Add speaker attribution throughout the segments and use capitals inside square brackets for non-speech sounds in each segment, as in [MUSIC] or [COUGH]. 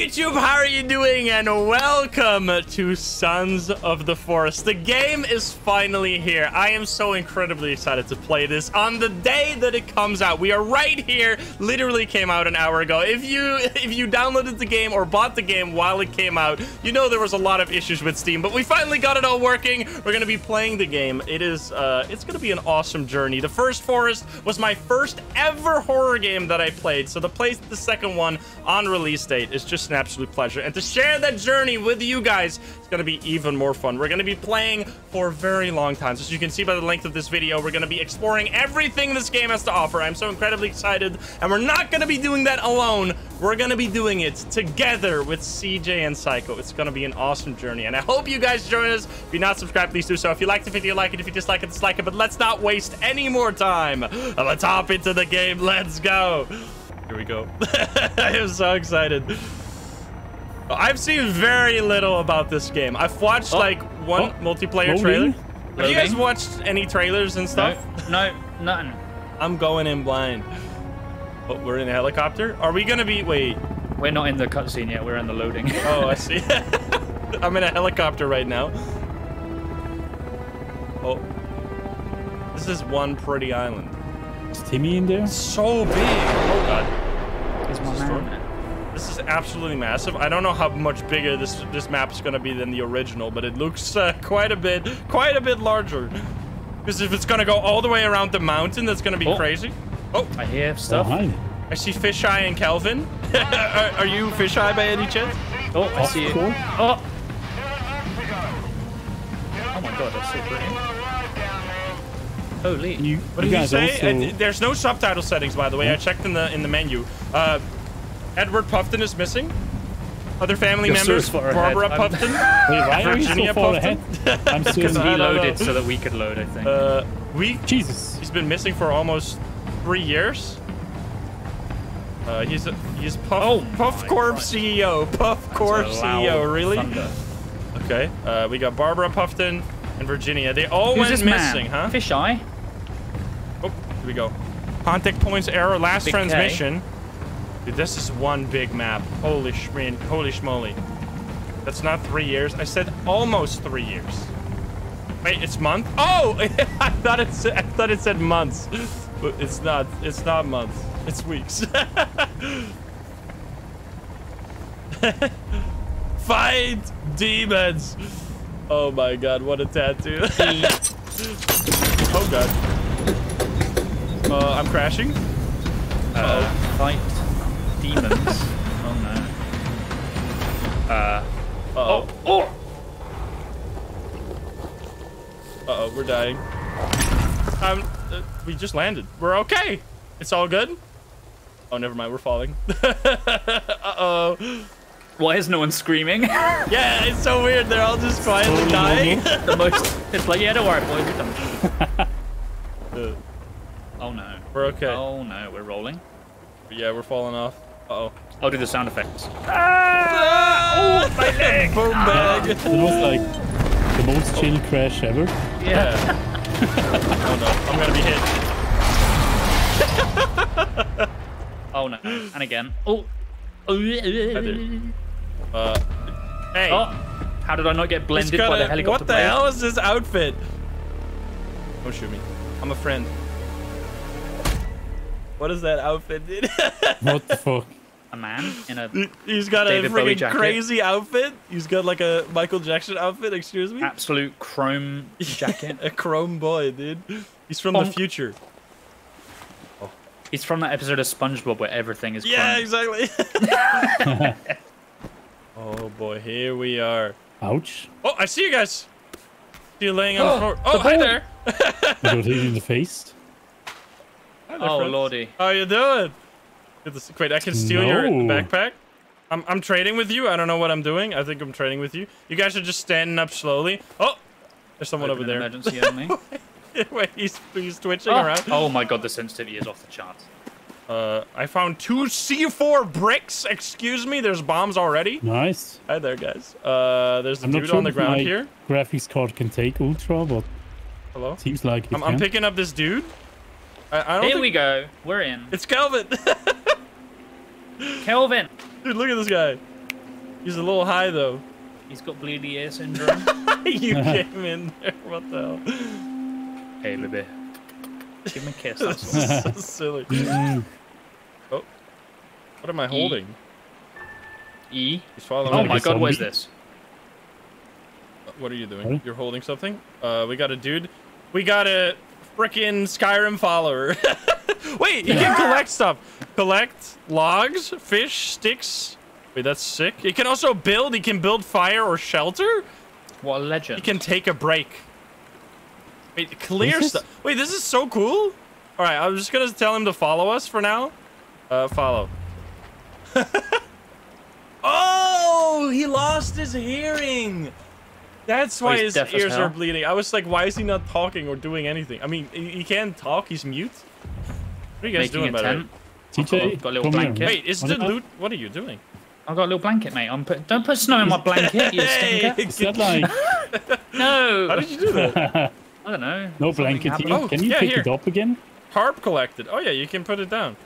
Speaker 1: YouTube, how are you doing? And welcome to Sons of the Forest. The game is finally here. I am so incredibly excited to play this on the day that it comes out. We are right here. Literally came out an hour ago. If you [LAUGHS] if you downloaded the game or bought the game while it came out, you know there was a lot of issues with Steam, but we finally got it all working. We're gonna be playing the game. It is uh, it's gonna be an awesome journey. The first Forest was my first ever horror game that I played, so the play the second one on release date is just an absolute pleasure. And to share that journey with you guys, it's going to be even more fun. We're going to be playing for a very long time. So as you can see by the length of this video, we're going to be exploring everything this game has to offer. I'm so incredibly excited. And we're not going to be doing that alone. We're going to be doing it together with CJ and Psycho. It's going to be an awesome journey. And I hope you guys join us. If you're not subscribed, please do so. If you like the video, like it. If you dislike it, dislike it. But let's not waste any more time. Let's hop into the game. Let's go. Here we go. [LAUGHS] I am so excited. I've seen very little about this game. I've watched
Speaker 2: Oh.
Speaker 1: like one
Speaker 2: Oh.
Speaker 1: multiplayer
Speaker 2: Loading.
Speaker 1: trailer. Have you guys watched any trailers and stuff?
Speaker 2: no, nothing.
Speaker 1: I'm going in blind. Oh, we're in a helicopter. Are we gonna be? Wait.
Speaker 2: We're not in the cutscene yet. We're in the loading. [LAUGHS]
Speaker 1: Oh, I see. [LAUGHS] I'm in a helicopter right now. Oh, this is one pretty island.
Speaker 3: Is Timmy in there?
Speaker 1: So big. Oh god.
Speaker 2: Is my man
Speaker 1: throw-
Speaker 2: there?
Speaker 1: This is absolutely massive. I don't know how much bigger this this map is gonna be than the original, but it looks uh, quite a bit quite a bit larger. Because if it's gonna go all the way around the mountain, that's gonna be
Speaker 2: Oh.
Speaker 1: crazy. Oh,
Speaker 2: I hear stuff.
Speaker 3: Oh.
Speaker 1: I see Fisheye and Kelvin. [LAUGHS] are, are you Fisheye by any chance?
Speaker 2: Oh, I see it.
Speaker 3: cool.
Speaker 2: Oh. Oh my god, that's so brilliant. Holy.
Speaker 3: You,
Speaker 1: What
Speaker 3: you
Speaker 1: did you
Speaker 3: guys
Speaker 1: say?
Speaker 3: also...
Speaker 1: Uh, there's no subtitle settings, by the way. I checked in the in the menu. Uh, Edward Puffton is missing. Other family
Speaker 2: You're
Speaker 1: members:
Speaker 2: far.
Speaker 1: Barbara
Speaker 2: I'm-
Speaker 1: Puffton. [LAUGHS]
Speaker 3: Wait, why are you
Speaker 1: Virginia
Speaker 3: so far
Speaker 1: Puffton? [LAUGHS]
Speaker 3: I'm still
Speaker 2: Because
Speaker 1: I
Speaker 2: he
Speaker 1: don't
Speaker 2: loaded so that we could load, I think.
Speaker 1: Uh, we
Speaker 3: Jesus.
Speaker 1: He's been missing for almost three years. Uh, he's a, he's Puff
Speaker 2: Oh
Speaker 1: Puff Corp
Speaker 2: Christ.
Speaker 1: CEO. Puff Corp
Speaker 2: That's a loud
Speaker 1: CEO. Really?
Speaker 2: thunder.
Speaker 1: Okay. Uh, we got Barbara Puffton and Virginia. They all
Speaker 2: Who's
Speaker 1: went missing,
Speaker 2: man?
Speaker 1: huh?
Speaker 2: Fisheye?
Speaker 1: Oh, here we go. Contact points error. Last
Speaker 2: Big K.
Speaker 1: Dude, this is one big map. Holy shmin, holy schmoly. That's not three years. I said almost three years. Wait, it's month? Oh, [LAUGHS] I thought it said, I thought it said months, [LAUGHS] but it's not. It's not months. It's weeks. [LAUGHS] Fight demons. Oh my god, what a tattoo. oh god. Uh, I'm crashing.
Speaker 2: Uh, fight demons. [LAUGHS] oh no. Uh.
Speaker 1: Uh-oh.
Speaker 2: Oh!
Speaker 1: Uh-oh, we're dying. Um, uh, we just landed. We're okay. It's all good. Oh, never mind. We're falling. [LAUGHS] Uh-oh.
Speaker 2: Why is no one screaming? [LAUGHS]
Speaker 1: Yeah, it's so weird. They're all just quietly dying.
Speaker 2: the most. It's like, yeah, don't worry, boys. We're done.
Speaker 1: Uh,
Speaker 2: Oh no.
Speaker 1: we're okay.
Speaker 2: Oh no, we're rolling.
Speaker 1: Yeah, we're falling off. Uh-oh.
Speaker 2: I'll do the sound effects.
Speaker 1: Ah! Oh, my [LAUGHS] leg. Boom bag.
Speaker 3: It was like the most chill crash ever.
Speaker 1: Yeah. [LAUGHS] oh no, I'm gonna be hit. [LAUGHS]
Speaker 2: Oh no. And again. Oh.
Speaker 1: did. Uh, hey.
Speaker 2: Oh. How did I not get
Speaker 1: Just
Speaker 2: blended by the
Speaker 1: gotta-
Speaker 2: helicopter?
Speaker 1: What the
Speaker 2: blade?
Speaker 1: hell is this outfit? Don't shoot me. I'm a friend. What is that outfit, dude?
Speaker 3: What the fuck?
Speaker 2: A man in a
Speaker 1: He's got a
Speaker 2: David Bowie
Speaker 1: freaking
Speaker 2: jacket.
Speaker 1: crazy outfit. He's got like a Michael Jackson outfit. Excuse me.
Speaker 2: absolute chrome [LAUGHS] jacket.
Speaker 1: a chrome boy, dude. He's from the
Speaker 2: Bonk.
Speaker 1: future.
Speaker 2: He's from that episode of SpongeBob where everything is
Speaker 1: Yeah,
Speaker 2: chrome.
Speaker 1: exactly. [LAUGHS] [LAUGHS] oh boy, here we are.
Speaker 3: Ouch.
Speaker 1: Oh, I see you guys. See you laying on the [GASPS] floor. Oh,
Speaker 2: the
Speaker 1: oh,
Speaker 2: hi
Speaker 1: there.
Speaker 3: I got hit in the face.
Speaker 1: Hi there,
Speaker 2: Oh
Speaker 1: friends.
Speaker 2: lordy.
Speaker 1: How you doing? Good Wait, I can steal your backpack. I'm, I'm trading with you. I don't know what I'm doing. I think I'm trading with you. You guys are just standing up slowly. Oh, there's someone
Speaker 2: Open
Speaker 1: over there.
Speaker 2: Emergency only. [LAUGHS]
Speaker 1: Wait, he's, he's twitching
Speaker 2: oh.
Speaker 1: around.
Speaker 2: oh my god, the sensitivity is off the charts.
Speaker 1: Uh, I found two C4 bricks. Excuse me. There's bombs already.
Speaker 3: Nice.
Speaker 1: Hi there, guys. Uh, there's a
Speaker 3: I'm not
Speaker 1: dude
Speaker 3: sure
Speaker 1: on the
Speaker 3: if
Speaker 1: ground
Speaker 3: my
Speaker 1: here.
Speaker 3: graphics card can take ultra, but
Speaker 1: Hello.
Speaker 3: seems like it
Speaker 1: I'm, I'm picking up this dude. I, I don't
Speaker 2: Here
Speaker 1: think
Speaker 2: we go. We're in.
Speaker 1: it's Kelvin. [LAUGHS]
Speaker 2: Kelvin.
Speaker 1: dude, look at this guy. He's a little high though.
Speaker 2: He's got bleedy ear syndrome. [LAUGHS]
Speaker 1: you came in there. What the hell?
Speaker 2: hey, baby. Give me a kiss. [LAUGHS] That's
Speaker 1: This so silly. [LAUGHS]
Speaker 3: oh,
Speaker 1: What am I holding?
Speaker 2: E.
Speaker 1: He's following
Speaker 2: Oh my
Speaker 3: a
Speaker 2: god, what is this?
Speaker 1: What are you doing?
Speaker 3: Sorry?
Speaker 1: You're holding something? Uh, we got a dude. We got a frickin' Skyrim follower. [LAUGHS] Wait, you can collect stuff. Collect logs, fish, sticks. Wait, that's sick. He can also build. He can build fire or shelter.
Speaker 2: What a legend.
Speaker 1: He can take a break. Wait, clear stuff. Wait, this is so cool. All right, I'm just gonna tell him to follow us for now. Uh, follow. [LAUGHS] oh, he lost his hearing. That's
Speaker 2: Oh,
Speaker 1: why his ears are bleeding. I was like, why is he not talking or doing anything? I mean, he, can't talk. He's mute. What are you guys
Speaker 2: Making
Speaker 1: doing,
Speaker 2: a
Speaker 1: by the way?
Speaker 2: tent.
Speaker 3: CJ,
Speaker 2: got a little
Speaker 3: come here.
Speaker 2: blanket.
Speaker 1: Wait, is
Speaker 3: What
Speaker 1: the
Speaker 3: about-
Speaker 1: loot? What are you doing?
Speaker 2: I've got a little blanket, mate. I'm put, don't put snow in my blanket, you stinker.
Speaker 3: Is that like [LAUGHS]
Speaker 2: No.
Speaker 1: How did you do that? [LAUGHS]
Speaker 2: I don't know.
Speaker 3: no
Speaker 2: Something
Speaker 3: blanket
Speaker 2: happened.
Speaker 1: Oh,
Speaker 3: Can you
Speaker 1: yeah,
Speaker 3: pick
Speaker 1: here.
Speaker 3: it up again?
Speaker 1: Harp collected. Oh yeah, you can put it down.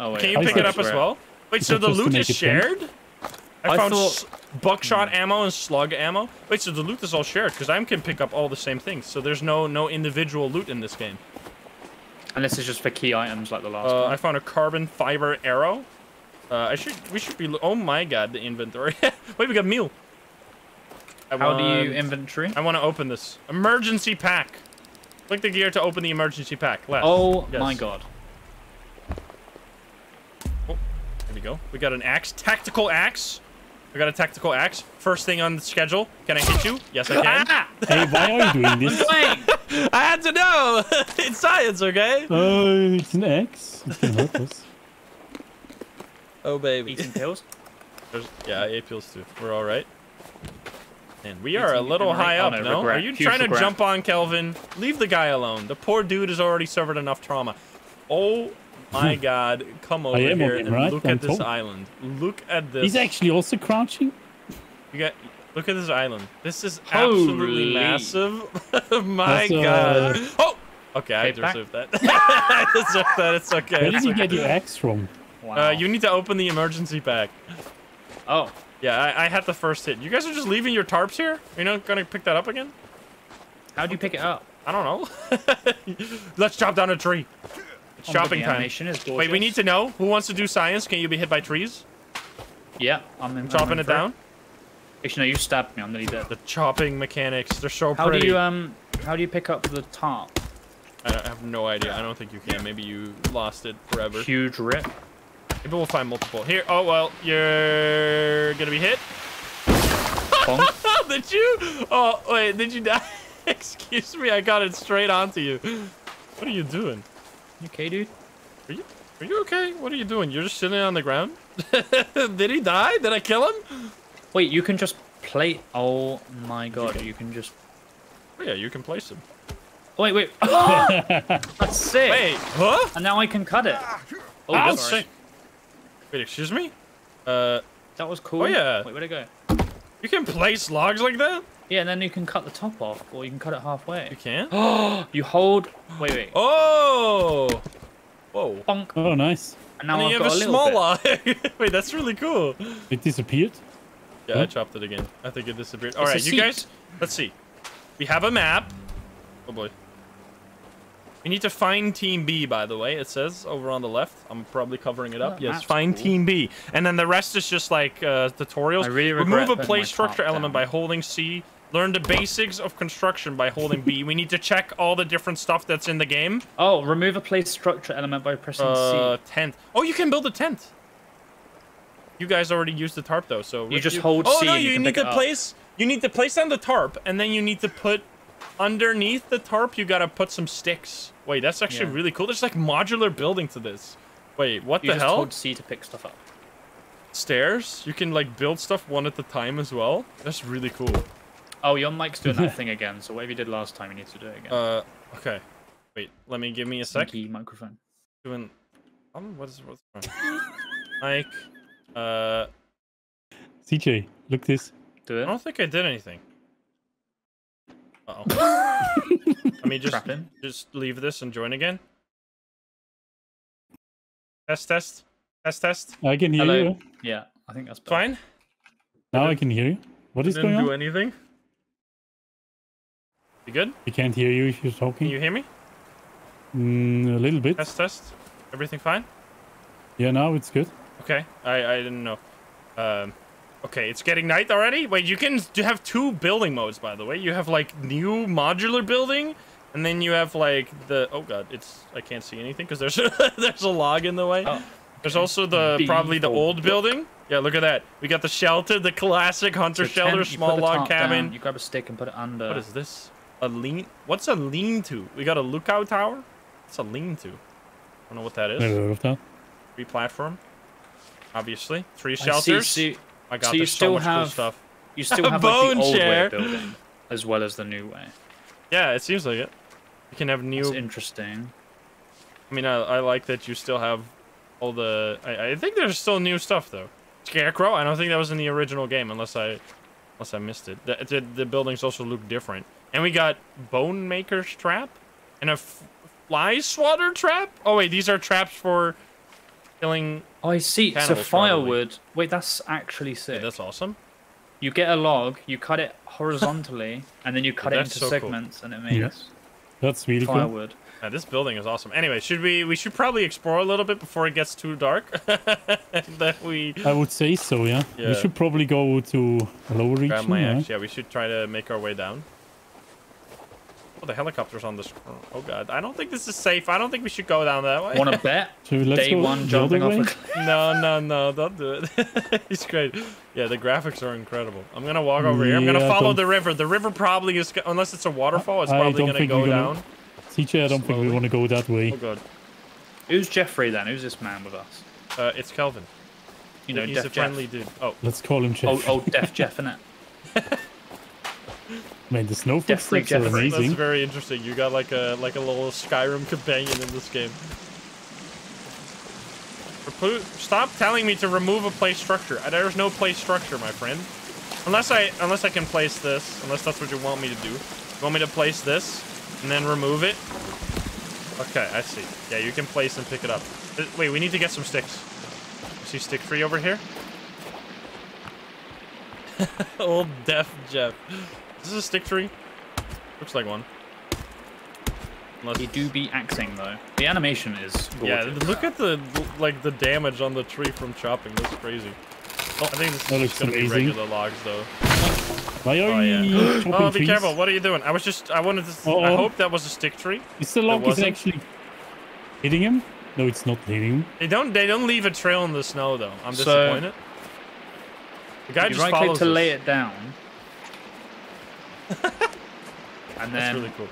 Speaker 2: Oh, wait.
Speaker 1: Can you
Speaker 3: I
Speaker 1: pick it up as well? Wait, so the loot is shared? I,
Speaker 2: I
Speaker 1: found
Speaker 2: thought-
Speaker 1: buckshot ammo and slug ammo. Wait, so the loot is all shared because I can pick up all the same things. So there's no no individual loot in this game.
Speaker 2: And this is just for key items like the last
Speaker 1: Uh,
Speaker 2: one.
Speaker 1: I found a carbon fiber arrow. Uh, I should we should be. Oh my god, the inventory. [LAUGHS] Wait, we got meal. I
Speaker 2: How do you
Speaker 1: want-
Speaker 2: inventory?
Speaker 1: I want to open this emergency pack. Click the gear to open the emergency pack. Left.
Speaker 2: Oh
Speaker 1: Yes.
Speaker 2: my god.
Speaker 1: Oh, There we go. We got an axe, tactical axe. We got a tactical axe. First thing on the schedule. Can I hit you? Yes, I can.
Speaker 2: Ah! [LAUGHS]
Speaker 3: Hey, why are you doing this? [LAUGHS]
Speaker 2: Wait!
Speaker 1: I had to know. [LAUGHS] it's science, okay?
Speaker 3: Oh, it's an axe. It can hurt us.
Speaker 1: Oh baby.
Speaker 2: Eating pills?
Speaker 1: There's, yeah, I ate pills too. We're all right. And we are a little high up,
Speaker 2: no,
Speaker 1: no?
Speaker 2: regret.
Speaker 1: Are you
Speaker 2: Huge
Speaker 1: trying to
Speaker 2: regret.
Speaker 1: jump on Kelvin? Leave the guy alone. The poor dude has already suffered enough trauma. Oh my god. Come over here
Speaker 3: on
Speaker 1: and
Speaker 3: right?
Speaker 1: look
Speaker 3: I'm
Speaker 1: at this
Speaker 3: told.
Speaker 1: island. Look at this.
Speaker 3: He's actually also crouching.
Speaker 1: You got look at this island. This is absolutely
Speaker 2: Holy.
Speaker 1: massive. [LAUGHS] my
Speaker 3: That's, uh,
Speaker 1: god. Oh. Okay, I
Speaker 2: Okay, back.
Speaker 1: deserve that. [LAUGHS] I deserve that. It's okay.
Speaker 3: Where did
Speaker 1: It's
Speaker 3: you
Speaker 1: okay.
Speaker 3: get your axe from?
Speaker 2: Wow.
Speaker 1: Uh, you need to open the emergency pack.
Speaker 2: Oh.
Speaker 1: Yeah, I, I had the first hit. You guys are just leaving your tarps here? You're not gonna pick that up again?
Speaker 2: How do you pick it up?
Speaker 1: I don't know. [LAUGHS] Let's chop down a tree. Chopping
Speaker 2: the
Speaker 1: time. Wait, we need to know who wants to do science. Can you be hit by trees?
Speaker 2: Yeah, I'm in.
Speaker 1: Chopping
Speaker 2: I'm in
Speaker 1: it down.
Speaker 2: Actually, no, you stabbed me. I'm nearly dead.
Speaker 1: The chopping mechanics, they're so
Speaker 2: How
Speaker 1: pretty.
Speaker 2: do you um? How do you pick up the top?
Speaker 1: I I have no idea. I don't think you can. Maybe you lost it forever.
Speaker 2: Huge rip.
Speaker 1: Maybe we'll find multiple. Here. Oh well, you're gonna be hit. [LAUGHS] Did you? Oh wait, did you die? [LAUGHS] Excuse me, I got it straight onto you. What are you doing?
Speaker 2: You okay, dude?
Speaker 1: Are you? Are you okay? What are you doing? You're just sitting on the ground. [LAUGHS] did he die? Did I kill him?
Speaker 2: Wait, you can just plate. Oh my god, you can just.
Speaker 1: Oh, yeah, you can place him.
Speaker 2: Wait, wait. [LAUGHS] That's sick.
Speaker 1: Wait, huh?
Speaker 2: And now I can cut it. Oh,
Speaker 1: That's
Speaker 2: sorry.
Speaker 1: sick. Wait, excuse me? Uh,
Speaker 2: That was cool.
Speaker 1: Oh, yeah.
Speaker 2: Wait, where'd it go?
Speaker 1: you can place logs like that?
Speaker 2: Yeah, and then you can cut the top off, or you can cut it halfway.
Speaker 1: You
Speaker 2: halfway.
Speaker 1: can?
Speaker 2: Oh, [GASPS] you hold. Wait, wait.
Speaker 1: Oh! Whoa.
Speaker 2: Bonk.
Speaker 3: Oh, nice.
Speaker 2: And now
Speaker 1: and
Speaker 2: I've
Speaker 1: you
Speaker 2: got
Speaker 1: have a
Speaker 2: a little
Speaker 1: small
Speaker 2: bit.
Speaker 1: log. [LAUGHS] Wait, that's really cool.
Speaker 3: It disappeared.
Speaker 1: Yeah, I chopped it again. I think it disappeared.
Speaker 2: It's
Speaker 1: All
Speaker 2: a
Speaker 1: right, you guys, let's see. We have a map. Oh boy. We need to find Team B, by the way. It says over on the left. I'm probably covering it up.
Speaker 2: that
Speaker 1: yes, find
Speaker 2: cool.
Speaker 1: Team B, and then the rest is just like uh, tutorials.
Speaker 2: I really regret
Speaker 1: Remove a
Speaker 2: putting
Speaker 1: play structure element
Speaker 2: down.
Speaker 1: by holding C. Learn the basics of construction by holding B. We need to check all the different stuff that's in the game.
Speaker 2: Oh, remove a place structure element by pressing
Speaker 1: Uh,
Speaker 2: C.
Speaker 1: tent. Oh, you can build a tent. You guys already used the tarp though, so
Speaker 2: You just hold
Speaker 1: Oh
Speaker 2: C
Speaker 1: no,
Speaker 2: you
Speaker 1: you need to place. You need to place down the tarp, and then you need to put underneath the tarp. You gotta put some sticks. Wait, that's actually
Speaker 2: Yeah.
Speaker 1: really cool. There's like modular building to this. Wait, what
Speaker 2: You
Speaker 1: the
Speaker 2: just
Speaker 1: hell?
Speaker 2: hold C to pick stuff up.
Speaker 1: Stairs? You can like build stuff one at a time as well. That's really cool.
Speaker 2: Oh, your mic's doing that [LAUGHS] thing again. So whatever you did last time, you need to do it again.
Speaker 1: Uh, okay. Wait, let me give me a sec.
Speaker 2: Sneaky microphone.
Speaker 1: Doing. Um, what is what's wrong? Mike. Uh,
Speaker 3: CJ, look this.
Speaker 2: Do it.
Speaker 1: I don't think I did anything. Uh oh. [LAUGHS] Let me just
Speaker 2: Trap
Speaker 1: just leave this and join again. Test, test, test, test.
Speaker 3: I can hear
Speaker 2: Hello.
Speaker 3: you.
Speaker 2: Yeah, I think that's better.
Speaker 1: Fine.
Speaker 3: Now I can hear you. What is going on?
Speaker 1: Didn't do anything. You good?
Speaker 3: I can't hear you if you're talking.
Speaker 1: Can
Speaker 3: talking.
Speaker 1: you hear me?
Speaker 3: Mm, a little bit.
Speaker 1: Test, test. Everything fine?
Speaker 3: Yeah, now it's good.
Speaker 1: Okay, I, I didn't know. Um, okay, it's getting night already? Wait, you can you have two building modes, by the way. You have, like, new modular building, and then you have, like, the... Oh, God, it's... I can't see anything, because there's, [LAUGHS] there's a log in the way.
Speaker 2: Oh,
Speaker 1: There's also the probably the old building. Yeah, look at that. We got the shelter, the classic hunter
Speaker 2: So
Speaker 1: shelter,
Speaker 2: tent,
Speaker 1: small log cabin.
Speaker 2: down, you grab a stick and put it under.
Speaker 1: What is this? A lean? What's a lean-to? We got a lookout tower. It's a lean-to. I don't know what that is.
Speaker 3: Never heard of that.
Speaker 1: Three platform. Obviously, three
Speaker 2: I see,
Speaker 1: shelters.
Speaker 2: so you-
Speaker 1: My God,
Speaker 2: so you
Speaker 1: there's
Speaker 2: still
Speaker 1: so much cool stuff.
Speaker 2: You still [LAUGHS]
Speaker 1: A
Speaker 2: have like
Speaker 1: bone
Speaker 2: the old way of building as well as the new way.
Speaker 1: Yeah, it seems like it. You can have new.
Speaker 2: It's interesting.
Speaker 1: I mean, I, I like that you still have all the. I, I think there's still new stuff though. Scarecrow. I don't think that was in the original game, unless I, unless I missed it. The, the, the buildings also look different, and we got Bone Maker's trap, and a f- fly swatter trap. Oh wait, these are traps for killing.
Speaker 2: Oh, I see. So
Speaker 1: Cannibals, probably.
Speaker 2: firewood. Wait, that's actually
Speaker 1: Yeah,
Speaker 2: sick.
Speaker 1: that's awesome.
Speaker 2: You get a log, you cut it horizontally, [LAUGHS] and then you cut it into
Speaker 1: so cool.
Speaker 2: segments, and it makes
Speaker 3: Yeah. That's really cool.
Speaker 2: firewood.
Speaker 1: Yeah, this building is awesome. Anyway, should we? We should probably explore a little bit before it gets too dark. [LAUGHS] that we
Speaker 3: I would say so, yeah.
Speaker 1: Yeah.
Speaker 3: We should probably go to a lower
Speaker 1: grab
Speaker 3: region,
Speaker 1: my
Speaker 3: yeah.
Speaker 1: Yeah, we should try to make our way down. Oh, the helicopter's on this. Oh god, I don't think this is safe. I don't think we should go down that way.
Speaker 2: Want to [LAUGHS] bet?
Speaker 3: So let's
Speaker 2: Day
Speaker 3: go
Speaker 2: one jumping off
Speaker 3: way.
Speaker 2: a cliff.
Speaker 1: no, no, no, don't do it. [LAUGHS] it's great. Yeah, the graphics are incredible. I'm gonna walk over here. I'm gonna follow the river. The river probably is, unless it's a waterfall, it's
Speaker 3: I
Speaker 1: probably gonna go
Speaker 3: we're gonna-
Speaker 1: down.
Speaker 3: CJ, I don't think we want to go that way.
Speaker 1: Oh god,
Speaker 2: Who's Jeffrey then? Who's this man with us?
Speaker 1: uh, it's Kelvin.
Speaker 2: You know,
Speaker 1: he's
Speaker 2: Def
Speaker 1: a
Speaker 2: Jeff.
Speaker 1: friendly dude. Oh,
Speaker 3: Let's call him
Speaker 2: Oh,
Speaker 3: Jeff.
Speaker 2: oh, Def Jeff, innit? [LAUGHS]
Speaker 3: Man, the snow
Speaker 2: Jeffrey,
Speaker 3: footsteps are
Speaker 2: Jeffrey.
Speaker 1: that's very interesting. You got like a like a little Skyrim companion in this game. Repo- Stop telling me to remove a place structure. There's no place structure, my friend. Unless I unless I can place this. Unless that's what you want me to do. You want me to place this and then remove it? Okay, I see. Yeah, you can place and pick it up. Uh, Wait, we need to get some sticks. You see stick tree over here? [LAUGHS] Old deaf Jeff. Is this a stick tree? Looks like one. Unless
Speaker 2: You do be axing though. The animation is
Speaker 1: Yeah, look at the like the damage on the tree from chopping. That's crazy. Oh, I think this
Speaker 3: That
Speaker 1: is just gonna
Speaker 3: amazing.
Speaker 1: be regular logs though.
Speaker 3: Why are
Speaker 1: Oh, yeah.
Speaker 3: you [GASPS] chopping
Speaker 1: Oh, be
Speaker 3: trees?
Speaker 1: careful! What are you doing? I was just I wanted to. I
Speaker 3: Uh-oh.
Speaker 1: hope that was a stick tree.
Speaker 3: Is the log is actually hitting him? No, it's not hitting him.
Speaker 1: They don't they don't leave a trail in the snow though. I'm
Speaker 2: So-
Speaker 1: disappointed. the guy
Speaker 2: You
Speaker 1: just
Speaker 2: right
Speaker 1: follows
Speaker 2: to lay it down. [LAUGHS] and
Speaker 1: That's really cool.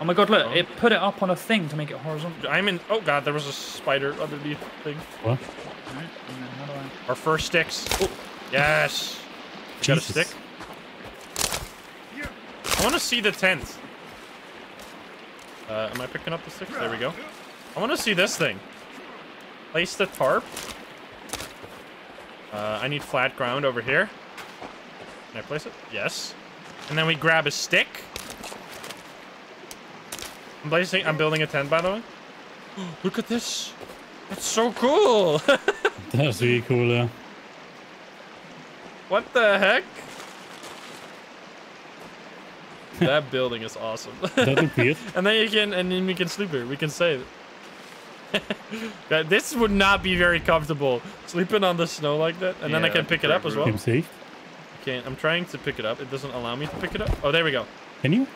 Speaker 2: oh my god, look!
Speaker 1: Oh.
Speaker 2: It put it up on a thing to make it horizontal.
Speaker 1: I'm in. Oh god, there was a spider underneath the thing.
Speaker 3: What?
Speaker 2: Right, and then how do I-
Speaker 1: Our first sticks. Oh, yes. We got a stick. I want to see the tent. Uh, am I picking up the sticks? There we go. I want to see this thing. Place the tarp. Uh, I need flat ground over here. Can I place it? Yes. And then we grab a stick. I'm placing. I'm building a tent, by the way. [GASPS] Look at this. It's so cool. [LAUGHS]
Speaker 3: That's really cool. Uh,
Speaker 1: What the heck? that building is awesome.
Speaker 3: that appeared. [LAUGHS]
Speaker 1: and then you can, and then we can sleep here. We can save it. [LAUGHS] This would not be very comfortable sleeping on the snow like that. And then I can pick it up as well.
Speaker 3: Safe.
Speaker 1: Can't. I'm trying to pick it up. It doesn't allow me to pick it up. Oh, there we go.
Speaker 3: Can you?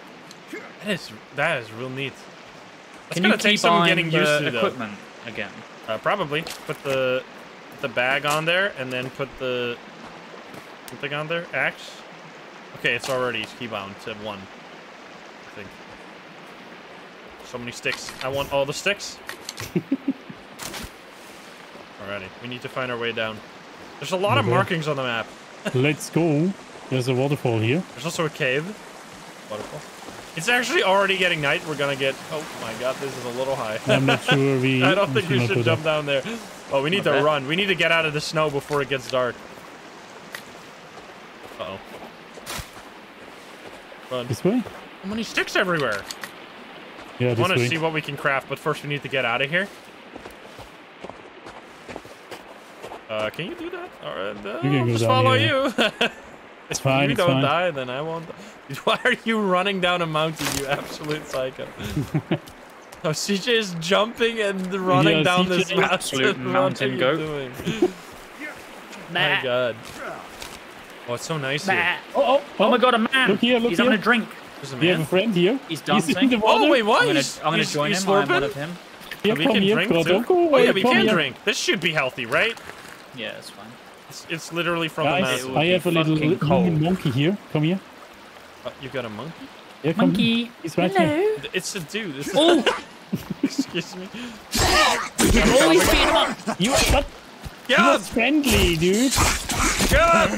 Speaker 1: That is that is real neat. That's
Speaker 2: Can
Speaker 1: gonna
Speaker 2: you
Speaker 1: take some
Speaker 2: on
Speaker 1: getting
Speaker 2: the
Speaker 1: used to, though.
Speaker 2: again?
Speaker 1: Uh, probably put the the bag on there and then put the something on there. Axe. Okay, it's already keybound to one. I think. So many sticks. I want all the sticks. [LAUGHS] Alrighty, we need to find our way down. There's a lot of markings on the map.
Speaker 3: Let's go. There's a waterfall here.
Speaker 1: There's also a cave. Waterfall. It's actually already getting night. We're gonna get. Oh my god, this is a little high.
Speaker 3: I'm not sure we. [LAUGHS]
Speaker 1: I don't think we should jump
Speaker 3: there.
Speaker 1: down there. Oh, we need
Speaker 2: Not
Speaker 1: to
Speaker 2: bad.
Speaker 1: run. We need to get out of the snow before it gets dark. Uh oh. Run.
Speaker 3: This way?
Speaker 1: How many sticks everywhere?
Speaker 3: Yeah,
Speaker 1: I want to
Speaker 3: way.
Speaker 1: see what we can craft, but first we need to get out of here. Uh, can you do that? All right, uh,
Speaker 3: You can
Speaker 1: I'll
Speaker 3: go
Speaker 1: just follow
Speaker 3: here.
Speaker 1: you. [LAUGHS]
Speaker 3: It's fine.
Speaker 1: if you don't
Speaker 3: fine.
Speaker 1: die, then I won't. die. [LAUGHS] Why are you running down a mountain, you absolute psycho? [LAUGHS] oh, CJ is jumping and running
Speaker 3: Yeah,
Speaker 1: down this mountain.
Speaker 2: absolute
Speaker 1: What
Speaker 2: mountain
Speaker 1: are
Speaker 2: goat.
Speaker 1: doing? My God. Oh, it's so nice here.
Speaker 3: Oh, oh,
Speaker 2: Oh my god, a man!
Speaker 3: Look here, look
Speaker 2: He's having a drink.
Speaker 1: There's a
Speaker 3: We have a
Speaker 1: man.
Speaker 3: friend here.
Speaker 2: He's
Speaker 3: in
Speaker 2: dancing.
Speaker 3: the water.
Speaker 1: Oh wait, what?
Speaker 2: I'm gonna, I'm gonna
Speaker 1: he's-
Speaker 2: join
Speaker 1: he's
Speaker 2: him. I'm one of him.
Speaker 3: Here,
Speaker 1: we can
Speaker 3: here.
Speaker 1: drink too.
Speaker 3: don't go
Speaker 1: Oh yeah, we can
Speaker 3: here.
Speaker 1: drink. This should be healthy, right?
Speaker 2: Yeah, it's fine.
Speaker 1: It's, it's literally from the
Speaker 3: Guys,
Speaker 1: mountain.
Speaker 2: would
Speaker 3: I have a little
Speaker 2: fucking
Speaker 3: little monkey here. Come here.
Speaker 1: Uh, you got a monkey?
Speaker 3: Yeah, come
Speaker 2: Monkey.
Speaker 3: He's right here.
Speaker 1: It's a dude. It's
Speaker 2: Oh, [LAUGHS]
Speaker 1: Excuse me.
Speaker 2: oh, he's beating him up.
Speaker 3: You are not you are friendly, dude.
Speaker 1: Get up!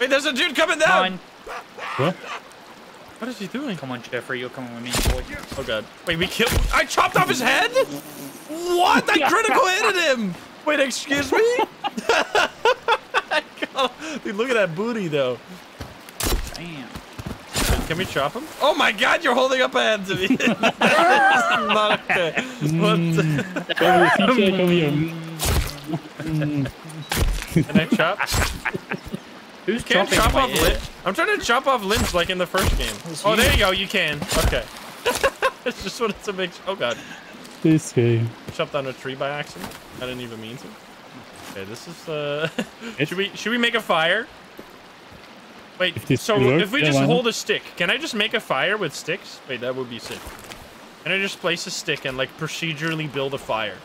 Speaker 1: Wait, there's a dude coming down!
Speaker 2: Mine.
Speaker 3: What?
Speaker 1: What is he doing?
Speaker 2: Come on, Jeffrey, you're coming with me, boy.
Speaker 1: Oh god. Wait, we killed- I chopped off his head? What? I critical hit him! Wait, excuse me? [LAUGHS] Dude, look at that booty, though.
Speaker 2: Damn.
Speaker 1: Can we chop him? Oh my god, you're holding up a hand to me. this not okay. What mm. the-
Speaker 3: Come here, come here. Mm.
Speaker 1: Can I chop?
Speaker 2: Who's
Speaker 1: Can't
Speaker 2: chopping
Speaker 1: chop
Speaker 2: my
Speaker 1: off
Speaker 2: ear?
Speaker 1: limbs. I'm trying to chop off limbs like in the first game.
Speaker 2: It's
Speaker 1: Oh,
Speaker 2: you.
Speaker 1: there you go. You can. Okay. [LAUGHS] it's just wanted to make. Oh god.
Speaker 3: This way.
Speaker 1: Chopped down a tree by accident. I didn't even mean to. Okay, this is. uh... [LAUGHS] Should we should we make a fire? Wait.
Speaker 3: If
Speaker 1: so
Speaker 3: will
Speaker 1: if we just
Speaker 3: why
Speaker 1: hold a stick, can I just make a fire with sticks? Wait, that would be sick. Can I just place a stick and like procedurally build a fire?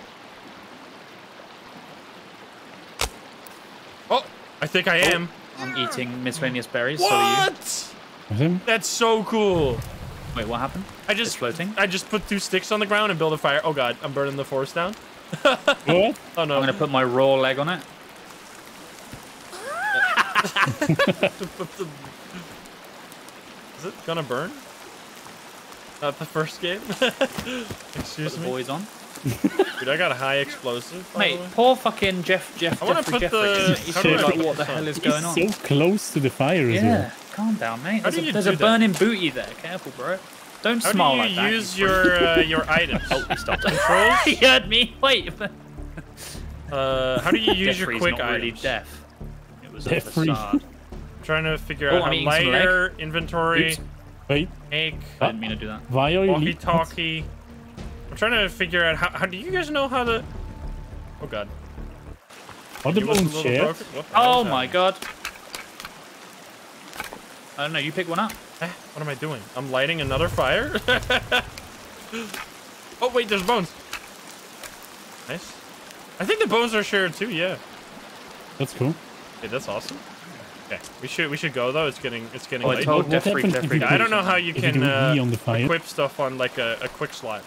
Speaker 1: Oh, I think I am.
Speaker 2: I'm eating miscellaneous berries, so are you.
Speaker 1: What?
Speaker 3: With?
Speaker 1: That's so cool.
Speaker 2: Wait, what happened?
Speaker 1: I
Speaker 2: It's
Speaker 1: just
Speaker 2: floating.
Speaker 1: I just put two sticks on the ground and build a fire. Oh god, I'm burning the forest down. [LAUGHS] Oh no.
Speaker 2: I'm gonna put my raw leg on it. [LAUGHS]
Speaker 1: Is it gonna burn? Not the first game. [LAUGHS]
Speaker 2: Put
Speaker 1: Excuse
Speaker 2: the
Speaker 1: me.
Speaker 2: boys on.
Speaker 1: Dude, I got a high explosive. By
Speaker 2: Mate,
Speaker 1: the way.
Speaker 2: poor fucking Jeff, Jeff,
Speaker 1: I wanna put
Speaker 2: Jeffrey.
Speaker 1: the-
Speaker 2: He's
Speaker 1: how do
Speaker 2: just like, what the hell
Speaker 1: on?
Speaker 2: is going
Speaker 3: He's
Speaker 2: on?
Speaker 3: so close to the fire as
Speaker 2: Yeah,
Speaker 3: well.
Speaker 2: Calm down, mate. There's a, there's
Speaker 1: do
Speaker 2: a
Speaker 1: that?
Speaker 2: burning booty there. Careful, bro. Don't
Speaker 1: How
Speaker 2: smile
Speaker 1: do you
Speaker 2: like that.
Speaker 1: use
Speaker 2: you
Speaker 1: your uh, your [LAUGHS] items?
Speaker 2: Oh, he stopped. [LAUGHS]
Speaker 1: Controls? [LAUGHS]
Speaker 2: he heard me. Wait.
Speaker 1: Uh, how do you use your quick
Speaker 2: not really
Speaker 1: items?
Speaker 2: deaf. It was a facade.
Speaker 1: I'm trying to figure
Speaker 2: Oh,
Speaker 1: out
Speaker 2: I'm
Speaker 1: how
Speaker 2: eating some leg.
Speaker 1: lighter, inventory,
Speaker 2: Oops.
Speaker 3: Wait,
Speaker 1: make,
Speaker 2: I didn't mean to do that.
Speaker 3: why are you
Speaker 1: Walkie-talkie. I'm trying to figure out how, how do you guys know how to. Oh god.
Speaker 3: What the
Speaker 1: You was a
Speaker 3: bones
Speaker 1: little
Speaker 3: share?
Speaker 1: broken? What the
Speaker 2: Oh my
Speaker 1: happening?
Speaker 2: god. I don't know. You pick one up.
Speaker 1: Eh, what am I doing? I'm lighting another fire? [LAUGHS] oh, wait, there's bones. Nice. I think the bones are shared too, yeah.
Speaker 3: That's cool.
Speaker 1: Okay, that's awesome. Okay, we should we should go though. It's getting it's getting
Speaker 2: Oh, I
Speaker 1: late.
Speaker 2: told
Speaker 3: What
Speaker 2: Jeffrey,
Speaker 3: happens if
Speaker 2: Jeffrey.
Speaker 3: you
Speaker 1: I don't know how you
Speaker 3: If you
Speaker 1: can uh,
Speaker 3: E on the fire?
Speaker 1: equip stuff on like a, a quick slot.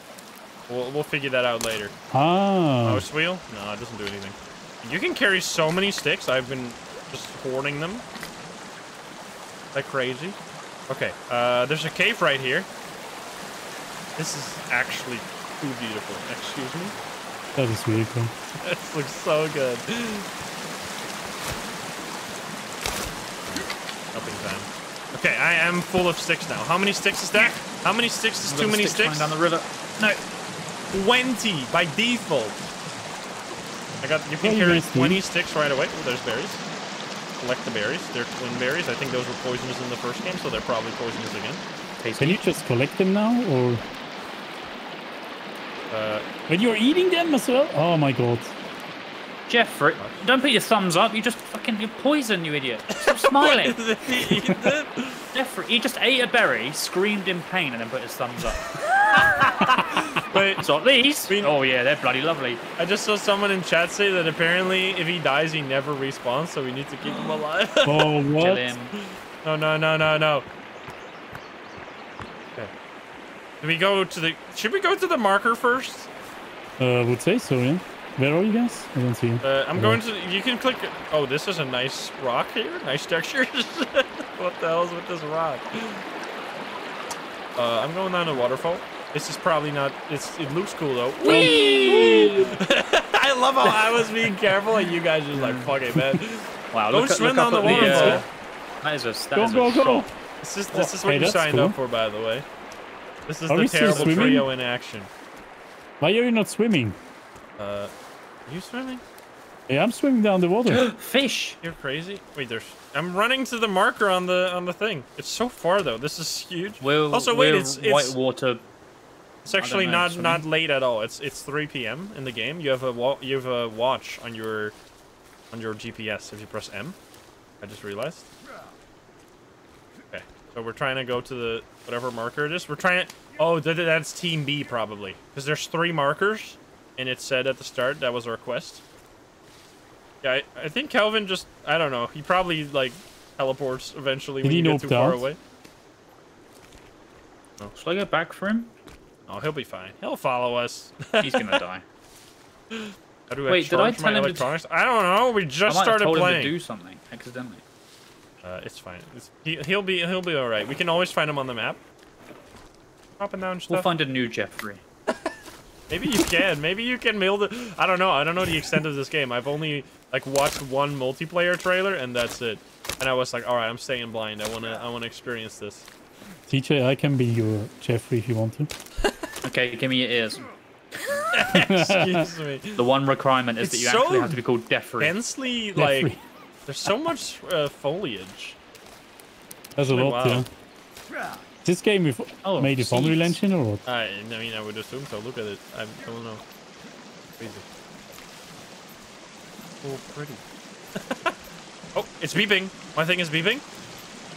Speaker 1: We'll, we'll figure that out later.
Speaker 3: Ah,
Speaker 1: Mouse wheel? No, it doesn't do anything. You can carry so many sticks. I've been just hoarding them. Like crazy. Okay, uh, there's a cave right here. This is actually too beautiful. Excuse me.
Speaker 3: that is really cool.
Speaker 1: This looks so good. Helping time. Okay, I am full of sticks now. How many sticks is that? How many sticks is too many
Speaker 2: stick
Speaker 1: sticks?
Speaker 2: down the river.
Speaker 1: No, 20 by default. I got. You can
Speaker 3: Yeah, you
Speaker 1: carry 20 sticks right away. Oh, there's berries. Collect the berries. They're twin berries. I think those were poisonous in the first game, so they're probably poisonous again.
Speaker 3: Can you just collect them now, or
Speaker 1: Uh,
Speaker 3: when you're eating them as well? Oh my god!
Speaker 2: Jeffrey, don't put your thumbs up. You just fucking you poison, you idiot. Stop [LAUGHS] smiling.
Speaker 1: Did he eat it?
Speaker 2: Jeffrey, he just ate a berry, screamed in pain, and then put his thumbs up. [LAUGHS]
Speaker 1: Wait,
Speaker 2: So these.
Speaker 1: We-
Speaker 2: Oh yeah, they're bloody lovely.
Speaker 1: I just saw someone in chat say that apparently if he dies, he never respawns, so we need to keep him alive. [GASPS]
Speaker 3: Oh [LAUGHS]
Speaker 2: Kill
Speaker 3: what?
Speaker 2: him.
Speaker 1: no, no, no, no, no. Okay. Do we go to the? Should we go to the marker first?
Speaker 3: Uh, I would say so. Yeah. Where are you guys? I don't see you.
Speaker 1: Uh, I'm going to. You can click. Oh, this is a nice rock here. Nice textures. [LAUGHS] what the hell's with this rock? Uh, I'm going down the waterfall. This is probably not. It's. It looks cool though.
Speaker 2: Whee! [LAUGHS]
Speaker 1: I love how I was being careful and you guys just like fuck it, man. [LAUGHS]
Speaker 2: Wow,
Speaker 1: Don't
Speaker 2: look, at-
Speaker 1: swim
Speaker 2: look up
Speaker 1: down the
Speaker 2: at
Speaker 1: waterfall.
Speaker 2: uh, that is a that
Speaker 3: Go
Speaker 2: is a
Speaker 3: go go!
Speaker 2: shot.
Speaker 1: This is this
Speaker 3: Oh,
Speaker 1: is what
Speaker 3: hey,
Speaker 1: you signed
Speaker 3: cool.
Speaker 1: up for, by the way. This is
Speaker 3: Are
Speaker 1: the terrible trio in action.
Speaker 3: Why are you not swimming?
Speaker 1: Uh, Are you swimming?
Speaker 3: Yeah, I'm swimming down the water. [GASPS]
Speaker 2: Fish.
Speaker 1: You're crazy. Wait, there's. I'm running to the marker on the on the thing. It's so far though. This is huge.
Speaker 2: We're,
Speaker 1: also, wait,
Speaker 2: we're
Speaker 1: it's it's,
Speaker 2: whitewater.
Speaker 1: It's actually not not late at all. It's it's 3 p.m. in the game. You have a you have a watch on your on your GPS if you press M. I just realized. Okay, so we're trying to go to the whatever marker it is. We're trying to. Oh, th- th- that's Team B probably because there's three markers, and it said at the start that was our quest. Yeah, I, I think Kelvin just I don't know. He probably like teleports eventually
Speaker 3: Did
Speaker 1: when
Speaker 3: he
Speaker 1: you get
Speaker 3: not
Speaker 1: too far
Speaker 3: out?
Speaker 1: away.
Speaker 2: Should I go back for him?
Speaker 1: Oh, he'll be fine. He'll follow us. [LAUGHS]
Speaker 2: He's gonna die.
Speaker 1: How do
Speaker 2: Wait, did I tell
Speaker 1: my
Speaker 2: him to-
Speaker 1: electronics? I don't know. We
Speaker 2: I
Speaker 1: just
Speaker 2: might have
Speaker 1: started
Speaker 2: told him to
Speaker 1: playing.
Speaker 2: do something accidentally.
Speaker 1: Uh, it's fine. It's, he, he'll be he'll be all right. We can always find him on the map. Popping down stuff.
Speaker 2: We'll find a new Jeffrey. [LAUGHS]
Speaker 1: Maybe you can. Maybe you can mail the. I don't know. I don't know the extent of this game. I've only like watched one multiplayer trailer and that's it. And I was like, all right, I'm staying blind. I wanna I wanna experience this.
Speaker 3: CJ, I can be your Jeffrey if you want to. [LAUGHS]
Speaker 2: Okay, give me your ears. [LAUGHS]
Speaker 1: Excuse me.
Speaker 2: The one requirement is
Speaker 1: It's
Speaker 2: that you
Speaker 1: so
Speaker 2: actually have to be called Jeffrey.
Speaker 1: Densely like
Speaker 3: Jeffrey.
Speaker 1: there's so much uh, foliage.
Speaker 3: That's a lot,
Speaker 1: wow.
Speaker 3: yeah. This game with
Speaker 2: Oh,
Speaker 3: made of Unreal
Speaker 2: seeds.
Speaker 3: Engine or what?
Speaker 1: I, I mean, I would assume so. Look at it. I don't know. Crazy. Oh, pretty. [LAUGHS] oh, it's beeping. My thing is beeping.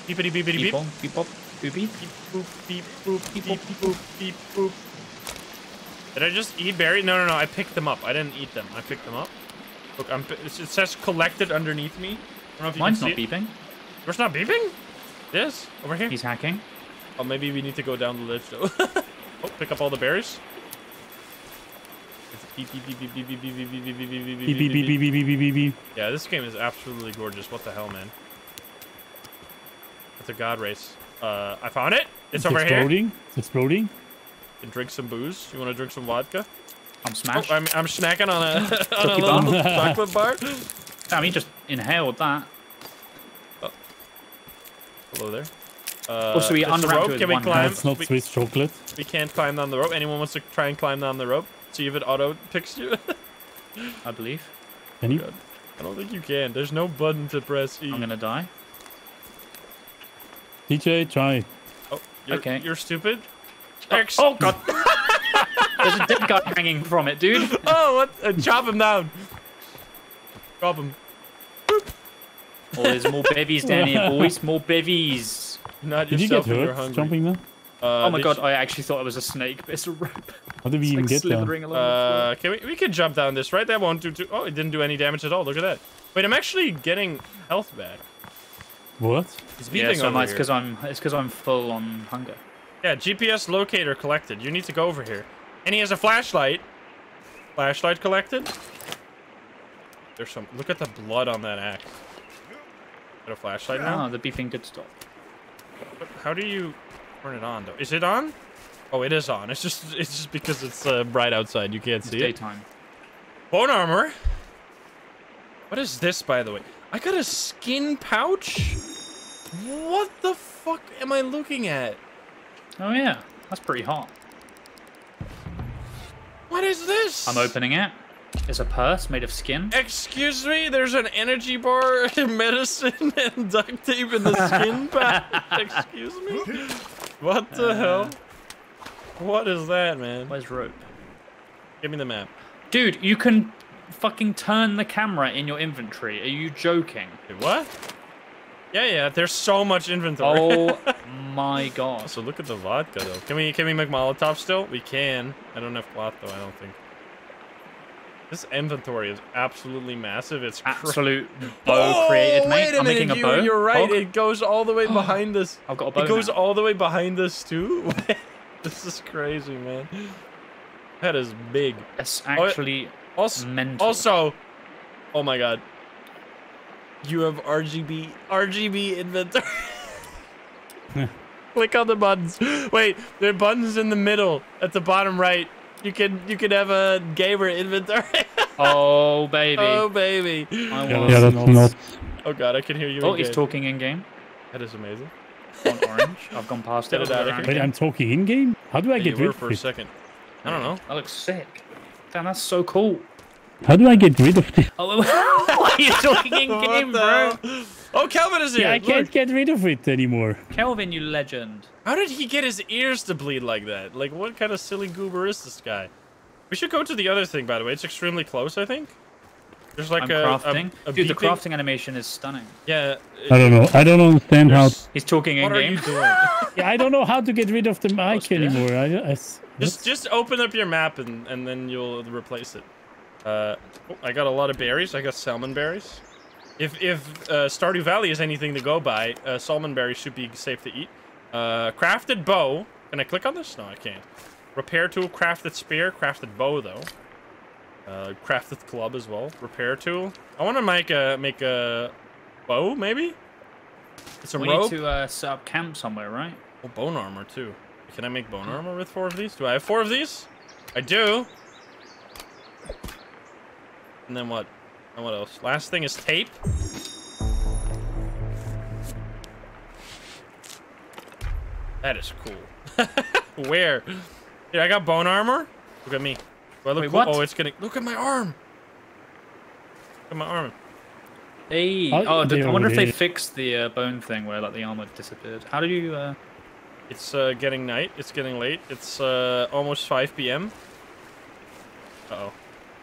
Speaker 1: Beepity beepity beep.
Speaker 2: Beep, beep, beep, Boop, beep,
Speaker 1: boop, beep, boop, beep, boop, beep, beep, boop. Did I just eat berries? No, no, no. I picked them up. I didn't eat them. I picked them up. Look, I'm, it says collected underneath me. I don't know if you
Speaker 2: Mine's
Speaker 1: can see not it.
Speaker 2: beeping.
Speaker 1: Yours not beeping? This? Over here?
Speaker 2: He's hacking.
Speaker 1: Oh, maybe we need to go down the ledge, though. oh, pick up all the berries. Yeah, this game is absolutely gorgeous. What the hell, man? It's a god race. Uh, I found it. It's,
Speaker 3: It's
Speaker 1: over here.
Speaker 3: exploding. It's exploding.
Speaker 1: And drink some booze. You want to drink some vodka?
Speaker 2: I'm
Speaker 1: Oh. I'm, I'm snacking on a, [LAUGHS] on a
Speaker 2: Cookie bar.
Speaker 1: little [LAUGHS] chocolate bar.
Speaker 2: Damn, he just inhaled that.
Speaker 1: Hello there. Uh,
Speaker 2: Also, he
Speaker 1: there's a
Speaker 2: unwrapped
Speaker 1: rope.
Speaker 2: it
Speaker 1: Can we
Speaker 2: one
Speaker 1: climb?
Speaker 2: hand.
Speaker 3: That's not
Speaker 1: we,
Speaker 3: Swiss chocolate.
Speaker 1: we can't climb down the rope. Anyone wants to try and climb down the rope? See if it auto picks you? [LAUGHS]
Speaker 2: I believe.
Speaker 3: Can you?
Speaker 1: God. I don't think you can. There's no button to press E.
Speaker 2: I'm gonna die.
Speaker 3: CJ, try.
Speaker 1: Oh, you're,
Speaker 2: Okay.
Speaker 1: You're stupid.
Speaker 2: Oh,
Speaker 1: Ex-
Speaker 2: oh god! [LAUGHS] There's a dead guy hanging from it, dude. [LAUGHS]
Speaker 1: Oh, what? Uh, chop him down. Chop him.
Speaker 2: Oh, there's more bevies down here, boys. More bevies.
Speaker 1: Not
Speaker 3: Did you get
Speaker 1: yourself
Speaker 3: hurt jumping there?
Speaker 1: Uh,
Speaker 2: Oh my god,
Speaker 1: you-
Speaker 2: I actually thought it was a snake, but it's a rope.
Speaker 3: How did we
Speaker 2: It's
Speaker 3: even
Speaker 2: like
Speaker 3: get there?
Speaker 2: slithering along
Speaker 1: Uh, can we? We could jump down this, right? That won't do too. Oh, it didn't do any damage at all. Look at that. Wait, I'm actually getting health back.
Speaker 3: What?
Speaker 1: It's
Speaker 2: the floor. Yeah, so
Speaker 1: over
Speaker 2: it's because I'm it's because I'm full on hunger.
Speaker 1: Yeah, GPS locator collected. You need to go over here. And he has a flashlight. Flashlight collected. There's some. Look at the blood on that axe. Got a flashlight now.
Speaker 2: Oh, the beeping did stop.
Speaker 1: But How do you turn it on though? Is it on? Oh, it is on. It's just it's just because it's uh, bright outside. You can't
Speaker 2: It's
Speaker 1: see it.
Speaker 2: daytime.
Speaker 1: Bone armor. What is this, by the way? I got a skin pouch. What the fuck am I looking at?
Speaker 2: Oh yeah, that's pretty hot.
Speaker 1: What is this?
Speaker 2: I'm opening it. It's a purse made of skin.
Speaker 1: Excuse me, there's an energy bar, [LAUGHS] medicine, [LAUGHS] and duct tape in the skin [LAUGHS] pouch. Excuse me? What the
Speaker 2: Uh,
Speaker 1: hell? What is that, man?
Speaker 2: Where's rope?
Speaker 1: Give me the map.
Speaker 2: Dude, you can fucking turn the camera in your inventory. Are you joking?
Speaker 1: Wait, what? Yeah, yeah, there's so much inventory.
Speaker 2: Oh [LAUGHS] my god.
Speaker 1: So look at the vodka, though. Can we can we make Molotov still? We can. I don't have cloth, though, I don't think. This inventory is absolutely massive. It's
Speaker 2: Absolute [LAUGHS] bow created, mate.
Speaker 1: Wait a
Speaker 2: I'm
Speaker 1: minute,
Speaker 2: making a
Speaker 1: you,
Speaker 2: bow.
Speaker 1: you're right.
Speaker 2: Hog.
Speaker 1: It goes all the way oh, behind us.
Speaker 2: I've got a bow
Speaker 1: It goes
Speaker 2: now.
Speaker 1: all the way behind us too. [LAUGHS] this is crazy, man. That is big.
Speaker 2: It's
Speaker 1: Oh,
Speaker 2: actually
Speaker 1: Also,
Speaker 2: mental.
Speaker 1: also, oh my god, you have RGB RGB inventory. [LAUGHS] Click on the buttons. Wait, there are buttons in the middle at the bottom right. You can you can have a gamer inventory. [LAUGHS]
Speaker 2: oh baby.
Speaker 1: oh baby.
Speaker 2: I
Speaker 3: Yeah, yeah, that's not.
Speaker 1: Oh god, I can hear you.
Speaker 2: Oh,
Speaker 1: again.
Speaker 2: he's talking in game.
Speaker 1: That is amazing.
Speaker 2: On orange. I've gone past
Speaker 1: Get
Speaker 2: it.
Speaker 1: it out
Speaker 2: I'll go
Speaker 3: Wait,
Speaker 2: around.
Speaker 3: I'm talking in game. How do I
Speaker 1: Yeah,
Speaker 3: get
Speaker 1: you were
Speaker 3: rid
Speaker 1: for
Speaker 3: of
Speaker 1: a
Speaker 3: it?
Speaker 1: second. I don't know.
Speaker 2: I look sick. Damn, that's so cool.
Speaker 3: How do I get rid of this? [LAUGHS]
Speaker 2: Oh, why are you talking in [LAUGHS] game, bro?
Speaker 1: Oh, Kelvin is here.
Speaker 3: Yeah, I
Speaker 1: Look.
Speaker 3: can't get rid of it anymore.
Speaker 2: Kelvin, you legend.
Speaker 1: How did he get his ears to bleed like that? Like, what kind of silly goober is this guy? We should go to the other thing, by the way. It's extremely close, I think. There's like
Speaker 2: I'm
Speaker 1: a,
Speaker 2: crafting.
Speaker 1: a, a
Speaker 2: Dude, the crafting animation is stunning.
Speaker 1: Yeah.
Speaker 3: I don't know. I don't understand how.
Speaker 2: He's talking in
Speaker 1: What are you
Speaker 2: game.
Speaker 1: doing? [LAUGHS]
Speaker 3: Yeah, I don't know how to get rid of the mic
Speaker 2: yeah.
Speaker 3: anymore. I, I s-
Speaker 1: just, just open up your map and, and then you'll replace it. Uh, oh, I got a lot of berries. I got salmon berries. If if uh, Stardew Valley is anything to go by, uh, salmon berries should be safe to eat. Uh, crafted bow. Can I click on this? No, I can't. Repair tool, crafted spear, crafted bow though. Uh, crafted club as well. Repair tool. I want to make a make a bow maybe. Some
Speaker 2: We
Speaker 1: rope.
Speaker 2: need to uh, set up camp somewhere, right?
Speaker 1: Oh, bone armor too. Can I make bone armor with four of these? Do I have four of these? I do. And then what? And what else? Last thing is tape. That is cool. [LAUGHS] Where? Here, I got bone armor. Look at me. Do I look
Speaker 2: Wait,
Speaker 1: cool?
Speaker 2: what?
Speaker 1: Oh, it's getting. Look at my arm. Look at my arm.
Speaker 2: Hey.
Speaker 3: Oh,
Speaker 2: Oh, did, I wonder if they fixed the uh, bone thing where like the armor disappeared. How do you? Uh...
Speaker 1: It's uh, getting night. It's getting late. It's uh, almost 5 p.m. Uh-oh.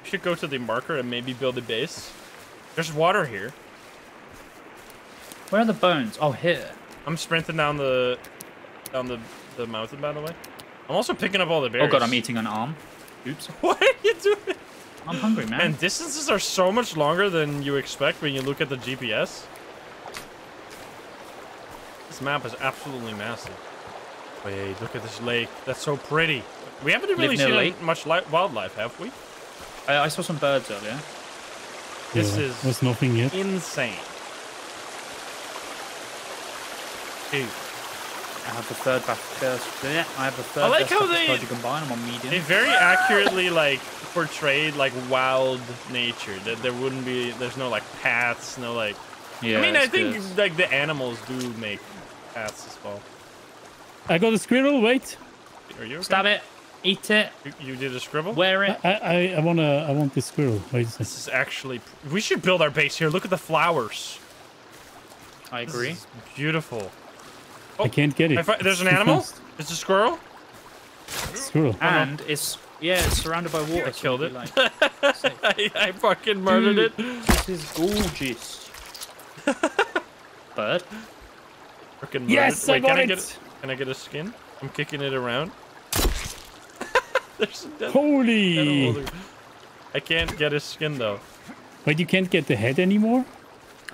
Speaker 1: We should go to the marker and maybe build a base. There's water here.
Speaker 2: Where are the bones? Oh, here.
Speaker 1: I'm sprinting down the down the, the mountain, by the way. I'm also picking up all the berries.
Speaker 2: Oh god, I'm eating an arm. Oops. [LAUGHS]
Speaker 1: What are you doing?
Speaker 2: I'm hungry, man.
Speaker 1: Man, distances are so much longer than you expect when you look at the GPS. This map is absolutely massive. Wait, look at this lake. That's so pretty. We haven't really seen
Speaker 2: lake?
Speaker 1: much li wildlife, have we?
Speaker 2: I, I saw some birds earlier.
Speaker 1: This
Speaker 3: Yeah,
Speaker 1: is
Speaker 3: There's nothing yet.
Speaker 1: insane. Dude,
Speaker 2: I have the third back. First, yeah, I have the third.
Speaker 1: I like how they-
Speaker 2: you combine. I'm on medium.
Speaker 1: they very accurately like portrayed like wild nature. That there wouldn't be, there's no like paths, no like.
Speaker 2: yeah,
Speaker 1: I mean, I think
Speaker 2: good.
Speaker 1: like the animals do make paths as well.
Speaker 3: I got a squirrel. Wait.
Speaker 1: Are you okay?
Speaker 2: Stab it, eat it,
Speaker 1: You, you did a scribble.
Speaker 2: wear it.
Speaker 3: I, I, I wanna. I want this squirrel. Wait a.
Speaker 1: This is actually. We should build our base here. Look at the flowers.
Speaker 2: I
Speaker 1: This
Speaker 2: agree.
Speaker 1: is beautiful. Oh,
Speaker 3: I can't get it.
Speaker 1: I there's an animal. It's a squirrel.
Speaker 3: Squirrel.
Speaker 2: And it's yeah, it's surrounded by water.
Speaker 1: I killed
Speaker 2: it'd
Speaker 1: it.
Speaker 2: be Like. [LAUGHS]
Speaker 1: I, I fucking murdered it.
Speaker 2: This is gorgeous. [LAUGHS] Bird.
Speaker 1: Frickin' murdered.
Speaker 3: Yes, I
Speaker 1: Wait,
Speaker 3: got
Speaker 1: can I
Speaker 3: it.
Speaker 1: Get Can I get a skin? I'm kicking it around. [LAUGHS] There's a dead
Speaker 3: Holy!
Speaker 1: animal. I can't get his skin though.
Speaker 3: Wait, you can't get the head anymore?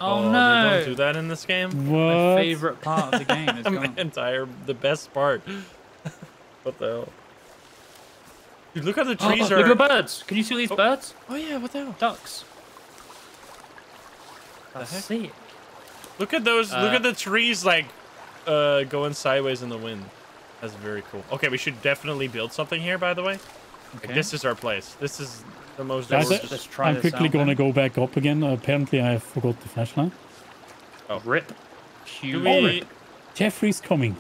Speaker 2: Oh,
Speaker 1: They
Speaker 2: no!
Speaker 1: don't do that in this game.
Speaker 3: What?
Speaker 2: My favorite part of the game is [LAUGHS]
Speaker 1: My entire, the best part. [LAUGHS] what the hell? Dude, look how the
Speaker 2: Oh,
Speaker 1: trees
Speaker 2: look
Speaker 1: are.
Speaker 2: at the birds. Can you see these
Speaker 1: Oh.
Speaker 2: birds?
Speaker 1: Oh yeah, what the hell?
Speaker 2: Ducks. I see it.
Speaker 1: Look at those. look
Speaker 2: Uh,
Speaker 1: at the trees like uh, going sideways in the wind. That's very cool. Okay, we should definitely build something here. By the way, Like,
Speaker 2: Okay.
Speaker 1: this is our place. This is the most.
Speaker 3: Guys,
Speaker 1: gorgeous-
Speaker 2: let's try
Speaker 3: I'm quickly gonna go back up again. apparently, I forgot the flashlight.
Speaker 2: Oh, Rip.
Speaker 1: Do
Speaker 2: Huge.
Speaker 1: we,
Speaker 3: Jeffrey's coming.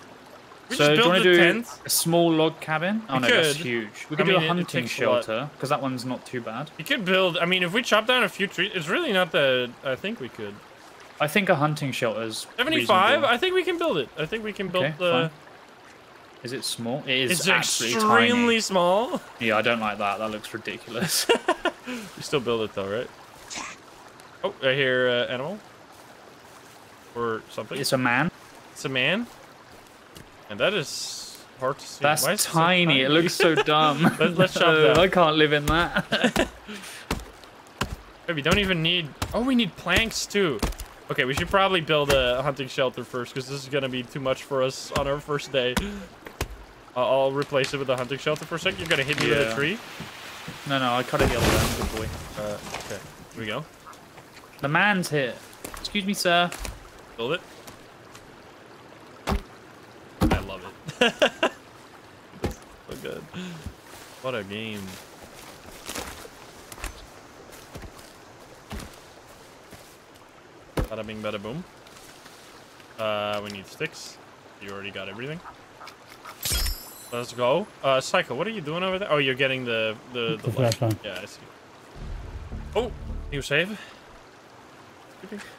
Speaker 1: we
Speaker 2: So
Speaker 1: just
Speaker 2: do you want to do
Speaker 1: tent?
Speaker 2: a small log cabin? Oh
Speaker 1: We
Speaker 2: no, that's huge. We
Speaker 1: I
Speaker 2: could do
Speaker 1: mean,
Speaker 2: a
Speaker 1: it- it
Speaker 2: hunting
Speaker 1: takes a lot.
Speaker 2: shelter because that one's not too bad.
Speaker 1: You could build. I mean, if we chop down a few trees, it's really not the. I think we could.
Speaker 2: I think a hunting shelter is
Speaker 1: Seventy-five.
Speaker 2: reasonable.
Speaker 1: I think we can build it. I think we can build
Speaker 2: Okay,
Speaker 1: the.
Speaker 2: fine. Is it small? It is
Speaker 1: It's extremely
Speaker 2: tiny.
Speaker 1: small.
Speaker 2: Yeah, I don't like that. That looks ridiculous. [LAUGHS]
Speaker 1: We still build it though, right? Oh, I hear uh, animal. Or something.
Speaker 2: it's a man.
Speaker 1: It's a man. And that is hard to see.
Speaker 2: That's
Speaker 1: it so
Speaker 2: tiny. It looks so dumb. [LAUGHS]
Speaker 1: Let- let's chop [LAUGHS] that.
Speaker 2: I can't live in that.
Speaker 1: We don't even need. Oh, we need planks too. Okay, we should probably build a hunting shelter first because this is gonna be too much for us on our first day. Uh, I'll replace it with a hunting shelter for a second. You're gonna hit me with a tree.
Speaker 2: no, no, I cut it the other way. Good boy.
Speaker 1: Uh, okay, here we go.
Speaker 2: The man's here. Excuse me, sir.
Speaker 1: Build it. I love it. [LAUGHS] so good. What a game. Bada bing, bada boom. Uh, we need sticks. You already got everything. Let's go. Uh, Psycho, what are you doing over there? Oh, you're getting the the,
Speaker 3: The
Speaker 1: light.
Speaker 3: flashlight.
Speaker 1: Yeah, I see. Oh, you save?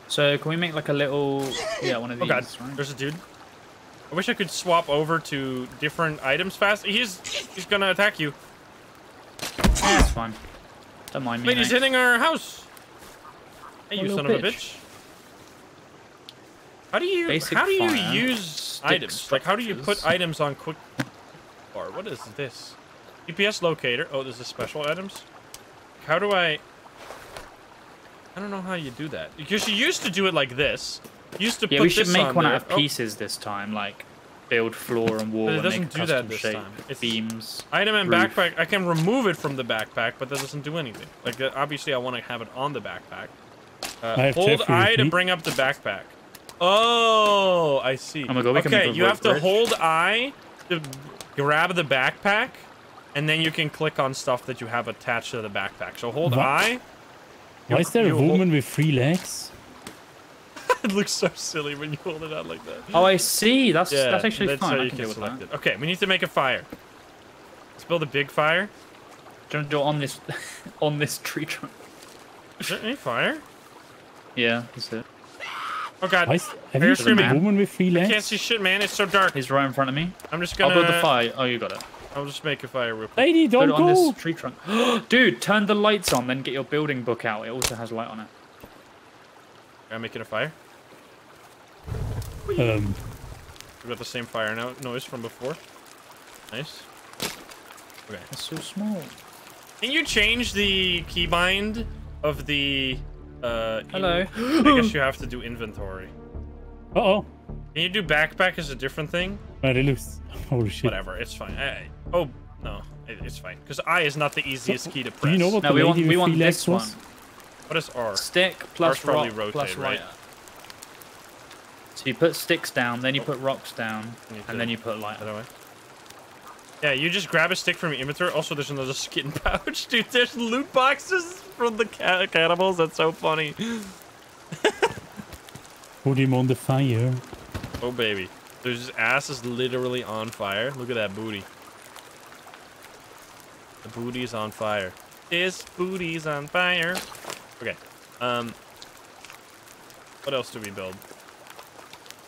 Speaker 2: So can we make like a little yeah one of these?
Speaker 1: Oh god,
Speaker 2: right?
Speaker 1: there's a dude. I wish I could swap over to different items fast. He's he's gonna attack you.
Speaker 2: Yeah, it's fine. Don't mind me.
Speaker 1: Wait, he's hitting our house. Hey,
Speaker 2: Oh,
Speaker 1: you
Speaker 2: little
Speaker 1: son of a
Speaker 2: bitch.
Speaker 1: Bitch. How do you
Speaker 2: Basic
Speaker 1: how do you
Speaker 2: fire,
Speaker 1: use
Speaker 2: stick
Speaker 1: items? Like how do you put items on quick bar? What is this? GPS locator. Oh, there's a special items. How do I I don't know how you do that. Because you used to do it like this. You used to
Speaker 2: Yeah,
Speaker 1: put
Speaker 2: we should
Speaker 1: this
Speaker 2: make
Speaker 1: on
Speaker 2: one
Speaker 1: there.
Speaker 2: out of
Speaker 1: Oh,
Speaker 2: pieces this time, like build floor and wall
Speaker 1: But it
Speaker 2: and
Speaker 1: doesn't
Speaker 2: make a
Speaker 1: do that this
Speaker 2: shape,
Speaker 1: time. It's-
Speaker 2: beams.
Speaker 1: Item and
Speaker 2: roof.
Speaker 1: backpack. I can remove it from the backpack, but that doesn't do anything. Like obviously, I want to have it on the backpack. Uh,
Speaker 3: I have
Speaker 1: hold I to bring up the backpack. Oh, I see.
Speaker 2: My God, we can
Speaker 1: okay,
Speaker 2: make
Speaker 1: you have to hold I to grab the backpack, and then you can click on stuff that you have attached to the backpack. So hold
Speaker 3: What?
Speaker 1: I.
Speaker 3: Why is there a woman with three legs? [LAUGHS]
Speaker 1: it looks so silly when you hold it out like that.
Speaker 2: Oh, I see. That's
Speaker 1: Yeah,
Speaker 2: that's actually
Speaker 1: that's
Speaker 2: fine.
Speaker 1: how
Speaker 2: I
Speaker 1: you
Speaker 2: can
Speaker 1: can
Speaker 2: deal with
Speaker 1: select
Speaker 2: that.
Speaker 1: it. Okay, we need to make a fire. Let's build a big fire.
Speaker 2: Do you want to do it on this [LAUGHS] on this tree trunk?
Speaker 1: Is there any fire?
Speaker 2: Yeah, that's it.
Speaker 1: Oh god,
Speaker 3: Why is, have
Speaker 1: Here's
Speaker 3: you seen
Speaker 2: the
Speaker 3: a woman with three legs?
Speaker 1: can't see shit, man. It's so dark.
Speaker 2: He's right in front of me.
Speaker 1: I'm just gonna.
Speaker 2: I'll
Speaker 1: gonna.
Speaker 2: build the fire. Oh, you got it.
Speaker 1: I'll just make a fire real quick.
Speaker 3: Lady, don't
Speaker 2: it on
Speaker 3: go!
Speaker 2: this tree trunk. [GASPS] Dude, turn the lights on, then get your building book out. It also has light on it.
Speaker 1: I'm making a fire.
Speaker 3: Um,
Speaker 1: We got the same fire now noise from before. Nice. Okay.
Speaker 2: It's so small.
Speaker 1: Can you change the keybind of the? Uh,
Speaker 2: Hello.
Speaker 1: in- I guess you have to do inventory.
Speaker 3: uh oh.
Speaker 1: Can you do backpack as a different thing?
Speaker 3: But it looks. Holy shit.
Speaker 1: Whatever, it's fine. I, I- oh no, it, it's fine. Because I is not the easiest key to press.
Speaker 3: Do you know what
Speaker 2: No,
Speaker 3: the
Speaker 2: we want we want
Speaker 3: legs
Speaker 2: this
Speaker 3: was?
Speaker 2: one.
Speaker 1: What is R?
Speaker 2: Stick plus
Speaker 1: probably
Speaker 2: rock
Speaker 1: rotate,
Speaker 2: plus
Speaker 1: right?
Speaker 2: light. So you put sticks down, then you put rocks down, and then you put light.
Speaker 1: By the way. Yeah, you just grab a stick from your inventory. Also, there's another skin [LAUGHS] pouch, dude. There's loot boxes from the ca cannibals. That's so funny. [LAUGHS]
Speaker 3: Put him on the fire.
Speaker 1: Oh baby, there's his ass is literally on fire. Look at that booty. The booty's on fire. This booty's on fire. Okay. Um. What else do we build?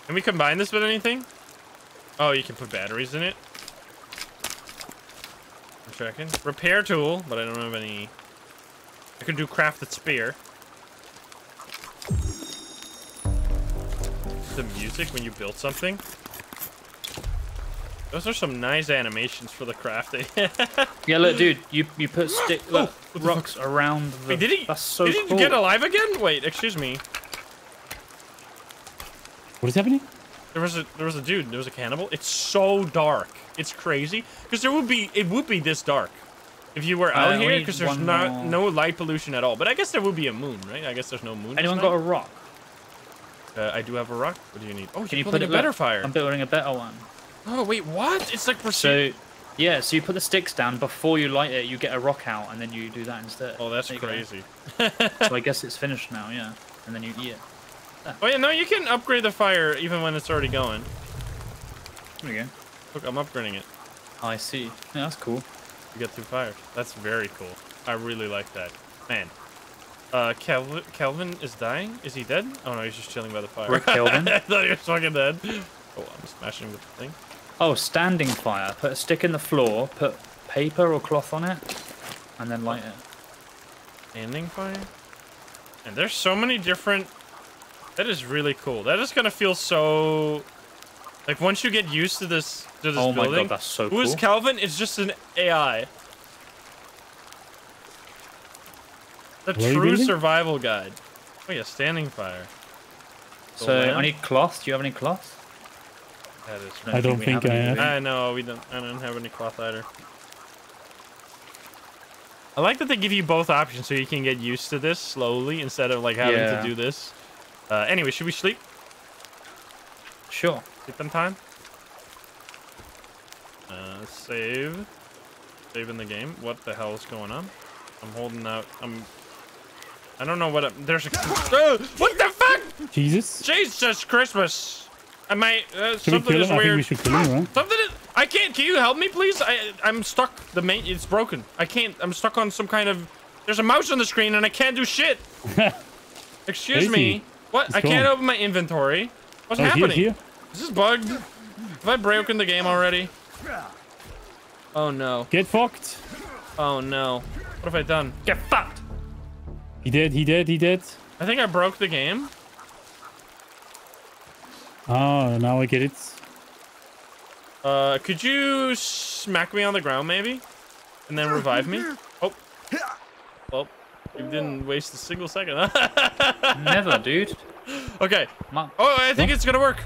Speaker 1: Can we combine this with anything? Oh, you can put batteries in it. I'm checking. Repair tool, but I don't have any. I can do crafted spear. The music when you build something. Those are some nice animations for the crafting. [LAUGHS]
Speaker 2: Yeah, look, dude, you you put stick [GASPS] look,
Speaker 1: Oh, what the
Speaker 2: rocks around the.
Speaker 1: Wait, did he?
Speaker 2: That's so
Speaker 1: did he
Speaker 2: cool.
Speaker 1: get alive again? Wait, excuse me.
Speaker 3: What is happening?
Speaker 1: There was a there was a dude. There was a cannibal. It's so dark. It's crazy because there would be it would be this dark if you were out
Speaker 2: Uh,
Speaker 1: here because there's not
Speaker 2: more.
Speaker 1: no light pollution at all. But I guess there would be a moon, right? I guess there's no moon.
Speaker 2: Anyone got a rock?
Speaker 1: Uh, I do have a rock. What do you need? Oh,
Speaker 2: Can
Speaker 1: you put a
Speaker 2: it
Speaker 1: better fire.
Speaker 2: I'm building a better one.
Speaker 1: Oh wait, what? It's like proceed.
Speaker 2: So, yeah, so you put the sticks down before you light it. You get a rock out, and then you do that instead.
Speaker 1: oh, that's
Speaker 2: There you go.
Speaker 1: crazy. [LAUGHS]
Speaker 2: So I guess it's finished now, yeah. And then you eat it.
Speaker 1: Oh yeah, no, you can upgrade the fire even when it's already going.
Speaker 2: There we go.
Speaker 1: Look, I'm upgrading it.
Speaker 2: I see. Yeah, that's cool.
Speaker 1: You get two fires. That's very cool. I really like that. Man. Uh, Kelvin, Kelvin is dying? Is he dead? Oh no, he's just chilling by the fire.
Speaker 2: Rick Kelvin? [LAUGHS]
Speaker 1: I thought he was fucking dead. Oh, I'm smashing the thing.
Speaker 2: Oh, standing fire. Put a stick in the floor, put paper or cloth on it, and then light it.
Speaker 1: Standing fire? And there's so many different... That is really cool. That is gonna feel so... Like, once you get used to this, to this
Speaker 2: Oh my god, that's so
Speaker 1: Who is
Speaker 2: cool.
Speaker 1: Kelvin? It's just an AI. The
Speaker 3: What
Speaker 1: true survival guide. Oh yeah, standing fire. The
Speaker 2: So
Speaker 1: lamp?
Speaker 2: I need cloth. Do you have any cloth?
Speaker 1: That is.
Speaker 3: I don't
Speaker 2: we
Speaker 3: think
Speaker 2: have
Speaker 3: I have.
Speaker 1: I know we don't. I don't have any cloth either. I like that they give you both options so you can get used to this slowly instead of like having
Speaker 2: Yeah.
Speaker 1: to do this. Uh, anyway, should we sleep?
Speaker 2: Sure.
Speaker 1: Sleep them time. Uh, save. Save in the game. What the hell is going on? I'm holding out. I'm. I don't know what. I'm, there's a. Oh, [LAUGHS] what the fuck?
Speaker 3: Jesus.
Speaker 1: Jesus Christmas! Am I? Uh,
Speaker 3: Should we
Speaker 1: something is
Speaker 3: him? I think we
Speaker 1: weird.
Speaker 3: should kill him, right?
Speaker 1: Something is, I can't. Can you help me, please? I I'm stuck. The main. It's broken. I can't. I'm stuck on some kind of There's a mouse on the screen and I can't do shit. [LAUGHS] Excuse
Speaker 3: Crazy.
Speaker 1: me. What?
Speaker 3: It's
Speaker 1: I can't
Speaker 3: gone.
Speaker 1: open my inventory. What's
Speaker 3: Oh, here,
Speaker 1: happening?
Speaker 3: here.
Speaker 1: Is this bugged? Have I broken the game already? Oh no.
Speaker 3: Get fucked.
Speaker 1: Oh no. What have I done?
Speaker 2: Get fucked.
Speaker 3: He did, he did, he did.
Speaker 1: I think I broke the game.
Speaker 3: Oh, now I get it.
Speaker 1: Uh, could you smack me on the ground maybe? And then revive me? Oh. Well, you didn't waste a single second. [LAUGHS]
Speaker 2: Never, dude.
Speaker 1: okay. Oh, I think it's gonna work.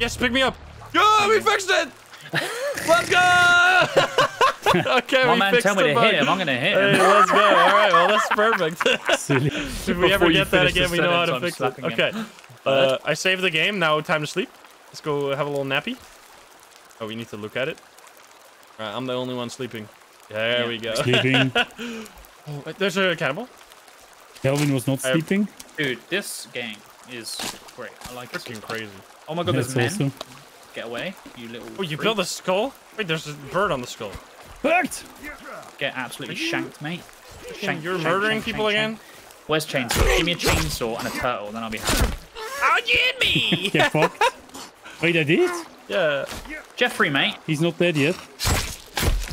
Speaker 1: Yes, pick me up. Yeah, we fixed it. Let's go. [LAUGHS] okay,
Speaker 2: My
Speaker 1: we
Speaker 2: man
Speaker 1: fixed
Speaker 2: tell me
Speaker 1: the
Speaker 2: to
Speaker 1: bug.
Speaker 2: hit him. I'm gonna hit him.
Speaker 1: Hey, let's go. All right, well that's perfect. [LAUGHS]
Speaker 3: Silly.
Speaker 1: if we
Speaker 2: Before
Speaker 1: ever get that again, we know how to fix
Speaker 2: I'm
Speaker 1: it.
Speaker 2: slapping
Speaker 1: Okay. Uh, I saved the game. Now time to sleep. Let's go have a little nappy. Oh, we need to look at it. All right, I'm the only one sleeping. There
Speaker 2: Yeah.
Speaker 1: we go.
Speaker 3: Sleeping. [LAUGHS]
Speaker 1: Oh, wait, there's a cannibal.
Speaker 3: Kelvin was not
Speaker 1: I-
Speaker 3: sleeping.
Speaker 2: Dude, this game is great. I like it.
Speaker 1: Freaking crazy.
Speaker 2: Oh my god, there's
Speaker 3: That's
Speaker 2: men.
Speaker 3: awesome.
Speaker 2: Get away, you little.
Speaker 1: Oh, you
Speaker 2: freak.
Speaker 1: built a skull? Wait, there's a bird on the skull.
Speaker 3: Fucked!
Speaker 2: Get absolutely shanked, mate. Shank,
Speaker 1: You're
Speaker 2: shank,
Speaker 1: murdering
Speaker 2: shank,
Speaker 1: people
Speaker 2: shank,
Speaker 1: again?
Speaker 2: shank. Where's chainsaw? Give me a chainsaw and a turtle, then I'll be happy.
Speaker 1: Oh, Jimmy!
Speaker 3: Get fucked. [LAUGHS] Wait, I did?
Speaker 1: yeah.
Speaker 2: Jeffrey, mate,
Speaker 3: He's not dead yet.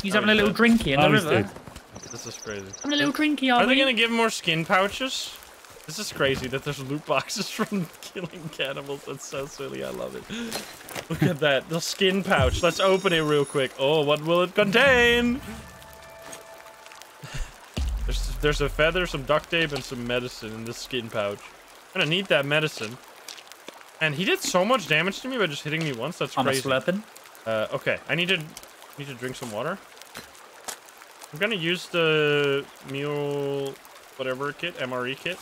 Speaker 2: he's
Speaker 1: Oh,
Speaker 2: having a little oh,
Speaker 1: dead.
Speaker 2: drinky in
Speaker 3: Oh,
Speaker 2: the river.
Speaker 3: dead.
Speaker 1: This is crazy.
Speaker 2: Having a little drinky,
Speaker 1: Are
Speaker 2: are
Speaker 1: they
Speaker 2: we?
Speaker 1: gonna give more skin pouches? This is crazy that there's loot boxes [LAUGHS] from killing cannibals. That's so silly. I love it. Look at that. The skin pouch. Let's open it real quick. Oh, what will it contain? There's, there's a feather, some duct tape, and some medicine in this skin pouch. I'm gonna need that medicine. And he did so much damage to me by just hitting me once. That's crazy.
Speaker 2: slurping.
Speaker 1: Uh, okay, I need to need to drink some water. I'm gonna use the mule whatever kit, MRE kit.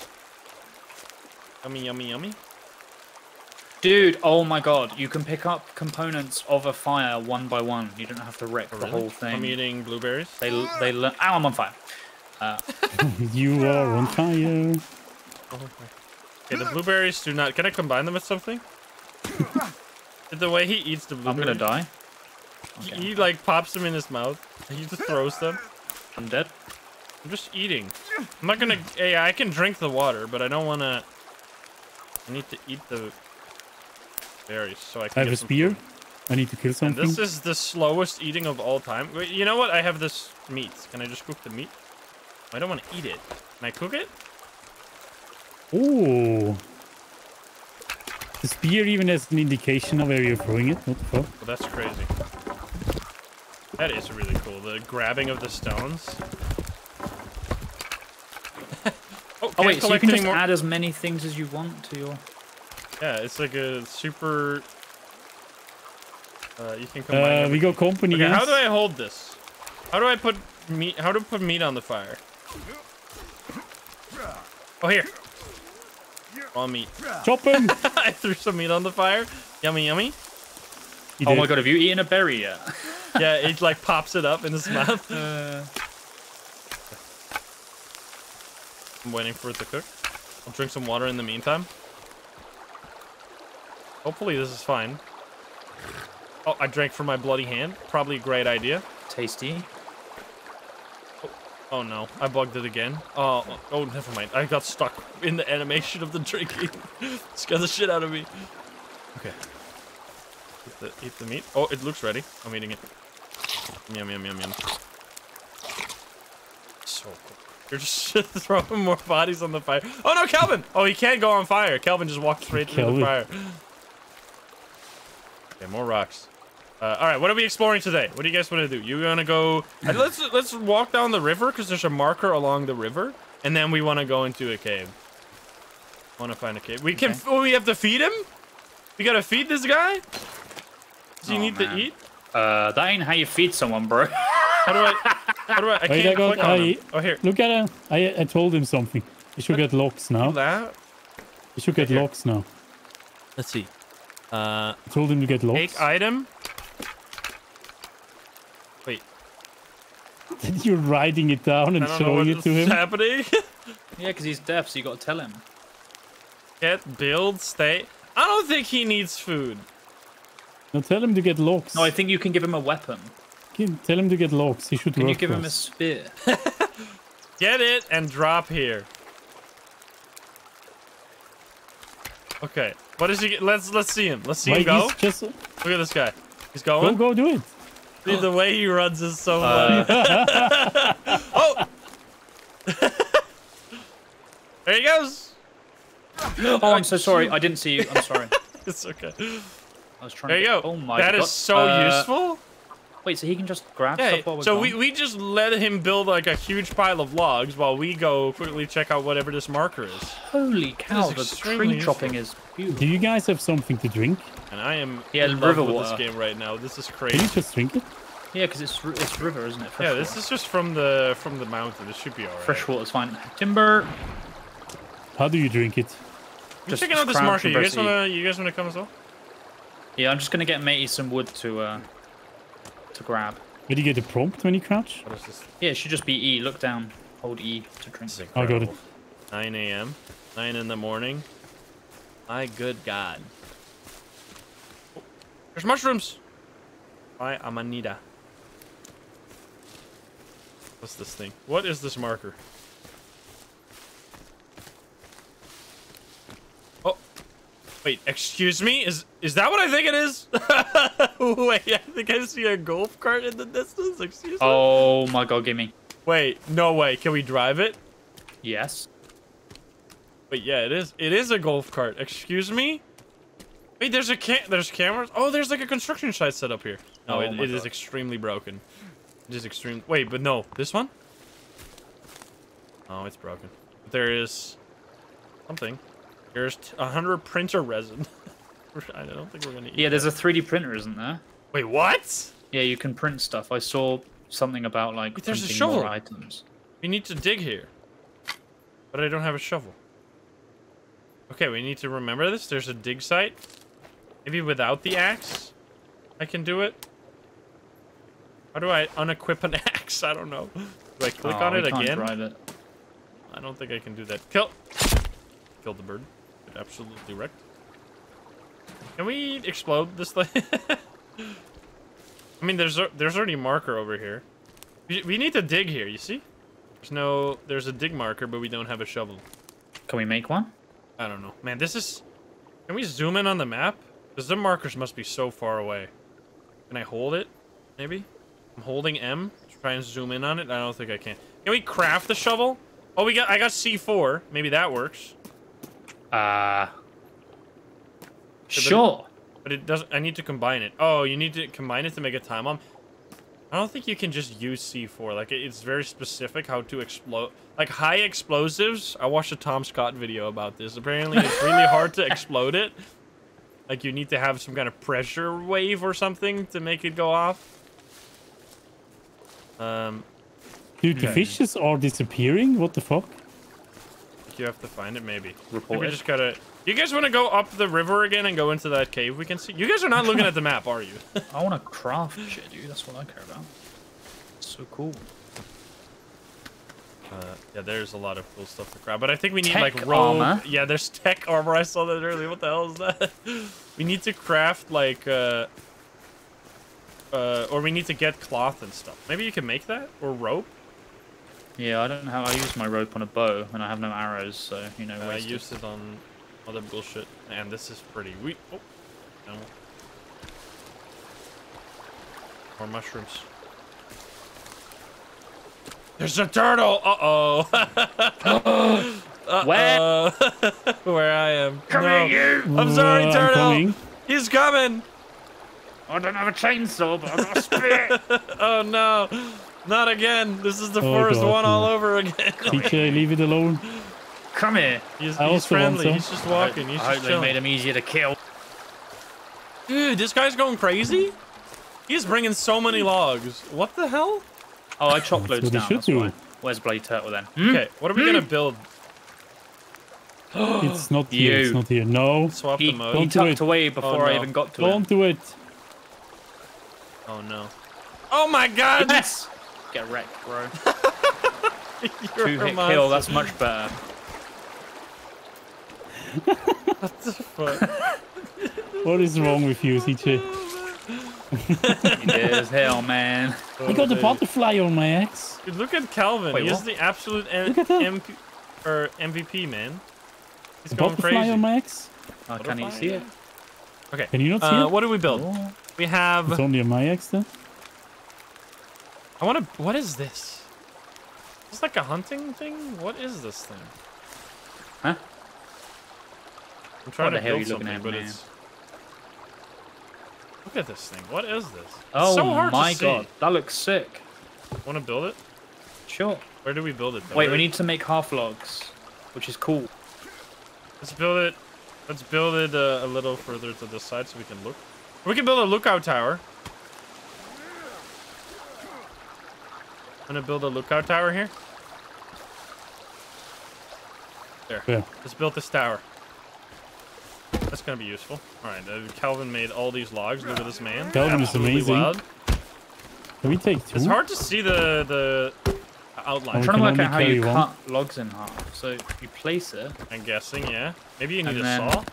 Speaker 1: Yummy, yummy, yummy.
Speaker 2: Dude, oh my god, you can pick up components of a fire one by one. You don't have to wreck
Speaker 1: Oh,
Speaker 2: the
Speaker 1: really?
Speaker 2: whole thing.
Speaker 1: I'm eating blueberries.
Speaker 2: They they learn. Ow, I'm on fire. [LAUGHS]
Speaker 3: You are on fire.
Speaker 1: Oh, okay, the blueberries do not. Can I combine them with something? the way he eats the blueberries.
Speaker 2: I'm gonna die.
Speaker 1: He,
Speaker 2: Okay.
Speaker 1: he like pops them in his mouth. He just throws them.
Speaker 2: I'm dead.
Speaker 1: I'm just eating. I'm not gonna. Hey, I can drink the water, but I don't wanna. I need to eat the berries so I can.
Speaker 3: I have a spear.
Speaker 1: food.
Speaker 3: I need to kill
Speaker 1: And
Speaker 3: something.
Speaker 1: this is the slowest eating of all time. Wait, you know what? I have this meat. Can I just cook the meat? I don't want to eat it. Can I cook it?
Speaker 3: Oh. The spear even has an indication of where you're throwing it. What the fuck?
Speaker 1: Well, that's crazy. That is really cool. The grabbing of the stones. Oh,
Speaker 2: Oh wait, so you can just
Speaker 1: more-
Speaker 2: add as many things as you want to your.
Speaker 1: Yeah, it's like a super. Uh, you can combine.
Speaker 3: Uh, we
Speaker 1: everything.
Speaker 3: got company.
Speaker 1: Okay, how do I hold this? How do I put meat? How to put meat on the fire? Oh, here. Raw meat.
Speaker 3: Chop him! [LAUGHS]
Speaker 1: I threw some meat on the fire. Yummy, yummy.
Speaker 3: He
Speaker 2: Oh
Speaker 3: did.
Speaker 2: my god, have you eaten a berry yet?
Speaker 1: Yeah, it like pops it up in his mouth. [LAUGHS]
Speaker 2: Uh,
Speaker 1: I'm waiting for it to cook. I'll drink some water in the meantime. Hopefully this is fine. Oh, I drank from my bloody hand. Probably a great idea.
Speaker 2: tasty.
Speaker 1: Oh, oh no, I bugged it again. Oh, oh, never mind. I got stuck in the animation of the drinking. [LAUGHS] Scared the shit out of me. Okay. Eat the, eat the meat. Oh, it looks ready. I'm eating it. Yum, yum, yum, yum. You're just [LAUGHS] throwing more bodies on the fire. Oh no, Kelvin! Oh, he can't go on fire. Kelvin just walked straight through the fire. Okay, more rocks. Uh, all right, what are we exploring today? What do you guys want to do? You want to go? uh, [CLEARS THROAT] let's let's walk down the river because there's a marker along the river, and then we want to go into a cave. Want to find a cave? We can. Oh, we have to feed him. We gotta feed this guy. Does he
Speaker 2: Oh,
Speaker 1: need
Speaker 2: man.
Speaker 1: to eat?
Speaker 2: Uh, that ain't how you feed someone, bro.
Speaker 1: How do I? [LAUGHS] How do I? I can't
Speaker 3: I got-
Speaker 1: click on him. Oh, here.
Speaker 3: Look at him. I, I told him something. He should get locks now.
Speaker 1: That.
Speaker 3: He should get
Speaker 1: Here.
Speaker 3: locks now.
Speaker 1: Let's see. Uh,
Speaker 3: I told him to get locks.
Speaker 1: take item. Wait, [LAUGHS]
Speaker 3: You're writing it down and
Speaker 1: I
Speaker 3: showing it to him.
Speaker 1: What's happening. [LAUGHS]
Speaker 2: yeah, because he's deaf, so you got to tell him.
Speaker 1: Get, build, stay. I don't think he needs food.
Speaker 3: Now tell him to get locks.
Speaker 2: No, I think you can give him a weapon.
Speaker 3: Give- tell him to get locks. He should
Speaker 2: Can
Speaker 3: work
Speaker 2: you give
Speaker 3: for
Speaker 2: him a spear? [LAUGHS]
Speaker 1: Get it and drop here. Okay. What is he? get- Let's let's see him. Let's see him
Speaker 3: Wait,
Speaker 1: go.
Speaker 3: he's just
Speaker 1: Look at this guy. He's
Speaker 3: go
Speaker 1: going.
Speaker 3: go go do it.
Speaker 1: Dude, the way he runs is so
Speaker 2: Uh,
Speaker 1: funny. [LAUGHS] [LAUGHS] oh. there he goes.
Speaker 2: Oh, I'm so sorry. I didn't see you. I'm sorry.
Speaker 1: It's okay.
Speaker 2: I was trying
Speaker 1: There
Speaker 2: to
Speaker 1: you
Speaker 2: get-
Speaker 1: go.
Speaker 2: Oh my
Speaker 1: That
Speaker 2: god.
Speaker 1: is so
Speaker 2: Uh,
Speaker 1: useful.
Speaker 2: Wait, so he can just grab
Speaker 1: Yeah.
Speaker 2: stuff while we're
Speaker 1: So
Speaker 2: gone?
Speaker 1: we, we just let him build like a huge pile of logs while we go quickly check out whatever this marker is.
Speaker 2: Holy cow, the
Speaker 1: extremely
Speaker 2: tree chopping is beautiful.
Speaker 3: Do you guys have something to drink?
Speaker 1: And I am
Speaker 2: Yeah,
Speaker 1: in
Speaker 2: river
Speaker 1: love with
Speaker 2: water.
Speaker 1: this game right now. This is crazy.
Speaker 3: Can you just drink it?
Speaker 2: Yeah, because it's, it's river, isn't it?
Speaker 1: Yeah,
Speaker 2: Fresh
Speaker 1: this
Speaker 2: water.
Speaker 1: is just from the from the mountain. It should be alright.
Speaker 2: Fresh water's fine. Timber.
Speaker 3: How do you drink it?
Speaker 1: I'm
Speaker 2: Just
Speaker 1: checking out this
Speaker 2: crouch
Speaker 1: marker. You guys wanna you guys wanna come as well?
Speaker 2: Yeah, I'm just gonna get matey some wood to uh to grab.
Speaker 3: Did you get a prompt when you crouch?
Speaker 1: What is this?
Speaker 2: Yeah, it should just be E. Look down. Hold E to drink.
Speaker 3: I got it.
Speaker 1: 9 a.m. 9 in the morning. My good God. Oh, there's mushrooms. Hi, Amanita. What's this thing? What is this marker? Wait. Excuse me. Is is that what I think it is? [LAUGHS] wait, I think I see a golf cart in the distance. Excuse me.
Speaker 2: Oh my god, gimme.
Speaker 1: Wait, no way. Can we drive it?
Speaker 2: Yes.
Speaker 1: Wait, yeah, it is. It is a golf cart. Excuse me. Wait, there's a ca- there's cameras. Oh, there's like a construction site set up here. No,
Speaker 2: Oh
Speaker 1: it, it is extremely broken. It is extreme. Wait, but no, this one. Oh, it's broken. There is something. There's t- a hundred printer resin. [LAUGHS] I don't think we're gonna. Eat
Speaker 2: Yeah, there's
Speaker 1: that.
Speaker 2: a 3D printer, isn't there?
Speaker 1: Wait, what?
Speaker 2: Yeah, you can print stuff. I saw something about like
Speaker 1: Wait, there's a
Speaker 2: printing more
Speaker 1: shovel.
Speaker 2: items.
Speaker 1: We need to dig here. But I don't have a shovel. Okay, we need to remember this. There's a dig site. Maybe without the axe, I can do it. How do I unequip an [LAUGHS] axe? I don't know. Do I click
Speaker 2: Oh,
Speaker 1: on it
Speaker 2: can't
Speaker 1: again?
Speaker 2: drive it.
Speaker 1: I don't think I can do that. Kill. Killed the bird. Absolutely wrecked. Can we explode this thing? [LAUGHS] I mean, there's a, there's already a marker over here. We, we need to dig here. You see? There's no. There's a dig marker, but we don't have a shovel.
Speaker 2: Can we make one?
Speaker 1: I don't know. Man, this is. Can we zoom in on the map? Because the markers must be so far away. Can I hold it? Maybe. I'm holding M to try and zoom in on it. I don't think I can. Can we craft the shovel? Oh, we got. I got C4. Maybe that works.
Speaker 2: Uh Sure.
Speaker 1: But it doesn't. I need to combine it. Oh, you need to combine it to make a time bomb. I don't think you can just use C4. Like it's very specific how to explode. Like high explosives. I watched a Tom Scott video about this. Apparently, it's really [LAUGHS] hard to explode it. Like you need to have some kind of pressure wave or something to make it go off. Um,
Speaker 3: Dude, the
Speaker 2: Okay.
Speaker 3: fishes are disappearing. What the fuck?
Speaker 1: You have to find it maybe.
Speaker 2: Report
Speaker 1: we
Speaker 2: it.
Speaker 1: just gotta. You guys want to go up the river again and go into that cave we can see? You guys are not looking at the map, are you? [LAUGHS]
Speaker 2: I want to craft shit, dude. That's what I care about. So cool.
Speaker 1: Uh, yeah, there's a lot of cool stuff to grab, but I think we need
Speaker 2: Tech
Speaker 1: like rope.
Speaker 2: armor?
Speaker 1: Yeah, there's tech armor. I saw that earlier. What the hell is that? [LAUGHS] we need to craft like, uh, uh, or we need to get cloth and stuff. Maybe you can make that or rope.
Speaker 2: Yeah, I don't know how I use my rope on a bow, and I have no arrows, so you know.
Speaker 1: Uh, I
Speaker 2: wasted.
Speaker 1: used it on other bullshit, and this is pretty. We oh, no. more mushrooms. There's a turtle. Uh oh. [LAUGHS]
Speaker 2: Where?
Speaker 1: Uh, [LAUGHS] where I am.
Speaker 2: Come
Speaker 1: no.
Speaker 2: here, you!
Speaker 1: I'm sorry,
Speaker 3: Uh,
Speaker 1: turtle.
Speaker 3: coming.
Speaker 1: He's coming.
Speaker 2: I don't have a chainsaw, but I've got a spear. [LAUGHS]
Speaker 1: Oh no, not again. This is the
Speaker 3: Oh,
Speaker 1: forest
Speaker 3: God,
Speaker 1: one all over again. [LAUGHS]
Speaker 3: CJ, leave it alone.
Speaker 2: Come here.
Speaker 1: He's,
Speaker 3: I
Speaker 1: he's friendly. He's just walking. He's
Speaker 2: I hope
Speaker 1: just
Speaker 2: they made him easier to kill.
Speaker 1: Dude, this guy's going crazy. He's bringing so many logs. What the hell?
Speaker 2: Oh, I chopped
Speaker 3: That's
Speaker 2: loads
Speaker 3: what he
Speaker 2: down.
Speaker 3: should
Speaker 2: That's
Speaker 3: do.
Speaker 2: why. Where's Bloody Turtle then? Hmm?
Speaker 1: Okay, what are we hmm? gonna build? [GASPS]
Speaker 3: It's not here. It's not here. No.
Speaker 1: Swap
Speaker 2: He,
Speaker 1: the
Speaker 2: he
Speaker 1: mode.
Speaker 3: Don't do
Speaker 2: tucked
Speaker 3: it.
Speaker 2: away before I oh,
Speaker 1: no.
Speaker 2: even got to
Speaker 3: Don't
Speaker 2: him.
Speaker 3: do it.
Speaker 1: Oh no. Oh my god!
Speaker 2: Yes! Get wrecked, bro. [LAUGHS] [LAUGHS] Two hit
Speaker 1: monster.
Speaker 2: kill, that's much better.
Speaker 1: Fuck. [LAUGHS]
Speaker 3: What is wrong with you, CJ?
Speaker 2: He is hell, man.
Speaker 3: I got the
Speaker 1: Oh,
Speaker 3: butterfly on my axe.
Speaker 1: Dude, look at Kelvin.
Speaker 2: Wait,
Speaker 1: He's
Speaker 2: what?
Speaker 1: the absolute M-
Speaker 3: Look at that.
Speaker 1: MP or MVP, man. He's
Speaker 3: The
Speaker 1: going
Speaker 3: butterfly
Speaker 1: crazy.
Speaker 3: on my axe.
Speaker 2: Oh, can you
Speaker 1: Butterfly,
Speaker 2: see it?
Speaker 1: Okay.
Speaker 3: Can you not see
Speaker 1: Uh,
Speaker 3: it?
Speaker 1: what do we build?
Speaker 2: Oh.
Speaker 1: We have.
Speaker 3: It's only on my axe then.
Speaker 1: I want to. What is this? It's like a hunting thing. What is this thing?
Speaker 2: Huh?
Speaker 1: I'm trying
Speaker 2: the
Speaker 1: to build
Speaker 2: you
Speaker 1: something,
Speaker 2: at,
Speaker 1: but
Speaker 2: man?
Speaker 1: it's. Look at this thing. What is this?
Speaker 2: Oh
Speaker 1: so
Speaker 2: my god, that looks sick.
Speaker 1: Want to build it?
Speaker 2: Sure.
Speaker 1: Where do we build it? though?
Speaker 2: Wait, we need to make half logs, which is cool.
Speaker 1: Let's build it. Let's build it uh, a little further to the side so we can look. We can build a lookout tower. I'm gonna build a lookout tower here. There.
Speaker 3: Yeah.
Speaker 1: Let's build this tower. That's gonna be useful. All right, uh, Kelvin made all these logs. Look at this man.
Speaker 3: Kelvin is amazing.
Speaker 1: wild.
Speaker 3: Can we take two?
Speaker 1: It's hard to see the the outline.
Speaker 2: I'm trying to
Speaker 3: can
Speaker 2: work out how you
Speaker 3: carry one.
Speaker 2: cut logs in half. So you place it.
Speaker 1: I'm guessing, yeah. Maybe you need
Speaker 2: And
Speaker 1: a
Speaker 2: then-
Speaker 1: saw.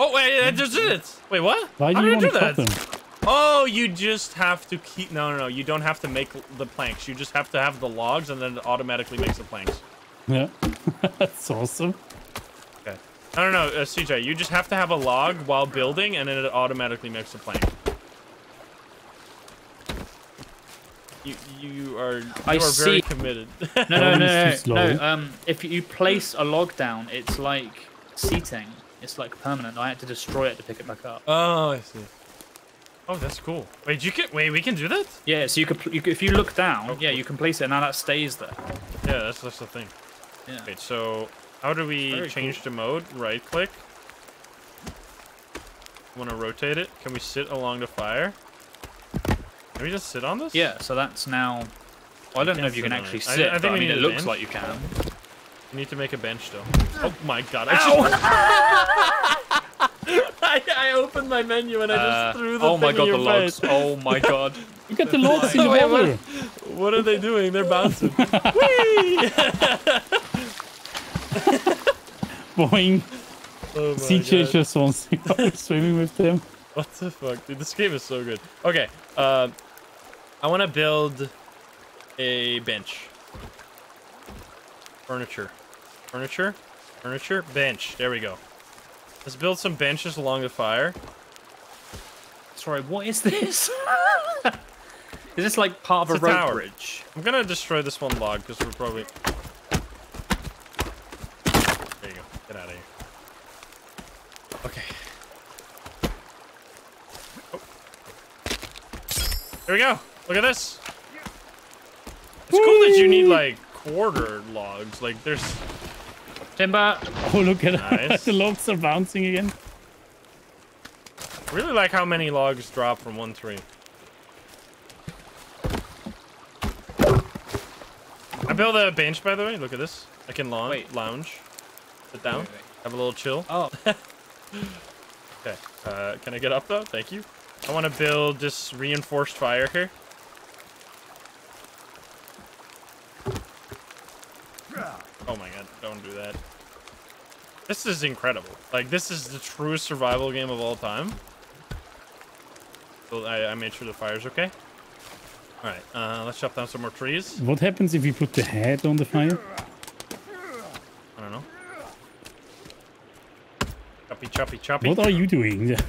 Speaker 1: Oh wait, I just did it. Wait, what?
Speaker 3: Why
Speaker 1: How
Speaker 3: do you
Speaker 1: did I
Speaker 3: want to cut
Speaker 1: that?
Speaker 3: them?
Speaker 1: Oh, you just have to keep. No, no, no. You don't have to make the planks. You just have to have the logs, and then it automatically makes the planks.
Speaker 3: Yeah. [LAUGHS] That's awesome.
Speaker 1: Okay. I don't know, uh, CJ. You just have to have a log while building, and then it automatically makes the plank. You you are you
Speaker 2: I
Speaker 1: are very
Speaker 2: see.
Speaker 1: committed. [LAUGHS]
Speaker 2: No, no, no, no, no. Um, if you place a log down, it's like seating. It's like permanent. I had to destroy it to pick it back up.
Speaker 1: oh, I see. Oh, that's cool. Wait, you can wait. We can do that?
Speaker 2: Yeah, so you could, you could if you look down,
Speaker 1: Oh,
Speaker 2: yeah,
Speaker 1: cool.
Speaker 2: you can place it, and now that stays there.
Speaker 1: Yeah, that's that's the thing.
Speaker 2: Yeah.
Speaker 1: Wait, so how do we
Speaker 2: Very
Speaker 1: change the mode? Right click. Want to rotate it? Can we sit along the fire? Can we just sit on this?
Speaker 2: Yeah, so that's now. Well, I don't know if you can actually
Speaker 1: it. I-
Speaker 2: sit,
Speaker 1: I think
Speaker 2: but I
Speaker 1: we
Speaker 2: mean,
Speaker 1: need
Speaker 2: it
Speaker 1: a
Speaker 2: looks
Speaker 1: bench.
Speaker 2: like you can.
Speaker 1: We need to make a bench though. [LAUGHS] Oh my god! I, just... [LAUGHS] [LAUGHS] I, I opened my menu and I just
Speaker 2: Uh,
Speaker 1: threw the
Speaker 2: oh my god,
Speaker 1: in
Speaker 2: the
Speaker 1: your
Speaker 2: logs!
Speaker 1: face.
Speaker 2: Oh my [LAUGHS] god!
Speaker 3: Look at the logs in the
Speaker 1: Wait, what?
Speaker 3: water. [LAUGHS]
Speaker 1: What are they doing? They're bouncing. Whee!
Speaker 3: Boing.
Speaker 1: Oh my
Speaker 3: CJ
Speaker 1: God.
Speaker 3: just wants to go swimming with them.
Speaker 1: What the fuck, dude? This game is so good. Okay, um, I want to build a bench. Furniture, furniture, furniture, bench. There we go. Let's build some benches along the fire.
Speaker 2: Sorry, what is this? [LAUGHS] is this like part of
Speaker 1: It's
Speaker 2: a
Speaker 1: a
Speaker 2: rope
Speaker 1: tower.
Speaker 2: bridge?
Speaker 1: I'm gonna destroy this one log because we're probably. There you go. Get out of here. Okay. Oh. There we go. Look at this. It's cool that you need like quarter logs. Like there's.
Speaker 2: Timber.
Speaker 3: Oh, look at
Speaker 1: Nice. [LAUGHS]
Speaker 3: the logs are bouncing again.
Speaker 1: Really like how many logs drop from one tree. I built a bench, by the way. Look at this. I can launch,
Speaker 2: Wait.
Speaker 1: lounge, sit down,
Speaker 2: Wait, wait.
Speaker 1: have a little chill.
Speaker 2: Oh, [LAUGHS]
Speaker 1: Okay. Uh, can I get up though? Thank you. I want to build this reinforced fire here. Oh my god! Don't do that. This is incredible. Like this is the truest survival game of all time. So I, I made sure the fire's okay. All right. Uh, let's chop down some more trees.
Speaker 3: What happens if you put the head on the fire?
Speaker 1: I don't know. Choppy, choppy, choppy.
Speaker 3: What are you doing? [LAUGHS]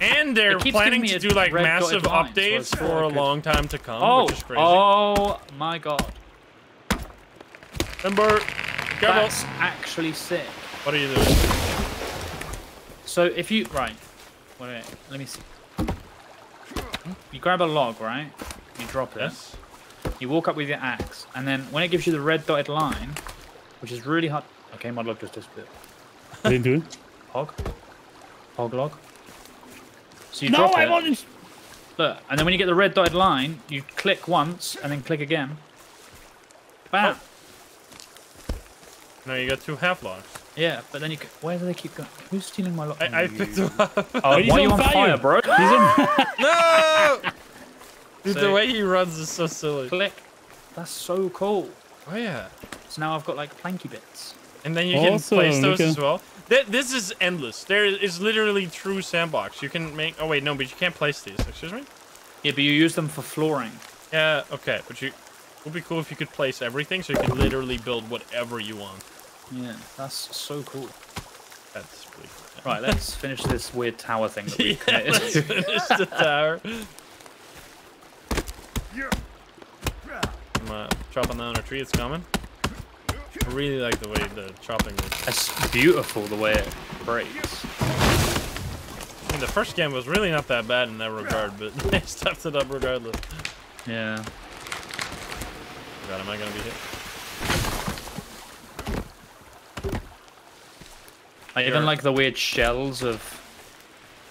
Speaker 1: And they're planning to do like massive
Speaker 2: dotted so
Speaker 1: updates
Speaker 2: it's
Speaker 1: for a
Speaker 2: good.
Speaker 1: long time to come,
Speaker 2: oh,
Speaker 1: which is crazy.
Speaker 2: oh my god!
Speaker 1: Timber, careful.
Speaker 2: That's actually sick.
Speaker 1: What are you doing?
Speaker 2: So if you right, wait, wait, let me see. Hmm? You grab a log, right? You drop it.
Speaker 1: Yes.
Speaker 2: You walk up with your axe, and then when it gives you the red dotted line, which is really hard. Okay, my log just disappeared.
Speaker 3: I didn't do it.
Speaker 2: Hog. Hog log. So you
Speaker 3: No,
Speaker 2: drop
Speaker 3: I
Speaker 2: it.
Speaker 3: wanted.
Speaker 2: Look, and then when you get the red dotted line, you click once and then click again. Bam.
Speaker 1: Now you got two half logs.
Speaker 2: Yeah, but then you. c- Where do they keep going? Who's stealing my log?
Speaker 1: I, I
Speaker 2: You-
Speaker 1: picked them up.
Speaker 2: Oh,
Speaker 3: he's
Speaker 2: why are you
Speaker 3: on
Speaker 2: on
Speaker 3: fire.
Speaker 2: fire, bro? [LAUGHS]
Speaker 3: He's on- [LAUGHS]
Speaker 1: no! Dude, the way he runs is so silly.
Speaker 2: click. That's so cool.
Speaker 1: Oh yeah.
Speaker 2: So now I've got like planky bits.
Speaker 1: And then you can place those
Speaker 3: look
Speaker 1: as well. Th- this is endless. There is literally true sandbox. You can make. Oh wait, no, but you can't place these. Excuse me.
Speaker 2: Yeah, but you use them for flooring.
Speaker 1: Yeah. Okay, but you. It would be cool if you could place everything, so you could literally build whatever you want.
Speaker 2: Yeah, that's so cool.
Speaker 1: That's really cool.
Speaker 2: Right, let's finish this weird tower thing that we've [LAUGHS]
Speaker 1: Yeah, let's
Speaker 2: created.
Speaker 1: finish the tower. I'm uh, chopping down a tree. It's coming. I really like the way the chopping is.
Speaker 2: It's beautiful the way it breaks.
Speaker 1: I mean, the first game was really not that bad in that regard, but [LAUGHS] they stepped it up regardless.
Speaker 2: Yeah.
Speaker 1: God, am I gonna be hit?
Speaker 2: I
Speaker 1: Here.
Speaker 2: even like the weird shells of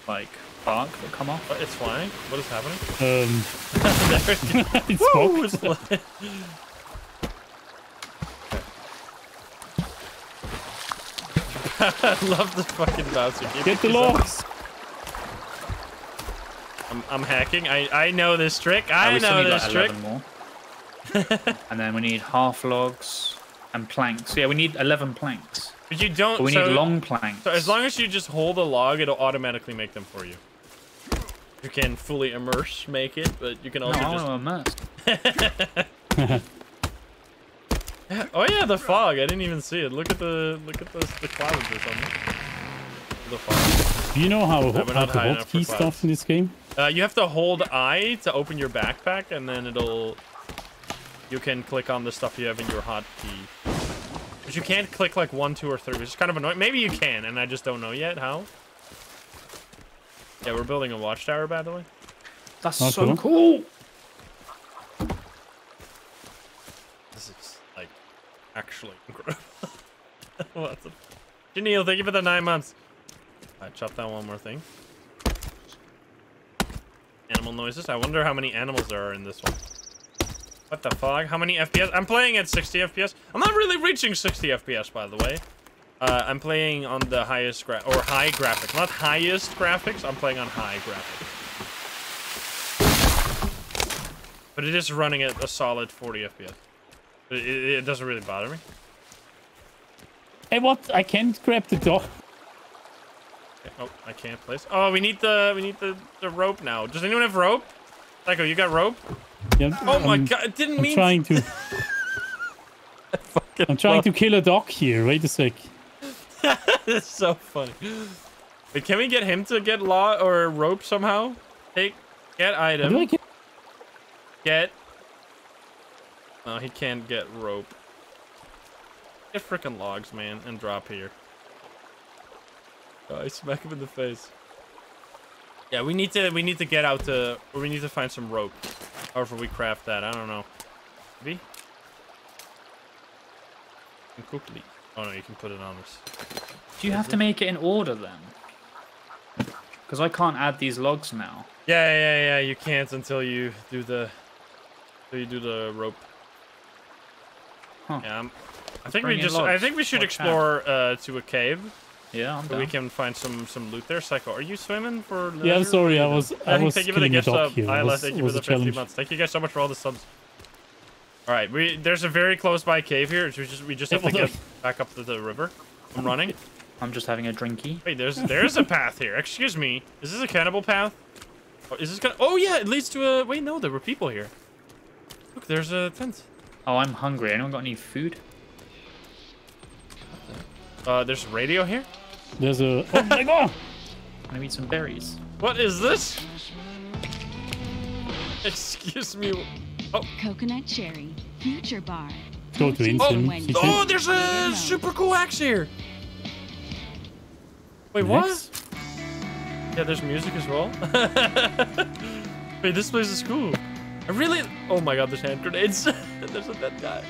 Speaker 2: like bark that come off.
Speaker 1: What, it's flying. What is happening?
Speaker 3: Um, [LAUGHS]
Speaker 1: there it [LAUGHS]
Speaker 3: it's
Speaker 1: Woo,
Speaker 3: fucked.
Speaker 1: it's flying. [LAUGHS] I love the fucking bouncer. Keep
Speaker 3: Get the
Speaker 1: these
Speaker 3: logs.
Speaker 1: I'm, I'm hacking. I I know this trick. I
Speaker 2: Uh,
Speaker 1: know this
Speaker 2: like
Speaker 1: trick.
Speaker 2: more. and then we need half logs and planks. Yeah, we need 11 planks.
Speaker 1: But you don't.
Speaker 2: But we
Speaker 1: so,
Speaker 2: need long planks.
Speaker 1: So as long as you just hold a log, it'll automatically make them for you. You can fully immerse, make it, but you can also
Speaker 2: I
Speaker 1: just.
Speaker 2: want to immerse. [LAUGHS]
Speaker 1: Oh yeah, the fog. I didn't even see it. Look at the look at the the clouds or something. The fog.
Speaker 3: Do you know how,
Speaker 1: we're
Speaker 3: how to
Speaker 1: hold enough for
Speaker 3: stuff in this game?
Speaker 1: Uh, you have to hold I to open your backpack, and then it'll. You can click on the stuff you have in your hotkey. But you can't click like one, two, or three, which is kind of annoying. Maybe you can, and I just don't know yet how. Yeah, we're building a watchtower, by the way.
Speaker 2: That's
Speaker 3: Oh,
Speaker 2: so
Speaker 3: cool.
Speaker 2: cool.
Speaker 1: This is like actually [LAUGHS] incredible. what the? Janelle, thank you for the nine months. I chopped down one more thing. Animal noises. I wonder how many animals there are in this one. What the fuck? How many FPS? I'm playing at 60 FPS. I'm not really reaching 60 FPS, by the way. Uh, I'm playing on the highest gra or high graphics, not highest graphics. I'm playing on high graphics. But it is running at a solid 40 FPS. It, it, it doesn't really bother me.
Speaker 3: Hey, what? I can't grab the dog.
Speaker 1: Okay, Oh, I can't place. Oh, we need the we need the the rope now. Does anyone have rope? Psycho, you got rope?
Speaker 3: Yeah,
Speaker 1: Oh my
Speaker 3: I'm-
Speaker 1: god! It didn't
Speaker 3: I'm
Speaker 1: mean.
Speaker 3: trying to. [LAUGHS] I'm trying
Speaker 1: love-
Speaker 3: to kill a dog here. Wait a sec. [LAUGHS]
Speaker 1: It's so funny. Wait, can we get him to get law or rope somehow? Take get
Speaker 3: I
Speaker 1: item.
Speaker 3: get?
Speaker 1: Get. No, he can't get rope. Get frickin' logs, man, and drop here. Oh, I smack him in the face. Yeah, we need to we need to get out to or we need to find some rope. However we craft that, I don't know. Maybe? And quickly. Oh no, you can put it on this.
Speaker 2: Do you have to make it in order then? Because I can't add these logs now.
Speaker 1: Yeah, yeah, yeah, you can't until you do the until you do the rope.
Speaker 2: Huh.
Speaker 1: Yeah, um, I think we just I think we should
Speaker 2: Watch
Speaker 1: explore uh to a cave.
Speaker 2: Yeah, I'm
Speaker 1: So we can find some some loot there. Psycho, are you swimming for?
Speaker 3: Yeah, I'm sorry. I was I
Speaker 1: Thank-
Speaker 3: was
Speaker 1: thank you for the
Speaker 3: killing a
Speaker 1: gift
Speaker 3: dog
Speaker 1: sub.
Speaker 3: here. It
Speaker 1: Isla,
Speaker 3: was,
Speaker 1: thank
Speaker 3: it
Speaker 1: you for
Speaker 3: was
Speaker 1: the
Speaker 3: a
Speaker 1: 50
Speaker 3: challenge.
Speaker 1: months. Thank you guys so much for all the subs. All right, we there's a very close by cave here. So we just we just have to
Speaker 3: Yeah,
Speaker 1: get back up to the river. I'm running.
Speaker 2: I'm just having a drinky.
Speaker 1: Wait, there's there's a path here. Excuse me. Is this a cannibal path? Or is this gonna? Oh yeah, it leads to a. Wait, no, there were people here. Look, there's a tent.
Speaker 2: Oh, I'm hungry. Anyone got any food?
Speaker 1: Uh, there's a radio here.
Speaker 3: There's a. Oh my god! [LAUGHS]
Speaker 2: I need some berries?
Speaker 1: What is this? Excuse me. Oh,
Speaker 4: Coconut cherry, future bar.
Speaker 3: Go to
Speaker 4: Purchase
Speaker 3: Instant.
Speaker 4: when
Speaker 3: He
Speaker 4: you-
Speaker 3: said-
Speaker 1: oh, there's a super cool axe here. Wait, what? Yeah, there's music as well. [LAUGHS] Wait, this place is cool. I really. Oh my god, there's hand grenades. [LAUGHS] there's a dead guy.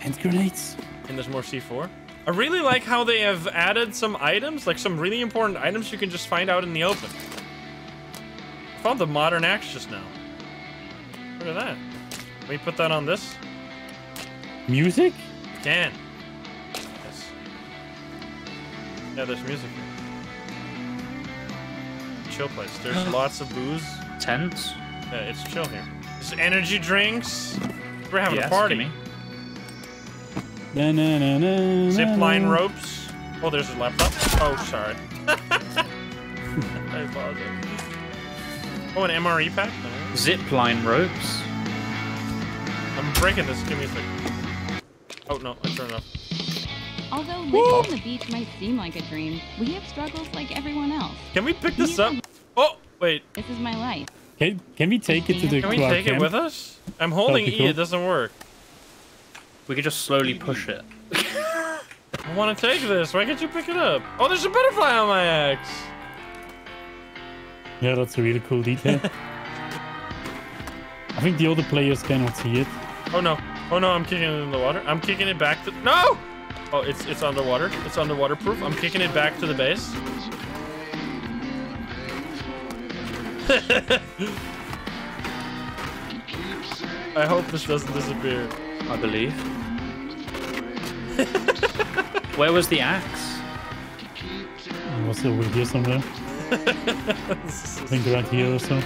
Speaker 3: Hand grenades.
Speaker 1: And there's more C4. I really like how they have added some items, like some really important items you can just find out in the open. I found the modern axe just now. Look at that. Can we put that on this?
Speaker 3: Music?
Speaker 1: We can. Yes. Yeah, there's music here. Chill place. There's lots of booze.
Speaker 2: Tents?
Speaker 1: Yeah, it's chill here. There's energy drinks. We're having
Speaker 2: yes,
Speaker 1: a party.
Speaker 2: Gimme.
Speaker 3: Na, na, na, na,
Speaker 1: Zip line
Speaker 3: na.
Speaker 1: ropes. Oh, there's a laptop. Oh, sorry. [LAUGHS] I apologize. Oh, an MRE pack? No.
Speaker 2: Zip line ropes.
Speaker 1: I'm breaking this. Give me a sec. Oh, no. I turned it off.
Speaker 4: Although living on the beach might seem like a dream, we have struggles like everyone else.
Speaker 1: Can we pick this up? Oh, wait.
Speaker 4: This is my life.
Speaker 3: Can, can we take it to the
Speaker 1: Can we
Speaker 3: to our
Speaker 1: take it with us? I'm holding
Speaker 3: That'd be
Speaker 1: E. It doesn't work.
Speaker 2: We could just slowly push it. [LAUGHS]
Speaker 1: I want to take this. Why can't you pick it up? Oh, there's a butterfly on my axe.
Speaker 3: Yeah, that's a really cool detail. [LAUGHS] I think the other players cannot see it.
Speaker 1: Oh no. Oh no, I'm kicking it in the water. I'm kicking it back to No! Oh, it's it's underwater. It's underwater proof. I'm kicking it back to the base. [LAUGHS] I hope this doesn't disappear.
Speaker 2: I believe. [LAUGHS] Where was the axe?
Speaker 3: It was over here somewhere. I [LAUGHS] think right here or so.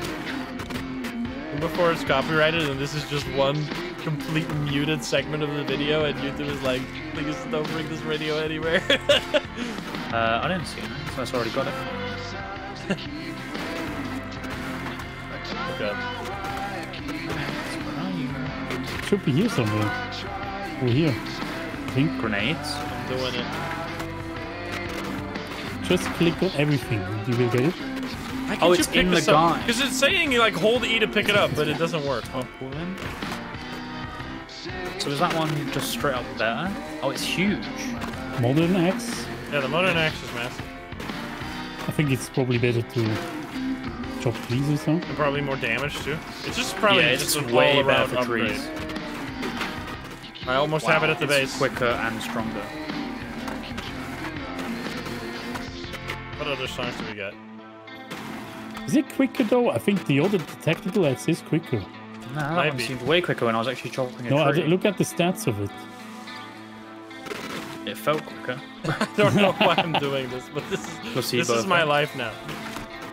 Speaker 1: Before it's copyrighted and this is just one complete muted segment of the video and YouTube is like, please don't bring this radio anywhere. [LAUGHS]
Speaker 2: Uh, I didn't see it, so that's already got it.
Speaker 1: okay.
Speaker 2: Where are you?
Speaker 3: Should be here somewhere. We're here. I think.
Speaker 2: Grenades.
Speaker 1: I'm doing it.
Speaker 3: Just click on everything. and You will get it.
Speaker 1: Why
Speaker 2: Oh,
Speaker 1: can't
Speaker 2: it's in the gun.
Speaker 1: Because it's saying you like hold E to pick it up, but it doesn't work. Oh,
Speaker 2: Pull in. So is that one just straight up there? Oh, it's huge.
Speaker 3: Modern axe.
Speaker 1: yeah, the modern axe is massive.
Speaker 3: I think it's probably better to chop trees or something.
Speaker 1: And probably more damage too. It's just probably
Speaker 2: yeah, it's
Speaker 1: an
Speaker 2: way
Speaker 1: all
Speaker 2: better
Speaker 1: around
Speaker 2: for
Speaker 1: upgrade.
Speaker 2: trees.
Speaker 1: I almost have it at the
Speaker 2: it's
Speaker 1: base.
Speaker 2: quicker and stronger.
Speaker 1: What other songs do we get?
Speaker 3: Is it quicker though? I think the other the tactical axe is quicker.
Speaker 2: No, that
Speaker 1: Might
Speaker 2: one seemed way quicker when I was actually chopping a
Speaker 3: No,
Speaker 2: tree.
Speaker 3: d- look at the stats of it.
Speaker 2: It felt quicker. [LAUGHS]
Speaker 1: I don't know why I'm doing this, but this is
Speaker 2: Placebo
Speaker 1: this is my
Speaker 2: effect.
Speaker 1: life now.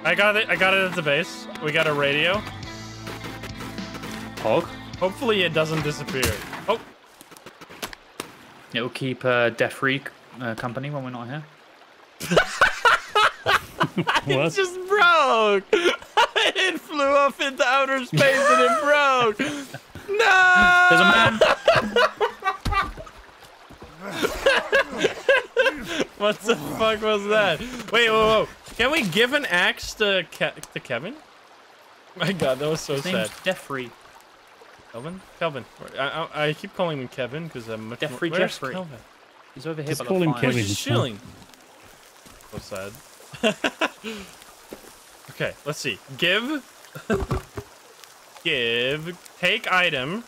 Speaker 1: I got it. I got it at the base. We got a radio.
Speaker 2: Hog.
Speaker 1: Hopefully it doesn't disappear.
Speaker 2: It will keep uh, death free uh, company when we're not here. [LAUGHS]
Speaker 1: it just broke. [LAUGHS] it flew off into outer space and it broke. [LAUGHS] No.
Speaker 2: There's a man.
Speaker 1: What the fuck was that? Wait, whoa, whoa. Can we give an axe to Ke- to Kevin? My God, that was so
Speaker 2: His
Speaker 1: sad.
Speaker 2: name's death free.
Speaker 1: Kelvin? Kelvin. I, I, I keep calling him Kevin because I'm much
Speaker 2: Jeffrey
Speaker 1: more... Where's
Speaker 2: Jeffrey.
Speaker 1: Kelvin?
Speaker 2: He's over here
Speaker 3: Just
Speaker 2: by
Speaker 3: call
Speaker 2: the
Speaker 3: him
Speaker 2: fire.
Speaker 1: He's
Speaker 3: Kevin.
Speaker 1: just
Speaker 3: it's fine.
Speaker 1: chilling. So sad. [LAUGHS] okay, let's see. Give. [LAUGHS] give. Take item.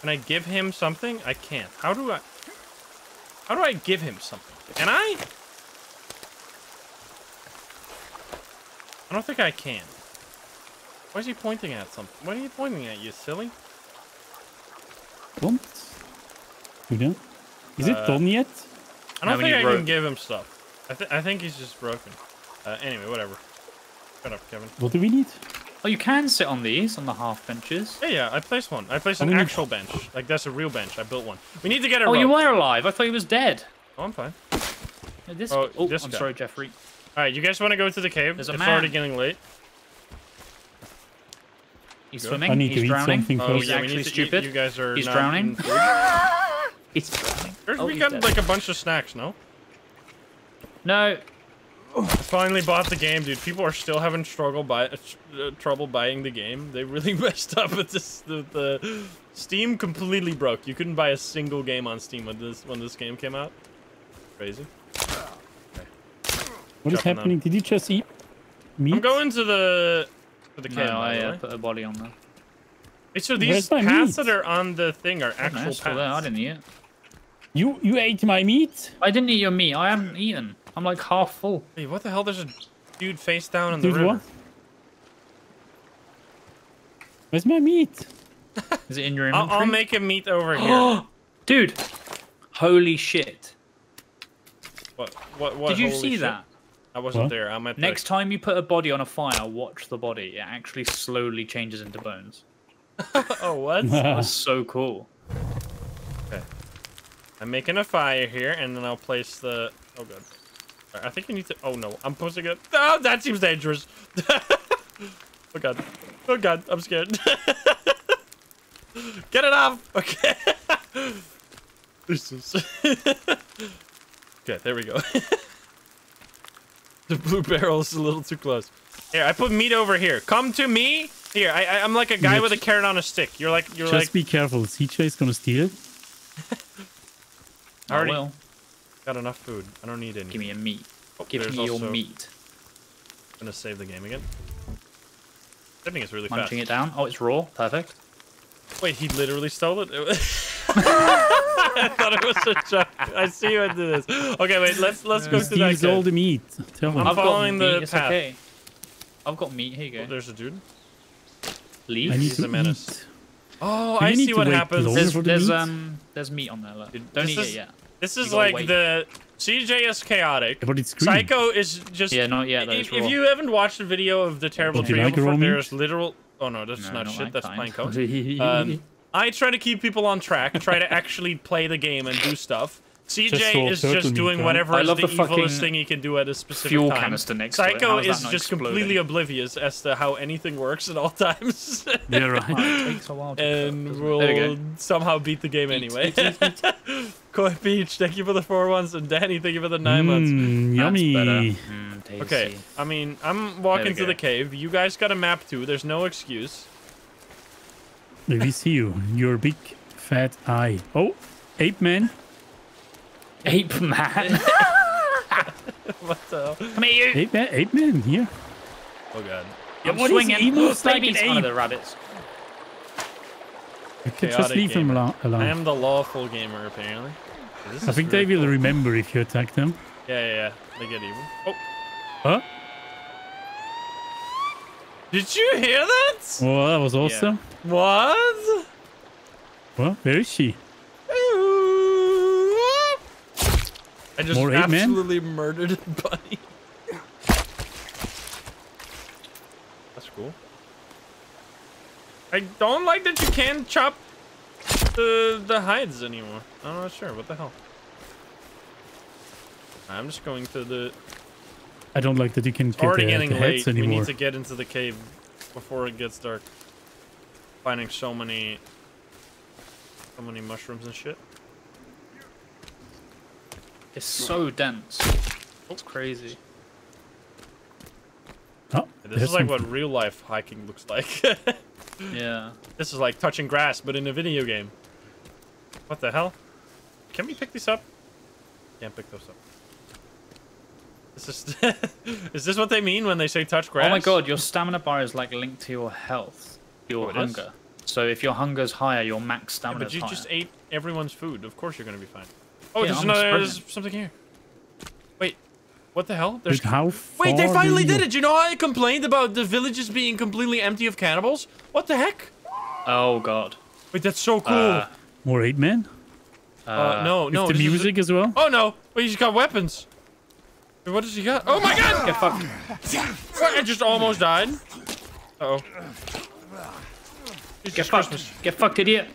Speaker 1: Can I give him something? I can't. How do I... How do I give him something? Can I? I don't think I can. Why is he pointing at something? What are you pointing at, you silly?
Speaker 3: Don't do that. Is
Speaker 1: Uh,
Speaker 3: it done yet?
Speaker 1: I don't think
Speaker 2: need
Speaker 1: I
Speaker 2: rope.
Speaker 1: can give him stuff. I, th I think he's just broken. Uh, anyway, whatever. Shut up, Kevin.
Speaker 3: What do we need?
Speaker 2: Oh, you can sit on these, on the half benches.
Speaker 1: Yeah, yeah, I placed one. I placed an
Speaker 3: we need-
Speaker 1: actual bench. Like, that's a real bench. I built one. We need to get a
Speaker 2: Oh,
Speaker 1: rope.
Speaker 2: you were alive. I thought he was dead.
Speaker 1: Oh, I'm fine.
Speaker 2: Yeah, This.
Speaker 1: Oh,
Speaker 2: Oh,
Speaker 1: this
Speaker 2: I'm
Speaker 1: guy.
Speaker 2: sorry, Jeffrey.
Speaker 1: All right, you guys want to go to the cave?
Speaker 2: There's a
Speaker 1: it's
Speaker 2: man.
Speaker 1: already getting late.
Speaker 2: He's
Speaker 1: Good.
Speaker 2: swimming.
Speaker 3: I need
Speaker 2: He's
Speaker 3: to eat
Speaker 2: drowning.
Speaker 3: something
Speaker 1: Oh,
Speaker 3: first.
Speaker 2: He's
Speaker 1: yeah, we
Speaker 2: actually
Speaker 1: need to
Speaker 2: stupid.
Speaker 1: Eat. You guys are
Speaker 2: He's
Speaker 1: not
Speaker 2: drowning. [LAUGHS] He's drowning.
Speaker 1: There's-
Speaker 2: Oh,
Speaker 1: we got like a bunch of snacks, no?
Speaker 2: No.
Speaker 1: I finally bought the game, dude. People are still having struggle buy uh, uh, trouble buying the game. They really [LAUGHS] messed up with this. The, the Steam completely broke. You couldn't buy a single game on Steam when this when this game came out. Crazy.
Speaker 3: What is
Speaker 1: Jumping
Speaker 3: happening? Did you just eat meat?
Speaker 1: I'm going to the to the
Speaker 2: No, I uh, put a body on there.
Speaker 1: Wait, so
Speaker 3: Where's
Speaker 1: these
Speaker 3: my
Speaker 1: paths
Speaker 3: meat?
Speaker 1: that are on the thing are
Speaker 2: I don't know,
Speaker 1: actual
Speaker 2: it's still there. I didn't eat it.
Speaker 3: You you ate my meat?
Speaker 2: I didn't eat your meat. I haven't eaten. I'm like half full.
Speaker 1: Hey, what the hell? There's a dude face down in the
Speaker 3: Dude,
Speaker 1: river.
Speaker 3: what? Where's my meat? [LAUGHS]
Speaker 2: Is it in your
Speaker 1: I'll,
Speaker 2: inventory?
Speaker 1: I'll make a meat over [GASPS] here.
Speaker 2: Dude, holy shit.
Speaker 1: what? What? What?
Speaker 2: Did you see
Speaker 1: shit.
Speaker 2: that?
Speaker 1: I wasn't
Speaker 3: What?
Speaker 1: there. I'm at the-
Speaker 2: Next time you put a body on a fire, watch the body. It actually slowly changes into bones. [LAUGHS]
Speaker 1: Oh, what? [LAUGHS]
Speaker 2: That was so cool. Okay.
Speaker 1: I'm making a fire here, and then I'll place the. Oh god. Alright, I think you need to. Oh no, I'm posting it. Oh, that seems dangerous. [LAUGHS] oh god. Oh god, I'm scared. Get it off. Okay. this is. okay, there we go. The blue barrel is a little too close. Here, I put meat over here. Come to me. Here, I, I I'm like a guy
Speaker 3: Mitch.
Speaker 1: with a carrot on a stick. You're like you're
Speaker 3: Just
Speaker 1: like
Speaker 3: be careful. CJ is gonna steal it. [LAUGHS]
Speaker 2: I
Speaker 1: Already-
Speaker 2: will.
Speaker 1: got enough food. I don't need any.
Speaker 2: Give me a meat.
Speaker 1: Oh,
Speaker 2: Give me your
Speaker 1: also-
Speaker 2: meat.
Speaker 1: gonna save the game again. I think it's really
Speaker 2: Munching
Speaker 1: fast.
Speaker 2: it down. Oh, it's raw. Perfect.
Speaker 1: Wait, he literally stole it? [LAUGHS] It was- [LAUGHS] I thought it was a joke. I see you into this. Okay, wait, let's let's go
Speaker 3: He
Speaker 1: to that
Speaker 3: steals all the meat. Tell him.
Speaker 1: I'm
Speaker 2: I've
Speaker 1: following
Speaker 2: got meat.
Speaker 1: the
Speaker 2: it's
Speaker 1: path.
Speaker 2: okay. I've got meat. Here you
Speaker 1: Oh,
Speaker 2: go.
Speaker 1: there's a dude.
Speaker 2: Leaf.
Speaker 3: I need
Speaker 1: he's
Speaker 3: to
Speaker 1: a menace.
Speaker 3: eat.
Speaker 1: Oh,
Speaker 3: Do
Speaker 1: I see what happens.
Speaker 2: There's,
Speaker 3: the
Speaker 2: there's
Speaker 3: meat?
Speaker 2: um there's meat on there. Look.
Speaker 1: Dude,
Speaker 2: Don't
Speaker 1: this
Speaker 2: eat
Speaker 1: is-
Speaker 2: it yet.
Speaker 1: This is like
Speaker 2: wait.
Speaker 1: the CJ is chaotic.
Speaker 3: Yeah, but it's green.
Speaker 1: Psycho is just.
Speaker 2: Yeah, not yet. Though,
Speaker 1: If, if you haven't watched the video of the terrible
Speaker 3: But you
Speaker 1: trio
Speaker 3: like raw
Speaker 1: there's literal. Oh no, that's
Speaker 2: No,
Speaker 1: not
Speaker 2: not
Speaker 1: shit.
Speaker 2: that
Speaker 1: That's plain
Speaker 2: kind.
Speaker 1: code. [LAUGHS] Um, I try to keep people on track, try to actually play the game and do stuff.
Speaker 3: Just
Speaker 1: CJ
Speaker 3: raw
Speaker 1: is just doing
Speaker 3: right?
Speaker 1: whatever
Speaker 2: I
Speaker 1: is
Speaker 2: love
Speaker 1: the,
Speaker 2: the
Speaker 1: evilest thing he can do at a specific
Speaker 2: fuel
Speaker 1: time.
Speaker 2: canister next.
Speaker 1: Psycho
Speaker 2: How is that
Speaker 1: is
Speaker 2: not
Speaker 1: just
Speaker 2: exploding?
Speaker 1: completely oblivious as to how anything works at all times, [LAUGHS]
Speaker 3: Yeah, right.
Speaker 2: It takes a while to cook,
Speaker 1: and
Speaker 2: doesn't it? There we
Speaker 1: will
Speaker 2: go.
Speaker 1: somehow beat the game
Speaker 2: Eat,
Speaker 1: anyway. [LAUGHS] Koi Peach, thank you for the four ones, and Danny, thank you for the nine months.
Speaker 2: That's better.
Speaker 3: yummy.
Speaker 2: Mm.
Speaker 1: Okay, I mean, I'm walking
Speaker 2: we
Speaker 1: to the cave. You guys got a map too. There's no excuse.
Speaker 3: Let me see you. Your big fat eye. Oh, ape man.
Speaker 2: Ape man. [LAUGHS]
Speaker 1: what the hell?
Speaker 2: Come here, you.
Speaker 3: Ape man. Ape man here.
Speaker 1: Oh god.
Speaker 2: I'm
Speaker 3: what is
Speaker 2: swinging.
Speaker 3: he? He moves like an
Speaker 2: it's one of the rabbits.
Speaker 3: You can just
Speaker 1: Chaotic
Speaker 3: leave him alone.
Speaker 1: I am the lawful gamer, apparently.
Speaker 3: I
Speaker 1: is
Speaker 3: think they will
Speaker 1: cool.
Speaker 3: remember if you attack them.
Speaker 1: Yeah, yeah, yeah. They get evil. Oh,
Speaker 3: Huh?
Speaker 1: did you hear that?
Speaker 3: Well, that was awesome.
Speaker 1: What?
Speaker 3: Well, where is she?
Speaker 1: I just
Speaker 3: More
Speaker 1: absolutely murdered a bunny. That's cool. I don't like that you can't chop the the hides anymore. I'm not sure. What the hell? I'm just going to the.
Speaker 3: I don't like that you can
Speaker 1: It's
Speaker 3: get
Speaker 1: already
Speaker 3: the,
Speaker 1: getting
Speaker 3: the
Speaker 1: late.
Speaker 3: heads
Speaker 1: We need to get into the cave before it gets dark. Finding so many, so many mushrooms and shit.
Speaker 2: It's so dense. It's crazy.
Speaker 3: Oh,
Speaker 1: This is like what real life hiking looks like. [LAUGHS]
Speaker 2: Yeah.
Speaker 1: this is like touching grass, but in a video game. What the hell? Can we pick these up? Can't pick those up. This is. [LAUGHS] is this what they mean when they say touch grass?
Speaker 2: Oh my god, your stamina bar is like linked to your health, your
Speaker 1: Oh, it is?
Speaker 2: hunger. So if your hunger's higher, your max
Speaker 1: Yeah,
Speaker 2: stamina
Speaker 1: but you
Speaker 2: higher.
Speaker 1: just ate everyone's food. Of course you're gonna be fine. Oh,
Speaker 2: Yeah,
Speaker 1: there's
Speaker 2: I'm
Speaker 1: another.
Speaker 2: spreading.
Speaker 1: There's something here. Wait, what the hell? There's.
Speaker 3: Dude, how
Speaker 1: Wait, they finally
Speaker 3: do you
Speaker 1: did it! You know how I complained about the villages being completely empty of cannibals? What the heck?
Speaker 2: Oh god.
Speaker 1: Wait, that's so cool.
Speaker 2: Uh,
Speaker 3: More ape men.
Speaker 1: Uh, no,
Speaker 3: With
Speaker 1: no.
Speaker 3: the
Speaker 1: this is-
Speaker 3: music as well?
Speaker 1: Oh no! Wait, he's got weapons. What does he got? Oh my god!
Speaker 2: Get fucked.
Speaker 1: I just almost died. Uh oh.
Speaker 2: Get fucked. Get fucked, idiot.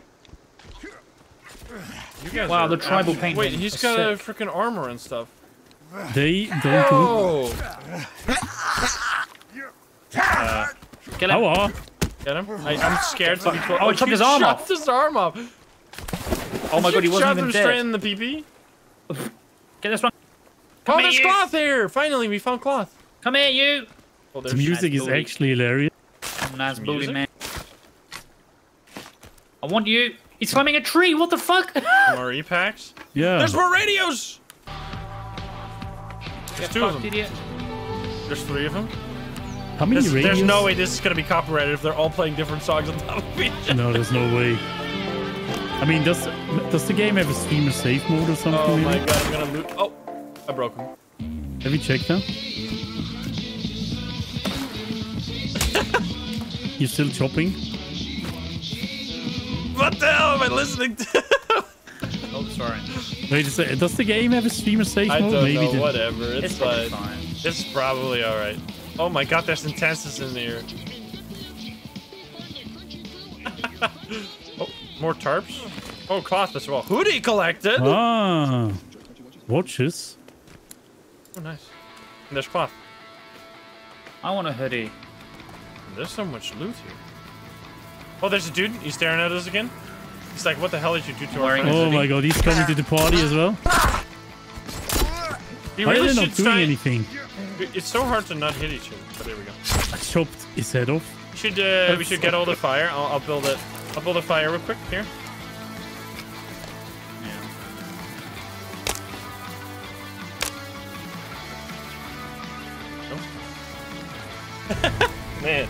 Speaker 1: You guys
Speaker 2: Wow, the tribal
Speaker 1: abs-
Speaker 2: painting
Speaker 1: Wait, he's got a freaking armor and stuff.
Speaker 3: They don't do.
Speaker 1: Oh!
Speaker 2: Get him.
Speaker 3: Oh, oh.
Speaker 1: Get him? I, I'm scared to be close.
Speaker 2: Oh, he chopped his arm
Speaker 1: chopped
Speaker 2: off.
Speaker 1: his arm off.
Speaker 2: Oh my god, he
Speaker 1: You
Speaker 2: wasn't
Speaker 1: shot
Speaker 2: even
Speaker 1: him straight in the PP. [LAUGHS]
Speaker 2: Get this one.
Speaker 1: Oh,
Speaker 2: Come
Speaker 1: there's
Speaker 2: here, you.
Speaker 1: cloth here! Finally, we found cloth.
Speaker 2: Come here, you.
Speaker 1: Oh,
Speaker 3: The
Speaker 1: there's
Speaker 3: music is actually hilarious.
Speaker 2: Nice booty, man. I want you. He's climbing a tree. What the fuck? [GASPS] [GASPS]
Speaker 1: more e-packs.
Speaker 3: Yeah.
Speaker 1: There's more radios! There's
Speaker 2: Get
Speaker 1: two of them.
Speaker 2: idiot.
Speaker 1: There's three of them.
Speaker 3: How many
Speaker 1: There's, there's no way this is gonna be copyrighted if they're all playing different songs on top of each other.
Speaker 3: No, there's no way. I mean, does does the game have a streamer safe mode or something?
Speaker 1: Oh my
Speaker 3: maybe?
Speaker 1: god, I'm gonna loot. Oh, I broke him.
Speaker 3: Have you checked that? [LAUGHS] You're still chopping?
Speaker 1: What the hell am I listening to?
Speaker 2: Oh, sorry.
Speaker 3: Wait a second. Does the game have a streamer safe
Speaker 1: I
Speaker 3: mode?
Speaker 1: don't
Speaker 3: maybe
Speaker 1: know,
Speaker 3: the-
Speaker 1: whatever. It's,
Speaker 2: It's
Speaker 1: fine.
Speaker 2: fine.
Speaker 1: It's probably alright. Oh my god, there's intenses in here. [LAUGHS] oh, more tarps? Oh, cloth as well. Hoodie collected.
Speaker 3: Ah, watches.
Speaker 1: Oh, nice. And there's cloth.
Speaker 2: I want a hoodie.
Speaker 1: There's so much loot here. Oh, there's a dude. He's staring at us again. He's like, what the hell did you do to our
Speaker 2: Wearing
Speaker 1: friend?
Speaker 3: Oh my god, he's coming to the party as well.
Speaker 1: He
Speaker 3: Why are
Speaker 1: really
Speaker 3: they not
Speaker 1: should
Speaker 3: doing
Speaker 1: try-
Speaker 3: anything?
Speaker 1: It's so hard to not hit each other. But there we go.
Speaker 3: I chopped his head off.
Speaker 1: We should uh, we should get all the fire. I'll, I'll build it. I'll build a fire real quick here. [LAUGHS] Man.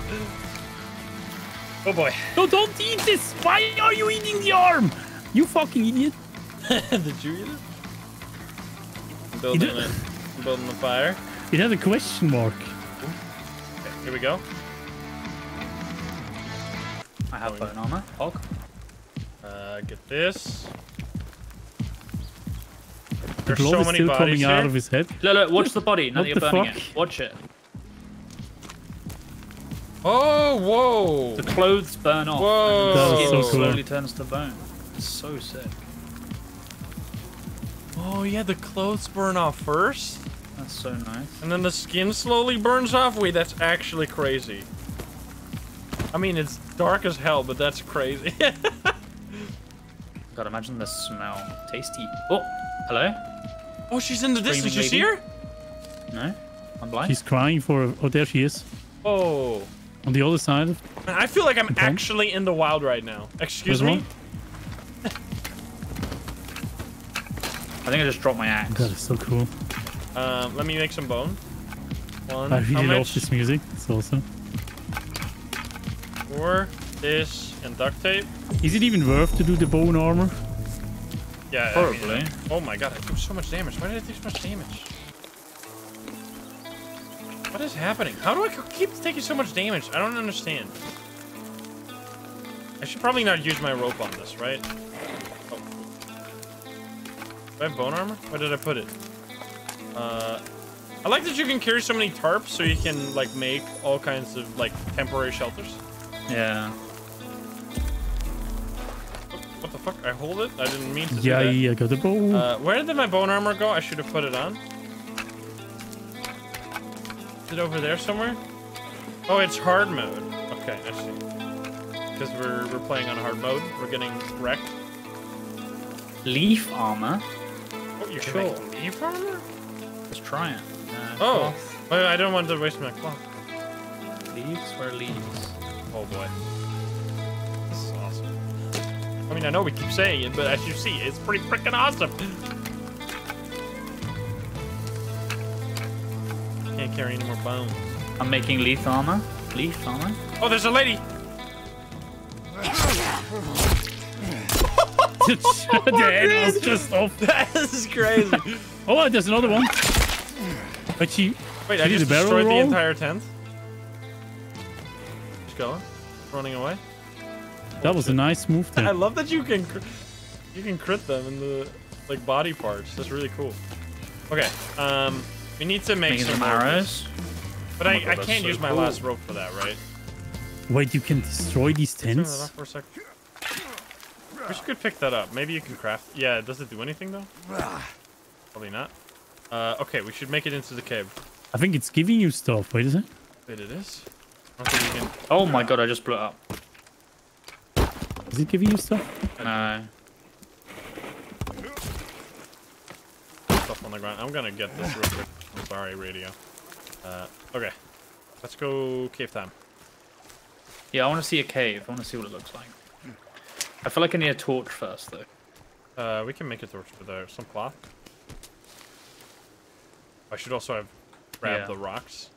Speaker 1: Oh boy.
Speaker 3: No, don't eat this! Why are you eating the arm? You fucking idiot. [LAUGHS]
Speaker 1: Did you eat it? I'm building
Speaker 3: did-
Speaker 1: it. I'm building the fire.
Speaker 3: It had a question mark.
Speaker 1: Okay, here we go.
Speaker 2: I have bone armor. Hog.
Speaker 1: Uh, get this.
Speaker 3: The
Speaker 1: There's
Speaker 3: blood
Speaker 1: so
Speaker 3: is
Speaker 1: many
Speaker 3: still
Speaker 1: bodies
Speaker 3: coming
Speaker 1: here.
Speaker 3: out of his head.
Speaker 2: Look, look, watch the body. Now
Speaker 3: What
Speaker 2: that you're
Speaker 3: the
Speaker 2: burning
Speaker 3: fuck?
Speaker 2: it. Watch it.
Speaker 1: Oh, whoa!
Speaker 2: The clothes burn off.
Speaker 1: Whoa.
Speaker 2: And the skin
Speaker 1: so cool.
Speaker 2: slowly turns to bone. It's so sick.
Speaker 1: Oh yeah, the clothes burn off first,
Speaker 2: That's so nice.
Speaker 1: and then the skin slowly burns off. Wait, that's actually crazy. I mean, it's dark as hell, but that's crazy. [LAUGHS]
Speaker 2: God, imagine the smell. Tasty. Oh, hello?
Speaker 1: oh, she's in the distance. You
Speaker 2: Screaming
Speaker 1: see her?
Speaker 2: No? I'm blind?
Speaker 3: She's crying for. Oh, there she is.
Speaker 1: Oh,
Speaker 3: On the other side.
Speaker 1: man, I feel like I'm
Speaker 3: Okay.
Speaker 1: actually in the wild right now. Excuse
Speaker 3: There's
Speaker 1: me.
Speaker 3: one.
Speaker 2: I think I just dropped my axe.
Speaker 3: That is so cool.
Speaker 1: Um, let me make some bone. One.
Speaker 3: I
Speaker 1: how
Speaker 3: really love this music. It's awesome.
Speaker 1: Four, this, and duct tape.
Speaker 3: Is it even worth to do the bone armor?
Speaker 1: Yeah. I mean,
Speaker 2: Probably.
Speaker 1: oh my god, I took so much damage. Why did I take so much damage? What is happening? How do I keep taking so much damage? I don't understand. I should probably not use my rope on this, right? Oh. Do I have bone armor? Where did I put it? Uh, I like that you can carry so many tarps so you can, like, make all kinds of, like, temporary shelters.
Speaker 2: Yeah.
Speaker 1: What the fuck? I hold it? I didn't mean to
Speaker 3: Yeah, yeah, I got the bow.
Speaker 1: Uh, where did my bone armor go? I should have put it on. Is it over there somewhere? Oh, it's hard mode. Okay, I see. Because we're, we're playing on hard mode. We're getting wrecked.
Speaker 2: Leaf armor?
Speaker 1: Oh, you can
Speaker 2: Sure.
Speaker 1: leaf armor?
Speaker 2: Let's try it. Uh,
Speaker 1: Oh,
Speaker 2: cloth,
Speaker 1: I I don't want to waste my cloth.
Speaker 2: Leaves? Where leaves?
Speaker 1: Oh boy. This is awesome. I mean, I know we keep saying it, but as you see, it's pretty freaking awesome. Can't carry any more bones.
Speaker 2: I'm making leaf armor. Leaf armor?
Speaker 1: Oh, there's a lady! [LAUGHS]
Speaker 3: the head was just off. [LAUGHS]
Speaker 1: this is crazy. [LAUGHS]
Speaker 3: Oh, there's another one. But she.
Speaker 1: Wait,
Speaker 3: She
Speaker 1: I just destroyed the entire tent. Just going, running away.
Speaker 3: That was a nice move
Speaker 1: I love that you can, you can crit them in the like body parts. That's really cool. Okay, um, we need to make
Speaker 2: Making
Speaker 1: some
Speaker 2: some
Speaker 1: more
Speaker 2: arrows?
Speaker 1: But
Speaker 2: Oh
Speaker 1: I,
Speaker 2: God,
Speaker 1: I can't
Speaker 2: so
Speaker 1: use my
Speaker 2: cool.
Speaker 1: last rope for that, right?
Speaker 3: Wait, you can destroy these
Speaker 1: Turn that
Speaker 3: tents?
Speaker 1: for a sec. Wish you could pick that up. Maybe you can craft. Yeah, does it do anything though? Probably not. Uh, okay, we should make it into the cave.
Speaker 3: I think it's giving you stuff. Wait is it?
Speaker 1: Wait, it is. I don't think we can.
Speaker 2: Oh my god, I just blew it up.
Speaker 3: Is it giving you stuff?
Speaker 2: No.
Speaker 1: stuff on the ground. I'm gonna get this real quick. I'm sorry, radio. Uh, okay. Let's go cave time.
Speaker 2: Yeah, I want to see a cave. I want to see what it looks like. I feel like I need a torch first, though.
Speaker 1: Uh, we can make a torch with uh, some cloth. I should also have grabbed
Speaker 2: Yeah.
Speaker 1: the rocks.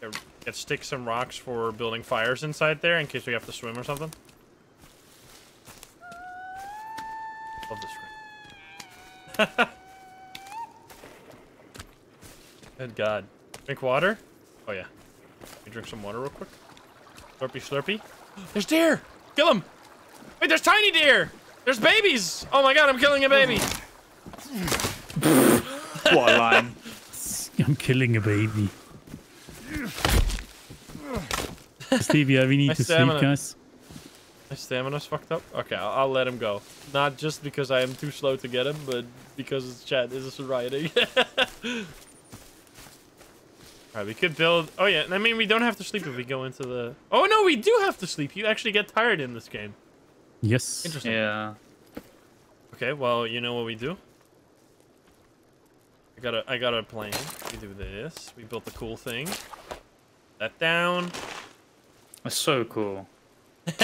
Speaker 1: Get- Get stick some rocks for building fires inside there in case we have to swim or something. Love this screen. [LAUGHS] Good God. Drink water? Oh yeah. Let me drink some water real quick. Slurpy slurpy. [GASPS] There's deer! Kill him! Wait, there's tiny deer! There's babies! Oh my god, I'm killing a baby! [LAUGHS]
Speaker 2: What a line. [LAUGHS]
Speaker 3: I'm killing a baby. Stevie, yeah, we need
Speaker 1: My
Speaker 3: to
Speaker 1: stamina.
Speaker 3: sleep, guys.
Speaker 1: My stamina's fucked up. Okay, I'll, I'll let him go. Not just because I am too slow to get him, but because his chat is [LAUGHS] rioting. Alright, we could build... Oh, yeah. I mean, we don't have to sleep if we go into the... Oh, no, we do have to sleep. You actually get tired in this game.
Speaker 3: Yes.
Speaker 1: Interesting.
Speaker 2: Yeah.
Speaker 1: Okay, well, you know what we do? I got a, I got a plan. We do this. We built the cool thing. That down.
Speaker 2: That's so cool. [LAUGHS]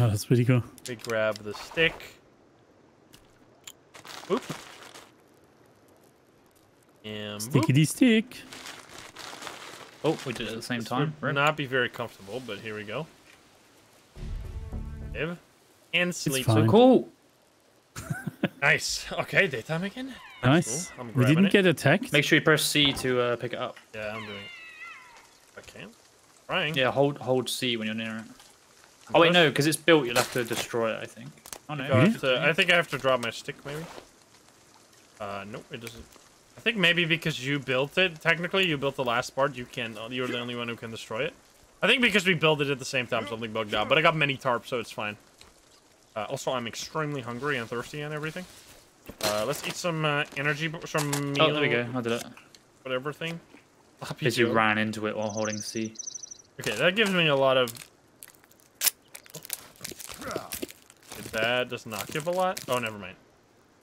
Speaker 3: Oh, that's pretty cool.
Speaker 1: We grab the stick. Oop. And boop.
Speaker 3: Stickity stick.
Speaker 2: Oh, we did it at the same
Speaker 1: This
Speaker 2: time.
Speaker 1: would
Speaker 2: Rip.
Speaker 1: not be very comfortable, but here we go. Live. And sleep.
Speaker 3: fine.
Speaker 2: Cool. [LAUGHS]
Speaker 1: Nice. Okay, daytime again.
Speaker 3: Nice.
Speaker 1: cool. I'm
Speaker 3: We didn't
Speaker 1: it.
Speaker 3: get attacked.
Speaker 2: Make sure you press C to uh, pick it up.
Speaker 1: Yeah, I'm doing it. I can. Trying.
Speaker 2: Yeah, hold hold C when you're near it. Oh wait, no, because it's built. You'll have to destroy it. I think. Oh no.
Speaker 1: I, have to, I think I have to drop my stick, maybe. Uh, nope, it doesn't. I think maybe because you built it. Technically, you built the last part. You can. You're the only one who can destroy it. I think because we built it at the same time, something bugged out. But I got many tarps, so it's fine. Uh, also, I'm extremely hungry and thirsty and everything. Uh, let's eat some uh, energy, some meal,
Speaker 2: Oh, there we go. I did it.
Speaker 1: whatever thing.
Speaker 2: Because you ran into it while holding C.
Speaker 1: Okay, that gives me a lot of. That does not give a lot. Oh, never mind.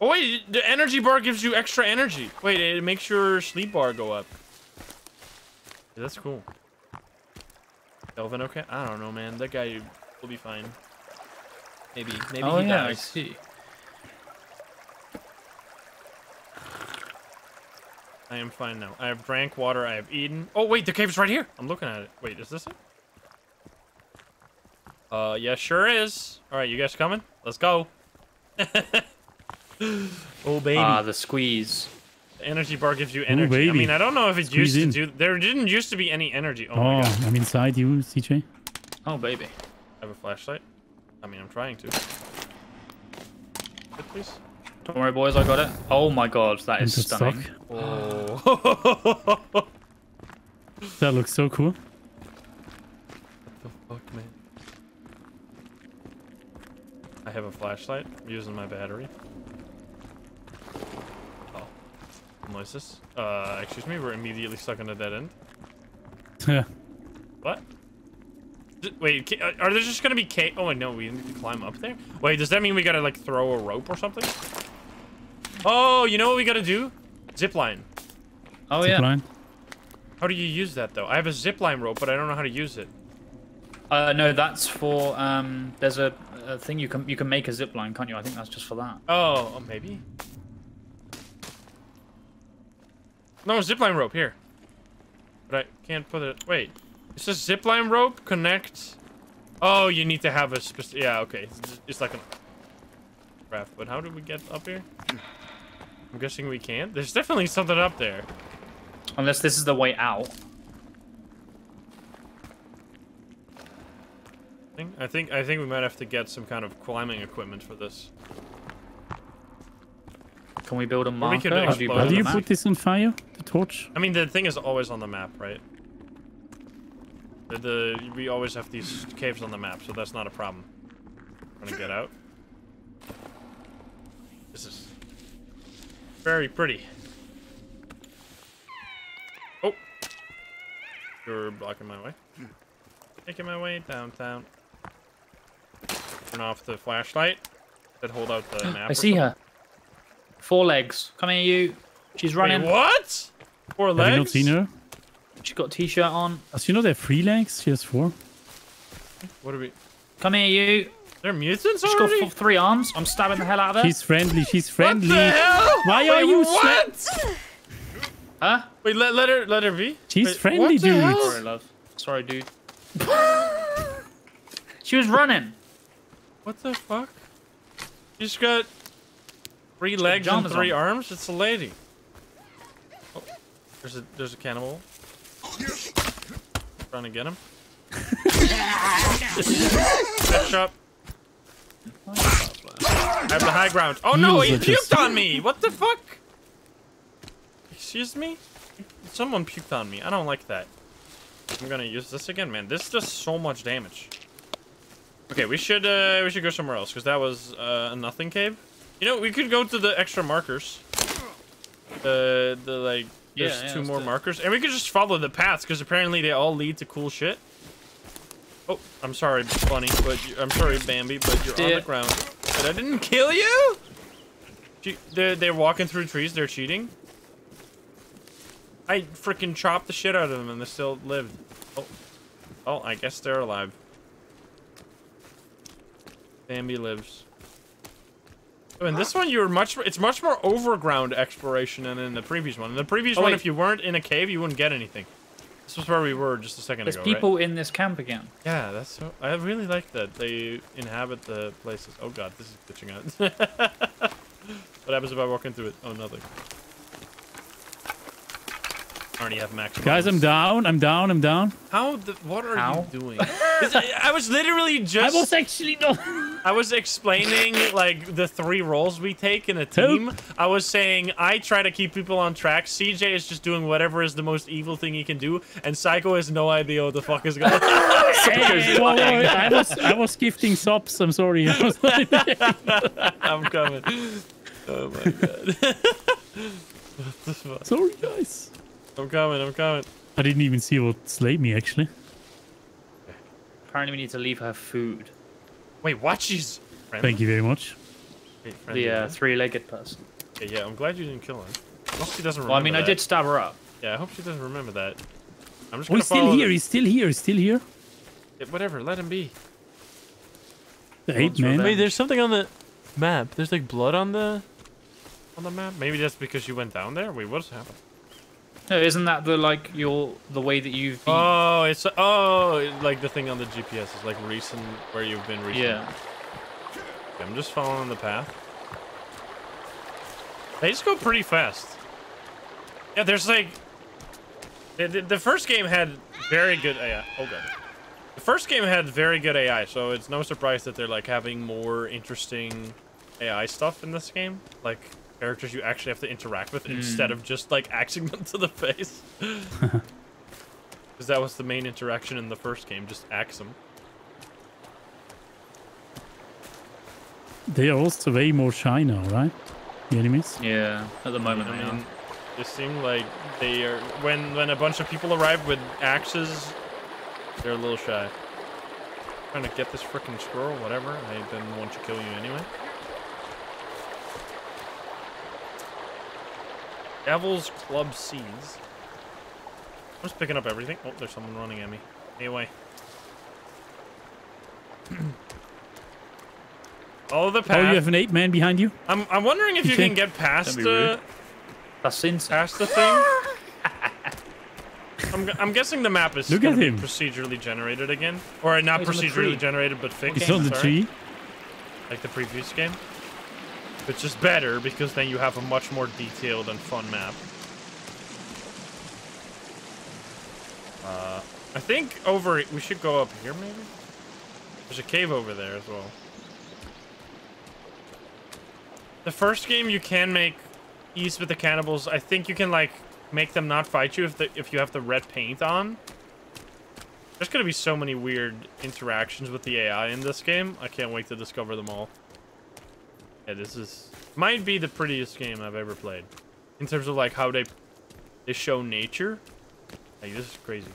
Speaker 1: Oh wait, the energy bar gives you extra energy. Wait, it makes your sleep bar go up. Yeah, that's cool. Kelvin, okay? I don't know, man. That guy will be fine. Maybe, maybe
Speaker 2: oh
Speaker 1: he
Speaker 2: yeah, I see.
Speaker 1: I am fine now. I have drank water. I have eaten. Oh wait, the cave's right here. I'm looking at it. Wait, is this it? Uh, yeah, sure is. All right, you guys coming? Let's go. [LAUGHS] oh baby.
Speaker 2: Ah, the squeeze.
Speaker 1: The energy bar gives you energy. I
Speaker 3: baby.
Speaker 1: mean, I don't know if it
Speaker 3: Squeeze
Speaker 1: used to do. There didn't used to be any energy. Oh,
Speaker 3: Oh,
Speaker 1: my god.
Speaker 3: I'm inside you, CJ.
Speaker 2: Oh baby.
Speaker 1: I have a flashlight. I mean, I'm trying to. Good, please.
Speaker 2: Don't worry, boys. I got it. Oh my god, that is stunning.
Speaker 3: stock.
Speaker 1: Oh. [LAUGHS]
Speaker 3: That looks so cool.
Speaker 1: the fuck, man? I have a flashlight. I'm using my battery. Oh. Noises. Uh, excuse me, we're immediately stuck on a dead end. [LAUGHS]
Speaker 3: Yeah.
Speaker 1: What? D- Wait, uh, are there just gonna be ca- Oh, no, we need to climb up there? Wait, does that mean we gotta, like, throw a rope or something? Oh, you know what we gotta do? Zip line.
Speaker 2: Oh
Speaker 3: Zip
Speaker 2: yeah.
Speaker 3: line.
Speaker 1: How do you use that, though? I have a zip line rope, but I don't know how to use it.
Speaker 2: Uh, no, that's for um. There's a, a thing you can you can make a zip line, can't you? I think that's just for that.
Speaker 1: Oh, oh, maybe. No, zipline rope here. But I can't put it. Wait, it says zipline rope connect. Oh, you need to have a specific. Yeah, okay. It's, it's like a raft. But how do we get up here? I'm guessing we can't. There's definitely something up there.
Speaker 2: Unless this is the way out.
Speaker 1: I think. I think. I think we might have to get some kind of climbing equipment for this.
Speaker 2: Can we build a
Speaker 1: we
Speaker 2: marker? How do you
Speaker 1: explode
Speaker 3: How
Speaker 2: build
Speaker 3: do
Speaker 2: a
Speaker 3: you
Speaker 2: map?
Speaker 3: put this on fire? The torch?
Speaker 1: I mean, the thing is always on the map, right? The, the we always have these caves on the map, so that's not a problem. Gonna get out. This is very pretty. Oh, you're blocking my way. Making my way downtown. Turn off the flashlight. That hold out the [GASPS] map.
Speaker 2: I
Speaker 1: or
Speaker 2: see her. Four legs. Come here, you. She's running.
Speaker 1: Wait, what? Four
Speaker 3: Have you not seen her?
Speaker 2: She's got a t-shirt on.
Speaker 3: As you know, they're three legs. She has four.
Speaker 1: What are we?
Speaker 2: Come here, you.
Speaker 1: They're mutants
Speaker 2: She's got three arms. I'm stabbing the hell out of her.
Speaker 3: She's friendly. She's friendly.
Speaker 1: What the hell?
Speaker 3: Why
Speaker 1: Wait,
Speaker 3: are you
Speaker 1: what?
Speaker 2: Huh?
Speaker 1: Wait, let, let her let her be.
Speaker 3: She's
Speaker 1: Wait,
Speaker 3: friendly,
Speaker 1: what the
Speaker 3: dude.
Speaker 1: hell?
Speaker 2: Sorry, love. Sorry, dude. [LAUGHS] she was running.
Speaker 1: What the fuck? She's got three legs and three
Speaker 2: on.
Speaker 1: arms. It's a lady. There's a there's a cannibal. Trying to get him. Headshot. I have the high ground. Oh no, he
Speaker 3: Heels are just-
Speaker 1: puked on me. What the fuck? Excuse me? Someone puked on me. I don't like that. I'm gonna use this again, man. This does so much damage. Okay, we should uh, we should go somewhere else because that was uh, a nothing cave. You know, we could go to the extra markers. The the like there's
Speaker 2: Yeah, yeah,
Speaker 1: two more markers, and we could just follow the paths because apparently they all lead to cool shit. Oh, I'm sorry, Bunny, but you, I'm sorry, Bambi, but you're on the ground. But I didn't kill you. They're they're walking through trees. They're cheating. I freaking chopped the shit out of them, and they still lived. Oh, oh, I guess they're alive. Bambi lives. Oh, in this one, you were much. It's much more overground exploration than in the previous one. In the previous
Speaker 2: Oh,
Speaker 1: one,
Speaker 2: wait.
Speaker 1: if you weren't in a cave, you wouldn't get anything. This was where we were just a second
Speaker 2: There's
Speaker 1: ago.
Speaker 2: people in this camp again.
Speaker 1: Yeah, that's. So, I really like that they inhabit the places. Oh god, this is glitching out. [LAUGHS] what happens if I walk into it? Oh, nothing. I already have max.
Speaker 3: Guys, I'm down. I'm down. I'm down.
Speaker 1: How? The, what are
Speaker 2: How?
Speaker 1: you doing? 'Cause I, I was literally just.
Speaker 3: I was actually not. [LAUGHS]
Speaker 1: I was explaining like the three roles we take in a team. I was saying I try to keep people on track. CJ is just doing whatever is the most evil thing he can do, and Psycho has no idea what the fuck is going. on. [LAUGHS]
Speaker 3: Hey, whoa, whoa, I [LAUGHS] was I was gifting subs. I'm sorry. I was
Speaker 1: I'm coming. Oh my god. what the fuck?
Speaker 3: sorry, guys.
Speaker 1: I'm coming. I'm coming.
Speaker 3: I didn't even see what slayed me actually.
Speaker 2: Apparently, we need to leave her food.
Speaker 1: Wait, what? She's. Friendly?
Speaker 3: Thank you very much.
Speaker 1: Wait, friendly,
Speaker 2: The uh,
Speaker 1: yeah?
Speaker 2: three-legged person.
Speaker 1: yeah, yeah, I'm glad you didn't kill her. I hope she doesn't remember
Speaker 2: Well, I mean, I did stab her up.
Speaker 1: Yeah, I hope she doesn't remember that. I'm just
Speaker 3: Oh, he's still here.
Speaker 1: the-
Speaker 3: He's still here. He's still here.
Speaker 1: Yeah, Whatever, let him be.
Speaker 3: The
Speaker 2: Wants
Speaker 3: ape man.
Speaker 2: revenge.
Speaker 1: Wait, there's something on the map. There's like blood on the on the map. Maybe that's because you went down there. Wait, what's happened?
Speaker 2: No, isn't that the like your the way that you've been?
Speaker 1: Oh, it's oh, like the thing on the GPS is like recent where you've been recently.
Speaker 2: yeah.
Speaker 1: Okay, I'm just following the path. They just go pretty fast. Yeah, there's like the, the, the first game had very good AI. Oh god. The first game had very good AI, so it's no surprise that they're like having more interesting AI stuff in this game. Like characters you actually have to interact with instead hmm. of just like axing them [LAUGHS] to the face. [LAUGHS] Because that was the main interaction in the first game, just axe them.
Speaker 3: They are also way more shy now, right? The enemies.
Speaker 2: Yeah. At the moment,
Speaker 1: I
Speaker 2: they are.
Speaker 1: mean, it seemed like they are when when a bunch of people arrive with axes, they're a little shy. Trying to get this freaking squirrel, whatever. I didn't want to kill you anyway. Devil's Club Seeds. I'm just picking up everything. Oh, there's someone running at me. Anyway. away. [CLEARS THROAT] Follow the
Speaker 3: Oh, you have an ape man behind you.
Speaker 1: I'm, I'm wondering if you
Speaker 3: Okay.
Speaker 1: can get past
Speaker 3: That'd be
Speaker 1: uh,
Speaker 3: rude.
Speaker 1: Past the thing. [LAUGHS] I'm, I'm guessing the map is
Speaker 3: Look at him.
Speaker 1: procedurally generated again, or not
Speaker 2: He's on the
Speaker 1: procedurally generated, but fixed.
Speaker 3: It's on the
Speaker 1: sorry,
Speaker 3: tree.
Speaker 1: like the previous game. Which is better because then you have a much more detailed and fun map. Uh, I think over we should go up here maybe. There's a cave over there as well. The first game you can make ease with the cannibals. I think you can like make them not fight you if the if you have the red paint on. There's gonna be so many weird interactions with the AI in this game. I can't wait to discover them all. Yeah, this is might be the prettiest game I've ever played in terms of like how they they show nature. Like this is crazy.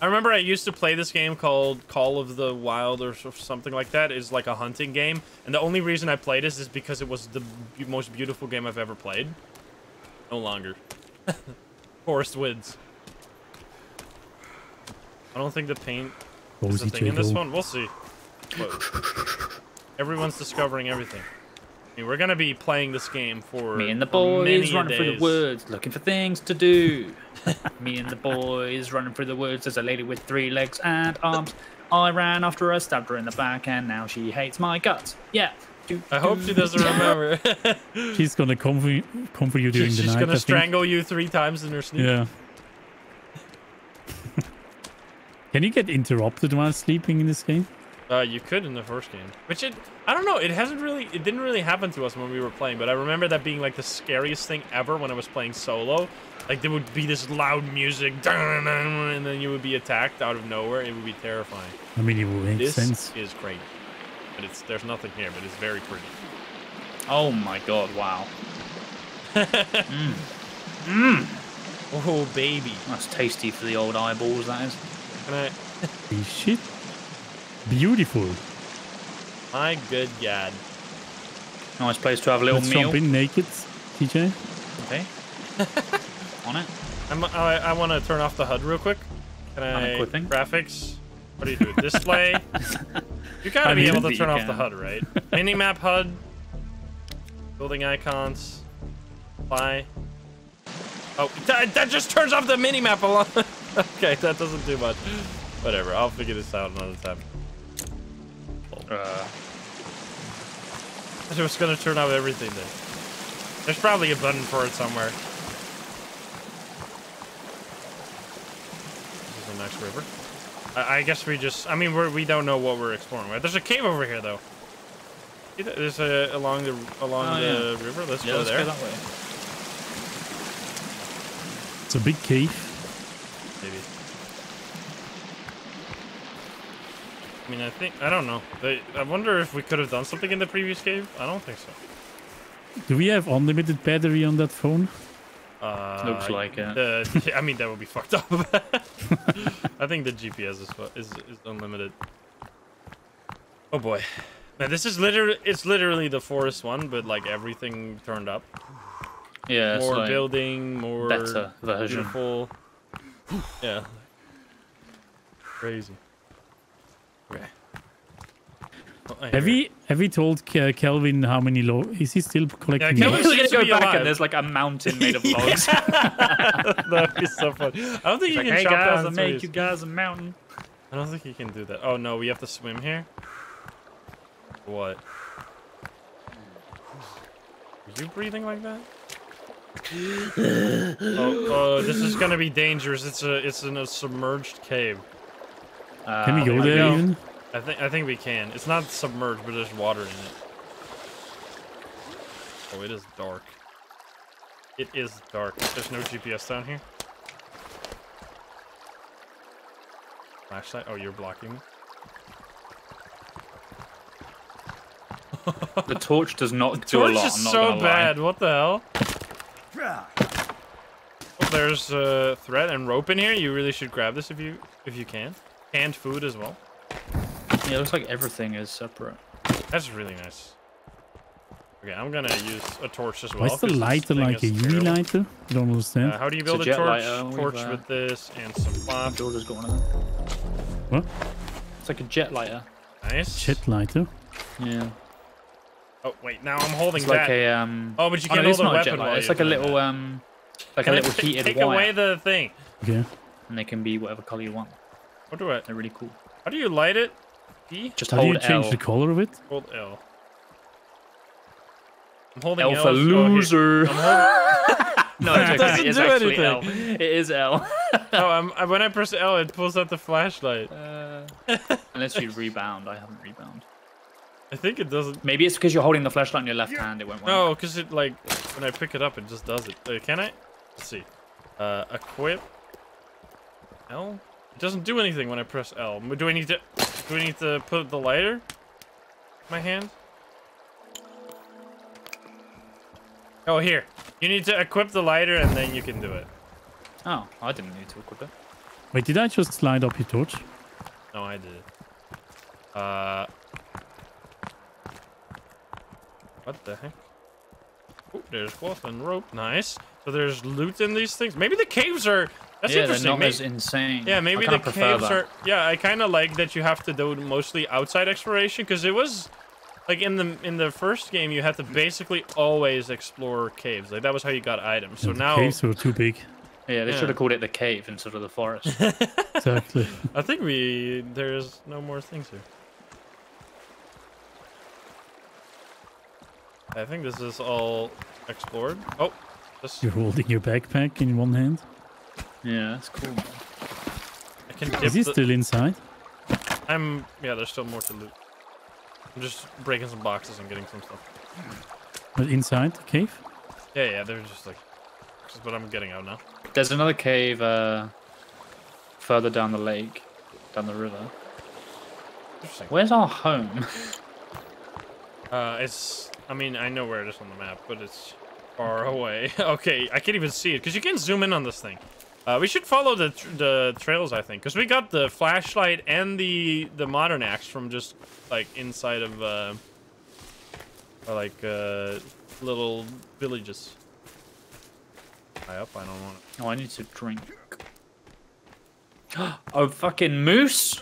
Speaker 1: I remember I used to play this game called Call of the Wild or something like that. It's like a hunting game, and the only reason I played this is because it was the most beautiful game I've ever played. No longer. [LAUGHS] Forest wins. I don't think the paint is a
Speaker 3: Cozy
Speaker 1: thing in this one. We'll see. Whoa. Everyone's discovering everything. I mean, we're gonna be playing this game for
Speaker 2: Me and the boys running through the woods, looking for things to do. [LAUGHS] Me and the boys running through the woods. There's a lady with three legs and arms. I ran after her, stabbed her in the back, and now she hates my guts. Yeah. Do,
Speaker 1: I hope she doesn't remember. [LAUGHS] [LAUGHS]
Speaker 3: She's gonna come for you, come for you during
Speaker 1: She's
Speaker 3: the night.
Speaker 1: She's gonna
Speaker 3: I think.
Speaker 1: strangle you three times in her sleep.
Speaker 3: Yeah. Can you get interrupted while sleeping in this game?
Speaker 1: Uh, you could in the first game, which it I don't know. It hasn't really, it didn't really happen to us when we were playing, but I remember that being like the scariest thing ever when I was playing solo. Like there would be this loud music, [LAUGHS] and then you would be attacked out of nowhere. It would be terrifying.
Speaker 3: I mean, it would make
Speaker 1: This
Speaker 3: sense.
Speaker 1: is great, but it's there's nothing here, but it's very pretty.
Speaker 2: Oh my god! Wow, [LAUGHS]
Speaker 1: Oh baby,
Speaker 2: that's tasty for the old eyeballs. That is.
Speaker 1: Can I?
Speaker 3: Holy shit. Beautiful.
Speaker 1: My good God.
Speaker 2: Nice place to have a little
Speaker 3: Let's
Speaker 2: meal.
Speaker 3: jump in naked, CJ.
Speaker 2: Okay. [LAUGHS] On it.
Speaker 1: I'm, I, I want to turn off the HUD real quick. Can I?
Speaker 2: equipping.
Speaker 1: Graphics. What do you do? Display. [LAUGHS] you gotta
Speaker 3: I
Speaker 1: be able to turn off the. HUD, right? Minimap HUD. Building icons. Apply. Oh, that, that just turns off the mini minimap alone. [LAUGHS] okay, that doesn't do much. Whatever, I'll figure this out another time.
Speaker 2: Uh,
Speaker 1: I'm just gonna turn off everything then. There's probably a button for it somewhere. This is the next river. I, I guess we just, I mean, we're, we don't know what we're exploring. Right? There's a cave over here though. See that? There's a, along the, along
Speaker 2: Oh,
Speaker 1: the river. Let's
Speaker 2: yeah,
Speaker 1: go
Speaker 2: let's
Speaker 1: there.
Speaker 2: go that way.
Speaker 3: It's a big cave.
Speaker 1: Maybe. I mean, I think, I don't know. They, I wonder if we could have done something in the previous game. I don't think so.
Speaker 3: Do we have unlimited battery on that phone?
Speaker 1: Uh,
Speaker 2: Looks like it.
Speaker 1: The, I mean, that would be [LAUGHS] fucked up. I think the GPS is, fu- is is unlimited. Oh boy, man, this is literally it's literally the forest one, but like everything turned up.
Speaker 2: Yeah,
Speaker 1: more
Speaker 2: like
Speaker 1: building, more
Speaker 2: better version.
Speaker 1: beautiful. yeah, crazy. Okay. Oh, I
Speaker 3: Have
Speaker 1: hear
Speaker 3: we have we told Ke- Kelvin how many logs? Is he still collecting?
Speaker 1: Kelvin-
Speaker 3: logs?
Speaker 2: We're gonna
Speaker 1: seems to
Speaker 2: go
Speaker 1: be
Speaker 2: back
Speaker 1: alive.
Speaker 2: and there's like a mountain made of [LAUGHS] logs. [LAUGHS]
Speaker 1: That'd be so fun. I don't think you
Speaker 2: like,
Speaker 1: can
Speaker 2: hey
Speaker 1: chop
Speaker 2: guys,
Speaker 1: down
Speaker 2: I
Speaker 1: the
Speaker 2: make
Speaker 1: trees.
Speaker 2: you guys a mountain.
Speaker 1: I don't think you can do that. Oh no, we have to swim here. What? Are you breathing like that? [GASPS] oh, oh, this is gonna be dangerous. It's a, it's in a submerged cave.
Speaker 2: Uh,
Speaker 3: Can we go
Speaker 1: there
Speaker 3: there
Speaker 1: go.
Speaker 3: even?
Speaker 1: I think, I think we can. It's not submerged, but there's water in it. Oh, it is dark. It is dark. There's no GPS down here. Flashlight. Oh, you're blocking me.
Speaker 2: The torch does not [LAUGHS] do
Speaker 1: Torch
Speaker 2: a lot.
Speaker 1: is
Speaker 2: I'm not
Speaker 1: so
Speaker 2: lie.
Speaker 1: bad. What the hell? Oh, there's uh, thread and rope in here. You really should grab this if you if you can. Canned food as well.
Speaker 2: Yeah, it looks like everything is separate.
Speaker 1: That's really nice. Okay, I'm gonna use a torch as well.
Speaker 3: Why is the
Speaker 1: 'cause this
Speaker 3: lighter like a
Speaker 1: is
Speaker 3: UV lighter? I don't understand.
Speaker 1: Uh, how do you
Speaker 2: It's a
Speaker 1: build a, torch?
Speaker 2: lighter with,
Speaker 1: torch
Speaker 2: uh,
Speaker 1: with this and some flop.
Speaker 2: George got one of.
Speaker 3: What?
Speaker 2: It's like a jet lighter.
Speaker 1: Nice.
Speaker 3: Jet lighter.
Speaker 2: Yeah.
Speaker 1: Oh wait, now I'm holding
Speaker 2: It's
Speaker 1: that.
Speaker 2: like a um.
Speaker 1: Oh, but you
Speaker 2: oh,
Speaker 1: can't
Speaker 2: no,
Speaker 1: hold a
Speaker 2: not a jet
Speaker 1: weapon while
Speaker 2: It's like a little
Speaker 1: that.
Speaker 2: um, like a
Speaker 1: Can I
Speaker 2: little
Speaker 1: t-
Speaker 2: heated
Speaker 1: Take
Speaker 2: wire,
Speaker 1: away the thing.
Speaker 3: Okay.
Speaker 2: and they can be whatever color you want.
Speaker 1: What do I?
Speaker 2: They're really cool.
Speaker 1: How do you light it?
Speaker 2: Just
Speaker 3: How do you change
Speaker 2: L.
Speaker 3: the color of it?
Speaker 1: Hold L. I'm holding
Speaker 2: L
Speaker 1: L.
Speaker 2: for
Speaker 1: oh,
Speaker 2: loser.
Speaker 1: I'm holding, [LAUGHS]
Speaker 2: no,
Speaker 1: It doesn't
Speaker 2: It is
Speaker 1: do anything.
Speaker 2: L. It is L. [LAUGHS]
Speaker 1: oh, I'm, I- when I press L, it pulls out the flashlight.
Speaker 2: Uh, [LAUGHS] unless you rebound, I haven't rebound.
Speaker 1: I think it doesn't.
Speaker 2: Maybe it's because you're holding the flashlight in your left hand. It won't work.
Speaker 1: No, because it like when I pick it up, it just does it. Uh, can I? Let's see. Uh, equip. L. It doesn't do anything when I press L. Do I need to? Do I need to put the lighter? My hand. Oh, here. You need to equip the lighter, and then you can do it.
Speaker 2: Oh, I didn't need to equip it.
Speaker 3: Wait, did I just slide up your torch?
Speaker 1: No, I did it. Uh. What the heck? Ooh, there's cloth and rope. Nice. So there's loot in these things. Maybe the caves are. That's
Speaker 2: yeah, they're
Speaker 1: interesting.
Speaker 2: not
Speaker 1: May-
Speaker 2: insane.
Speaker 1: yeah, maybe the caves
Speaker 2: that.
Speaker 1: are. Yeah, I kind of like that you have to do mostly outside exploration because it was. Like in the in the first game, you had to basically always explore caves. Like that was how you got items. So
Speaker 3: Yeah, the
Speaker 1: now
Speaker 3: caves were too big.
Speaker 2: Yeah, they
Speaker 1: Yeah.
Speaker 2: should have called it the cave instead of the forest. [LAUGHS]
Speaker 3: Exactly.
Speaker 1: I think we there's no more things here. I think this is all explored. Oh, this
Speaker 3: You're holding your backpack in one hand.
Speaker 2: Yeah, that's cool. Man.
Speaker 1: I can dip
Speaker 3: Is he
Speaker 1: the-
Speaker 3: still inside?
Speaker 1: I'm yeah. There's still more to loot. I'm just breaking some boxes and getting some stuff.
Speaker 3: But inside the cave?
Speaker 1: Yeah, yeah. They're just like boxes, but I'm getting out now.
Speaker 2: There's another cave uh, further down the lake, down the river.
Speaker 1: Interesting.
Speaker 2: Where's our home? [LAUGHS]
Speaker 1: Uh, it's. I mean, I know where it is on the map, but it's far [LAUGHS] away. [LAUGHS] okay, I can't even see it because you can zoom in on this thing. Uh, we should follow the tr the trails, I think, because we got the flashlight and the the modern axe from just like inside of uh, or, like uh, little villages. High up, I don't want it.
Speaker 2: Oh, I need to drink. [GASPS] oh, fucking moose!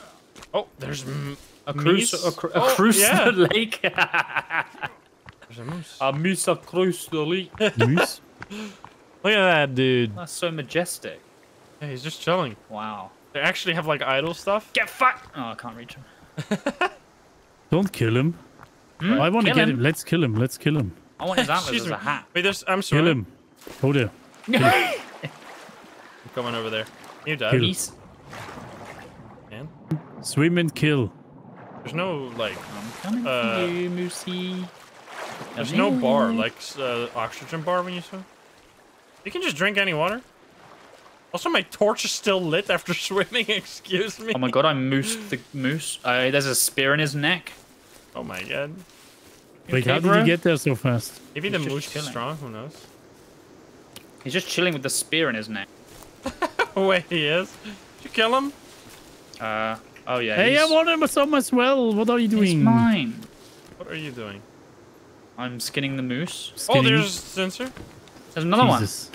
Speaker 1: Oh, there's m
Speaker 2: A cruise,
Speaker 1: Meese?
Speaker 2: a, cru-
Speaker 1: Oh,
Speaker 2: a cruise
Speaker 1: yeah.
Speaker 2: the [LAUGHS] lake.
Speaker 1: there's a moose.
Speaker 2: a moose across the lake.
Speaker 3: Moose. [LAUGHS]
Speaker 1: Look at that, dude.
Speaker 2: That's so majestic.
Speaker 1: Yeah, he's just chilling.
Speaker 2: Wow.
Speaker 1: They actually have like idle stuff.
Speaker 2: Get fucked! Oh, I can't reach him. [LAUGHS]
Speaker 3: Don't kill him.
Speaker 2: Hmm?
Speaker 3: I want to get him. Let's kill him. Let's kill him.
Speaker 2: I want his [LAUGHS] antlers as a hat.
Speaker 1: Wait, there's. I'm sorry.
Speaker 3: Kill him. Hold [LAUGHS] there.
Speaker 1: I'm coming over there. You died,
Speaker 3: Kill.
Speaker 2: Peace.
Speaker 1: man.
Speaker 3: Swim and kill.
Speaker 1: There's no like.
Speaker 2: I'm coming
Speaker 1: Uh,
Speaker 2: for you, Moosey.
Speaker 1: There's no bar like uh, oxygen bar when you swim. You can just drink any water. Also, my torch is still lit after [LAUGHS] swimming. Excuse me.
Speaker 2: Oh my god, I moosed the moose. Uh, there's a spear in his neck.
Speaker 1: Oh my god.
Speaker 3: Wait,
Speaker 2: okay,
Speaker 3: how did
Speaker 2: bro?
Speaker 3: you get there so fast?
Speaker 1: Maybe
Speaker 2: He's
Speaker 1: the moose is strong. Who knows?
Speaker 2: He's just chilling with the spear in his neck.
Speaker 1: Oh [LAUGHS] wait, he is. Did you kill him?
Speaker 2: Uh, oh yeah.
Speaker 3: Hey, I
Speaker 2: he's,
Speaker 3: want him some as well. What are you doing?
Speaker 2: he's
Speaker 3: doing?
Speaker 2: mine.
Speaker 1: What are you doing?
Speaker 2: I'm skinning the moose.
Speaker 1: Oh,
Speaker 3: Skinny?
Speaker 1: there's sensor.
Speaker 2: There's another
Speaker 3: Jesus.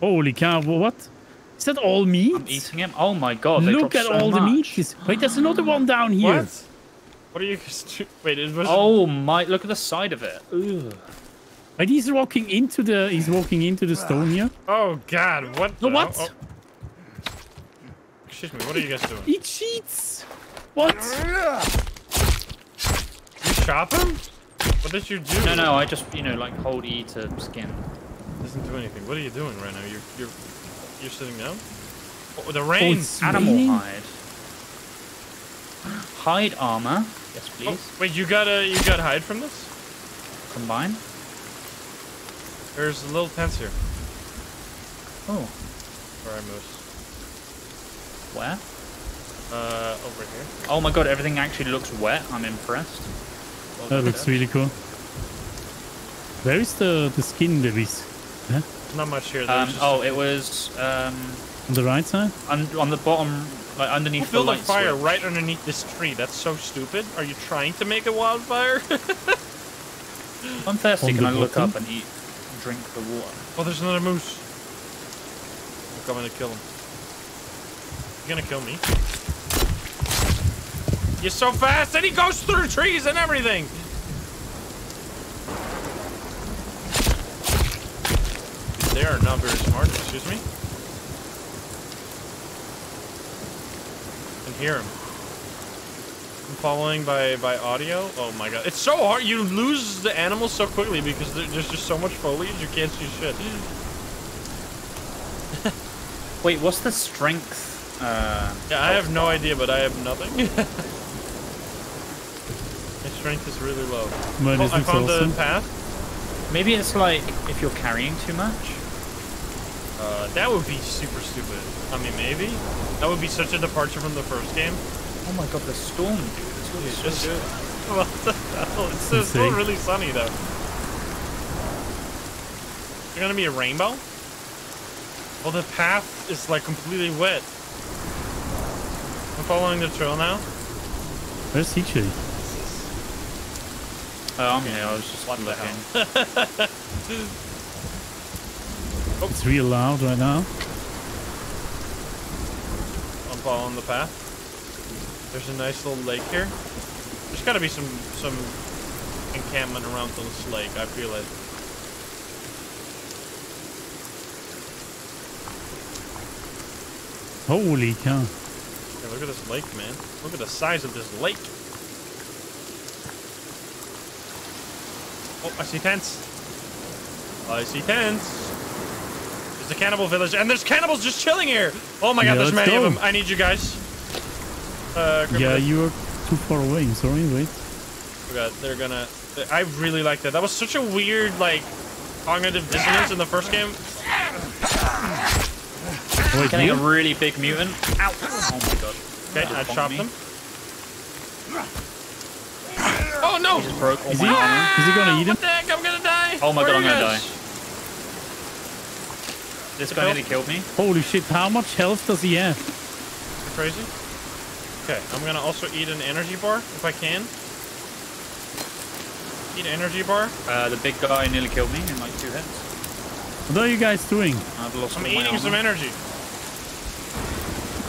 Speaker 3: Holy cow! What? Is that all meat?
Speaker 2: I'm eating him. Oh my god,
Speaker 3: Look at
Speaker 2: so
Speaker 3: all the meat. This- Wait, there's another one down here.
Speaker 1: What? What are you guys Wait, it was.
Speaker 2: Oh my! Look at the side of it. Ugh.
Speaker 3: Wait, he's walking into the. He's walking into the stone here.
Speaker 1: Oh God! What? The-
Speaker 3: what?
Speaker 1: oh, oh. Excuse me. What are you guys doing?
Speaker 3: He cheats. What?
Speaker 1: You chop him? What did you do?
Speaker 2: No, no, I just you know like hold E to skin.
Speaker 1: doesn't do anything. What are you doing right now? You're you're you're sitting down. Oh, the
Speaker 3: Oh,
Speaker 1: rain.
Speaker 3: it's
Speaker 2: Animal
Speaker 3: raining?
Speaker 2: hide. Hide armor. Yes,
Speaker 1: Oh,
Speaker 2: please.
Speaker 1: wait, you got a you got hide from this?
Speaker 2: Combine.
Speaker 1: There's a little tents here.
Speaker 2: Oh,
Speaker 1: Where I moose.
Speaker 2: where?
Speaker 1: Uh, over here.
Speaker 2: Oh my god, everything actually looks wet. I'm impressed. Well
Speaker 3: That looks
Speaker 2: Dad.
Speaker 3: really cool. Where is the the skin there is? Huh?
Speaker 1: Not much here.
Speaker 2: Um,
Speaker 1: There's just-
Speaker 2: oh, it was um,
Speaker 3: On the right side?
Speaker 2: un on the bottom, like
Speaker 1: Who
Speaker 2: underneath the
Speaker 1: built a fire
Speaker 2: switch.
Speaker 1: right underneath this tree? That's so stupid. Are you trying to make a wildfire? [LAUGHS]
Speaker 2: I'm thirsty.
Speaker 3: On
Speaker 2: Can I look
Speaker 3: bottom?
Speaker 2: up and eat, drink the water?
Speaker 1: oh, there's another moose. I'm coming to kill him. You gonna kill me? You're so fast, and he goes through trees and everything. They are not very smart. Excuse me. I can hear him. I'm following by by audio. Oh my god, it's so hard. You lose the animals so quickly because there's just so much foliage. You can't see shit. [LAUGHS]
Speaker 2: Wait, what's the strength? Uh,
Speaker 1: Yeah, I have no idea, but I have nothing. [LAUGHS] My strength is really low.
Speaker 3: Man,
Speaker 1: Oh,
Speaker 3: this
Speaker 1: I found
Speaker 3: awesome.
Speaker 1: the path.
Speaker 2: maybe it's like if you're carrying too much.
Speaker 1: Uh, that would be super stupid. I mean, maybe. That would be such a departure from the first game.
Speaker 2: Oh my god, the storm, dude. This looks
Speaker 1: Just-
Speaker 2: so good. [LAUGHS]
Speaker 1: What the hell? It's still, still really sunny, though. Is there gonna be a rainbow? Well, the path is like completely wet. I'm following the trail now.
Speaker 3: Where's CJ?
Speaker 2: Oh, I'm here. I was just
Speaker 1: What [LAUGHS]
Speaker 2: looking.
Speaker 3: It's real loud right now.
Speaker 1: I'm following the path. There's a nice little lake here. There's gotta be some some encampment around this lake. I feel it.
Speaker 3: Holy cow.
Speaker 1: Hey, look at this lake, man. Look at the size of this lake. Oh, I see tents. I see tents. There's a cannibal village, and there's cannibals just chilling here. Oh my god,
Speaker 3: Yeah,
Speaker 1: there's
Speaker 3: let's
Speaker 1: many of them. I need you guys. Uh,
Speaker 3: Yeah,
Speaker 1: this.
Speaker 3: you're too far away. Sorry. Wait.
Speaker 1: Oh god, they're gonna. I really like that. That was such a weird, like, cognitive dissonance in the first game.
Speaker 3: Wait,
Speaker 2: Getting a really big mutant. Ow! Oh my god.
Speaker 1: Okay, I
Speaker 2: Bonk
Speaker 1: chopped
Speaker 2: me.
Speaker 1: him. Oh no!
Speaker 2: Just broke all
Speaker 3: Is
Speaker 2: my
Speaker 3: he,
Speaker 2: armor.
Speaker 3: is he gonna eat him?
Speaker 1: What the heck? I'm gonna die.
Speaker 2: Oh my
Speaker 1: Where
Speaker 2: god, I'm gonna
Speaker 1: guys?
Speaker 2: die. This guy nearly killed me.
Speaker 3: Holy shit, how much health does he have?
Speaker 1: You crazy? Okay, I'm gonna also eat an energy bar if I can. Eat an energy bar.
Speaker 2: Uh, the big guy nearly killed me in like two hits.
Speaker 3: What are you guys doing?
Speaker 2: I've lost
Speaker 1: I'm eating some energy.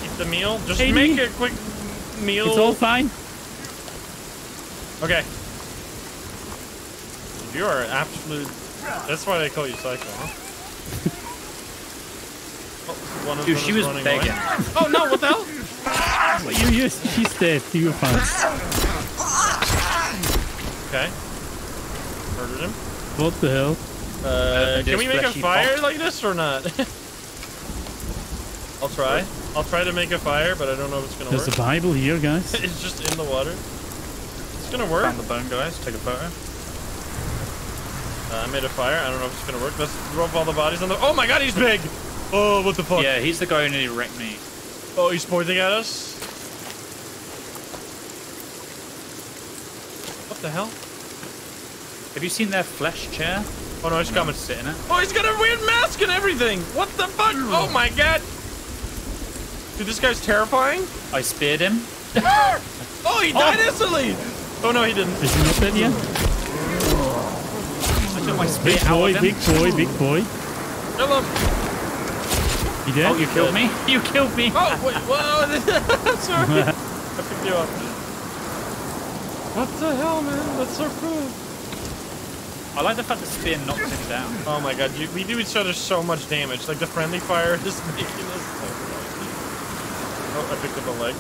Speaker 1: Eat the meal. Just
Speaker 3: Hey,
Speaker 1: make
Speaker 3: me.
Speaker 1: a quick meal.
Speaker 3: It's all fine.
Speaker 1: Okay. You are absolute. That's why they call you Psycho, huh? [LAUGHS] oh, one of
Speaker 2: Dude, she was begging.
Speaker 1: away. Oh no! What the hell? [LAUGHS]
Speaker 3: You, you, she's dead. You're fine.
Speaker 1: Okay. Murdered him.
Speaker 3: What the hell?
Speaker 1: Uh, can we make a fire
Speaker 2: fox.
Speaker 1: like this or not? [LAUGHS] I'll try. I'll try to make a fire, but I don't know if it's gonna
Speaker 3: There's
Speaker 1: work.
Speaker 3: a Bible here, guys. [LAUGHS]
Speaker 1: it's just in the water. It's gonna work.
Speaker 2: Found the bone, guys. Take a photo.
Speaker 1: Uh, I made a fire. I don't know if it's gonna work. Let's drop all the bodies on the. Oh my god, he's big! Oh, what the fuck?
Speaker 2: Yeah, he's the guy who nearly wrecked me.
Speaker 1: Oh, he's pointing at us. What the hell?
Speaker 2: Have you seen their flesh chair?
Speaker 1: Oh no, he's
Speaker 2: When I
Speaker 1: coming.
Speaker 2: Sit in it.
Speaker 1: Oh, he's got a weird mask and everything. What the fuck? Oh my god. Dude, this guy's terrifying.
Speaker 2: I speared him. [LAUGHS]
Speaker 1: Oh, he oh. died instantly. Oh no, he didn't.
Speaker 3: Is he not dead yet?
Speaker 2: I took my spear
Speaker 3: Big
Speaker 2: out
Speaker 3: boy,
Speaker 2: of him.
Speaker 3: big boy, big boy.
Speaker 1: Hello.
Speaker 3: He dead?
Speaker 2: Oh, you killed me. [LAUGHS] You killed me.
Speaker 1: Oh, wait, whoa. [LAUGHS] Sorry. [LAUGHS] I picked you up. What the hell, man? That's so cool.
Speaker 2: I like the fact that spear knocks him down.
Speaker 1: Oh my god, you, we do each other so much damage. Like the friendly fire is making us. Oh, I picked up a leg.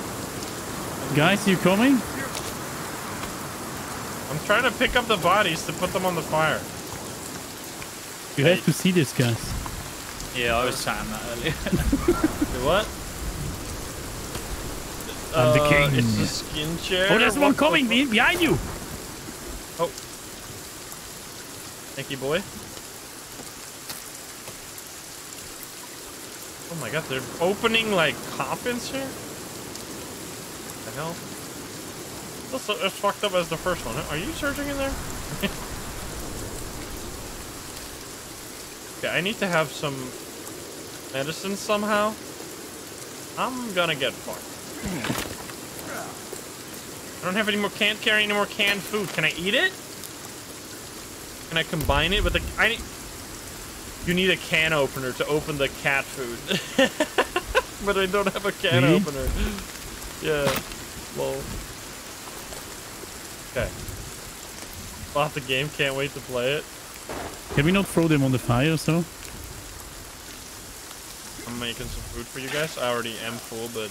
Speaker 3: Guys, you coming?
Speaker 1: I'm trying to pick up the bodies to put them on the fire.
Speaker 3: You have to see this, guys.
Speaker 2: Yeah, I was saying that earlier. [LAUGHS]
Speaker 1: Do what?
Speaker 3: I'm the
Speaker 1: Uh,
Speaker 3: king.
Speaker 1: It's a skin chair.
Speaker 3: Oh, there's one
Speaker 1: What the
Speaker 3: coming behind you.
Speaker 1: Oh. Thank you, boy. Oh my god, they're opening like coffins here? What the hell? That's as fucked up as the first one. Are you searching in there? [LAUGHS] okay, I need to have some medicine somehow. I'm gonna get fucked. I don't have any more, can't carry any more canned food. Can I eat it? Can I combine it with the, I need, you need a can opener to open the cat food. [LAUGHS] but I don't have a can
Speaker 3: Really?
Speaker 1: opener. Yeah, lol. Okay. Bought the game, can't wait to play it.
Speaker 3: Can we not throw them on the fire so?
Speaker 1: I'm making some food for you guys. I already am full, but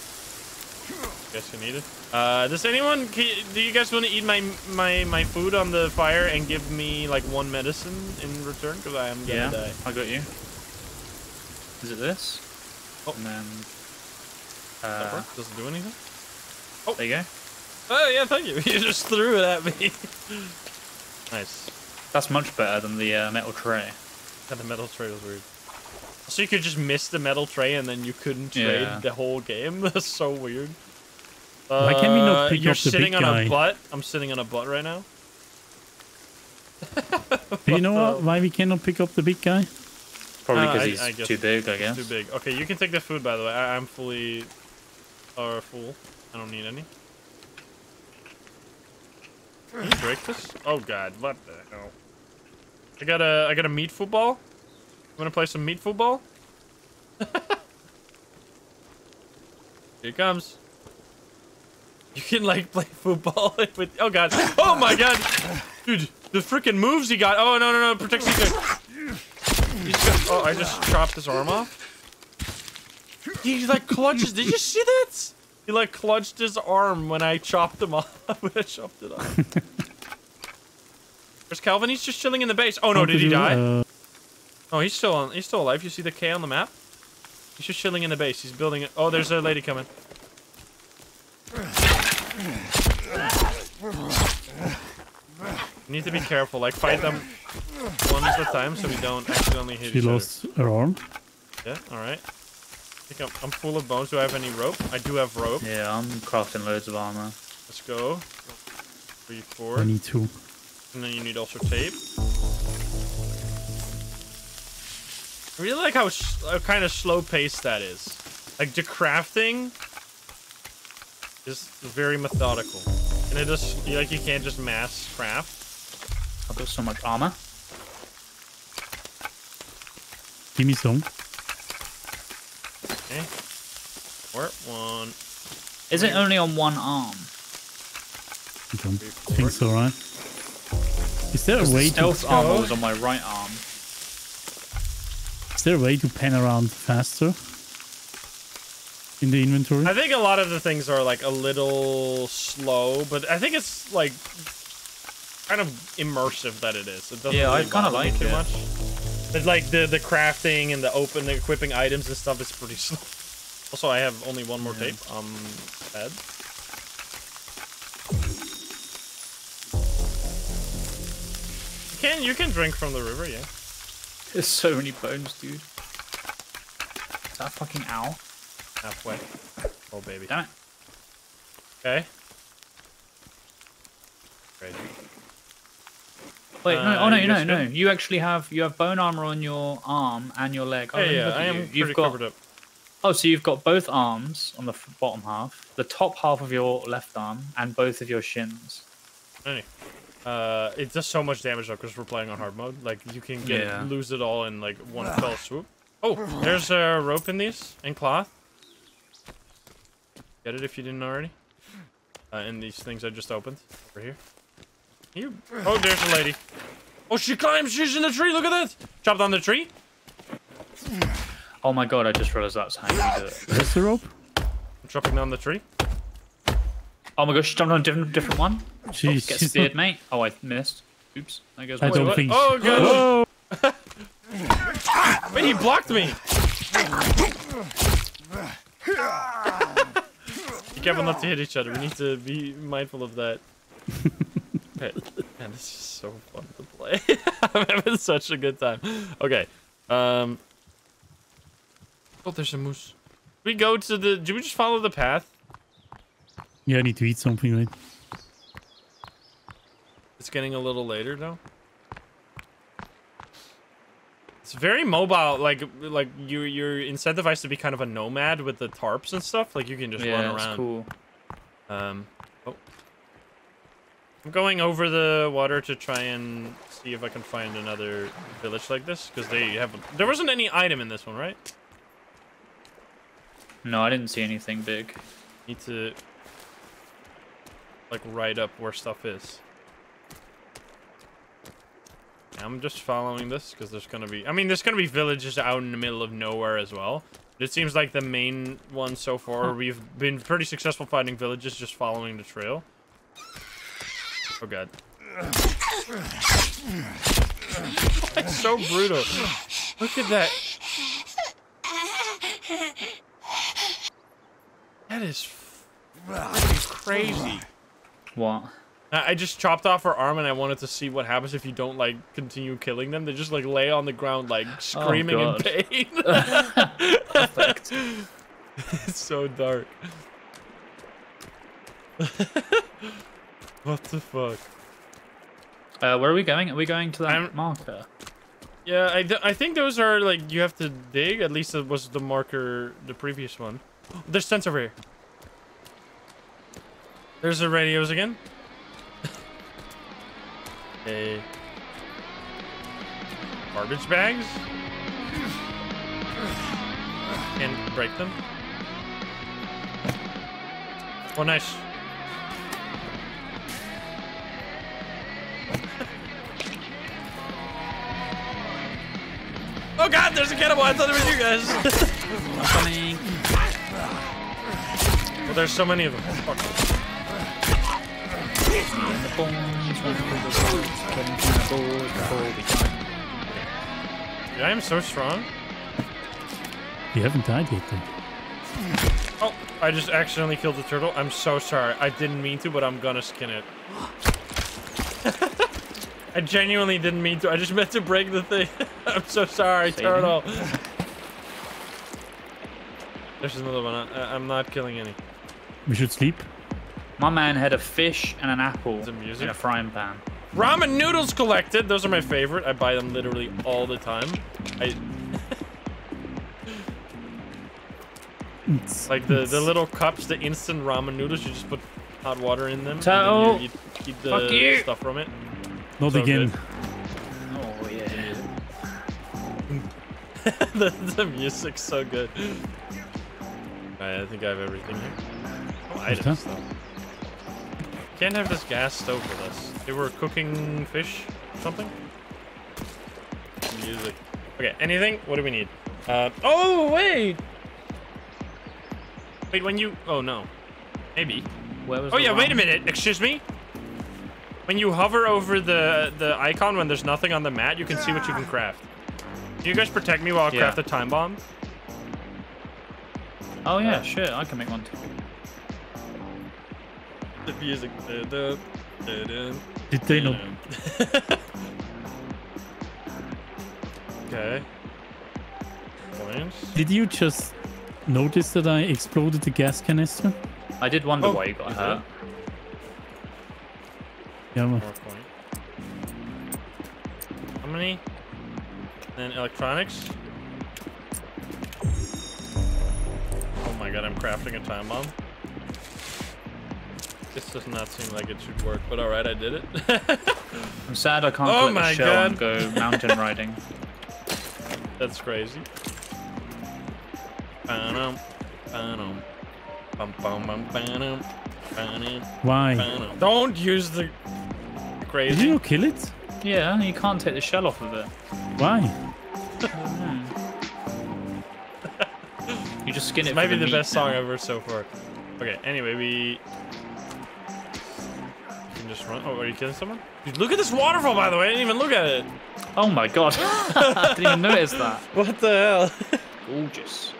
Speaker 1: guess you need it. Uh, does anyone? Do you guys want to eat my my my food on the fire and give me like one medicine in return? Because I am gonna
Speaker 2: yeah,
Speaker 1: die.
Speaker 2: I got you. Is it this?
Speaker 1: Oh.
Speaker 2: And then... Uh.
Speaker 1: Does it do anything? Oh.
Speaker 2: There you go.
Speaker 1: Oh yeah, thank you. [LAUGHS] You just threw it at me. [LAUGHS] nice.
Speaker 2: That's much better than the uh, metal tray.
Speaker 1: And [LAUGHS] the metal tray was weird. So you could just miss the metal tray and then you couldn't trade
Speaker 2: Yeah.
Speaker 1: the whole game. [LAUGHS] That's so weird.
Speaker 3: Why can we not
Speaker 1: Uh,
Speaker 3: pick
Speaker 1: You're
Speaker 3: up the
Speaker 1: sitting
Speaker 3: big
Speaker 1: on
Speaker 3: guy?
Speaker 1: a butt. I'm sitting on a butt right now. [LAUGHS]
Speaker 3: Do you know what, why we cannot pick up the big guy?
Speaker 2: Probably
Speaker 1: Uh,
Speaker 2: because
Speaker 1: I-
Speaker 2: he's
Speaker 1: I guess
Speaker 2: too big, I guess.
Speaker 1: Too big. Okay, you can take the food, by the way. I I'm fully... Or full. I don't need any. Can you break this? Oh god, what the hell? I got a I got a meat football. Wanna play some meat football? [LAUGHS] Here it comes. You can like [LAUGHS] play football [LAUGHS] with oh god. Oh my god! Dude, the freaking moves he got. Oh no no no, protect. He's got, oh, I just chopped his arm off. He like clutches. Did you see that? He like clutched his arm when I chopped him off. when I chopped it off. Where's Kelvin? He's just chilling in the base. Oh no, did he die?
Speaker 3: Uh,
Speaker 1: Oh, he's still on. He's still alive. You see the K on the map? He's just chilling in the base. He's building it. Oh, there's a lady coming. You need to be careful. Like fight them one at a time so we don't accidentally hit
Speaker 3: she
Speaker 1: each
Speaker 3: lost her arm.
Speaker 1: Yeah. All right. think I'm, I'm full of bones. Do I have any rope? I do have rope.
Speaker 2: Yeah, I'm crafting loads of armor.
Speaker 1: Let's go. Three, four.
Speaker 3: I need two.
Speaker 1: And then you need also tape. I really like how, how uh, kind of slow paced that is. Like the crafting is very methodical. And it is like you can't just mass craft.
Speaker 2: I've got so much armor.
Speaker 3: Give me some.
Speaker 1: Okay. Or one.
Speaker 2: Is it only on one arm?
Speaker 3: I don't think so, right? Is there a way
Speaker 2: the stealth
Speaker 3: to
Speaker 2: armor was on my right arm.
Speaker 3: Is there a way to pan around faster in the inventory?
Speaker 1: I think a lot of the things are like a little slow, but I think it's like kind of immersive that it is. It doesn't
Speaker 2: Yeah, I kinda
Speaker 1: bother me
Speaker 2: like
Speaker 1: too
Speaker 2: it.
Speaker 1: much. But like the the crafting and the open the equipping items and stuff is pretty [LAUGHS] slow. Also, I have only one more
Speaker 2: Yeah.
Speaker 1: tape. Um, bad. You can you can drink from the river, yeah.
Speaker 2: There's so many bones, dude. Is that a fucking owl?
Speaker 1: Halfway. Oh baby.
Speaker 2: Damn it.
Speaker 1: Okay. Great.
Speaker 2: Wait, no,
Speaker 1: Uh,
Speaker 2: oh no,
Speaker 1: you
Speaker 2: no,
Speaker 1: guys
Speaker 2: no.
Speaker 1: good?
Speaker 2: You actually have you have bone armor on your arm and your leg. Oh,
Speaker 1: Yeah, yeah,
Speaker 2: look at
Speaker 1: I
Speaker 2: you.
Speaker 1: am
Speaker 2: You've
Speaker 1: pretty
Speaker 2: got
Speaker 1: covered up.
Speaker 2: oh, so you've got both arms on the f- bottom half, the top half of your left arm, and both of your shins.
Speaker 1: Anyway, uh, it does so much damage though because we're playing on hard mode. Like you can get
Speaker 2: Yeah.
Speaker 1: lose it all in like one fell swoop. Oh, there's a rope in these and cloth. Get it if you didn't already. Uh, in these things I just opened over here. You. Oh, there's a lady. Oh, she climbs. She's in the tree. Look at that. Chop down the tree.
Speaker 2: Oh my god, I just realized that's how you do it.
Speaker 3: Where's the rope?
Speaker 1: I'm chopping down the tree.
Speaker 2: Oh my gosh, jumped on a different different one.
Speaker 3: She's,
Speaker 2: Get
Speaker 3: she's
Speaker 2: speared, [LAUGHS] mate. Oh, I missed. Oops. There goes
Speaker 3: I don't
Speaker 1: what?
Speaker 3: think.
Speaker 1: Oh, God.
Speaker 3: Oh!
Speaker 1: Wait, he blocked me. Be careful not to hit each other. We need to be mindful of that. [LAUGHS] okay. Man, this is so fun to play. [LAUGHS] I'm having such a good time. Okay. Um. Oh, there's a moose. We go to the. Do we just follow the path?
Speaker 3: Yeah, I need to eat something, right?
Speaker 1: It's getting a little later though. It's very mobile. Like like you you're incentivized to be kind of a nomad with the tarps and stuff. Like you can just
Speaker 2: yeah,
Speaker 1: run
Speaker 2: that's
Speaker 1: around.
Speaker 2: cool.
Speaker 1: Um. Oh. I'm going over the water to try and see if I can find another village like this because they have. There wasn't any item in this one, right?
Speaker 2: No, I didn't see anything big.
Speaker 1: Need to like write up where stuff is. I'm just following this because there's gonna be. I mean, there's gonna be villages out in the middle of nowhere as well. It seems like the main one so far. We've been pretty successful finding villages just following the trail. Oh god. It's so brutal. Look at that. That is crazy.
Speaker 2: What?
Speaker 1: I I just chopped off her arm and I wanted to see what happens if you don't like continue killing them. They just like lay on the ground like screaming in pain. [LAUGHS] [LAUGHS] [LAUGHS]
Speaker 2: Perfect.
Speaker 1: it's so dark. what the fuck?
Speaker 2: Uh, where are we going? Are we going to that
Speaker 1: I'm-
Speaker 2: marker?
Speaker 1: Yeah, I, th- I think those are like you have to dig. At least it was the marker, the previous one. There's tents over here. There's the radios again. Hey. Garbage bags. Can't break them. Oh, nice. [LAUGHS] Oh god, there's a cannibal. I thought it was you guys. [LAUGHS] Well, there's so many of them. Fuck.
Speaker 2: In the bones, run through the woods, killing cannibals before we die.
Speaker 1: Dude, I am so strong.
Speaker 3: You haven't died yet, though.
Speaker 1: Oh, I just accidentally killed the turtle. I'm so sorry. I didn't mean to, but I'm gonna skin it. [GASPS] I genuinely didn't mean to. I just meant to break the thing. [LAUGHS] I'm so sorry,
Speaker 2: Satan.
Speaker 1: turtle. [LAUGHS] There's another one. I, I'm not killing any.
Speaker 3: We should sleep.
Speaker 2: My man had a fish and an apple
Speaker 1: Is music?
Speaker 2: in a frying pan.
Speaker 1: Ramen noodles collected. Those are my favorite. I buy them literally all the time. I
Speaker 3: It's-
Speaker 1: like the the little cups, the instant ramen noodles. You just put hot water in them.
Speaker 2: So-
Speaker 1: and you eat, eat the
Speaker 2: Fuck you.
Speaker 1: stuff from it.
Speaker 3: Not
Speaker 1: so
Speaker 3: again.
Speaker 1: good.
Speaker 2: Oh yeah. [LAUGHS]
Speaker 1: the, the music's so good. Alright, I think I have everything here. Oh, items though. Can't have this gas stove with us. They were cooking fish or something? Music. Okay, anything? What do we need? Uh, oh, wait! Wait, when you... Oh, no. Maybe.
Speaker 2: Where was
Speaker 1: Oh, yeah, wait a minute. Excuse me? When you hover over the, the icon when there's nothing on the mat, you can see what you can craft. Can you guys protect me while I
Speaker 2: Yeah.
Speaker 1: craft the time bomb?
Speaker 2: Oh yeah, sure. I can make one too.
Speaker 1: The music. Da-da, da-da,
Speaker 3: Did they not?
Speaker 1: okay. Points.
Speaker 3: Did you just notice that I exploded the gas canister?
Speaker 2: I did wonder
Speaker 1: Oh,
Speaker 2: why you got hurt.
Speaker 1: it?
Speaker 3: Yeah, well,
Speaker 1: More point. How many? Then electronics. Oh my god, I'm crafting a time bomb. This does not seem like it should work, but alright, I did it. [LAUGHS]
Speaker 2: I'm sad I can't
Speaker 1: Oh
Speaker 2: collect
Speaker 1: my
Speaker 2: the shell and go mountain [LAUGHS] riding.
Speaker 1: That's crazy.
Speaker 3: Why?
Speaker 1: Don't use the crazy.
Speaker 3: Did you kill it?
Speaker 2: Yeah, you can't take the shell off of it.
Speaker 3: Why? [LAUGHS]
Speaker 2: You just skin it.
Speaker 1: It might be the
Speaker 2: meat
Speaker 1: best song ever so far. Okay, anyway, we you can just run. Oh, are you killing someone? Dude, look at this waterfall, by the way. I didn't even look at it.
Speaker 2: Oh my god! I [LAUGHS] [LAUGHS] didn't even notice that.
Speaker 1: What the hell?
Speaker 2: Gorgeous.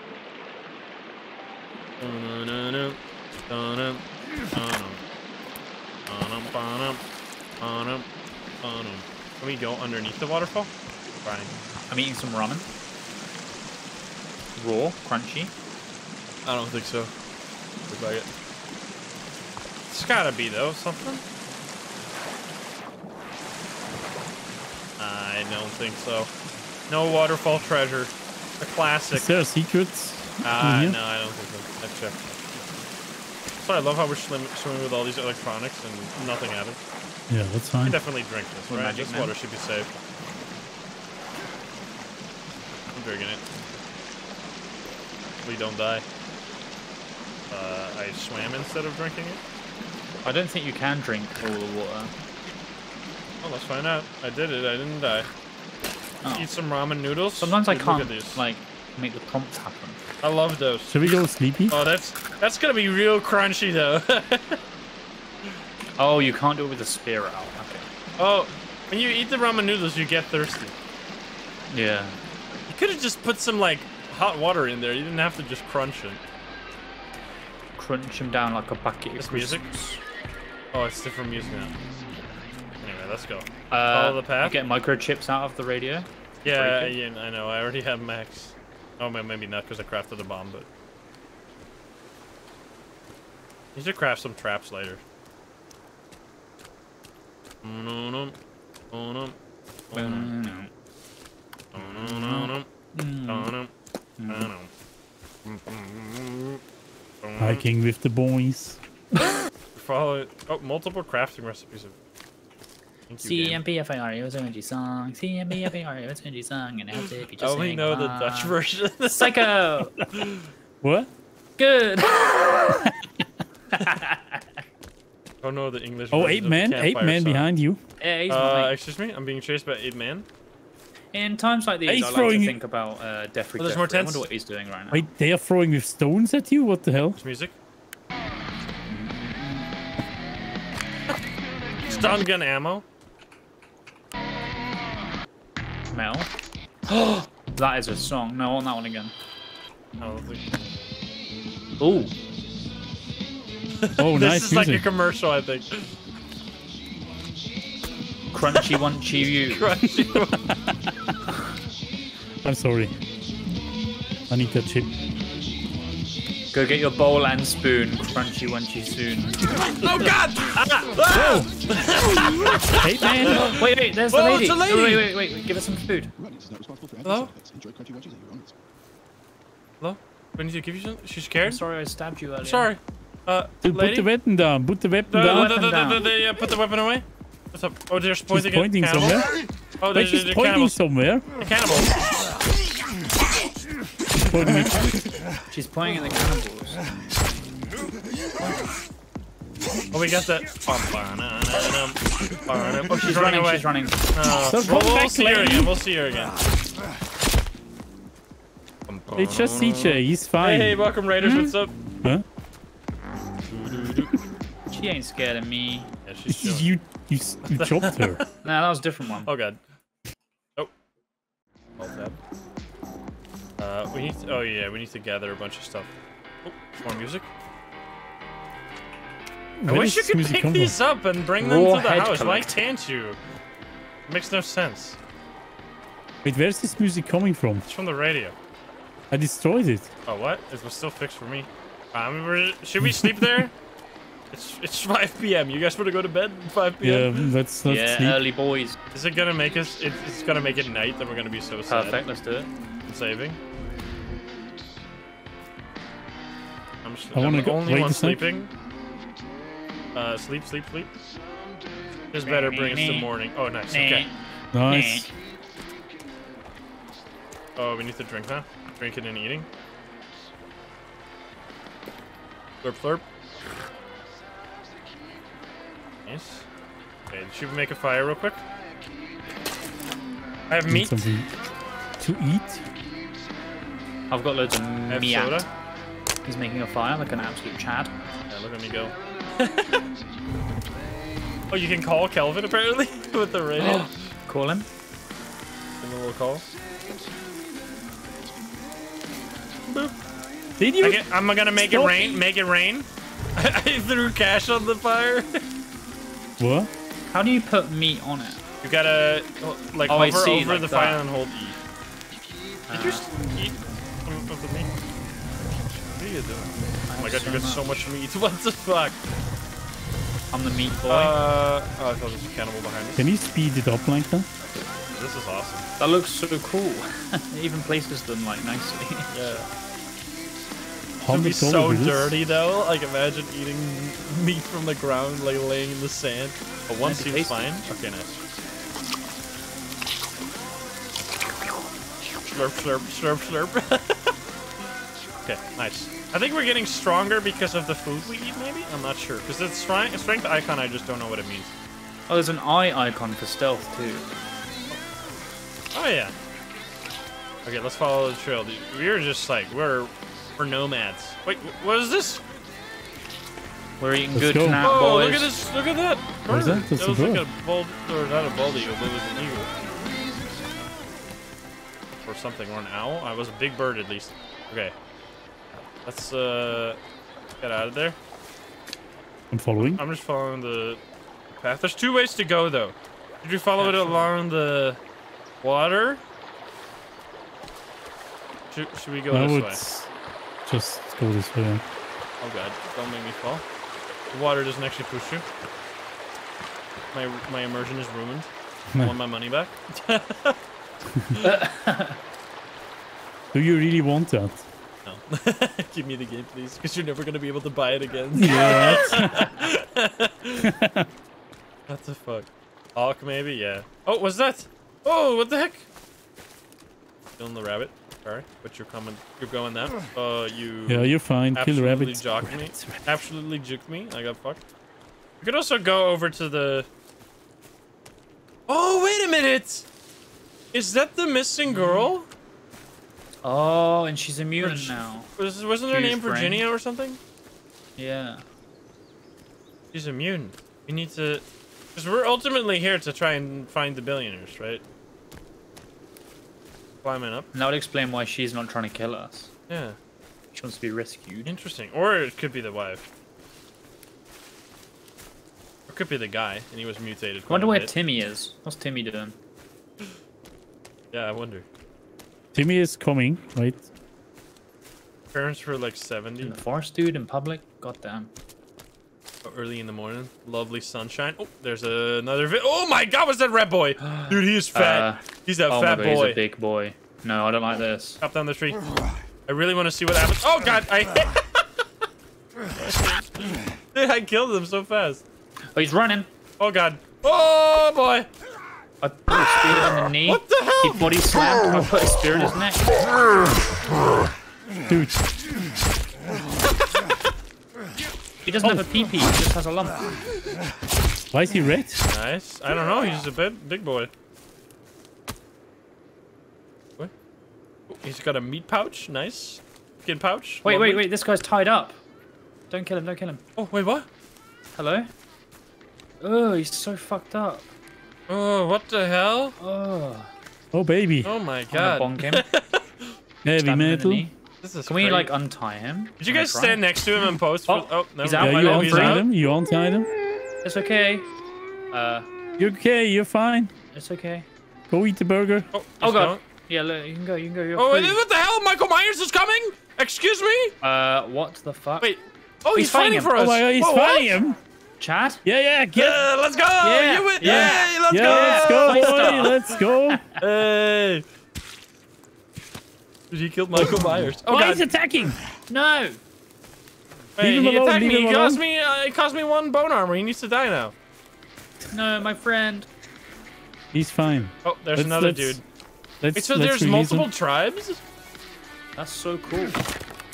Speaker 1: Can we go underneath the waterfall? Fine.
Speaker 2: I'm eating some ramen. Raw, crunchy.
Speaker 1: I don't think so. Look like it. It's gotta be though, something. I don't think so. No waterfall treasure. A classic.
Speaker 3: Is there a secret?
Speaker 1: Ah,
Speaker 3: in
Speaker 1: no,
Speaker 3: here?
Speaker 1: I don't think so. I checked. So I love how we're slim, swimming with all these electronics and nothing happens.
Speaker 3: Yeah, that's
Speaker 1: We
Speaker 3: fine.
Speaker 1: definitely drink this, right?
Speaker 2: Magic
Speaker 1: This water should be safe. I'm drinking it. We don't die. Uh, I swam instead of drinking it.
Speaker 2: I don't think you can drink all the water.
Speaker 1: Well, let's find out. I did it. I didn't die.
Speaker 2: Oh.
Speaker 1: Eat some ramen noodles.
Speaker 2: Sometimes I
Speaker 1: Dude, look at
Speaker 2: can't
Speaker 1: these.
Speaker 2: like make the prompts happen.
Speaker 1: I love those.
Speaker 3: Should we go sleepy?
Speaker 1: Oh, that's that's gonna be real crunchy though. [LAUGHS]
Speaker 2: Oh, you can't do it with a spear out. Okay.
Speaker 1: oh, when you eat the ramen noodles, you get thirsty.
Speaker 2: Yeah.
Speaker 1: You could have just put some like hot water in there. You didn't have to just crunch it.
Speaker 2: Crunch them down like a bucket
Speaker 1: This
Speaker 2: of
Speaker 1: music? Oh, it's different music now. Anyway, let's go.
Speaker 2: Uh,
Speaker 1: Follow the path?
Speaker 2: Get microchips out of the radio.
Speaker 1: Yeah, yeah, I know. I already have max. Oh, maybe not because I crafted the bomb, but. You should craft some traps later.
Speaker 3: Hiking with the boys.
Speaker 1: Follow it. Oh, multiple crafting recipes. Of... Thank you, game.
Speaker 2: CMPFAR, it was a song. CMPFAR, it was a song. And after if you
Speaker 1: I
Speaker 2: just
Speaker 1: only know the. Dutch version.
Speaker 2: The [LAUGHS] psycho!
Speaker 3: What?
Speaker 2: Good! [LAUGHS]
Speaker 1: Oh no, the English.
Speaker 3: Oh,
Speaker 1: version
Speaker 3: eight
Speaker 1: of the
Speaker 3: men, eight men
Speaker 1: song.
Speaker 3: behind you.
Speaker 2: yeah, he's
Speaker 1: Uh, excuse me, I'm being chased by eight men.
Speaker 2: In times like these,
Speaker 3: He's
Speaker 2: I like
Speaker 3: throwing-
Speaker 2: to think about uh, Defrey.
Speaker 1: Oh, there's
Speaker 2: Defrey.
Speaker 1: more
Speaker 2: I wonder what he's doing right now.
Speaker 3: Wait, they are throwing with stones at you? What the hell?
Speaker 1: There's music. Stun gun ammo.
Speaker 2: Mel. [GASPS] that is a song. No, I want that one again.
Speaker 1: I don't think.
Speaker 2: Ooh.
Speaker 3: Oh, [LAUGHS]
Speaker 1: this
Speaker 3: nice
Speaker 1: is like a commercial, I think.
Speaker 2: Crunchy Wunchy You. [LAUGHS]
Speaker 1: Crunchy.
Speaker 3: I'm sorry. I need that chip.
Speaker 2: Go get your bowl and spoon. Crunchy wunchy soon.
Speaker 1: Oh God! Ah!
Speaker 3: Hey, man.
Speaker 2: Wait, wait, there's the
Speaker 1: Oh,
Speaker 2: lady.
Speaker 1: it's a lady.
Speaker 2: Wait, wait, wait, wait. Give us some food.
Speaker 1: Hello? Hello? We need to give you some. She's
Speaker 2: I'm
Speaker 1: scared.
Speaker 2: sorry I stabbed you earlier.
Speaker 1: Sorry. Uh,
Speaker 3: Dude, put the weapon down. Put the weapon
Speaker 1: The-
Speaker 3: down.
Speaker 1: the- the- the-
Speaker 2: down.
Speaker 1: the- the- yeah, put the weapon away. What's up? Oh, they're
Speaker 3: She's
Speaker 1: pointing,
Speaker 3: pointing
Speaker 1: at
Speaker 3: somewhere.
Speaker 1: Oh,
Speaker 3: Wait,
Speaker 1: they're,
Speaker 3: she's
Speaker 1: they're
Speaker 3: pointing
Speaker 1: cannibals.
Speaker 3: somewhere.
Speaker 1: They're cannibals.
Speaker 3: Pointing at-
Speaker 2: She's pointing at the cannibals.
Speaker 1: Oh, we got that. Oh,
Speaker 2: She's running, away. she's running.
Speaker 1: Oh,
Speaker 3: So
Speaker 1: we'll,
Speaker 3: come
Speaker 1: we'll
Speaker 3: back,
Speaker 1: see her again. We'll see her again.
Speaker 3: It's just CJ. He's fine.
Speaker 1: Hey, welcome Raiders. What's up?
Speaker 3: Huh?
Speaker 2: She ain't scared of me.
Speaker 1: Yeah, she's chilling.
Speaker 3: You, you, you chopped her.
Speaker 2: Nah, that was a different one.
Speaker 1: Oh god. Oh. Alt tab. Uh, we need. To, oh yeah, we need to gather a bunch of stuff. Oh, more music. I
Speaker 3: Where
Speaker 1: wish you could
Speaker 3: music
Speaker 1: pick
Speaker 3: from?
Speaker 1: these up and bring them
Speaker 2: Raw
Speaker 1: to the
Speaker 2: head
Speaker 1: house. Why
Speaker 2: collect.
Speaker 1: can't you? makes no sense.
Speaker 3: Wait, where's this music coming from?
Speaker 1: It's from the radio.
Speaker 3: I destroyed it.
Speaker 1: Oh what? It was still fixed for me. Um, should we sleep there? [LAUGHS] It's it's 5 p.m. You guys want to go to bed at 5
Speaker 3: Yeah,
Speaker 1: p.m.?
Speaker 3: let's not
Speaker 2: yeah,
Speaker 3: sleep.
Speaker 2: early boys.
Speaker 1: Is it gonna make us? It, it's gonna make it night, then we're gonna be so sad.
Speaker 2: Perfect, let's do it.
Speaker 1: and saving. I'm, just,
Speaker 3: I
Speaker 1: I'm
Speaker 3: wanna
Speaker 1: the
Speaker 3: go-
Speaker 1: only one
Speaker 3: a sec.
Speaker 1: sleeping. Uh, sleep, sleep, sleep. This better bring us to morning. Oh, nice. Okay.
Speaker 3: Nice.
Speaker 1: Oh, we need to drink now. Drinking and eating. Slurp, slurp. Nice. Okay, should we make a fire real quick? I have
Speaker 3: Need
Speaker 1: meat.
Speaker 3: something to eat.
Speaker 2: I've got loads of
Speaker 1: I have
Speaker 2: meat.
Speaker 1: soda.
Speaker 2: He's making a fire like an absolute Chad.
Speaker 1: Yeah, look at me go. [LAUGHS] oh, you can call Kelvin apparently [LAUGHS] with the radio. [GASPS]
Speaker 2: Call him.
Speaker 1: Give him a little call.
Speaker 3: Did you?
Speaker 1: I get, I'm gonna make it rain. Make it rain. [LAUGHS] I threw cash on the fire.
Speaker 3: What?
Speaker 2: How do you put meat on it?
Speaker 1: You gotta uh, like
Speaker 2: Oh,
Speaker 1: hover
Speaker 2: see,
Speaker 1: over
Speaker 2: like
Speaker 1: the
Speaker 2: that.
Speaker 1: fire and hold E. Did you s- eat some of the meat? What are you doing? Oh my god, you got so much meat. [LAUGHS] What the fuck?
Speaker 2: I'm the meat boy.
Speaker 1: Uh, oh, I thought there was a cannibal behind us.
Speaker 3: Can you speed it up like that?
Speaker 1: This is awesome.
Speaker 2: that looks so cool. [LAUGHS] it even places them like nicely.
Speaker 1: Yeah. It would be so
Speaker 3: dollars.
Speaker 1: dirty though. Like imagine eating [LAUGHS] meat from the ground, like laying in the sand. But one
Speaker 2: Nice
Speaker 1: seems
Speaker 2: taste.
Speaker 1: fine. Okay, nice. Slurp, slurp, slurp, slurp. okay, nice. I think we're getting stronger because of the food we eat. Maybe I'm not sure because the strength strength icon. I just don't know what it means.
Speaker 2: oh, there's an eye icon for stealth too.
Speaker 1: Oh yeah. Okay, let's follow the trail. We're just like we're we're nomads. Wait, wh- what is this?
Speaker 2: We're eating
Speaker 3: Let's
Speaker 2: good
Speaker 3: go.
Speaker 2: tonight,
Speaker 1: Oh,
Speaker 2: boys.
Speaker 1: look at this! Look at that!
Speaker 3: What is that?
Speaker 1: bird.
Speaker 3: That's a
Speaker 1: was like
Speaker 3: bird.
Speaker 1: a bald, or not a bald eagle, but it was an eagle. Or something, or an owl. I was a big bird at least. Okay. Let's uh get out of there.
Speaker 3: I'm following.
Speaker 1: I'm just following the path. There's two ways to go though. Did you follow
Speaker 2: Yeah,
Speaker 1: it
Speaker 2: sure.
Speaker 1: along the water? Should, should we go
Speaker 3: I
Speaker 1: this
Speaker 3: would
Speaker 1: way?
Speaker 3: just go this way. yeah.
Speaker 1: Oh god, don't make me fall. The water doesn't actually push you. My my immersion is ruined. I want my money back. [LAUGHS]
Speaker 3: Do you really want that?
Speaker 1: No. [LAUGHS] Give me the game, please, because you're never gonna be able to buy it again. [LAUGHS]
Speaker 3: Yeah. [LAUGHS]
Speaker 1: what the fuck? Hawk, maybe? Yeah. Oh, what's that? Oh, what the heck? Killing the rabbit. Sorry, but you're coming. You're going that. Uh, you.
Speaker 3: yeah, you're fine. Kill
Speaker 1: absolutely
Speaker 3: rabbits.
Speaker 1: jocked me.
Speaker 3: Rabbits, rabbits.
Speaker 1: Absolutely juked me. I got fucked. We could also go over to the. Oh wait a minute! Is that the missing girl?
Speaker 2: Oh, and she's a mutant
Speaker 1: Virg-
Speaker 2: now.
Speaker 1: Was wasn't her name
Speaker 2: brain.
Speaker 1: Virginia or something?
Speaker 2: Yeah.
Speaker 1: She's a mutant. We need to, because we're ultimately here to try and find the billionaires, right? Climbing up.
Speaker 2: And that would explain why she's not trying to kill us.
Speaker 1: Yeah.
Speaker 2: She wants to be rescued.
Speaker 1: Interesting. Or it could be the wife. Or it could be the guy, and he was mutated.
Speaker 2: I wonder where. Timmy is. What's Timmy doing?
Speaker 1: Yeah, I wonder.
Speaker 3: Timmy is coming, right?
Speaker 1: Parents were like
Speaker 2: In
Speaker 1: 70
Speaker 2: the forest, dude, in public. God damn.
Speaker 1: early in the morning. Lovely sunshine. Oh, there's another vi- Oh my god, was that red boy? [GASPS] Dude, he is fat.
Speaker 2: Uh,
Speaker 1: he's a
Speaker 2: oh
Speaker 1: fat
Speaker 2: my god,
Speaker 1: boy.
Speaker 2: he's a big boy. No, I don't like this.
Speaker 1: Up down the tree. I really want to see what happens. Oh god, I [LAUGHS] Dude, I killed him so fast.
Speaker 2: Oh, he's running.
Speaker 1: Oh god. Oh boy.
Speaker 2: I put a spear in the ah! knee.
Speaker 1: What the hell?
Speaker 2: He body slammed. I put a spear in his neck.
Speaker 3: Dude,
Speaker 2: He doesn't have a pee pee. He just has a lump.
Speaker 3: why is he red?
Speaker 1: Nice. I don't know. He's just a bit big boy. What? Oh, he's got a meat pouch. Nice. Skin pouch.
Speaker 2: Wait,
Speaker 1: Lovely.
Speaker 2: wait, wait. This guy's tied up. Don't kill him. Don't kill him.
Speaker 1: Oh wait, what?
Speaker 2: Hello? Oh, he's so fucked up.
Speaker 1: Oh, what the hell?
Speaker 2: Oh.
Speaker 3: Oh, baby.
Speaker 1: Oh my god.
Speaker 2: bonk him. [LAUGHS]
Speaker 3: Heavy
Speaker 2: stab him in the
Speaker 3: metal.
Speaker 1: This is
Speaker 2: Can we like untie him?
Speaker 1: Did you guys stand next to him and post? For...
Speaker 2: Oh,
Speaker 1: Oh, no.
Speaker 2: he's out.
Speaker 3: Yeah, you
Speaker 2: love,
Speaker 3: untied him. You untied him.
Speaker 2: It's okay. Uh,
Speaker 3: You're okay. You're fine.
Speaker 2: it's okay.
Speaker 3: Go eat the burger.
Speaker 1: Oh,
Speaker 2: Oh
Speaker 1: he's
Speaker 2: god.
Speaker 1: gone.
Speaker 2: Yeah, look, you can go. You can go. You're
Speaker 1: Oh,
Speaker 2: free.
Speaker 1: what the hell? Michael Myers is coming? Excuse me?
Speaker 2: Uh, what the fuck?
Speaker 1: Wait. Oh, he's,
Speaker 2: He's fighting
Speaker 1: fighting, for us.
Speaker 3: Oh my god, he's
Speaker 1: Whoa, what?
Speaker 3: him.
Speaker 2: Chad?
Speaker 3: Yeah, yeah, get.
Speaker 1: Yeah, let's go.
Speaker 2: Yeah,
Speaker 1: You win.
Speaker 2: yeah.
Speaker 1: Yay, let's
Speaker 3: yeah,
Speaker 1: go.
Speaker 3: let's go, boy. Let's go. [LAUGHS]
Speaker 1: Hey. Dude, he killed Michael Myers. Oh,
Speaker 3: Why
Speaker 1: God.
Speaker 3: is attacking?
Speaker 2: No.
Speaker 1: Hey,
Speaker 3: Leave him
Speaker 1: he
Speaker 3: alone,
Speaker 1: attacked
Speaker 3: leave
Speaker 1: me. He
Speaker 3: him
Speaker 1: cost me, uh, he cost me one bone armor. He needs to die now.
Speaker 2: No, my friend.
Speaker 3: He's fine.
Speaker 1: Oh, there's
Speaker 3: Let's-
Speaker 1: another
Speaker 3: let's-
Speaker 1: dude.
Speaker 3: Let's.
Speaker 1: Wait, so
Speaker 3: let's
Speaker 1: there's multiple
Speaker 3: him.
Speaker 1: tribes?
Speaker 2: That's so cool.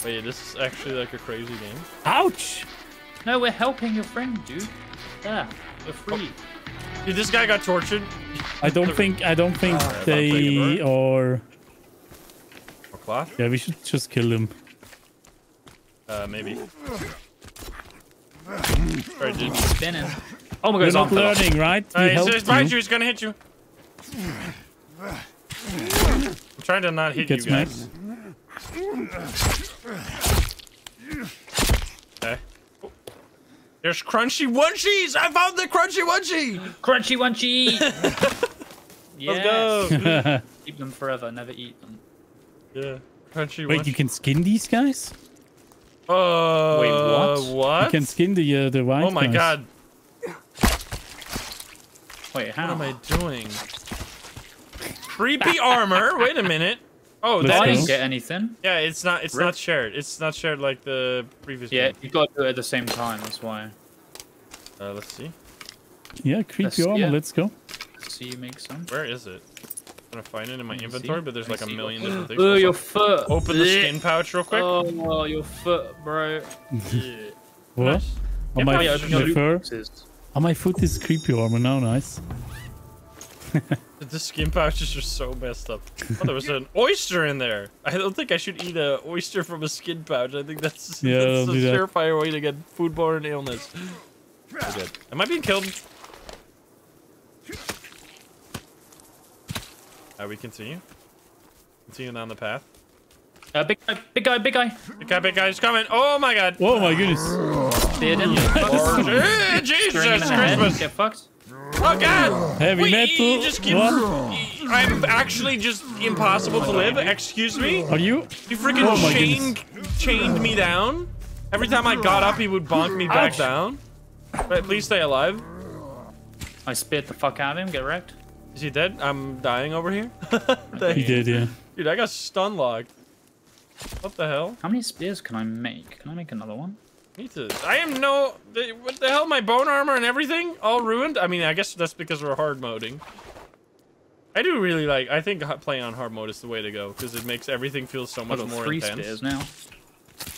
Speaker 1: Wait, this is actually like a crazy game.
Speaker 3: Ouch!
Speaker 2: No, we're helping your friend, dude. Yeah, we're free.
Speaker 1: Dude, this guy got tortured.
Speaker 3: I don't think. I don't think
Speaker 1: Alright,
Speaker 3: they are.
Speaker 1: Or cloth?
Speaker 3: Yeah, we should just kill him.
Speaker 1: Uh, maybe. Alright, dude.
Speaker 2: Spinning. Oh my god,
Speaker 3: You're
Speaker 2: his arm
Speaker 3: not
Speaker 2: fell off.
Speaker 3: learning, right? We
Speaker 1: Alright, he's,
Speaker 3: helped
Speaker 1: he's behind you.
Speaker 3: you.
Speaker 1: He's gonna hit you. I'm trying to not hit
Speaker 3: Get
Speaker 1: you guys. Okay. There's crunchy onesies! I found the crunchy onesie!
Speaker 2: Crunchy munchy! [LAUGHS]
Speaker 1: Let's go! [LAUGHS]
Speaker 2: Keep them forever, never eat them.
Speaker 1: yeah. Crunchy
Speaker 3: Wait, you can skin these guys?
Speaker 1: Uh,
Speaker 2: Wait, what?
Speaker 1: What?
Speaker 3: You can skin the uh, the white
Speaker 1: oh my
Speaker 3: guys.
Speaker 1: god.
Speaker 2: Wait, how?
Speaker 1: What am I doing? Creepy armor. Wait a minute. Oh,
Speaker 3: Let's
Speaker 1: that
Speaker 3: go.
Speaker 2: didn't
Speaker 1: is.
Speaker 2: get anything.
Speaker 1: Yeah, it's not. It's
Speaker 2: Rip.
Speaker 1: not shared. It's not shared like the previous.
Speaker 2: Yeah,
Speaker 1: game.
Speaker 2: you've got to do it at the same time, that's why.
Speaker 1: Uh, let's see.
Speaker 3: Yeah, creepy
Speaker 2: Let's-
Speaker 3: armor.
Speaker 2: yeah.
Speaker 3: Let's go.
Speaker 2: See you make some.
Speaker 1: Where is it? I'm gonna find it in my inventory,
Speaker 2: see.
Speaker 1: but there's
Speaker 2: Let
Speaker 1: like
Speaker 2: me
Speaker 1: a million
Speaker 2: what- [GASPS]
Speaker 1: different things.
Speaker 2: Oh,
Speaker 1: Also,
Speaker 2: your foot.
Speaker 1: Open the skin pouch real quick.
Speaker 2: Oh, your foot, bro.
Speaker 1: Yeah. [LAUGHS]
Speaker 3: What?
Speaker 1: Nice.
Speaker 3: On
Speaker 1: Yeah,
Speaker 3: my,
Speaker 2: Oh, yeah, open
Speaker 3: my fur?
Speaker 2: boxes.
Speaker 3: On my foot is creepy armor now. Nice. [LAUGHS]
Speaker 1: The skin pouches are so messed up. Oh, there was an oyster in there. I don't think I should eat a oyster from a skin pouch. I think that's,
Speaker 3: Yeah,
Speaker 1: that's a
Speaker 3: that.
Speaker 1: surefire way to get foodborne illness. Good. Am I being killed? Are we continue? Continue down the path.
Speaker 2: Uh, big guy, big guy, big guy.
Speaker 1: Big guy, big guy's coming. Oh my god.
Speaker 3: Oh my goodness.
Speaker 2: Speared him.
Speaker 1: Eh, Jesus
Speaker 2: in the head.
Speaker 1: Christmas.
Speaker 2: Get fucked.
Speaker 1: Oh god.
Speaker 3: Heavy
Speaker 1: Wait,
Speaker 3: metal.
Speaker 1: you just keep...
Speaker 3: What?
Speaker 1: I'm actually just impossible to live. Excuse me?
Speaker 3: Are you?
Speaker 1: You freaking
Speaker 3: Oh
Speaker 1: chained, chained me down. Every time I got up, he would bonk me back
Speaker 3: Ouch.
Speaker 1: down. But please stay alive.
Speaker 2: I spit the fuck out of him. Get wrecked.
Speaker 1: Is he dead? I'm dying over here. [LAUGHS]
Speaker 3: He did, yeah.
Speaker 1: Dude, I got stun locked. What the hell?
Speaker 2: How many spears can I make? Can I make another one?
Speaker 1: Me too. I am no. What the hell? My bone armor and everything all ruined. I mean, I guess that's because we're hard moding. I do really like. I think playing on hard mode is the way to go because it makes everything feel so much more
Speaker 2: three
Speaker 1: intense.
Speaker 2: spears now.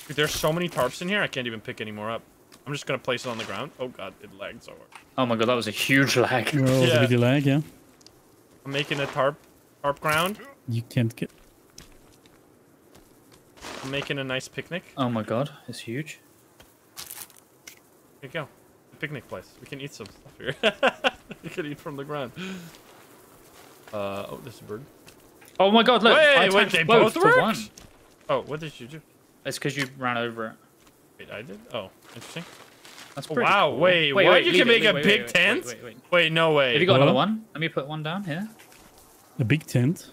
Speaker 1: Dude, there's so many tarps in here. I can't even pick any more up. I'm just gonna place it on the ground. Oh god, it lagged so hard.
Speaker 2: Oh my god, that was a huge [LAUGHS] lag.
Speaker 3: We're
Speaker 1: Yeah.
Speaker 3: with the lag, yeah.
Speaker 1: I'm making a tarp, tarp ground.
Speaker 3: You can't get.
Speaker 1: I'm making a nice picnic.
Speaker 2: Oh my god, it's huge.
Speaker 1: Here you go. Picnic place. We can eat some stuff here. [LAUGHS] we can eat from the ground. Uh, oh, there's a bird.
Speaker 2: Oh my god, look! I
Speaker 1: Wait, wait, they
Speaker 2: both
Speaker 1: both worked?
Speaker 2: one.
Speaker 1: Oh, what did you do?
Speaker 2: It's because you ran over it.
Speaker 1: Wait, I did? Oh, interesting.
Speaker 2: That's
Speaker 1: Oh,
Speaker 2: pretty
Speaker 1: wow,
Speaker 2: cool.
Speaker 1: wait, what? You can
Speaker 2: it,
Speaker 1: make
Speaker 2: leave
Speaker 1: a
Speaker 2: it,
Speaker 1: big
Speaker 2: wait, wait,
Speaker 1: tent?
Speaker 2: Wait, wait, wait.
Speaker 1: Wait, no way.
Speaker 2: Have you got another one? Let me put one down here.
Speaker 3: A big tent.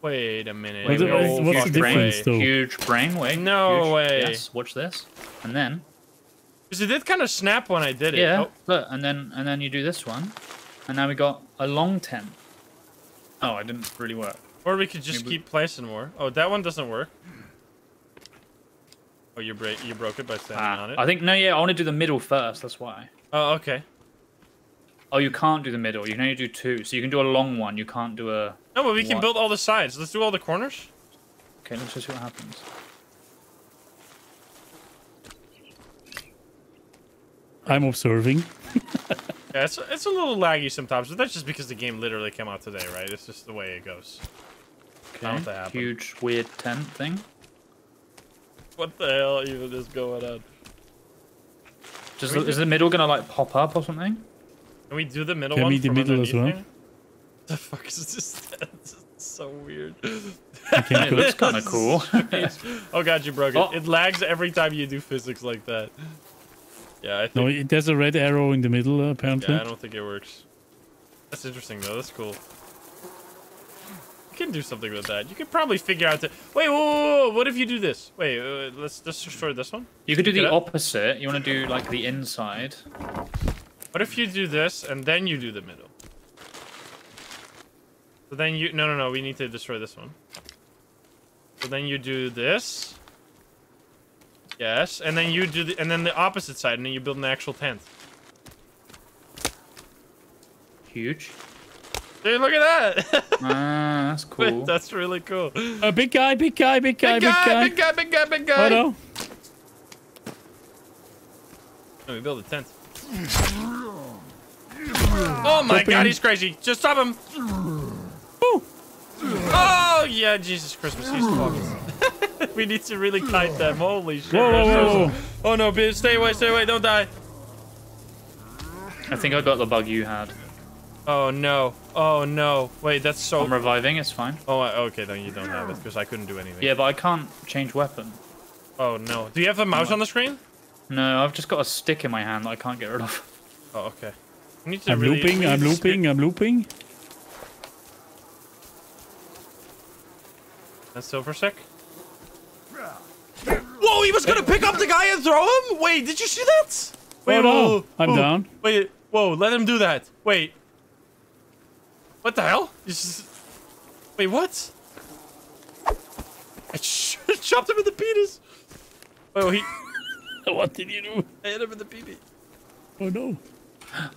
Speaker 1: Wait a minute.
Speaker 3: What's the-
Speaker 1: No
Speaker 3: what's the difference,
Speaker 1: way.
Speaker 3: though?
Speaker 2: Huge brain. Wait.
Speaker 1: No
Speaker 2: huge.
Speaker 1: way.
Speaker 2: Yes. Watch this. And then
Speaker 1: 'Cause it did kind of snap when I did it.
Speaker 2: yeah.
Speaker 1: Oh,
Speaker 2: Look. And then and then you do this one, and now we got a long tent. Oh, it didn't really work.
Speaker 1: or we could just
Speaker 2: Maybe-
Speaker 1: keep placing more. Oh, that one doesn't work. Oh, you break you broke it by standing
Speaker 2: Ah,
Speaker 1: on it.
Speaker 2: I think no. Yeah, I want to do the middle first. That's why.
Speaker 1: Oh, okay.
Speaker 2: Oh, you can't do the middle. You can only do two. So you can do a long one. You can't do a.
Speaker 1: No, but we can build all the sides. Let's do all the corners.
Speaker 2: Okay, let's just see what happens.
Speaker 3: I'm observing. [LAUGHS]
Speaker 1: Yeah, it's it's a little laggy sometimes, but that's just because the game literally came out today, right? It's just the way it goes.
Speaker 2: Okay.
Speaker 1: How'd that happen?
Speaker 2: Huge weird tent thing.
Speaker 1: What the hell even is going on?
Speaker 2: Does
Speaker 1: Can
Speaker 2: the,
Speaker 1: we
Speaker 2: is the middle gonna like pop up or something?
Speaker 1: Can we do the middle
Speaker 3: Can
Speaker 1: one?
Speaker 3: we do
Speaker 1: from
Speaker 3: middle as well?
Speaker 1: here? The fuck is this? [LAUGHS] That's so weird.
Speaker 3: Okay,
Speaker 2: It looks kind of cool.
Speaker 1: oh god, you broke it.
Speaker 2: Oh.
Speaker 1: It lags every time you do physics like that. Yeah, I think.
Speaker 3: No, it- there's a red arrow in the middle, uh, apparently.
Speaker 1: yeah, I don't think it works. That's interesting though. That's cool. You can do something with that. You could probably figure out the. Wait, whoa, whoa, whoa, what if you do this? Wait, uh, let's just destroy this one.
Speaker 2: You could do
Speaker 1: Get
Speaker 2: the
Speaker 1: up.
Speaker 2: opposite. You want to do like the inside.
Speaker 1: What if you do this and then you do the middle? So then you no no no we need to destroy this one. So then you do this. Yes, and then you do the and then the opposite side, and then you build an actual tent.
Speaker 2: Huge.
Speaker 1: Dude, look at that!
Speaker 2: Ah, that's [LAUGHS] cool.
Speaker 1: That's really cool. Big
Speaker 3: Uh, big guy, big guy, big guy, big guy.
Speaker 1: big guy, big guy, big guy.
Speaker 3: Oh no.
Speaker 1: Let me build a tent. Oh my
Speaker 3: Open.
Speaker 1: god, he's crazy. Just stop him.
Speaker 3: Woo.
Speaker 1: Oh yeah, Jesus Christmas, he's fucked. [LAUGHS] we need to really kite them. Holy shit.
Speaker 3: Whoa, whoa, whoa, whoa.
Speaker 1: Oh no, bitch, stay away, stay away, don't die.
Speaker 2: I think I got the bug you had.
Speaker 1: Oh no. Oh no. Wait, that's so.
Speaker 2: I'm reviving. It's fine.
Speaker 1: Oh, okay, then you don't have it because I couldn't do anything.
Speaker 2: Yeah, but I can't change weapon.
Speaker 1: Oh no. Do you have a mouse on the screen?
Speaker 2: No, I've just got a stick in my hand that I can't get rid of.
Speaker 1: Oh, okay. Need to
Speaker 3: I'm
Speaker 1: really-
Speaker 3: looping, I'm
Speaker 1: need to
Speaker 3: looping, I'm looping.
Speaker 1: That's still for a sec. Whoa, he was gonna pick up the guy and throw him? Wait, did you see that? Wait,
Speaker 3: Oh, no.
Speaker 1: whoa,
Speaker 3: I'm
Speaker 1: whoa.
Speaker 3: down.
Speaker 1: Wait, whoa, let him do that. Wait. What the hell? You just... Wait, what? I [LAUGHS] chopped him in the penis. Oh, he... [LAUGHS]
Speaker 3: What did you do?
Speaker 1: I hit him in the pee
Speaker 3: Oh no.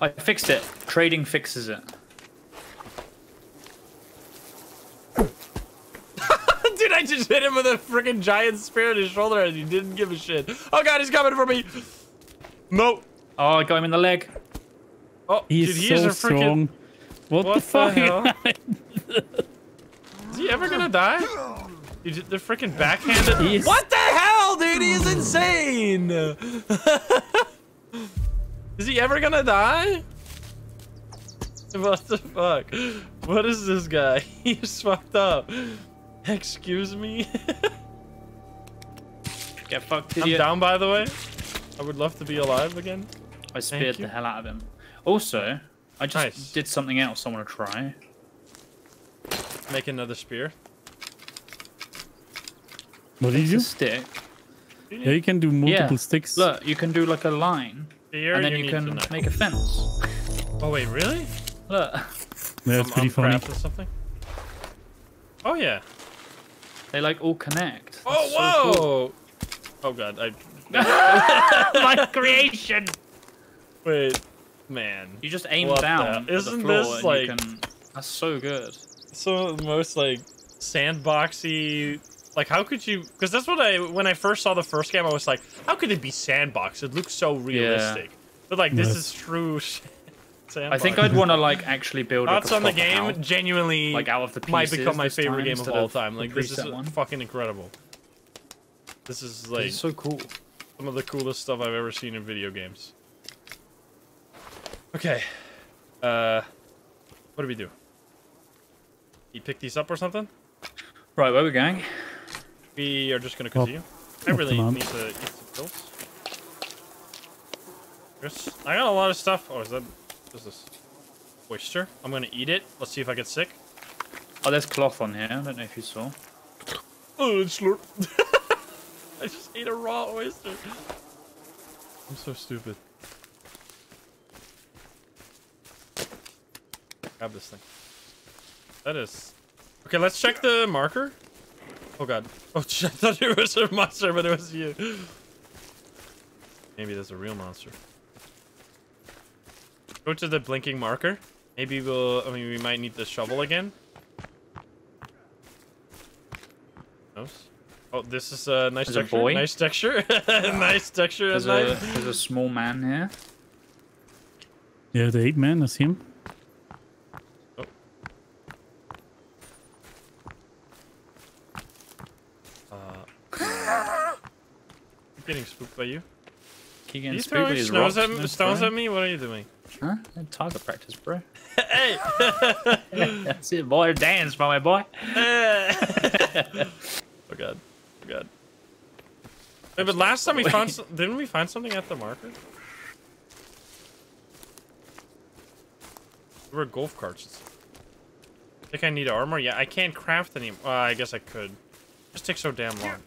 Speaker 2: I fixed it. Trading fixes it.
Speaker 1: Dude, I just hit him with a freaking giant spear in his shoulder and he didn't give a shit. Oh god, he's coming for me. No.
Speaker 2: Oh, I got him in the leg.
Speaker 1: Oh,
Speaker 3: He's
Speaker 1: dude, he
Speaker 3: so
Speaker 1: freaking...
Speaker 3: strong. What,
Speaker 1: What
Speaker 3: the
Speaker 1: the
Speaker 3: fuck?
Speaker 1: hell? [LAUGHS] Is he ever gonna die? Dude, the freaking backhanded.
Speaker 3: He is-
Speaker 1: What the hell, dude? He's insane. [LAUGHS] is he ever gonna die? What the fuck? What is this guy? [LAUGHS] He's fucked up. [LAUGHS] Excuse me. [LAUGHS]
Speaker 2: Get fucked, idiot.
Speaker 1: I'm down, by the way. I would love to be alive again.
Speaker 2: I speared the hell out of him. Also, I just
Speaker 1: Nice.
Speaker 2: did something else I want to try.
Speaker 1: Make another spear.
Speaker 3: What did
Speaker 2: It's
Speaker 3: you?
Speaker 2: a stick.
Speaker 3: Yeah, you can do multiple
Speaker 2: Yeah.
Speaker 3: sticks.
Speaker 2: Look, you can do like a line,
Speaker 1: Here,
Speaker 2: and then
Speaker 1: you
Speaker 2: you, can make a fence.
Speaker 1: Oh wait, really?
Speaker 2: Look,
Speaker 3: That's
Speaker 1: I'm-
Speaker 3: pretty
Speaker 1: I'm
Speaker 3: funny.
Speaker 1: crafting something. Oh yeah.
Speaker 2: They like all connect.
Speaker 1: Oh
Speaker 2: That's so
Speaker 1: whoa!
Speaker 2: cool.
Speaker 1: Oh god, I [LAUGHS]
Speaker 2: My creation.
Speaker 1: wait, man.
Speaker 2: You just aim
Speaker 1: What
Speaker 2: down at
Speaker 1: isn't
Speaker 2: the floor
Speaker 1: this, like-
Speaker 2: you can. That's so good.
Speaker 1: Some of the most like sandboxy. Like how could you? Because that's what I when I first saw the first game, I was like, how could it be sandbox? It looks so realistic. But like this
Speaker 3: Yes.
Speaker 1: is true. [LAUGHS] sh- Sandbox.
Speaker 2: I think I'd want to like actually build like,
Speaker 1: Thoughts
Speaker 2: a
Speaker 1: on the game
Speaker 2: house,
Speaker 1: genuinely
Speaker 2: like out of the pieces.
Speaker 1: might become my favorite game of all time. Like this is
Speaker 2: one.
Speaker 1: fucking incredible. This is like
Speaker 2: It's so cool.
Speaker 1: some of the coolest stuff I've ever seen in video games. Okay. Uh, what do we do? You pick these up or something?
Speaker 2: Right, where we going?
Speaker 1: We are just gonna
Speaker 3: Well,
Speaker 1: continue. I really need to eat some pills. Chris, I got a lot of stuff. Oh, is that? What is this? Oyster. I'm gonna eat it. Let's see if I get sick.
Speaker 2: Oh, there's cloth on here. I don't know if you saw.
Speaker 1: Oh, it's slurp. [LAUGHS] I just ate a raw oyster. I'm so stupid. Grab this thing. That is. Okay, let's check the marker. Oh god. [LAUGHS] Oh, I thought it was a monster, but it was you. Maybe there's a real monster. Go to the blinking marker. Maybe we'll. I mean, we might need the shovel again. Nice. Oh, this is a nice
Speaker 2: There's a
Speaker 1: texture.
Speaker 2: boy.
Speaker 1: Nice texture. [LAUGHS] nice texture.
Speaker 2: There's a,
Speaker 1: night.
Speaker 2: there's a small man here.
Speaker 3: Yeah, the ape man, I see him. Oh.
Speaker 1: Uh, [LAUGHS] I'm getting spooked by you.
Speaker 2: Keep
Speaker 1: Are
Speaker 2: getting
Speaker 1: you
Speaker 2: spooked
Speaker 1: throwing
Speaker 2: his
Speaker 1: stones at, stones at me? What are you doing?
Speaker 2: Huh? Target practice, bro. [LAUGHS]
Speaker 1: hey! [LAUGHS]
Speaker 2: That's it, boy. Dance, my boy.
Speaker 1: oh god. Oh god. Wait, but last time we found some, didn't we find something at the market? There were golf carts. I think I need armor. Yeah, I can't craft any. Well, I guess I could. Just takes so damn long.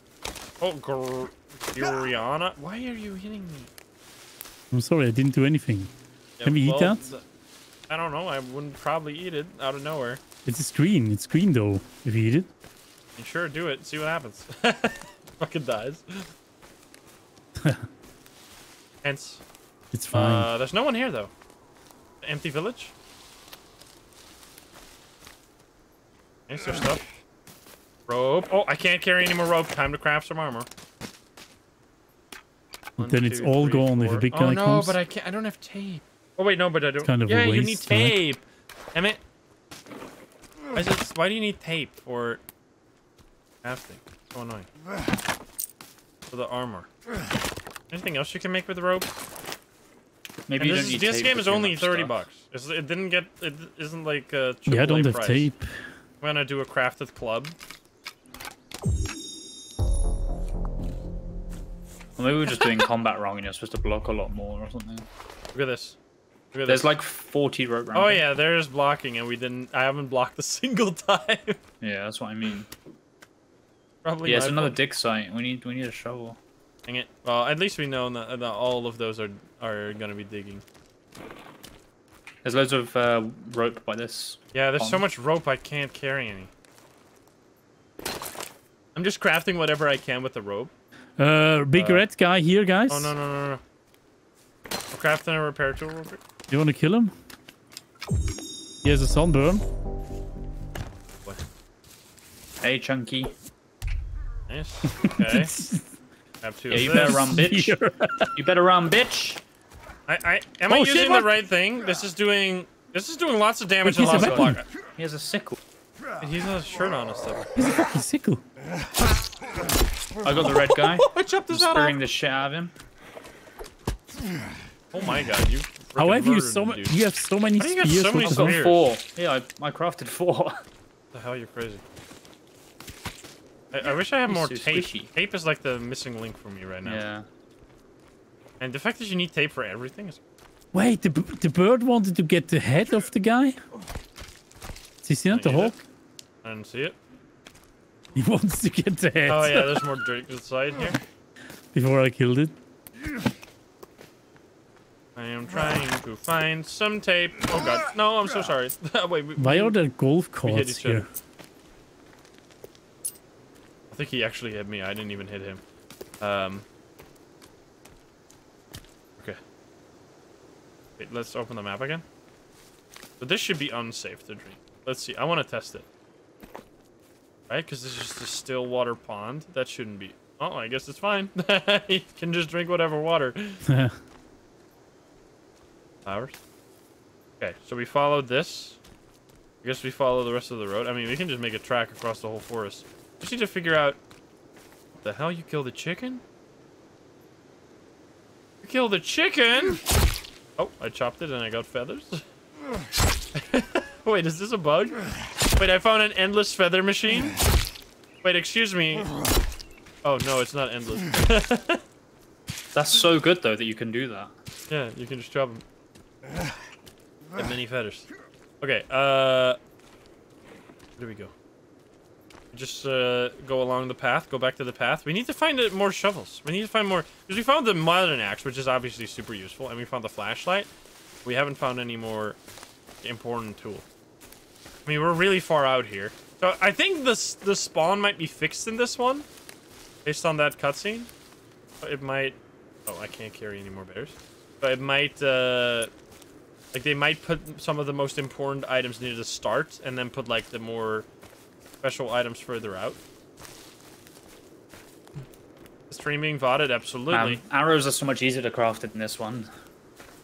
Speaker 1: Oh, Gr Guriana, why are you hitting me?
Speaker 3: I'm sorry, I didn't do anything.
Speaker 1: Yeah,
Speaker 3: Can we eat that?
Speaker 1: I don't know. I wouldn't probably eat it out of nowhere.
Speaker 3: It's green. It's green though. If you eat it.
Speaker 1: And sure, do it. See what happens. [LAUGHS] Fucking dies. [LAUGHS] Hence.
Speaker 3: It's fine.
Speaker 1: Uh, there's no one here though. Empty village. Is there stuff? Rope. Oh, I can't carry any more rope. Time to craft some armor. One,
Speaker 3: then it's all
Speaker 1: three,
Speaker 3: gone if a
Speaker 1: four.
Speaker 3: big
Speaker 1: oh, no,
Speaker 3: comes.
Speaker 1: but I can't. I don't have tape. Oh wait, no, but I don't.
Speaker 3: kind of a
Speaker 1: yeah, you need
Speaker 3: waste, right?
Speaker 1: tape. Damn it. Why, is it, why do you need tape for crafting? So annoying. For the armor. Anything else you can make with the rope?
Speaker 2: Maybe
Speaker 1: And
Speaker 2: you
Speaker 1: this,
Speaker 2: don't
Speaker 1: is-
Speaker 2: need
Speaker 1: this
Speaker 2: tape
Speaker 1: game is only 30
Speaker 2: stuff.
Speaker 1: bucks. It's, it didn't get, it isn't like a
Speaker 3: yeah, I don't have
Speaker 1: price.
Speaker 3: tape.
Speaker 1: I'm gonna do a crafted club.
Speaker 2: Well, maybe we're just doing [LAUGHS] combat wrong and you're supposed to block a lot more or something.
Speaker 1: Look at this. Look
Speaker 2: There's
Speaker 1: this.
Speaker 2: like 40 rope
Speaker 1: Oh yeah, there's blocking and we didn't, I haven't blocked a [LAUGHS] single time.
Speaker 2: Yeah, that's what I mean.
Speaker 1: Probably
Speaker 2: yeah, it's another
Speaker 1: fault.
Speaker 2: dig site. We need we need a shovel.
Speaker 1: Dang it. Well, at least we know that, that all of those are, are gonna be digging.
Speaker 2: There's loads of uh, rope by this.
Speaker 1: Yeah, there's so much rope I can't carry any. I'm just crafting whatever I can with the rope.
Speaker 3: Uh, big
Speaker 1: Uh,
Speaker 3: red guy here, guys.
Speaker 1: Oh no no no no. I'm crafting a repair tool real quick.
Speaker 3: You want to kill him? He has a sunburn.
Speaker 2: Hey, Chunky.
Speaker 1: Nice. [LAUGHS] Okay. [LAUGHS] Have two.
Speaker 2: Yeah, you better run, bitch. [LAUGHS] You better run, bitch.
Speaker 1: I, I am I
Speaker 3: Oh,
Speaker 1: using
Speaker 3: shit,
Speaker 1: the right thing? This is doing this is doing lots of damage
Speaker 3: Wait,
Speaker 1: and
Speaker 3: he's
Speaker 1: lots of
Speaker 3: weapon.
Speaker 1: block.
Speaker 2: He has a sickle.
Speaker 1: He's has a shirt on and stuff.
Speaker 3: Fucking sickle.
Speaker 2: I got the red guy.
Speaker 1: I chopped his head
Speaker 2: spearing
Speaker 1: off.
Speaker 2: the shit out of him.
Speaker 1: Oh my god, you.
Speaker 3: How
Speaker 1: frickin'
Speaker 3: have you so
Speaker 1: him,
Speaker 3: many? You have so many
Speaker 1: How do you so
Speaker 3: for
Speaker 1: many
Speaker 2: I've got
Speaker 1: spears?
Speaker 2: four. Yeah, I, I crafted four. [LAUGHS]
Speaker 1: the hell, you're crazy. I, I wish I had more
Speaker 2: so
Speaker 1: tape.
Speaker 2: squishy.
Speaker 1: Tape is like the missing link for me right now.
Speaker 2: yeah.
Speaker 1: And the fact that you need tape for everything is.
Speaker 3: Wait, the, b- the bird wanted to get the head of the guy? Is he still not the hawk?
Speaker 1: I didn't see it. [LAUGHS]
Speaker 3: He wants to get the head
Speaker 1: Oh yeah, [LAUGHS] there's more dirt inside here.
Speaker 3: before I killed it.
Speaker 1: I am trying to find some tape. Oh god, no, I'm so sorry. [LAUGHS] Wait, we,
Speaker 3: Why are there golf carts here?
Speaker 1: I think he actually hit me. I didn't even hit him. Um. Okay. Wait, let's open the map again. But this should be unsafe to drink. Let's see. I want to test it. Right? Because this is just a still water pond. That shouldn't be. Oh, I guess it's fine. [LAUGHS] you can just drink whatever water. [LAUGHS] Flowers. Okay, so we followed this. I guess we follow the rest of the road. I mean, we can just make a track across the whole forest. Just need to figure out... What the hell? You killed a chicken? You killed a chicken? Oh, I chopped it and I got feathers. [LAUGHS] Wait, is this a bug? Wait, I found an endless feather machine? Wait, excuse me. Oh, no, it's not endless. [LAUGHS]
Speaker 2: That's so good though that you can do that.
Speaker 1: Yeah, you can just chop them. [SIGHS] And many feathers. Okay, uh... Where do we go? Just uh, go along the path. Go back to the path. We need to find uh, more shovels. We need to find more because we found the modern axe, which is obviously super useful, and we found the flashlight. We haven't found any more important tool. I mean, we're really far out here. So I think this the spawn might be fixed in this one, based on that cutscene. It might. Oh, I can't carry any more bears. But it might. Uh, like they might put some of the most important items near the start, and then put like the more special items further out. The stream VODed, absolutely.
Speaker 2: Um, arrows are so much easier to craft in this one.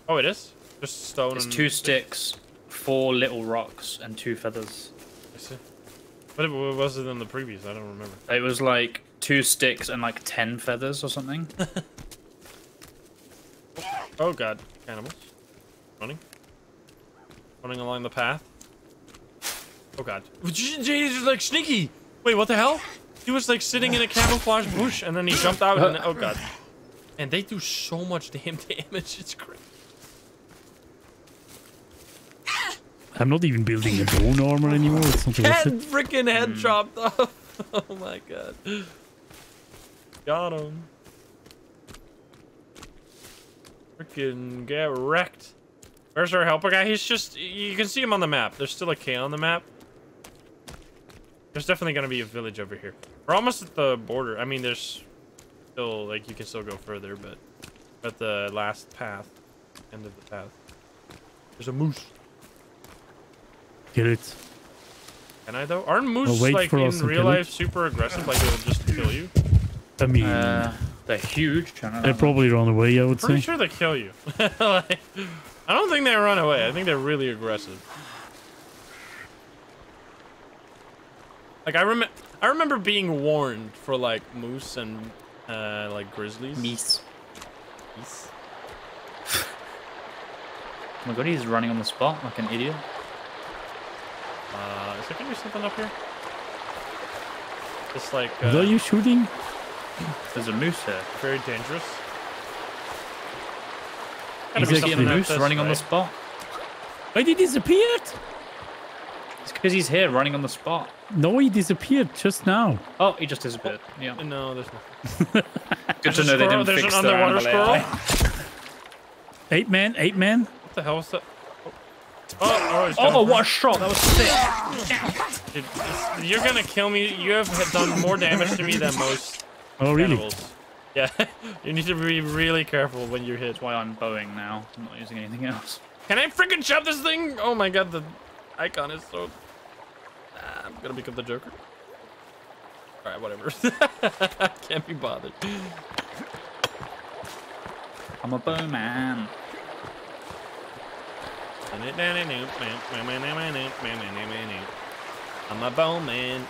Speaker 1: oh, it is. Just stone
Speaker 2: It's
Speaker 1: and
Speaker 2: two sticks, four little rocks, and two feathers.
Speaker 1: I see. What was it in the previous? I don't remember.
Speaker 2: It was like two sticks and like ten feathers or something. [LAUGHS] [LAUGHS]
Speaker 1: Oh god, Animals. Running. Running along the path. Oh god. He's just like sneaky! Wait, what the hell? He was like sitting in a camouflage bush and then he jumped out and oh god. And they do so much damn damage, it's crazy.
Speaker 3: I'm not even building a bone armor anymore. It's not worth
Speaker 1: Head freaking head hmm. chopped off. [LAUGHS] Oh my god. Got him. Freaking get wrecked. Where's our helper guy? He's just, you can see him on the map. There's still a K on the map. There's definitely going to be a village over here. We're almost at the border. I mean, there's still, like, you can still go further, but at the last path, end of the path. There's a moose.
Speaker 3: Kill it.
Speaker 1: Can I, though? Aren't moose,
Speaker 3: wait
Speaker 1: like,
Speaker 3: for
Speaker 1: in real
Speaker 3: kill it.
Speaker 1: life super aggressive? Like, they'll just kill you?
Speaker 3: I mean,
Speaker 2: Uh, they're huge. I
Speaker 3: they
Speaker 2: know.
Speaker 3: probably run away, I would
Speaker 1: Pretty
Speaker 3: say.
Speaker 1: sure they kill you. [LAUGHS] like, I don't think they run away. I think they're really aggressive. Like I remember, I remember being warned for like moose and uh, like grizzlies.
Speaker 2: Meese.
Speaker 1: Geese. [LAUGHS]
Speaker 2: Oh my god, he's running on the spot like an idiot.
Speaker 1: Uh, is there gonna be something up here? Just like uh,
Speaker 3: are you shooting?
Speaker 2: There's a moose here.
Speaker 1: very dangerous. Gotta
Speaker 3: He's
Speaker 1: be
Speaker 3: actually
Speaker 2: See a
Speaker 1: something
Speaker 2: moose
Speaker 1: this
Speaker 2: running on the spot.
Speaker 3: Why did he disappeared?
Speaker 2: It's because he's here running on the spot.
Speaker 3: No, he disappeared just now.
Speaker 2: Oh, he just disappeared. Yeah.
Speaker 1: No, there's nothing. [LAUGHS]
Speaker 2: Good to know they didn't
Speaker 1: there's
Speaker 2: fix
Speaker 1: an
Speaker 2: their
Speaker 1: underwater
Speaker 2: animal
Speaker 1: squirrel.
Speaker 2: AI.
Speaker 3: Eight [LAUGHS] man, eight man.
Speaker 1: What the hell is that? Oh, oh, he's
Speaker 2: Oh,
Speaker 1: oh
Speaker 2: what a shot! That was sick.
Speaker 1: Dude, this- you're gonna kill me. You have done more damage to me than most
Speaker 3: Oh, really?
Speaker 1: cannibals. Yeah, [LAUGHS] you need to be really careful when you're hit.
Speaker 2: That's why I'm bowing now. I'm not using anything else.
Speaker 1: Can I freaking shove this thing? Oh my god, the icon is so. Ah, I'm gonna become the Joker. All right, whatever. [LAUGHS] Can't be bothered.
Speaker 2: I'm a bowman.
Speaker 1: I'm a bowman.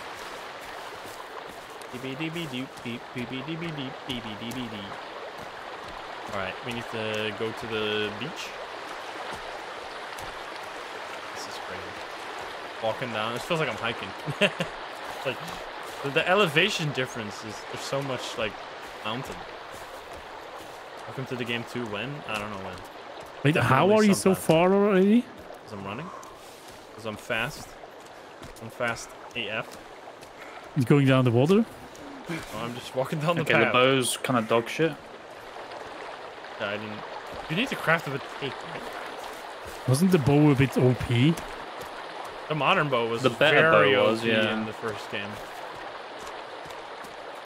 Speaker 1: Alright, we need to go to the beach. This is crazy. Walking down, it feels like I'm hiking. like, the, the elevation difference is, there's so much, like, mountain. Welcome to the game too, when? I don't know when.
Speaker 3: Wait, how are you so far already?
Speaker 1: Because I'm running. Because I'm fast. I'm fast AF.
Speaker 3: You going down the water?
Speaker 1: Oh, I'm just walking down the
Speaker 2: Okay, the
Speaker 1: path.
Speaker 2: bow's kind of dog shit.
Speaker 1: Yeah, I didn't. You need to craft it with tape. right?
Speaker 3: Wasn't the bow a bit OP?
Speaker 1: The modern bow was
Speaker 2: The better
Speaker 1: very
Speaker 2: bow was,
Speaker 1: OP
Speaker 2: yeah.
Speaker 1: in the first game.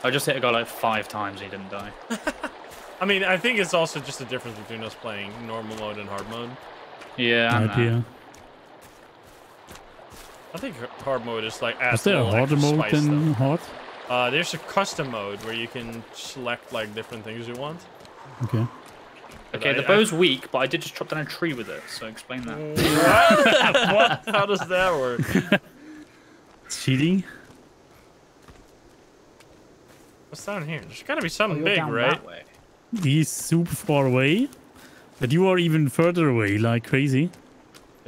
Speaker 2: I just hit a guy like five times and he didn't die. [LAUGHS] [LAUGHS]
Speaker 1: I mean, I think it's also just the difference between us playing normal mode and hard mode.
Speaker 2: Yeah, and
Speaker 3: Right,
Speaker 1: I think hard mode is like
Speaker 3: Is
Speaker 1: adds
Speaker 3: there a
Speaker 1: little
Speaker 3: harder
Speaker 1: extra
Speaker 3: mode
Speaker 1: spice,
Speaker 3: than hard?
Speaker 1: Uh, there's a custom mode where you can select like different things you want.
Speaker 3: Okay.
Speaker 2: Okay,
Speaker 1: I-
Speaker 2: the
Speaker 1: I-
Speaker 2: bow's weak, but I did just chop down a tree with it, so explain that.
Speaker 1: what? [LAUGHS] How does that work?
Speaker 3: It's [LAUGHS] cheating.
Speaker 1: What's down here? There's got to be something
Speaker 2: You're
Speaker 1: big, right?
Speaker 2: that.
Speaker 3: He's super far away. But you are even further away, like crazy.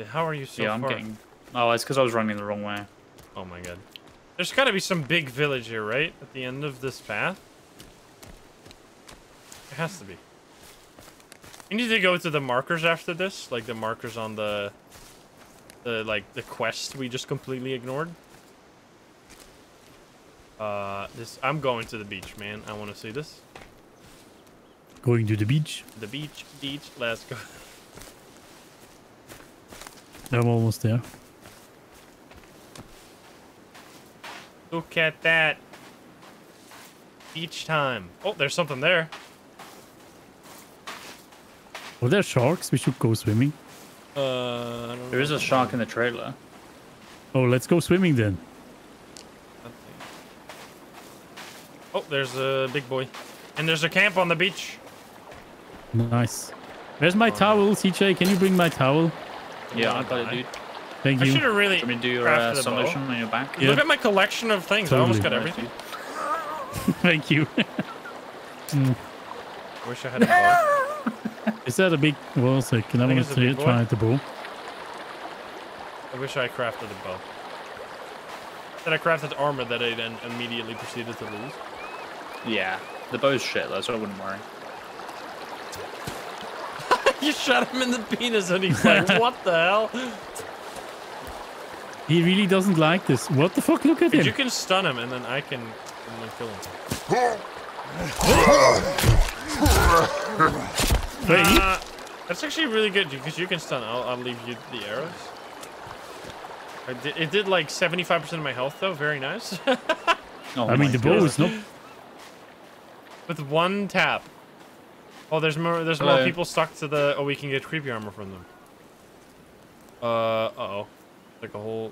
Speaker 1: How are you so
Speaker 2: yeah, I'm
Speaker 1: far?
Speaker 2: getting. Oh, it's because I was running the wrong way.
Speaker 1: Oh my god. There's got to be some big village here, right? At the end of this path? It has to be. You need to go to the markers after this, like the markers on the the like the quest we just completely ignored. Uh, this. I'm going to the beach, man. I want to see this.
Speaker 3: Going to the beach.
Speaker 1: The beach, beach. Let's go.
Speaker 3: I'm almost there.
Speaker 1: Look at that. Each time. Oh, there's something there.
Speaker 3: Are there sharks? We should go swimming.
Speaker 1: Uh, I don't
Speaker 2: There is a shark in the trailer.
Speaker 3: Oh, let's go swimming then.
Speaker 1: Oh, there's a big boy. And there's a camp on the beach.
Speaker 3: Nice. Where's my towel, CJ? Can you bring my towel?
Speaker 2: Yeah, I got it, dude.
Speaker 3: Thank
Speaker 1: I should have really.
Speaker 2: Want me do your
Speaker 1: crafted
Speaker 2: uh,
Speaker 1: a bow.
Speaker 2: solution on your back?
Speaker 3: Yeah.
Speaker 1: Look at my collection of things. I almost got everything. [LAUGHS]
Speaker 3: Thank you.
Speaker 1: I wish I had a bow. [LAUGHS]
Speaker 3: Is that a big? Well, second. I
Speaker 1: think
Speaker 3: want
Speaker 1: it's a
Speaker 3: to
Speaker 1: big boy.
Speaker 3: try the bow.
Speaker 1: I wish I crafted a bow. Then I crafted armor that I then immediately proceeded to lose.
Speaker 2: Yeah. The bow's shit, though, so I wouldn't worry. [LAUGHS]
Speaker 1: you shot him in the penis and he's like, what the hell?
Speaker 3: He really doesn't like this. What the fuck? Look at
Speaker 1: Dude,
Speaker 3: him.
Speaker 1: you can stun him and then I can, and then kill him. [LAUGHS]
Speaker 3: Wait,
Speaker 1: Uh, that's actually really good because you can stun. I'll, I'll leave you the arrows. I did, it did like 75% of my health though. Very nice. [LAUGHS]
Speaker 2: Oh
Speaker 3: I mean, the bow is not.
Speaker 1: With one tap. Oh, there's more. There's more people stuck to the. Oh, we can get creepy armor from them. Uh, uh oh, like a whole.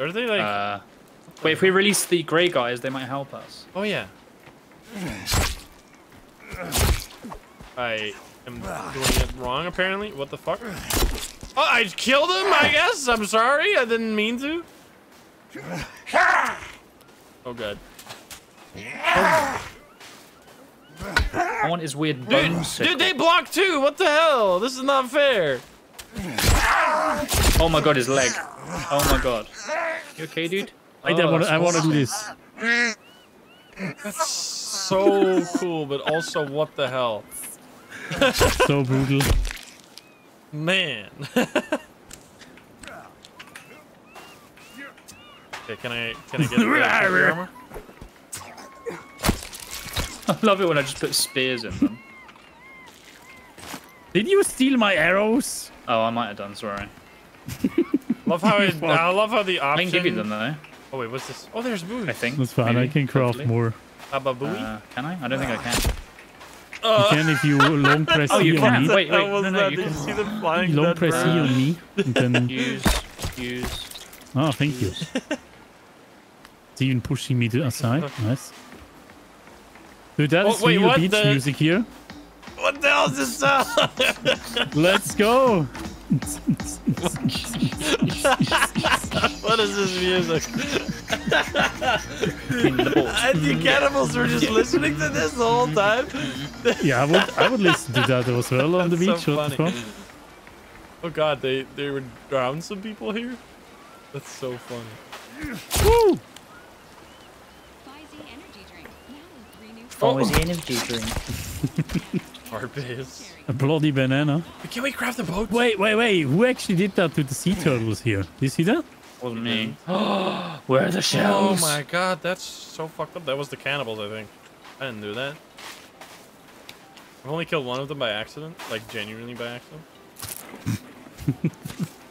Speaker 1: Are they like?
Speaker 2: Uh, wait, if we release the grey guys, they might help us.
Speaker 1: oh yeah. I am doing it wrong apparently. What the fuck? Oh, I killed him. I guess. I'm sorry. I didn't mean to. Oh god.
Speaker 2: I want his weird
Speaker 1: Dude,
Speaker 2: bone
Speaker 1: dude, they block too. What the hell? This is not fair.
Speaker 2: Oh my god, his leg. Oh my god. You okay, dude?
Speaker 3: I
Speaker 2: Oh,
Speaker 3: want to. I want to do this.
Speaker 1: So cool, but also what the hell? [LAUGHS]
Speaker 3: So brutal.
Speaker 1: Man. [LAUGHS] okay, can I can I get the [LAUGHS] armor?
Speaker 2: I love it when I just put spears in them.
Speaker 3: Did you steal my arrows?
Speaker 2: Oh, I might have done, sorry. [LAUGHS]
Speaker 1: Love how it, I love how the
Speaker 2: I
Speaker 1: option.
Speaker 2: can give you them though,
Speaker 1: Oh wait, what's this? Oh, there's booze.
Speaker 2: I think.
Speaker 3: That's fine. I can craft
Speaker 2: hopefully.
Speaker 3: more.
Speaker 1: Ababooey.
Speaker 2: Uh, can I? I don't think I can.
Speaker 3: You can if you [LAUGHS] long press
Speaker 2: Oh, you
Speaker 3: E on me.
Speaker 2: Wait, wait,
Speaker 1: How
Speaker 2: no, no,
Speaker 1: that?
Speaker 2: you
Speaker 1: Did you
Speaker 2: can
Speaker 1: see them flying?
Speaker 3: Long
Speaker 1: that
Speaker 3: press E
Speaker 1: bird?
Speaker 3: on me, and then. [LAUGHS]
Speaker 2: Use, use.
Speaker 3: Oh, thank you. It's even pushing me to aside. Nice. Dude, that
Speaker 1: Oh,
Speaker 3: is
Speaker 1: wait,
Speaker 3: real
Speaker 1: what
Speaker 3: beach
Speaker 1: the-
Speaker 3: music here.
Speaker 1: What the hell is this sound?
Speaker 3: Let's go.
Speaker 1: what is this music?
Speaker 2: In the.
Speaker 1: And the cannibals were just listening to this the whole time.
Speaker 3: yeah, I would. I would listen to that as well on the beach.
Speaker 1: so
Speaker 3: what the
Speaker 1: Oh god, they they would drown some people here. That's so funny.
Speaker 3: Woo!
Speaker 4: Spicy energy drink. Now three new
Speaker 2: Oh, energy drink? [LAUGHS]
Speaker 1: Our base.
Speaker 3: A bloody banana.
Speaker 1: Can we craft a boat?
Speaker 3: Wait, wait, wait. Who actually did that to the sea turtles here? Do you see that?
Speaker 2: Wasn't me. [GASPS] Where are the shells?
Speaker 1: Oh my god, that's so fucked up. That was the cannibals, I think. I didn't do that. I've only killed one of them by accident, like genuinely by accident.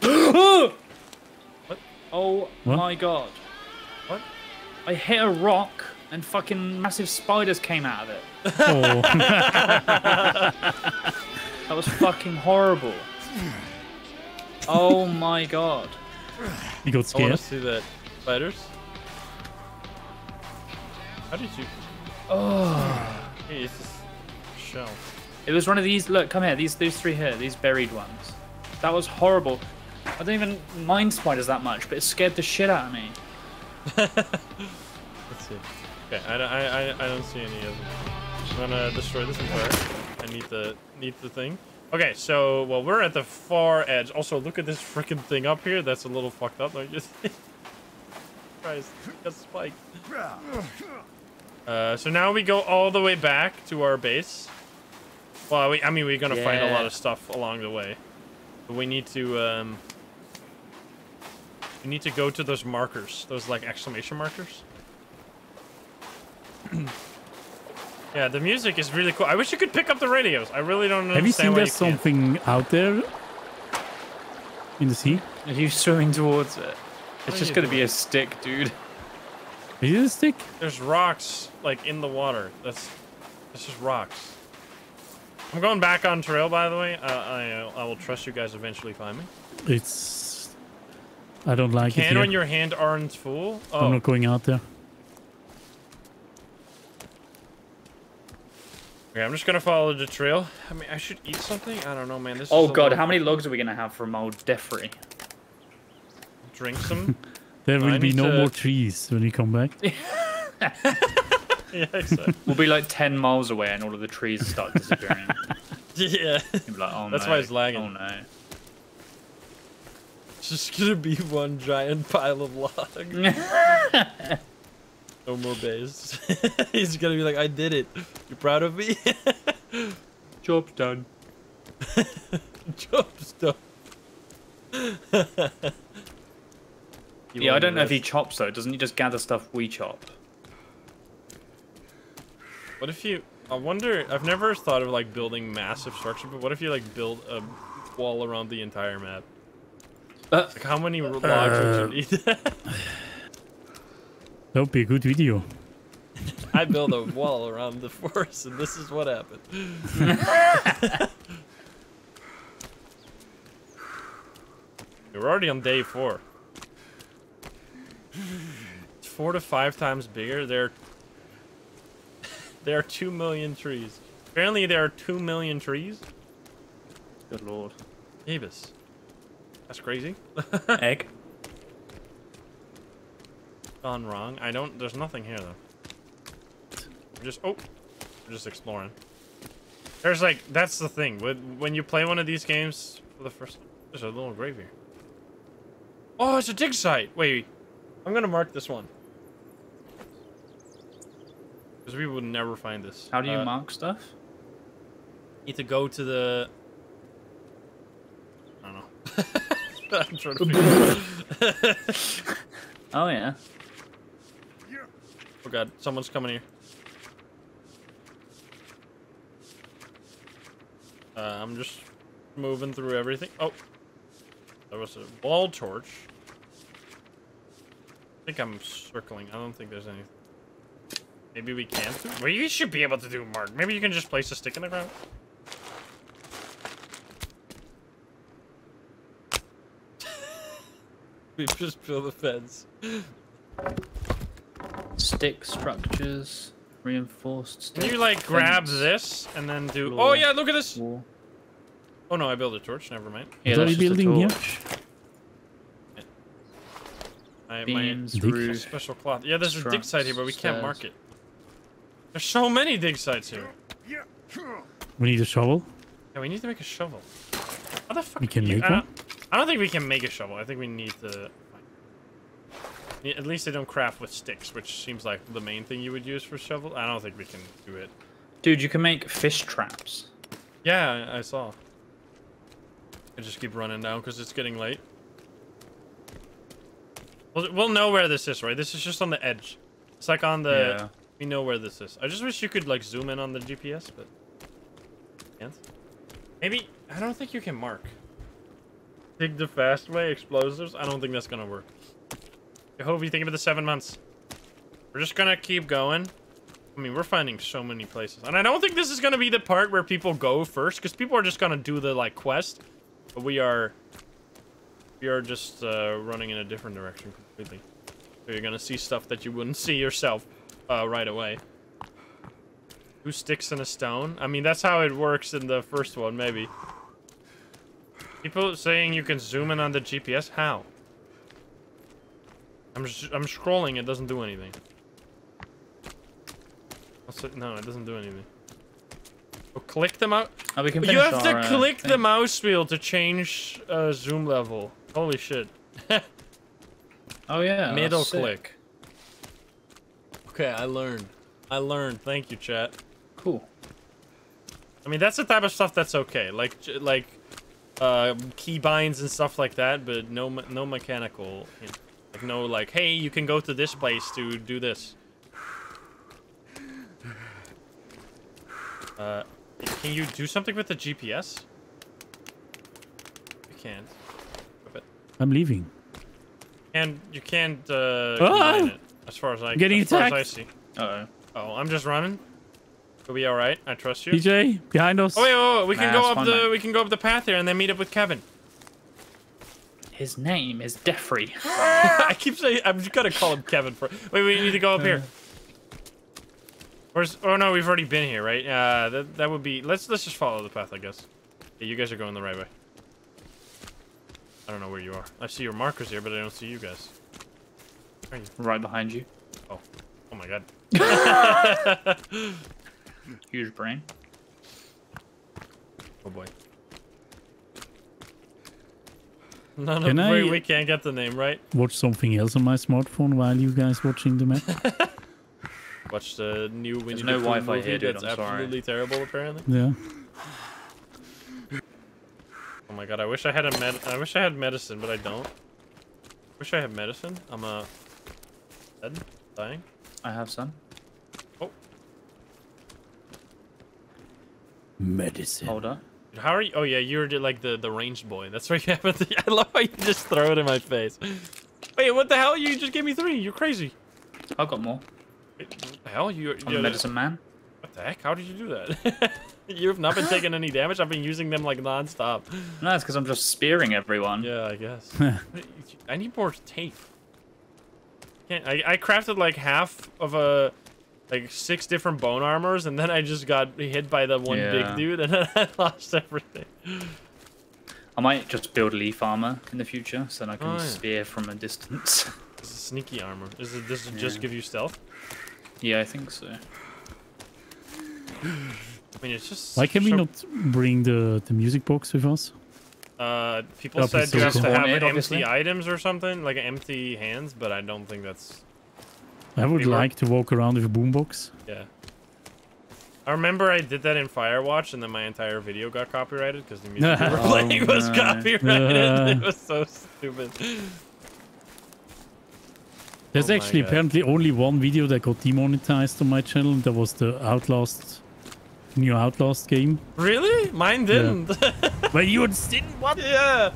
Speaker 1: [GASPS] [GASPS] what?
Speaker 2: Oh
Speaker 3: What?
Speaker 2: my god.
Speaker 1: What?
Speaker 2: I hit a rock and fucking massive spiders came out of it.
Speaker 3: Oh,
Speaker 2: That was fucking horrible. Oh my god.
Speaker 3: you got scared.
Speaker 1: I want
Speaker 3: scared.
Speaker 1: to see that. Spiders? How did you...
Speaker 2: Oh.
Speaker 1: Hey, it's this shell.
Speaker 2: It was one of these. Look, come here. These, these three here. These buried ones. That was horrible. I don't even mind spiders that much, but it scared the shit out of me. [LAUGHS]
Speaker 1: Let's see. Okay, I, don't- I, I, I don't see any of them. I'm gonna destroy this entire. I need the need the thing. Okay, so well we're at the far edge. Also, look at this freaking thing up here. That's a little fucked up. Don't you think? [LAUGHS] Christ, that's spiked. Uh, so now we go all the way back to our base. Well, we, I mean, we're gonna find a lot of stuff along the way, but we need to um, we need to go to those markers, those like exclamation markers. [CLEARS THROAT] Yeah, the music is really cool. I wish you could pick up the radios. I really don't understand
Speaker 3: Have you seen
Speaker 1: why
Speaker 3: there's
Speaker 1: you can't.
Speaker 3: something out there in the sea?
Speaker 2: Are you swimming towards it?
Speaker 1: are
Speaker 2: It's just gonna be a stick, dude.
Speaker 3: Is it a stick?
Speaker 1: There's rocks like in the water. That's it's just rocks. I'm going back on trail, by the way. Uh, I I will trust you guys eventually find me.
Speaker 3: It's. I don't like it
Speaker 1: Can
Speaker 3: here.
Speaker 1: when your hand aren't full.
Speaker 3: I'm
Speaker 1: Oh,
Speaker 3: not going out there.
Speaker 1: Okay. I'm just gonna follow the trail. I mean, I should eat something. I don't know, man. This.
Speaker 2: Oh
Speaker 1: is
Speaker 2: god, how many logs are we gonna have from old Defrey?
Speaker 1: Drink some. [LAUGHS]
Speaker 3: There
Speaker 1: I
Speaker 3: will be no
Speaker 1: to-
Speaker 3: more trees when we come back. [LAUGHS]
Speaker 1: yeah, exactly.
Speaker 2: We'll be like 10 miles away and all of the trees start disappearing. [LAUGHS]
Speaker 1: yeah.
Speaker 2: Like, oh
Speaker 1: That's
Speaker 2: no.
Speaker 1: why it's lagging.
Speaker 2: Oh no.
Speaker 1: It's just gonna be one giant pile of log. No more bays. [LAUGHS] He's gonna be like, I did it. You proud of me?
Speaker 2: Job's done.
Speaker 1: Job's done.
Speaker 2: Yeah, I don't know if he chops though. Doesn't he just gather stuff we chop?
Speaker 1: What if you? I wonder. I've never thought of like building massive structure, but what if you like build a wall around the entire map?
Speaker 2: Uh,
Speaker 1: Like how many logs would you need? [LAUGHS]
Speaker 3: That would be a good video. [LAUGHS]
Speaker 1: I build a wall around the forest, and this is what happened. [LAUGHS] We're already on day four. It's four to five times bigger. There, there are two million trees. Apparently, there are two million trees.
Speaker 2: good lord.
Speaker 1: Davis, that's crazy.
Speaker 2: Egg.
Speaker 1: Gone wrong. I don't. There's nothing here though. We're just. Oh, we're just exploring. There's like that's the thing. When when you play one of these games for the first, time, there's a little grave here. Oh, it's a dig site. Wait, I'm gonna mark this one. Because we would never find this.
Speaker 2: How do you
Speaker 1: Uh,
Speaker 2: mark stuff?
Speaker 1: Need to go to the. I don't know. [LAUGHS] [LAUGHS] I'm trying to figure it out. [LAUGHS]
Speaker 2: Oh yeah.
Speaker 1: Oh god, someone's coming here. Uh, I'm just moving through everything. Oh, there was a wall torch. I think I'm circling. I don't think there's anything. Maybe we can't. do- Well, you should be able to do, Mark. Maybe you can just place a stick in the ground. [LAUGHS] we just built a fence.
Speaker 2: Stick structures, reinforced.
Speaker 1: Can you like grab this and then do?
Speaker 2: Floor.
Speaker 1: Oh yeah, look at this.
Speaker 2: wall.
Speaker 1: Oh no, I built a torch. Never mind.
Speaker 2: Yeah,
Speaker 3: What are
Speaker 2: that's
Speaker 3: you
Speaker 2: just a
Speaker 3: building here?
Speaker 2: torch.
Speaker 1: I, my
Speaker 2: Beams,
Speaker 3: Dig-
Speaker 2: roof.
Speaker 1: special cloth. Yeah, there's a dig site here, but we can't mark it. There's so many dig sites here.
Speaker 3: We need a shovel.
Speaker 1: Yeah, we need to make a shovel. How the fuck?
Speaker 3: We can make
Speaker 1: I
Speaker 3: one?
Speaker 1: I don't think we can make a shovel. I think we need to. Yeah, At least they don't craft with sticks, which seems like the main thing you would use for shovel. I don't think we can do it.
Speaker 2: Dude, you can make fish traps.
Speaker 1: Yeah, I saw. I just keep running down because it's getting late. We'll, we'll know where this is, right? This is just on the edge. It's like on the...
Speaker 2: Yeah.
Speaker 1: We know where this is. I just wish you could, like, zoom in on the GPS, but... Can't. Maybe... I don't think you can mark. Dig the fast way, explosives? I don't think that's gonna work. Hope you think about the seven months. We're just gonna keep going. I mean, we're finding so many places. And I don't think this is to be the part where people go first, because people are just to do the, like, quest. But we are... We are just uh, running in a different direction completely. So you're to see stuff that you wouldn't see yourself uh, right away. Two sticks and a stone? I mean, that's how it works in the first one, maybe. People saying you can zoom in on the GPS? How? I'm, just, I'm scrolling, it doesn't do anything. It? No, it doesn't do anything. Oh, click the mouse.
Speaker 2: Oh, we can
Speaker 1: You have to
Speaker 2: uh,
Speaker 1: click the mouse wheel to change uh, zoom level. Holy shit. [LAUGHS]
Speaker 2: Oh yeah.
Speaker 1: Middle click. Okay, I learned. I learned. Thank you, chat.
Speaker 2: Cool.
Speaker 1: I mean, that's the type of stuff that's okay. Like, like, uh, key binds and stuff like that, but no, no mechanical. you know, like, no, like, hey, you can go to this place to do this. Uh, can you do something with the GPS? You can't.
Speaker 3: I'm leaving.
Speaker 1: and you can't uh,
Speaker 3: Ah!
Speaker 1: it, as far as I
Speaker 3: Getting
Speaker 1: as far as I
Speaker 3: attacked.
Speaker 1: see.
Speaker 2: Uh-oh.
Speaker 1: Oh, I'm just running. We'll be all right. I trust you.
Speaker 3: DJ, behind us.
Speaker 1: Oh wait, wait, wait, we can go up
Speaker 2: fine,
Speaker 1: the
Speaker 2: mate.
Speaker 1: we can go up the path here and then meet up with Kevin.
Speaker 2: His name is Defrey. [LAUGHS] [LAUGHS]
Speaker 1: I keep saying I'm just gonna call him Kevin for. Wait, we need to go up here. Where's? Oh no, we've already been here, right? Uh, that that would be. Let's let's just follow the path, I guess. Yeah, you guys are going the right way. I don't know where you are. I see your markers here, but I don't see you guys. Where are you?
Speaker 2: right behind you.
Speaker 1: Oh, oh my god. [LAUGHS]
Speaker 2: Huge brain.
Speaker 1: Oh boy. [LAUGHS] None
Speaker 3: Can
Speaker 1: we,
Speaker 3: I-
Speaker 1: we can't get the name right.
Speaker 3: Watch something else on my smartphone while you guys watching the map. [LAUGHS]
Speaker 1: Watch the new Winnie
Speaker 2: no
Speaker 1: the Pooh
Speaker 2: Wi-Fi
Speaker 1: movie
Speaker 2: here, dude,
Speaker 1: That's
Speaker 2: I'm sorry.
Speaker 1: absolutely terrible, apparently.
Speaker 3: yeah. [SIGHS]
Speaker 1: Oh my god, I wish I had a med I wish I had medicine, but I don't. Wish I had medicine. I'm uh dead, dying.
Speaker 2: I have some. Oh.
Speaker 3: Medicine.
Speaker 2: Hold up.
Speaker 1: How are you? Oh yeah, you're like the the ranged boy. That's right. You have the, [LAUGHS] I love how you just throw it in my face. Wait, what the hell? You just gave me three. You're crazy.
Speaker 2: I've got more.
Speaker 1: Wait, what the hell? You?
Speaker 2: I'm
Speaker 1: you're
Speaker 2: the medicine man.
Speaker 1: What the heck? How did you do that? [LAUGHS] You've not been taking any damage. I've been using them like non-stop.
Speaker 2: No, it's because I'm just spearing everyone.
Speaker 1: Yeah, I guess. [LAUGHS] I need more tape. Can't I? I crafted like half of a, like six different bone armors, and then I just got hit by the one
Speaker 2: Yeah.
Speaker 1: big dude, and [LAUGHS] then I lost everything.
Speaker 2: I might just build leaf armor in the future so that I can
Speaker 1: Oh, yeah.
Speaker 2: spear from a distance. [LAUGHS]
Speaker 1: This is sneaky armor. Is it? Does it just give you stealth?
Speaker 2: yeah, I think so.
Speaker 1: I mean, it's just.
Speaker 3: Why can we not bring the, the music box with us?
Speaker 1: Uh, people
Speaker 3: That'd
Speaker 1: said
Speaker 3: so
Speaker 1: you have
Speaker 3: cool.
Speaker 1: to have
Speaker 2: Haunted,
Speaker 1: empty
Speaker 2: obviously.
Speaker 1: items or something, like empty hands, but I don't think that's.
Speaker 3: I would
Speaker 1: We were-
Speaker 3: like to walk around with a boombox.
Speaker 1: Yeah. I remember I did that in Firewatch, and then my entire video got copyrighted because the music we were [LAUGHS]
Speaker 2: Oh,
Speaker 1: playing was
Speaker 2: no.
Speaker 1: copyrighted.
Speaker 3: Uh. [LAUGHS]
Speaker 1: it was so stupid.
Speaker 3: There's
Speaker 1: Oh
Speaker 3: actually apparently only one video that got demonetized on my channel. and That was the Outlast, new Outlast game.
Speaker 1: Really? Mine didn't. [LAUGHS]
Speaker 3: But you didn't what?
Speaker 1: yeah.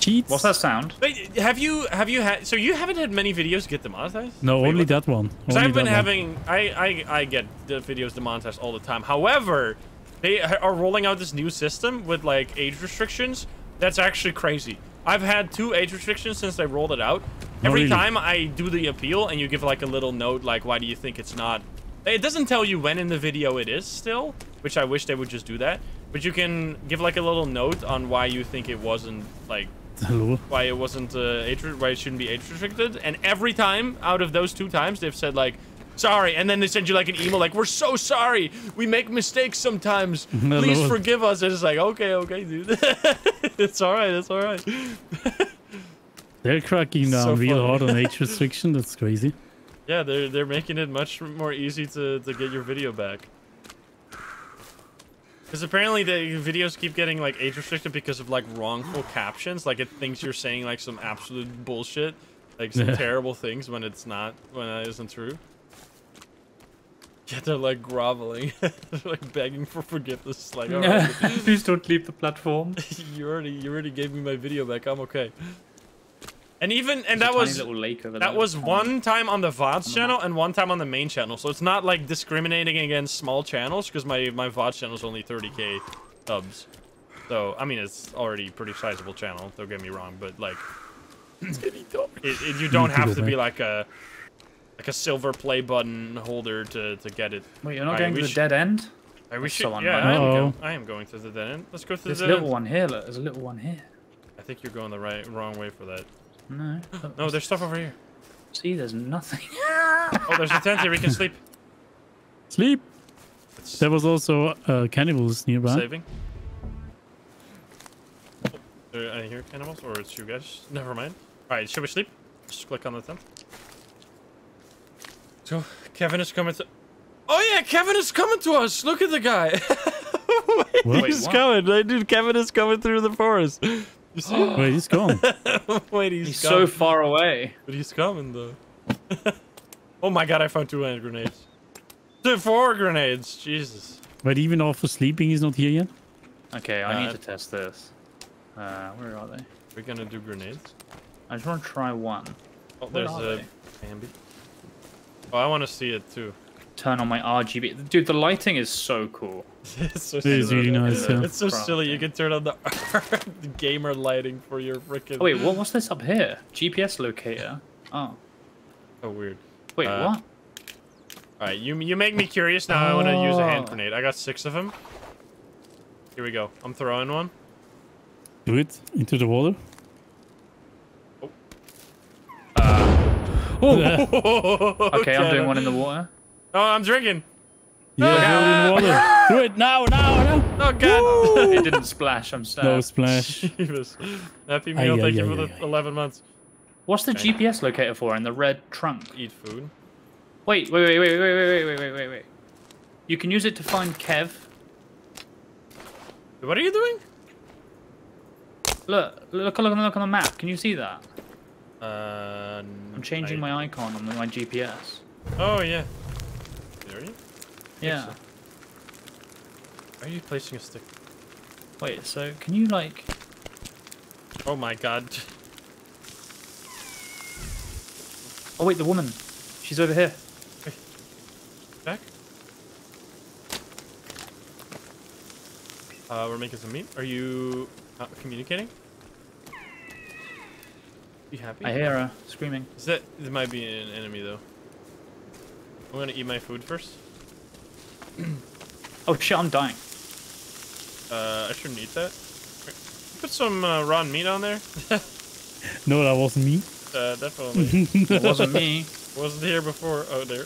Speaker 3: Cheats?
Speaker 2: What's that sound?
Speaker 1: Wait, have you have you had? So you haven't had many videos get demonetized?
Speaker 3: No,
Speaker 1: Wait,
Speaker 3: only
Speaker 1: what?
Speaker 3: that one.
Speaker 1: Because
Speaker 3: Only
Speaker 1: I've been
Speaker 3: that one.
Speaker 1: having, I, I, I get the videos demonetized all the time. However, they are rolling out this new system with like age restrictions. That's actually crazy. I've had two age restrictions since they rolled it out.
Speaker 3: Oh,
Speaker 1: Every
Speaker 3: really?
Speaker 1: time I do the appeal and you give like a little note, like why do you think it's not? It doesn't tell you when in the video it is still, which I wish they would just do that. But you can give like a little note on why you think it wasn't like
Speaker 3: Hello.
Speaker 1: why it wasn't uh, age why it shouldn't be age restricted and every time out of those two times they've said like sorry and then they send you like an email like we're so sorry we make mistakes sometimes [LAUGHS]
Speaker 3: My
Speaker 1: please forgive us and it's like okay okay dude [LAUGHS] it's all right it's all right [LAUGHS]
Speaker 3: They're cracking
Speaker 1: So
Speaker 3: down real
Speaker 1: funny.
Speaker 3: hard on age restriction. That's crazy.
Speaker 1: Yeah they're they're making it much more easy to to get your video back. Because apparently the videos keep getting like age restricted because of like wrongful [GASPS] captions. Like it thinks you're saying like some absolute bullshit like some terrible things when it's not when it isn't true. Yeah they're like groveling. [LAUGHS] They're like begging for forgiveness. Like all right, [LAUGHS]
Speaker 2: Please don't leave the platform. [LAUGHS]
Speaker 1: you already you already gave me my video back. I'm okay and even and
Speaker 2: There's
Speaker 1: that was
Speaker 2: little lake over
Speaker 1: that
Speaker 2: there.
Speaker 1: was
Speaker 2: Pond.
Speaker 1: one time on the VODs
Speaker 2: the
Speaker 1: channel and one time on the main channel. So it's not like discriminating against small channels because my, my VODs channel is only 30k subs. So, I mean, it's already a pretty sizable channel, don't get me wrong, but like, [LAUGHS] it, it, you don't
Speaker 3: Need
Speaker 1: have to be like a like a silver play button holder to, to get it.
Speaker 2: Wait, you're not
Speaker 1: Alright,
Speaker 2: going to the dead end?
Speaker 1: I wish
Speaker 2: That's
Speaker 1: should, yeah, I am, go, I am going to the dead end. Let's go to
Speaker 2: There's
Speaker 1: the
Speaker 2: a
Speaker 1: dead
Speaker 2: little
Speaker 1: end.
Speaker 2: one here. Look, there's a little one here.
Speaker 1: I think you're going the right wrong way for that.
Speaker 2: No.
Speaker 1: No, there's stuff over here.
Speaker 2: See, there's nothing. [LAUGHS]
Speaker 1: Oh, there's a tent here. We can sleep.
Speaker 3: Sleep.
Speaker 1: It's
Speaker 3: There was also uh, cannibals nearby.
Speaker 1: saving. Oh, are I hear cannibals, or it's you guys? Never mind. All right, should we sleep? Just click on the tent. So Kevin is coming to. Oh yeah, Kevin is coming to us. Look at the guy. [LAUGHS] Wait,
Speaker 3: What?
Speaker 1: he's
Speaker 2: what?
Speaker 1: coming. Dude, Kevin is coming through the forest. You see? him?
Speaker 3: Wait, he's gone. [LAUGHS]
Speaker 1: Wait, he's,
Speaker 2: He's so far away.
Speaker 1: But he's coming though. [LAUGHS] oh my god, I found two hand grenades. Two, four grenades. Jesus.
Speaker 3: But even after sleeping, he's not here yet.
Speaker 2: Okay, I
Speaker 1: Uh,
Speaker 2: need to test this. Uh, where are they?
Speaker 1: We're gonna do grenades.
Speaker 2: I just want to try one.
Speaker 1: Oh,
Speaker 2: Where
Speaker 1: there's
Speaker 2: are
Speaker 1: a
Speaker 2: they?
Speaker 1: Bambi. Oh, I want to see it too.
Speaker 2: Turn on my RGB. Dude, the lighting is so cool. [LAUGHS]
Speaker 1: it's so
Speaker 3: It is really nice, yeah.
Speaker 1: It's so
Speaker 2: Crap.
Speaker 1: silly. You can turn on the [LAUGHS] gamer lighting for your freaking.
Speaker 2: Oh, wait, what, what's this up here? GPS locator. Oh.
Speaker 1: Oh, weird.
Speaker 2: Wait,
Speaker 1: Uh,
Speaker 2: what?
Speaker 1: All right, you you make me curious now. I want to use a hand
Speaker 2: Oh.
Speaker 1: grenade. I got six of them. Here we go. I'm throwing one.
Speaker 3: Do it into the water. Oh! [LAUGHS]
Speaker 2: Okay, I'm doing one in the water.
Speaker 1: Oh, I'm drinking.
Speaker 3: Yeah, throw it in water. [GASPS] Do it now, now, now.
Speaker 1: Oh God.
Speaker 2: it didn't splash, I'm sad.
Speaker 3: No splash. [LAUGHS]
Speaker 1: Jeebus. Happy
Speaker 3: Ay,
Speaker 1: meal.
Speaker 3: ay,
Speaker 1: Thank you
Speaker 3: ay,
Speaker 1: for the
Speaker 3: ay, ay.
Speaker 1: 11 months.
Speaker 2: What's the
Speaker 1: Okay.
Speaker 2: GPS locator for in the red trunk?
Speaker 1: Eat food.
Speaker 2: Wait, wait, wait, wait, wait, wait, wait, wait, wait, wait, wait. You can use it to find Kev.
Speaker 1: What are you doing?
Speaker 2: Look, look, look, look on the map. Can you see that?
Speaker 1: Uh,
Speaker 2: I'm changing my icon on my GPS.
Speaker 1: Oh yeah. Are you?
Speaker 2: Yeah.
Speaker 1: Are you placing a stick?
Speaker 2: Wait, so can you like?
Speaker 1: Oh my God.
Speaker 2: Oh wait, the woman. She's over here.
Speaker 1: Back. Uh, we're making some meat. Are you uh, communicating? You happy?
Speaker 2: I hear her screaming.
Speaker 1: Is that? This might be an enemy though. I'm gonna eat my food first. [CLEARS THROAT]
Speaker 2: Oh shit, I'm dying.
Speaker 1: Uh, I shouldn't eat that. Put some uh, raw meat on there. [LAUGHS]
Speaker 3: No, that wasn't me.
Speaker 1: uh, definitely. [LAUGHS]
Speaker 2: It wasn't me.
Speaker 1: Wasn't here before. Oh, there.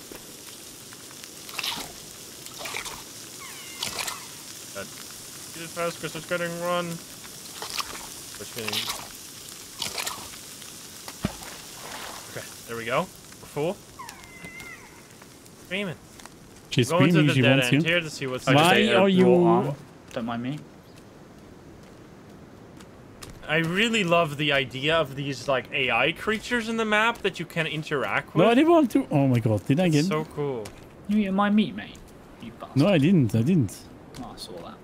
Speaker 1: God. Eat it fast because it's getting run. It's getting... Okay, there we go. We're full. Screaming.
Speaker 3: She's
Speaker 1: Go into
Speaker 3: screaming.
Speaker 1: the
Speaker 3: She
Speaker 1: dead
Speaker 3: wants
Speaker 1: end
Speaker 3: you.
Speaker 1: here to see what's
Speaker 2: I just
Speaker 3: Why
Speaker 2: ate
Speaker 3: are you-
Speaker 2: Don't mind me.
Speaker 1: I really love the idea of these like AI creatures in the map that you can interact with.
Speaker 3: No, I didn't want to. Oh my god, did I get?
Speaker 1: so cool.
Speaker 2: You eating my meat, mate? You bastard.
Speaker 3: No, I didn't. I didn't.
Speaker 2: Oh, I saw that.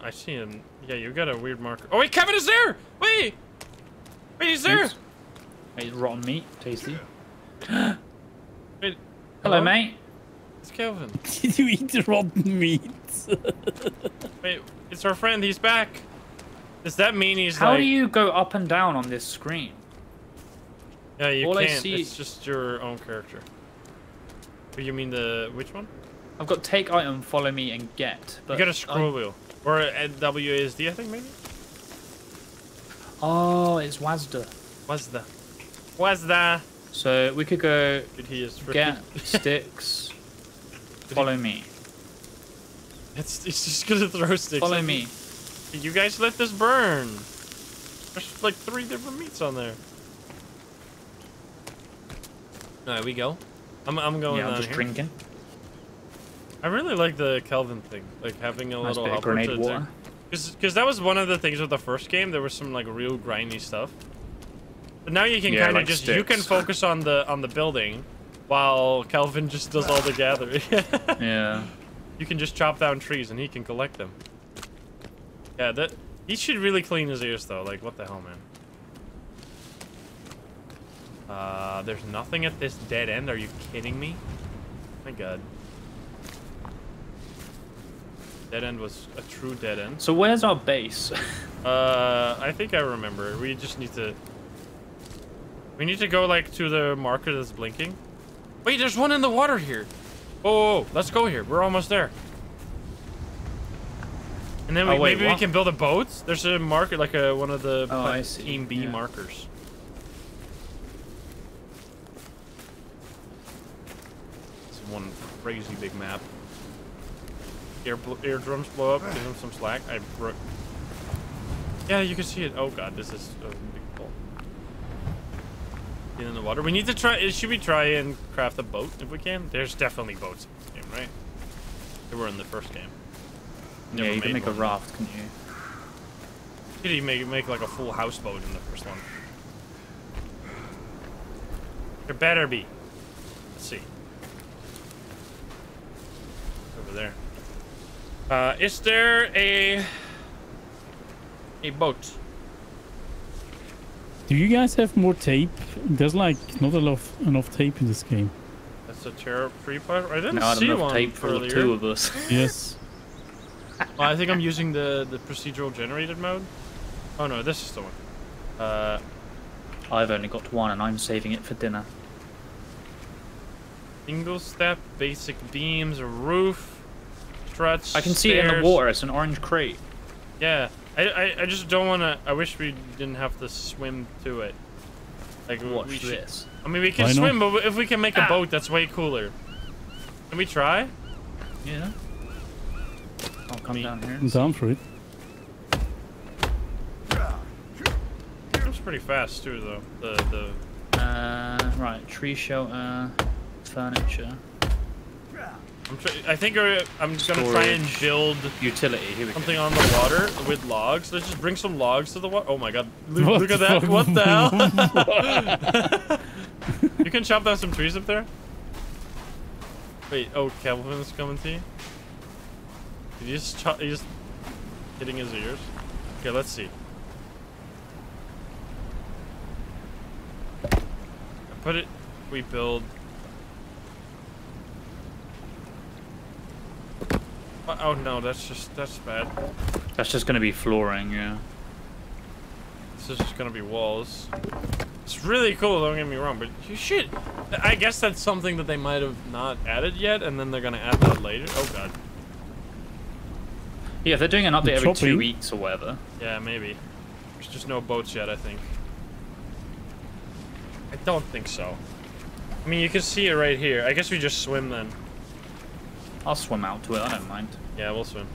Speaker 1: I see him. Yeah, you got a weird marker. Oh wait, Kevin is there! Wait! Wait, he's there!
Speaker 2: Oops. It's rotten meat. Tasty. [GASPS] [GASPS]
Speaker 1: Wait,
Speaker 2: Hello, mate.
Speaker 1: It's Kelvin. [LAUGHS]
Speaker 3: Did you eat the rotten meat? [LAUGHS]
Speaker 1: Wait, it's our friend. He's back. Does that mean he's
Speaker 2: How
Speaker 1: like?
Speaker 2: do you go up and down on this screen?
Speaker 1: Yeah, you
Speaker 2: all I
Speaker 1: can't.
Speaker 2: see-
Speaker 1: It's just your own character. You mean the which one?
Speaker 2: I've got take item, follow me, and get. But
Speaker 1: you got a scroll
Speaker 2: I-
Speaker 1: wheel or a WASD, I think maybe.
Speaker 2: Oh, it's WASD.
Speaker 1: What's the?
Speaker 2: So we could go
Speaker 1: Dude, he freaking.
Speaker 2: get [LAUGHS] sticks. follow me.
Speaker 1: It's, it's just gonna throw sticks.
Speaker 2: Follow me.
Speaker 1: You guys let this burn. There's like three different meats on there. Alright, we go. I'm, I'm going
Speaker 2: Yeah, I'm just
Speaker 1: here.
Speaker 2: drinking.
Speaker 1: I really like the Kelvin thing, like having a
Speaker 2: Nice
Speaker 1: little
Speaker 2: bit of grenade water.
Speaker 1: Because that was one of the things with the first game. There was some like real grindy stuff. But now you can
Speaker 2: Yeah,
Speaker 1: kind of
Speaker 2: like
Speaker 1: just you can focus on the on the building, while Kelvin just does all the [LAUGHS] gathering. [LAUGHS]
Speaker 2: Yeah.
Speaker 1: you can just chop down trees and he can collect them. Yeah, that he should really clean his ears though. Like what the hell, man. Uh, there's nothing at this dead end. Are you kidding me? My God. Dead end was a true dead end.
Speaker 2: So where's our base? [LAUGHS]
Speaker 1: Uh, I think I remember. We just need to. We need to go like to the marker that's blinking. Wait, there's one in the water here. Oh, let's go here. We're almost there. And then we,
Speaker 2: Oh, wait,
Speaker 1: maybe we can build a boat. There's a marker, like a one of the
Speaker 2: Oh,
Speaker 1: Team B
Speaker 2: yeah.
Speaker 1: markers. It's one crazy big map. Air eardrums blow up. Give them some slack. I broke. Yeah, you can see it. Oh god, this is pull. Get in the water. We need to try. Should we try and craft a boat if we can? There's definitely boats in this game, right? They were in the first game.
Speaker 2: yeah,
Speaker 1: Never
Speaker 2: you can make a raft, can you?
Speaker 1: Did he make make like a full houseboat in the first one? There better be. Let's see. Over there. Uh, is there a a boat?
Speaker 3: Do you guys have more tape? There's like not enough enough tape in this game.
Speaker 1: That's a terror free part. I didn't
Speaker 2: Not
Speaker 1: see
Speaker 2: enough
Speaker 1: one
Speaker 2: tape for
Speaker 1: earlier.
Speaker 2: the two of us. [LAUGHS]
Speaker 3: Yes.
Speaker 1: Well, I think I'm using the the procedural generated mode. Oh no, this is the one. Uh,
Speaker 2: I've only got one, and I'm saving it for dinner.
Speaker 1: single step, basic beams, roof, stretch.
Speaker 2: I can see it in the water. It's an orange crate.
Speaker 1: Yeah, I, I, I just don't want to. I wish we didn't have to swim to it. Like we-
Speaker 2: Watch
Speaker 1: we should.
Speaker 2: this.
Speaker 1: I mean, we can
Speaker 3: Why not?
Speaker 1: swim, but if we can make a
Speaker 2: Ah.
Speaker 1: boat, that's way cooler. Can we try?
Speaker 2: Yeah. I'll come
Speaker 1: Me-
Speaker 2: down here.
Speaker 3: I'm down for it.
Speaker 1: It's pretty fast too, though. The the
Speaker 2: Uh, right, tree shelter, furniture,
Speaker 1: I'm I think uh, I'm just gonna try and build
Speaker 2: utility. Here we go.
Speaker 1: something on the water with logs. Let's just bring some logs to the water. Oh my god! Look,
Speaker 3: What
Speaker 1: look at that! What the [LAUGHS] hell? [LAUGHS] you can chop down some trees up there. Wait. Oh, Kelvin's coming to you. Did you just chop? He's just hitting his ears. Okay, let's see. I put it. We build. Oh oh, no, that's just that's bad.
Speaker 2: That's just gonna be flooring, yeah.
Speaker 1: This is just gonna be walls. It's really cool, don't get me wrong, but you should. I guess that's something that they might have not added yet, and then they're gonna add that later. Oh god.
Speaker 2: Yeah, if they're doing an update every two weeks or whatever.
Speaker 1: Yeah, maybe. There's just no boats yet, I think. I don't think so. I mean, you can see it right here. I guess we just swim then.
Speaker 2: I'll swim out to it. I don't mind.
Speaker 1: Yeah, we'll swim.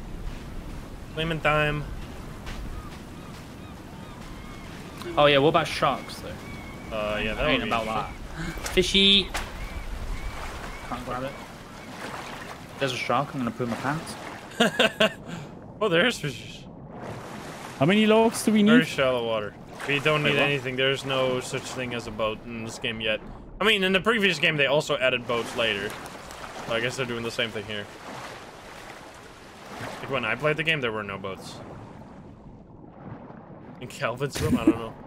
Speaker 1: Swimming time.
Speaker 2: Oh yeah, what about sharks though?
Speaker 1: Uh, yeah, that
Speaker 2: I
Speaker 1: would
Speaker 2: ain't about that. Fishy. Can't grab it. There's a shark. I'm gonna put in my pants. [LAUGHS]
Speaker 1: Oh, there's fish.
Speaker 3: How many logs do we need?
Speaker 1: Very shallow water. We don't
Speaker 2: Wait,
Speaker 1: need
Speaker 2: what?
Speaker 1: anything. There's no such thing as a boat in this game yet. I mean, in the previous game, they also added boats later. So I guess they're doing the same thing here. Like when I played the game, there were no boats. In Kelvin's room, I don't know. [LAUGHS]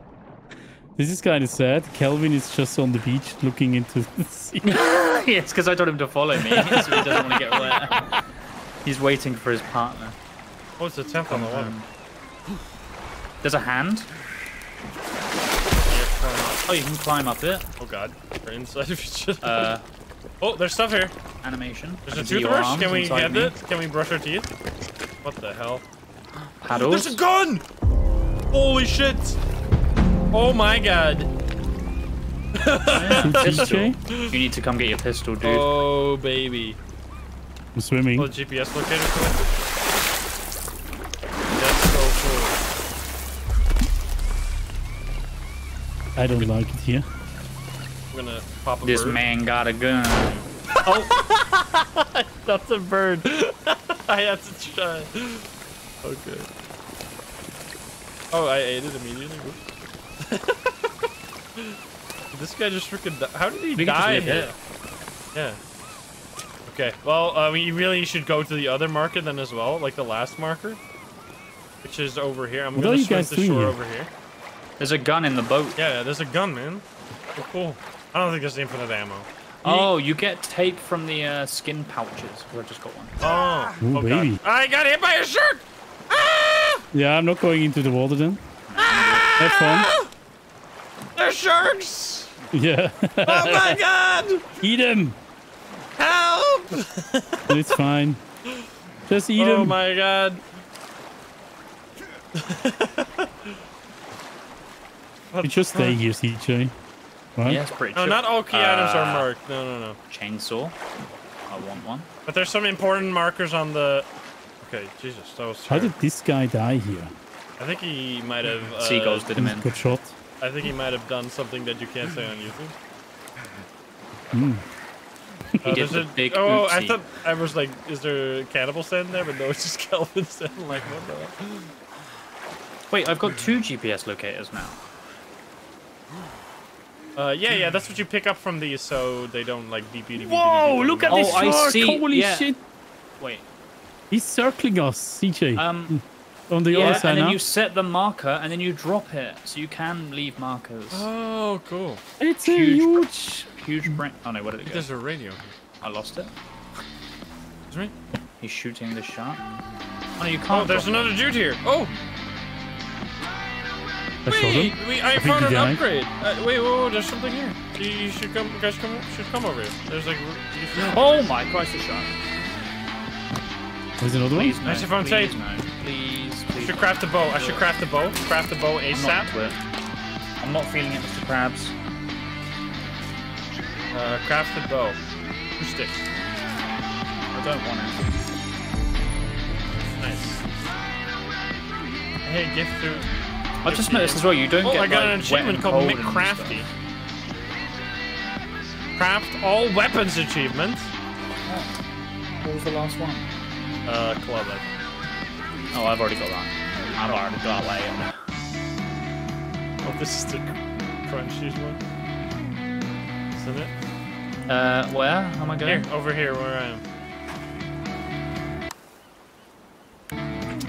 Speaker 3: This is kind of sad. Kelvin is just on the beach looking into the [LAUGHS] sea. [LAUGHS]
Speaker 2: yeah, it's because I told him to follow me, so he doesn't want to get wet. He's waiting for his partner.
Speaker 1: Oh, it's a tent on the water.
Speaker 2: Um, there's a hand.
Speaker 1: Yeah, climb up.
Speaker 2: Oh, you can climb up it.
Speaker 1: Oh god, we're inside of each other.
Speaker 2: Uh,
Speaker 1: oh, there's stuff here.
Speaker 2: animation. I
Speaker 1: There's a
Speaker 2: can see your
Speaker 1: toothbrush. Can we get
Speaker 2: me.
Speaker 1: it? Can we brush our teeth? What the hell?
Speaker 2: Paddles.
Speaker 1: There's a gun! Holy shit! Oh my god.
Speaker 2: Pistol. [LAUGHS] You need to come get your pistol, dude.
Speaker 1: Oh baby.
Speaker 3: I'm swimming.
Speaker 1: Oh, GPS locator selected. That's so cool.
Speaker 3: I don't like it here.
Speaker 1: cool. I'm gonna pop a
Speaker 2: this
Speaker 1: bird.
Speaker 2: man got a gun. [LAUGHS] Oh!
Speaker 1: That's a bird. [LAUGHS] I had to try. Okay. Oh, I ate it immediately. [LAUGHS] This guy just freaking. Di- How did he
Speaker 2: We
Speaker 1: die
Speaker 2: leave
Speaker 1: here? Yeah. Okay. Well, uh, we really should go to the other marker then as well, like the last marker, which is over here. I'm
Speaker 3: What
Speaker 1: gonna
Speaker 3: are you
Speaker 1: swim
Speaker 3: guys
Speaker 1: to shore
Speaker 3: here?
Speaker 1: over here.
Speaker 2: There's a gun in the boat.
Speaker 1: Yeah, there's a gun, man. Oh, cool. I don't think there's infinite ammo.
Speaker 2: Oh, you get tape from the uh, skin pouches. I just got one.
Speaker 1: Oh,
Speaker 3: Ooh,
Speaker 1: oh
Speaker 3: baby.
Speaker 1: God. I got hit by a shark! Ah!
Speaker 3: Yeah, I'm not going into the water then. Have fun.
Speaker 1: There's sharks! [LAUGHS]
Speaker 3: Yeah.
Speaker 1: Oh my god!
Speaker 3: eat them.
Speaker 1: Help!
Speaker 3: It's fine. Just eat them.
Speaker 1: oh
Speaker 3: them.
Speaker 1: my god.
Speaker 3: You just stay here, CJ. Right?
Speaker 2: Yeah, it's pretty
Speaker 1: No,
Speaker 2: chill.
Speaker 1: not all key items are
Speaker 2: Uh,
Speaker 1: marked. No, no, no.
Speaker 2: Chainsaw. I want one.
Speaker 1: But there's some important markers on the. Okay, Jesus, that was.
Speaker 3: How did this guy die here?
Speaker 1: I think he might have. [LAUGHS] Uh,
Speaker 2: Seagulls did him in.
Speaker 3: Got shot.
Speaker 1: I think he might have done something that you can't say on YouTube.
Speaker 3: Mm.
Speaker 2: He
Speaker 1: Uh,
Speaker 2: did the
Speaker 1: a-
Speaker 2: big
Speaker 1: Oh, I thought I was like, is there a cannibal stand there? But no, it's just [LAUGHS] Kelvin stand. Like, what the?
Speaker 2: Wait, I've got two GPS locators now.
Speaker 1: Uh, yeah, yeah, that's what you pick up from these, so they don't like beep beep beep. beep,
Speaker 3: Whoa,
Speaker 1: beep,
Speaker 3: look
Speaker 1: beep.
Speaker 3: at
Speaker 2: Oh,
Speaker 3: this
Speaker 2: I
Speaker 3: shark!
Speaker 2: see.
Speaker 3: Holy
Speaker 2: Yeah.
Speaker 3: shit!
Speaker 2: Wait.
Speaker 3: He's circling us, CJ.
Speaker 2: Um.
Speaker 3: on the
Speaker 2: yeah,
Speaker 3: other side
Speaker 2: and then
Speaker 3: now.
Speaker 2: you set the marker, and then you drop it, so you can leave markers.
Speaker 1: Oh, cool.
Speaker 3: It's a
Speaker 2: huge-
Speaker 3: huge.
Speaker 2: Huge brain. Oh no, where did it go?
Speaker 1: There's a radio.
Speaker 2: I lost it.
Speaker 1: Is me?
Speaker 2: He's shooting the shot. Oh no, you can't.
Speaker 1: Oh, there's
Speaker 2: drop it.
Speaker 1: another dude here. Oh,
Speaker 3: I shot
Speaker 1: wait,
Speaker 3: him.
Speaker 1: we, I
Speaker 3: think
Speaker 1: found an
Speaker 3: died.
Speaker 1: upgrade. Uh, wait, whoa, whoa, there's something here. You, you should come, you guys come, should come over here. There's like, should- [GASPS]
Speaker 2: Oh my Christ, the shot.
Speaker 3: There's another
Speaker 2: Please
Speaker 3: one.
Speaker 2: no.
Speaker 1: Nice if I'm
Speaker 2: please
Speaker 1: safe.
Speaker 2: no. Please,
Speaker 1: I should craft a bow. I should craft a bow. Craft a bow
Speaker 2: I'm not
Speaker 1: ASAP.
Speaker 2: I'm not feeling it, Mr. Krabs.
Speaker 1: Uh, craft the bow. Two sticks.
Speaker 2: I don't want it.
Speaker 1: Nice. Hey, gift through.
Speaker 2: I just noticed as well, you don't
Speaker 1: Oh,
Speaker 2: get
Speaker 1: I got
Speaker 2: like,
Speaker 1: an achievement called Mick Crafty. Craft all weapons achievement.
Speaker 2: What was the last one?
Speaker 1: Uh, club it.
Speaker 2: Oh, I've already got that. I've already got that.
Speaker 1: Oh, this is the crunchies one. Isn't it?
Speaker 2: Uh, where am I
Speaker 1: Here,
Speaker 2: going?
Speaker 1: over here where I am.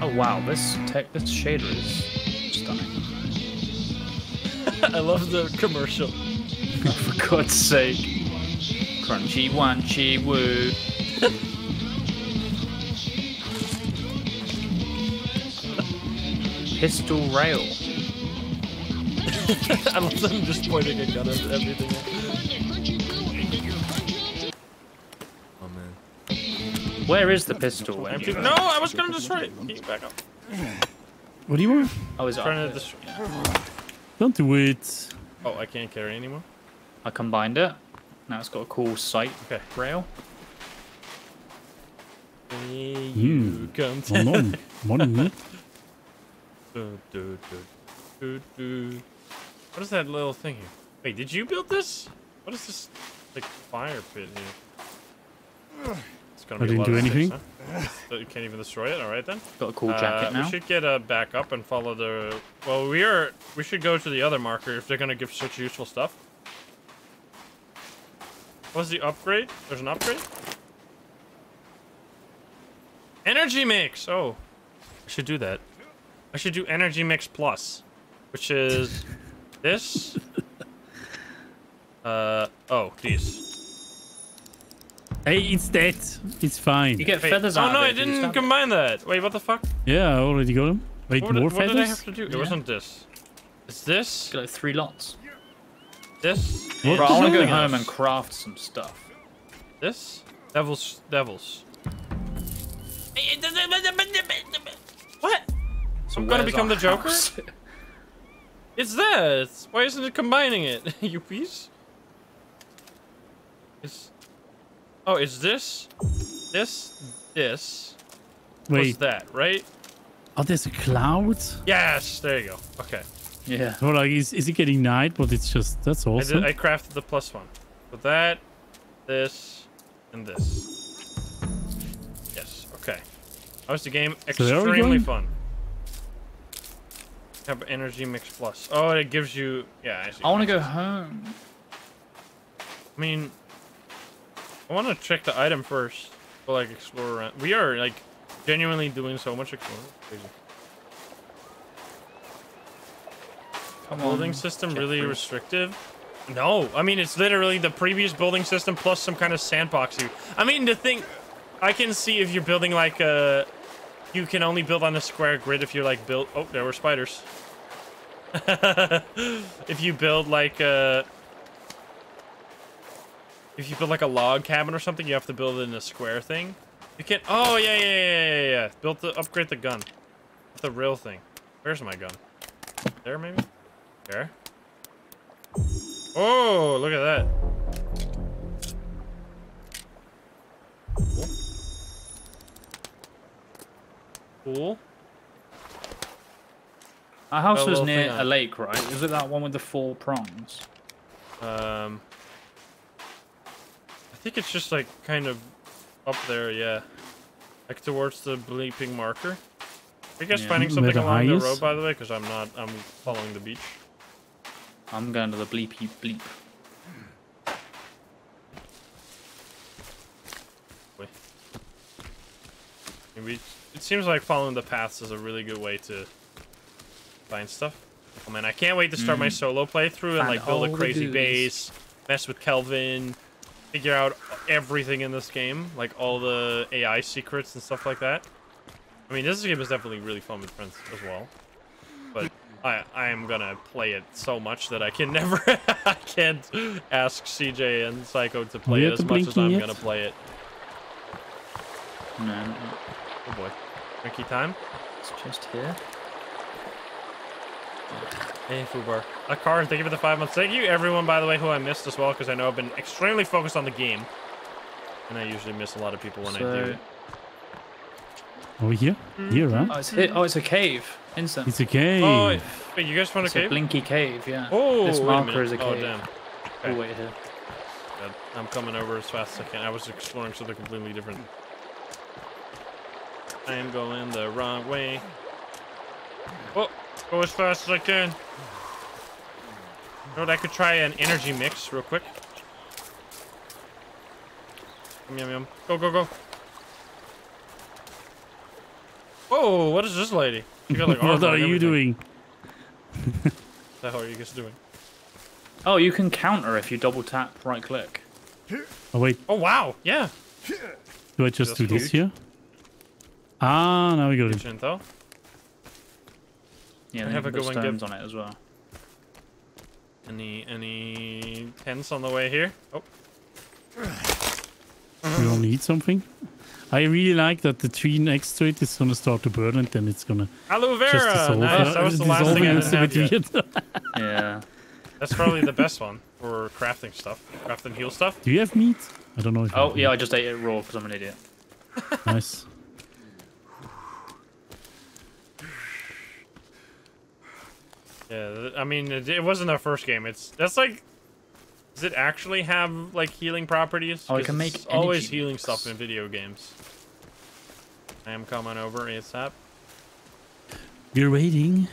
Speaker 2: Oh wow, this tech, this shader is stunning. [LAUGHS]
Speaker 1: I love the commercial. [LAUGHS]
Speaker 2: For God's sake. Crunchy, wanchy, woo. [LAUGHS] Pistol rail.
Speaker 1: I love them just pointing a gun at everything. Oh man.
Speaker 2: Where is the pistol? When
Speaker 1: Empty.
Speaker 2: you...
Speaker 1: No, I was gonna destroy it. Can back up?
Speaker 3: What do you want?
Speaker 2: Oh, is it
Speaker 1: Trying
Speaker 2: up
Speaker 1: to
Speaker 2: there?
Speaker 1: destroy.
Speaker 3: Don't do it.
Speaker 1: Oh, I can't carry anymore.
Speaker 2: I combined it. Now it's got a cool sight
Speaker 1: Okay.
Speaker 2: rail.
Speaker 1: You hmm. come
Speaker 3: Oh, no. Money.
Speaker 1: Du, du, du, du, du. What is that little thing here? Wait, did you build this? What is this like fire pit here? It's gonna
Speaker 3: I
Speaker 1: be
Speaker 3: didn't
Speaker 1: lot
Speaker 3: do
Speaker 1: of sticks,
Speaker 3: anything.
Speaker 1: huh? So you can't even destroy it. All right then.
Speaker 2: Got a cool
Speaker 1: Uh,
Speaker 2: jacket now.
Speaker 1: We should get uh, back up and follow the. Well, we are. We should go to the other marker if they're gonna give such useful stuff. What's the upgrade? There's an upgrade. Energy mix. Oh, I should do that. I should do energy mix plus, which is this. [LAUGHS] Uh oh, these.
Speaker 3: Hey, it's dead. It's fine.
Speaker 2: You get
Speaker 1: Wait,
Speaker 2: feathers
Speaker 1: oh no. I didn't combine that. Wait, what the fuck?
Speaker 3: Yeah, I already got them. Wait,
Speaker 1: What,
Speaker 3: more
Speaker 1: did, what did I have to do? It
Speaker 2: Yeah.
Speaker 1: wasn't this. It's this.
Speaker 2: Got like three lots.
Speaker 1: This.
Speaker 3: What?
Speaker 2: Bro, I want to go
Speaker 1: Something
Speaker 2: home and craft some stuff.
Speaker 1: This? Devils. Devils. What?
Speaker 2: So
Speaker 1: I'm gonna become the Joker?
Speaker 2: house? [LAUGHS]
Speaker 1: It's this! Why isn't it combining it? [LAUGHS] you piece? It's. Oh, is this, this, this. What's
Speaker 3: Wait,
Speaker 1: that, right?
Speaker 3: oh, there's a cloud?
Speaker 1: Yes, there you go. Okay.
Speaker 2: yeah.
Speaker 3: Well, like, is, is it getting night? But it's just, that's
Speaker 1: I,
Speaker 3: awesome.
Speaker 1: did, I crafted the plus one. With that, this, and this. Yes, okay. How's the game?
Speaker 3: So there we
Speaker 1: Extremely
Speaker 3: go.
Speaker 1: fun. Have energy mix plus. Oh, it gives you. Yeah, I.
Speaker 2: I want to go home.
Speaker 1: I mean, I want to check the item first. But like explore around. We are like genuinely doing so much exploring. Crazy.
Speaker 2: Come
Speaker 1: Building
Speaker 2: on,
Speaker 1: system really restrictive? No, I mean it's literally the previous building system plus some kind of sandbox. You, I mean the thing, I can see if you're building like a, you can only build on a square grid if you're like built. Oh, there were spiders. [LAUGHS] if you build like a, if you build like a log cabin or something, you have to build it in a square thing. You can't. Oh yeah yeah yeah yeah yeah. Built the upgrade the gun, the real thing. Where's my gun? There maybe. There. Oh, look at that. Cool. Cool.
Speaker 2: Our house was near a lake, right? Is it that one with the four prongs?
Speaker 1: Um, think it's just like kind of up there, yeah. Like towards the bleeping marker. I guess
Speaker 2: Yeah.
Speaker 1: finding something
Speaker 3: the
Speaker 1: along the road, by the way? Because I'm not. I'm following the beach.
Speaker 2: I'm going to the bleepy bleep.
Speaker 1: Wait. And we, it seems like following the paths is a really good way to find stuff. Oh man, I can't wait to start my mm-hmm. solo playthrough and
Speaker 2: Find
Speaker 1: like build a crazy base, mess with Kelvin, figure out everything in this game, like all the AI secrets and stuff like that. I mean, this game is definitely really fun with friends as well. But I I am gonna play it so much that I can [LAUGHS] never I can't ask CJ and Psycho to play it as much as I'm
Speaker 3: yet?
Speaker 1: gonna play it.
Speaker 2: No,
Speaker 1: Oh boy. Drinky time.
Speaker 2: it's just here.
Speaker 1: Hey, Fubar. A card, thank you for the five months. Thank you, everyone, by the way, who I missed as well, because I know I've been extremely focused on the game. And I usually miss a lot of people when I do
Speaker 2: So- mm-hmm.
Speaker 1: oh, it.
Speaker 3: Over here? Here,
Speaker 2: Oh,
Speaker 3: huh?
Speaker 2: it's here. Oh, it's a cave. Instant.
Speaker 3: It's a cave.
Speaker 1: Oh, wait, wait, you guys found a
Speaker 2: It's a blinky cave, yeah.
Speaker 1: Oh,
Speaker 2: this
Speaker 1: wait a
Speaker 2: marker is a
Speaker 1: Oh,
Speaker 2: cave.
Speaker 1: damn.
Speaker 2: Oh,
Speaker 1: Okay.
Speaker 2: wait here.
Speaker 1: God, I'm coming over as fast as I can. I was exploring something completely different. I am going the wrong way. Oh, go as fast as I can. You know I could try an energy mix real quick. Yum, yum, yum. Go, go, go. Whoa, what is this lady? She got, like, [LAUGHS]
Speaker 3: what are you doing?
Speaker 1: What [LAUGHS] the hell are you guys doing?
Speaker 2: Oh, you can counter if you double tap right click.
Speaker 3: Oh, wait.
Speaker 1: Oh, wow. Yeah.
Speaker 3: Do I just
Speaker 1: That's
Speaker 3: do this here? Ah, now we got it.
Speaker 1: Huge info.
Speaker 2: Yeah,
Speaker 1: I
Speaker 2: they
Speaker 1: have
Speaker 2: have
Speaker 1: a
Speaker 2: put
Speaker 1: good one,
Speaker 2: stones on it as well.
Speaker 1: Any, any tents on the way here? Oh.
Speaker 3: We don't need something. I really like that the tree next to it is gonna start to burn and then it's gonna
Speaker 1: Aloe
Speaker 3: just
Speaker 1: Vera!
Speaker 3: dissolve.
Speaker 1: Nice, that was the last thing I didn't have yet. [LAUGHS]
Speaker 2: Yeah.
Speaker 1: That's probably the best one for crafting stuff. Craft and heal stuff.
Speaker 3: Do you have meat? I don't know if.
Speaker 2: Oh,
Speaker 3: have
Speaker 2: yeah, I just ate it raw because I'm an idiot.
Speaker 3: Nice.
Speaker 1: Yeah, I mean, it, it wasn't our first game. It's that's like, does it actually have like healing properties?
Speaker 2: Oh, it can make
Speaker 1: it's always healing stuff in video games. I am coming over ASAP.
Speaker 3: We're waiting.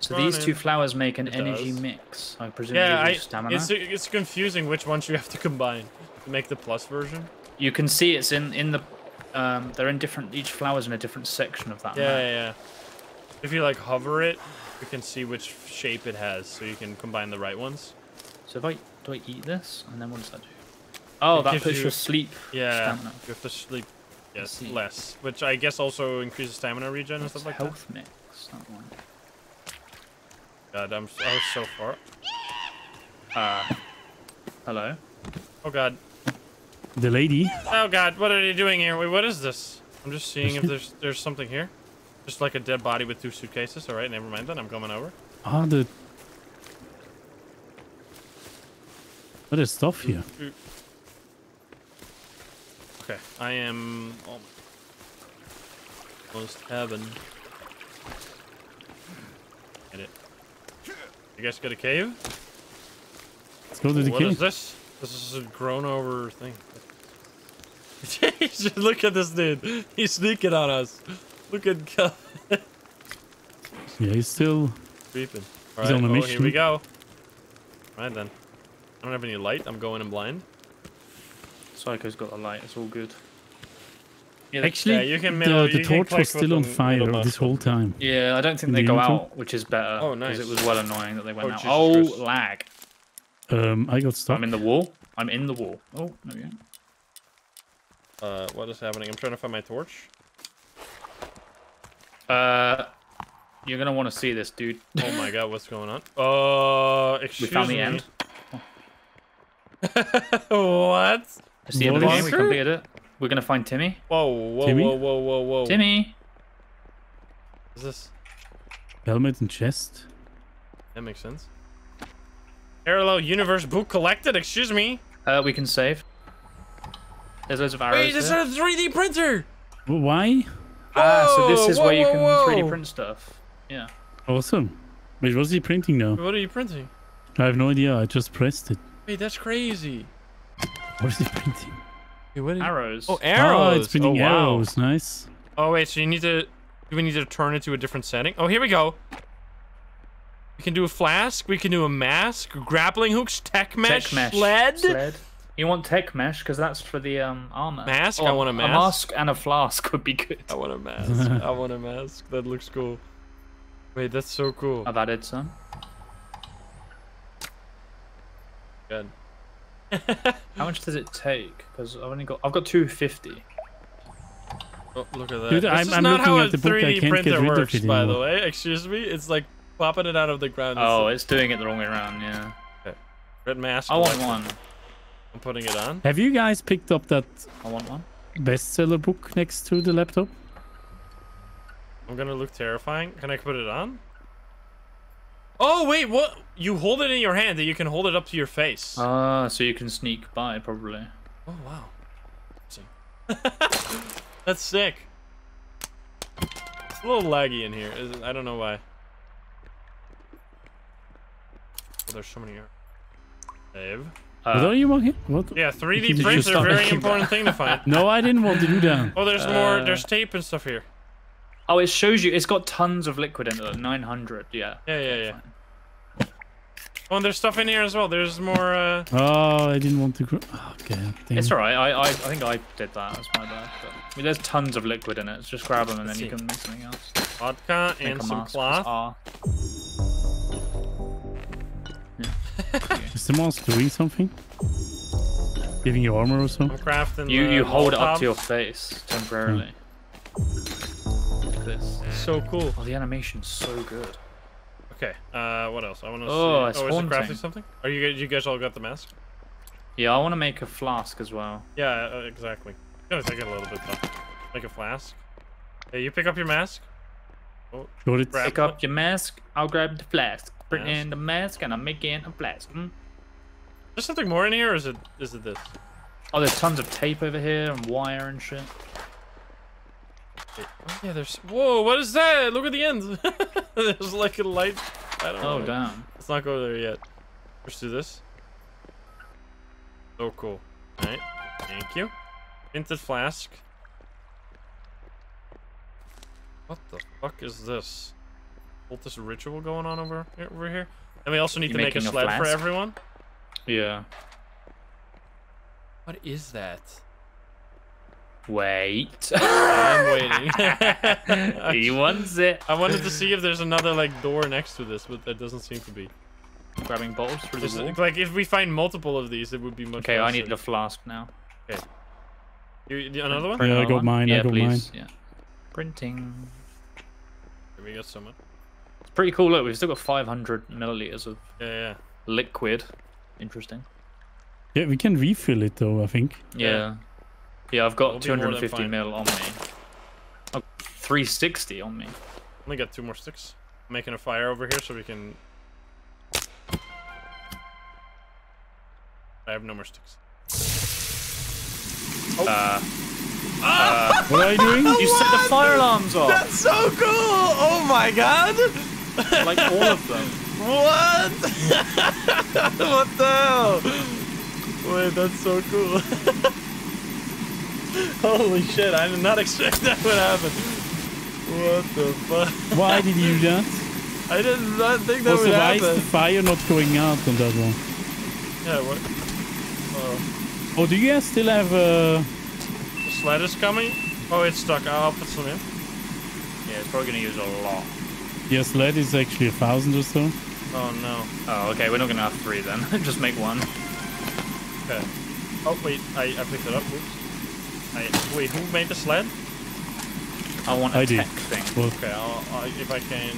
Speaker 2: So these two flowers make an
Speaker 1: It
Speaker 2: energy
Speaker 1: does.
Speaker 2: mix. I presume
Speaker 1: Yeah, I,
Speaker 2: stamina.
Speaker 1: it's it's confusing which ones you have to combine to make the plus version.
Speaker 2: You can see it's in in the. Um, they're in different. Each flower's in a different section of that
Speaker 1: Yeah,
Speaker 2: map.
Speaker 1: yeah, yeah. If you like hover it, you can see which shape it has, so you can combine the right ones.
Speaker 2: So if I do I eat this, and then what does that do? Oh,
Speaker 1: It
Speaker 2: that
Speaker 1: gives
Speaker 2: puts
Speaker 1: you-
Speaker 2: your sleep.
Speaker 1: Yeah,
Speaker 2: Stamina.
Speaker 1: you have to sleep. Yes, less, which I guess also increases stamina regen and stuff like that.
Speaker 2: health mix. That one.
Speaker 1: God, I'm s- I was so far.
Speaker 2: Uh, hello.
Speaker 1: Oh God,
Speaker 3: The lady.
Speaker 1: oh God, what are they doing here? Wait, what is this? I'm just seeing if there's there's something here. Just like a dead body with two suitcases. All right, never mind then. I'm coming over.
Speaker 3: Ah, the. What is stuff here?
Speaker 1: Okay, I am almost heaven. Get it. You guys got a cave?
Speaker 3: Let's go to the
Speaker 1: What is
Speaker 3: cave.
Speaker 1: this? This is a grown over thing. [LAUGHS] Look at this dude. He's sneaking on us. Look at Kel [LAUGHS]
Speaker 3: Yeah, he's still.
Speaker 1: creeping.
Speaker 3: He's
Speaker 1: Alright,
Speaker 3: on a
Speaker 1: oh, here we go. Alright then. I don't have any light. I'm going in blind.
Speaker 2: Psycho's got a light. It's all good.
Speaker 3: Actually,
Speaker 1: yeah, you can middle-
Speaker 3: the,
Speaker 1: you
Speaker 3: the
Speaker 1: can
Speaker 3: torch was still on fire this whole time.
Speaker 2: Yeah, I don't think
Speaker 3: In
Speaker 2: they
Speaker 3: the
Speaker 2: go
Speaker 3: intro?
Speaker 2: out, which is better.
Speaker 1: Oh, nice.
Speaker 2: it was well annoying that they went
Speaker 1: Oh,
Speaker 2: out.
Speaker 1: Jesus
Speaker 2: Oh,
Speaker 1: Christ.
Speaker 2: lag.
Speaker 3: Um, I got stuck.
Speaker 2: I'm in the wall. I'm in the wall. Oh, there we go.
Speaker 1: Uh, what is happening? I'm trying to find my torch.
Speaker 2: Uh, you're gonna want to see this, dude.
Speaker 1: Oh my god, what's going on? Uh, [LAUGHS]
Speaker 2: we
Speaker 1: excuse
Speaker 2: found the
Speaker 1: me.
Speaker 2: end. [LAUGHS]
Speaker 1: what?
Speaker 2: It's the end of the game. We completed it. We're gonna find Timmy.
Speaker 1: Whoa, whoa,
Speaker 3: Timmy?
Speaker 1: whoa, whoa, whoa, whoa.
Speaker 2: Timmy.
Speaker 1: What is this?
Speaker 3: Helmet and chest.
Speaker 1: That makes sense. Parallel universe book collected. Excuse me.
Speaker 2: Uh, we can save. There's loads of arrows.
Speaker 1: Wait, this is
Speaker 2: here.
Speaker 1: a 3D printer.
Speaker 3: Why?
Speaker 2: Ah, so this is
Speaker 1: Whoa,
Speaker 2: where you
Speaker 1: whoa,
Speaker 2: can
Speaker 1: whoa.
Speaker 2: 3D print stuff. Yeah.
Speaker 3: Awesome. Wait, what's he printing now?
Speaker 1: What are you printing?
Speaker 3: I have no idea. I just pressed it.
Speaker 1: Wait, that's crazy.
Speaker 3: What is he printing?
Speaker 1: Wait, what is...
Speaker 2: Arrows.
Speaker 1: Oh, arrows.
Speaker 3: Oh, it's printing
Speaker 1: oh, wow.
Speaker 3: arrows. Nice.
Speaker 1: Oh wait, so you need to. Do we need to turn it to a different setting? Oh, here we go. We can do a flask. We can do a mask, grappling hooks, tech mesh,
Speaker 2: Tech mesh.
Speaker 1: sled.
Speaker 2: Sled. You want tech mesh because that's for the um armor.
Speaker 1: Mask?
Speaker 2: Oh,
Speaker 1: I want a mask.
Speaker 2: A
Speaker 1: mask.
Speaker 2: mask and a flask would be good.
Speaker 1: I want a mask. I want a mask. That looks cool. Wait, that's so cool.
Speaker 2: I've added some.
Speaker 1: Good. [LAUGHS]
Speaker 2: How much does it take? Because I've only got I've got two fifty.
Speaker 1: Oh, look at that.
Speaker 3: Dude,
Speaker 1: this
Speaker 3: I'm-
Speaker 1: is
Speaker 3: I'm
Speaker 1: not how a
Speaker 3: at the book, I
Speaker 1: 3D printer works, by the way. Excuse me. It's like popping it out of the ground.
Speaker 2: Oh,
Speaker 1: like
Speaker 2: it's doing it the wrong way around. Yeah.
Speaker 1: red mask.
Speaker 2: I want
Speaker 1: collection.
Speaker 2: one.
Speaker 1: I'm putting it on.
Speaker 3: Have you guys picked up that
Speaker 2: I want one.
Speaker 3: bestseller book next to the laptop?
Speaker 1: I'm gonna look terrifying. Can I put it on? Oh wait, what? You hold it in your hand, and you can hold it up to your face.
Speaker 2: Ah, so you can sneak by probably.
Speaker 1: oh wow. See. [LAUGHS] That's sick. It's a little laggy in here. Is it- I don't know why. Oh, there's so many. ar- Dave.
Speaker 3: what
Speaker 2: Uh,
Speaker 3: are you walking? What?
Speaker 1: Yeah, 3D prints are a very important thing to find. [LAUGHS]
Speaker 3: No, I didn't want to do that.
Speaker 1: Oh, there's more.
Speaker 2: Uh,
Speaker 1: There's tape and stuff here.
Speaker 2: oh, it shows you. It's got tons of liquid in it. like 900. Yeah.
Speaker 1: Yeah, yeah, yeah. Oh, and there's stuff in here as well. There's more. uh...
Speaker 3: Oh, I didn't want to. Gr- oh, God.
Speaker 2: It's alright. I, I I think I did that. That's my bad. But, I mean, there's tons of liquid in it. It's just grab them and then you can make something else.
Speaker 1: Vodka
Speaker 2: Make
Speaker 1: and
Speaker 2: a
Speaker 1: some
Speaker 2: mask.
Speaker 1: cloth. [LAUGHS]
Speaker 3: Is the mask doing something? Giving you armor or something?
Speaker 1: crafting.
Speaker 2: You you hold it up to your face temporarily. Like this.
Speaker 1: So cool.
Speaker 2: Oh, the animation's so good.
Speaker 1: Okay. Uh, what else? I want to
Speaker 2: Oh,
Speaker 1: see.
Speaker 2: it's
Speaker 1: oh, is it crafting something? Are you guys? You guys all got the mask?
Speaker 2: Yeah, I want to make a flask as well.
Speaker 1: Yeah, uh, exactly. It's gonna take a little bit though. Make a flask. Hey, you pick up your mask. Oh,
Speaker 3: Got
Speaker 2: Pick up your mask. I'll grab the flask. Bring
Speaker 1: Mask.
Speaker 2: in the mask and I'm making a flask. Mm.
Speaker 1: there's something more in here, or is it? Is it this?
Speaker 2: Oh, there's tons of tape over here and wire and shit.
Speaker 1: Oh, yeah, there's. Whoa! What is that? Look at the end. [LAUGHS] there's like a light. I don't know.
Speaker 2: Oh, damn.
Speaker 1: Let's not go there yet. Let's do this. Oh, cool. Alright. Thank you. Minted flask. What the fuck is this? What this ritual going on over over here? And we also need
Speaker 2: You
Speaker 1: to make a
Speaker 2: making a
Speaker 1: sled for everyone.
Speaker 2: Yeah.
Speaker 1: What is that?
Speaker 2: Wait. [LAUGHS]
Speaker 1: I'm waiting. [LAUGHS]
Speaker 2: he wants it.
Speaker 1: I wanted to see if there's another like door next to this, but there doesn't seem to be.
Speaker 2: Grabbing bottles for
Speaker 1: Just,
Speaker 2: the
Speaker 1: like if we find multiple of these, it would be much.
Speaker 2: Okay, I need the flask now. Okay.
Speaker 1: You, you- another one?
Speaker 3: Yeah, I got mine, I
Speaker 2: Yeah,
Speaker 3: got
Speaker 2: please. Yeah. Printing.
Speaker 1: Here we got someone.
Speaker 2: It's pretty cool. Look, we've still got 500 milliliters of
Speaker 1: Yeah, yeah.
Speaker 2: liquid. Interesting.
Speaker 3: Yeah, we can refill it though, I think.
Speaker 2: Yeah. Yeah, I've got
Speaker 1: be more
Speaker 2: 250
Speaker 1: fine.
Speaker 2: mil on me. Oh, 360 on me.
Speaker 1: Only got two more sticks. I'm making a fire over here so we can. I have no more sticks.
Speaker 2: Uh,
Speaker 3: What are you doing? [LAUGHS]
Speaker 2: you set the fire alarms off.
Speaker 1: That's so cool! Oh my god! [LAUGHS]
Speaker 2: like all of them.
Speaker 1: What? [LAUGHS] what the hell? Wait, that's so cool. [LAUGHS] Holy shit, I did not expect that would happen. What the fuck?
Speaker 3: Why did you do that?
Speaker 1: I did not think that
Speaker 3: Also,
Speaker 1: would
Speaker 3: why is
Speaker 1: happen.
Speaker 3: the fire not going out on that one?
Speaker 1: Yeah, what? Oh.
Speaker 3: Oh, do you guys still have uh
Speaker 1: The sled is coming? Oh, it's stuck. I'll put some in.
Speaker 2: Yeah, it's probably gonna use a lot.
Speaker 3: Your sled is actually a thousand or so?
Speaker 1: Oh no.
Speaker 2: Oh, okay, we're not gonna have three then. [LAUGHS] Just make one.
Speaker 1: Okay. Oh wait, I, I picked it up. Oops. I, wait, who made the sled?
Speaker 2: I want a
Speaker 3: I do.
Speaker 2: tech thing.
Speaker 3: Well,
Speaker 1: Okay, I'll, i if I can.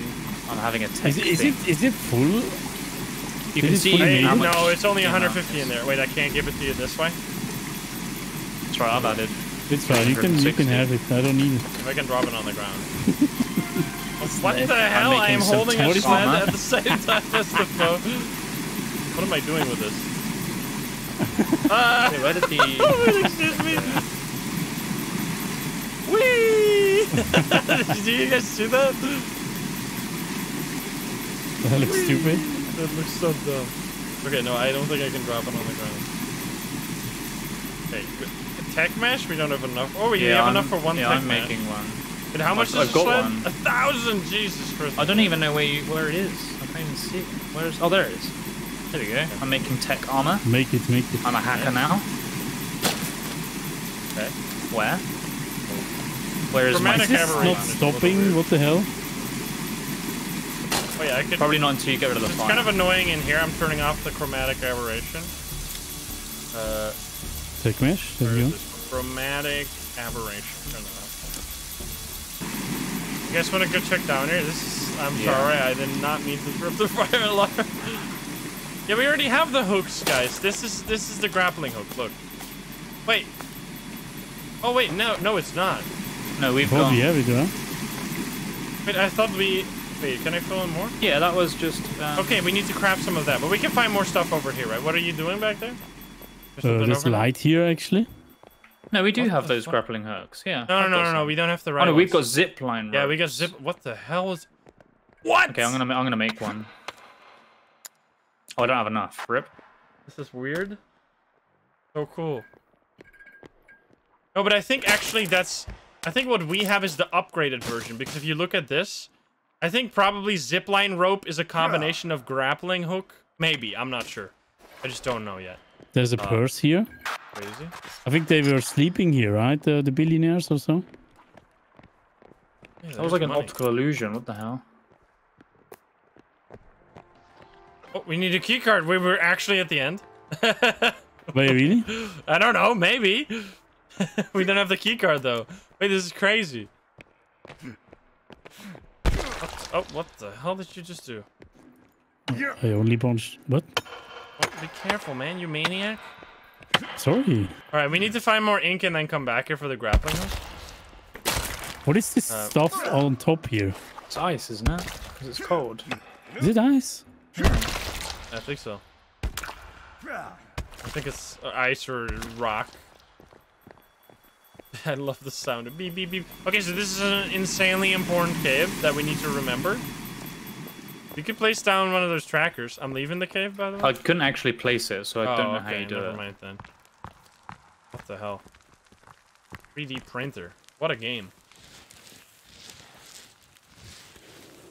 Speaker 2: I'm having a tech
Speaker 3: is, it- is
Speaker 2: thing.
Speaker 3: it is it full?
Speaker 2: you
Speaker 3: is
Speaker 2: can
Speaker 3: it
Speaker 2: see
Speaker 3: fully
Speaker 1: Hey,
Speaker 2: how
Speaker 3: made?
Speaker 2: much
Speaker 1: no, it's only
Speaker 2: the
Speaker 1: 150 in there. Wait, I can't give it to you this way.
Speaker 2: That's right, I've added.
Speaker 3: It's fine. You can you can have it. I don't need it.
Speaker 1: If I can drop it on the ground. [LAUGHS] what the hell? I am holding a
Speaker 3: tech
Speaker 1: sled at the same [LAUGHS] time as the phone. What am I doing with this? [LAUGHS] Ah!
Speaker 2: Wait, where did the... [LAUGHS]
Speaker 1: Wait, excuse me. Whee! Did you guys see that?
Speaker 3: That looks stupid.
Speaker 1: That looks so dumb. Okay, no, I don't think I can drop it on the ground. Okay, good. Tech mesh? We don't have enough. Oh, we
Speaker 2: yeah,
Speaker 1: have
Speaker 2: I'm,
Speaker 1: enough for one
Speaker 2: yeah,
Speaker 1: tech
Speaker 2: I'm
Speaker 1: mesh.
Speaker 2: making one.
Speaker 1: And how much
Speaker 2: I've-
Speaker 1: is
Speaker 2: I've got
Speaker 1: sled?
Speaker 2: one.
Speaker 1: A thousand! Jesus Christ.
Speaker 2: I don't even know where you, where it is. I can't even see it. Where is... Oh, there it is. There we go. I'm making tech armor.
Speaker 3: Make it, make it.
Speaker 2: I'm a hacker now.
Speaker 1: Okay.
Speaker 2: Where? Where is my...
Speaker 1: Chromatic
Speaker 3: Is this
Speaker 1: aberration
Speaker 3: not
Speaker 1: is a little
Speaker 3: stopping? What the hell?
Speaker 1: Oh yeah, I could.
Speaker 2: Probably not until you get rid of the
Speaker 1: It's
Speaker 2: fire.
Speaker 1: kind of annoying in here. I'm turning off the chromatic aberration. Uh,
Speaker 3: Tech mesh. There you go.
Speaker 1: Chromatic aberration. Turn that off. You guys want to go check down here? This is. I'm
Speaker 2: Yeah.
Speaker 1: sorry, I did not mean to trip the [LAUGHS] fire alarm. yeah, we already have the hooks, guys. This is this is the grappling hook. Look. Wait. Oh wait, no, no, it's not.
Speaker 2: No, we've
Speaker 3: Oh,
Speaker 2: got...
Speaker 3: yeah, we do. huh?
Speaker 1: Wait, I thought we. Wait, can I fill in more?
Speaker 2: Yeah, that was just... Um,
Speaker 1: Okay, we need to craft some of that, but we can find more stuff over here, right? What are you doing back there? There's
Speaker 3: Uh, there's
Speaker 1: over there?
Speaker 3: light here, actually.
Speaker 2: No, we do
Speaker 1: What
Speaker 2: have those
Speaker 1: fuck?
Speaker 2: grappling hooks. Yeah.
Speaker 1: No, no, no, no, no. We don't have the right.
Speaker 2: Oh no, we've got
Speaker 1: ones.
Speaker 2: zip line.
Speaker 1: Yeah, we got zip. What the hell is? What?
Speaker 2: Okay, I'm gonna I'm gonna make one. Oh, I don't have enough. Rip.
Speaker 1: This is weird. So cool. No, but I think actually that's. I think what we have is the upgraded version because if you look at this, I think probably zipline rope is a combination of grappling hook. Maybe I'm not sure. I just don't know yet.
Speaker 3: There's a
Speaker 1: Uh,
Speaker 3: purse here.
Speaker 1: Crazy.
Speaker 3: I think they were sleeping here, right? Uh, the billionaires or so.
Speaker 1: Yeah,
Speaker 2: That was
Speaker 1: there's
Speaker 2: like an optical illusion. What the hell?
Speaker 1: Oh, we need a key card. We were actually at the end. [LAUGHS]
Speaker 3: Wait, really?
Speaker 1: I don't know. Maybe. [LAUGHS] we don't have the key card though. Wait, this is crazy. What? Oh, what the hell did you just do?
Speaker 3: I only punched. What?
Speaker 1: Oh, be careful, man, you maniac.
Speaker 3: Sorry.
Speaker 1: All right, we need to find more ink and then come back here for the grappling hook.
Speaker 3: What is this
Speaker 1: Uh,
Speaker 3: stuff on top here?
Speaker 2: It's ice, isn't it? Because it's cold.
Speaker 3: Is it ice?
Speaker 1: I think so. I think it's uh, ice or rock. [LAUGHS] I love the sound of beep beep beep. Okay, so this is an insanely important cave that we need to remember. You could place down one of those trackers. I'm leaving the cave, by the way.
Speaker 2: I couldn't actually place it, so I
Speaker 1: oh,
Speaker 2: don't know
Speaker 1: okay,
Speaker 2: how you do
Speaker 1: never
Speaker 2: it.
Speaker 1: mind then. What the hell? 3D printer. What a game.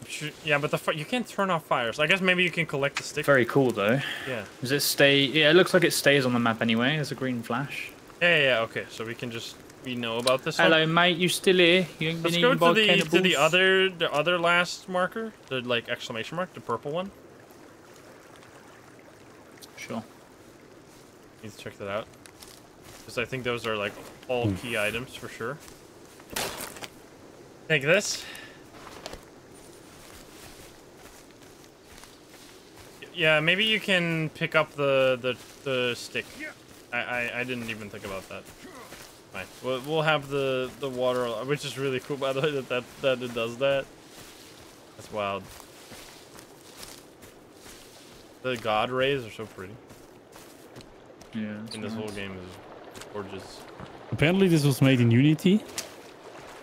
Speaker 1: Sure- yeah, but the you can't turn off fires. I guess maybe you can collect the stick.
Speaker 2: Very cool though.
Speaker 1: Yeah.
Speaker 2: Does it stay? Yeah, it looks like it stays on the map anyway. There's a green flash.
Speaker 1: Yeah, yeah, yeah, okay. So we can just we know about this.
Speaker 2: Hello,
Speaker 1: One.
Speaker 2: mate. You still here? You ain't been
Speaker 1: Let's go to the to the other the other last marker, the like exclamation mark, the purple one.
Speaker 2: Sure.
Speaker 1: Need to check that out. Because I think those are like all hmm. key items for sure. Take this. Yeah, maybe you can pick up the the, the stick. I, I I didn't even think about that. Fine. We'll we'll have the the water, which is really cool by the way that that that it does that. That's wild. The god rays are so pretty.
Speaker 2: Yeah.
Speaker 1: And this
Speaker 2: nice.
Speaker 1: whole game is gorgeous.
Speaker 3: Apparently, this was made in Unity.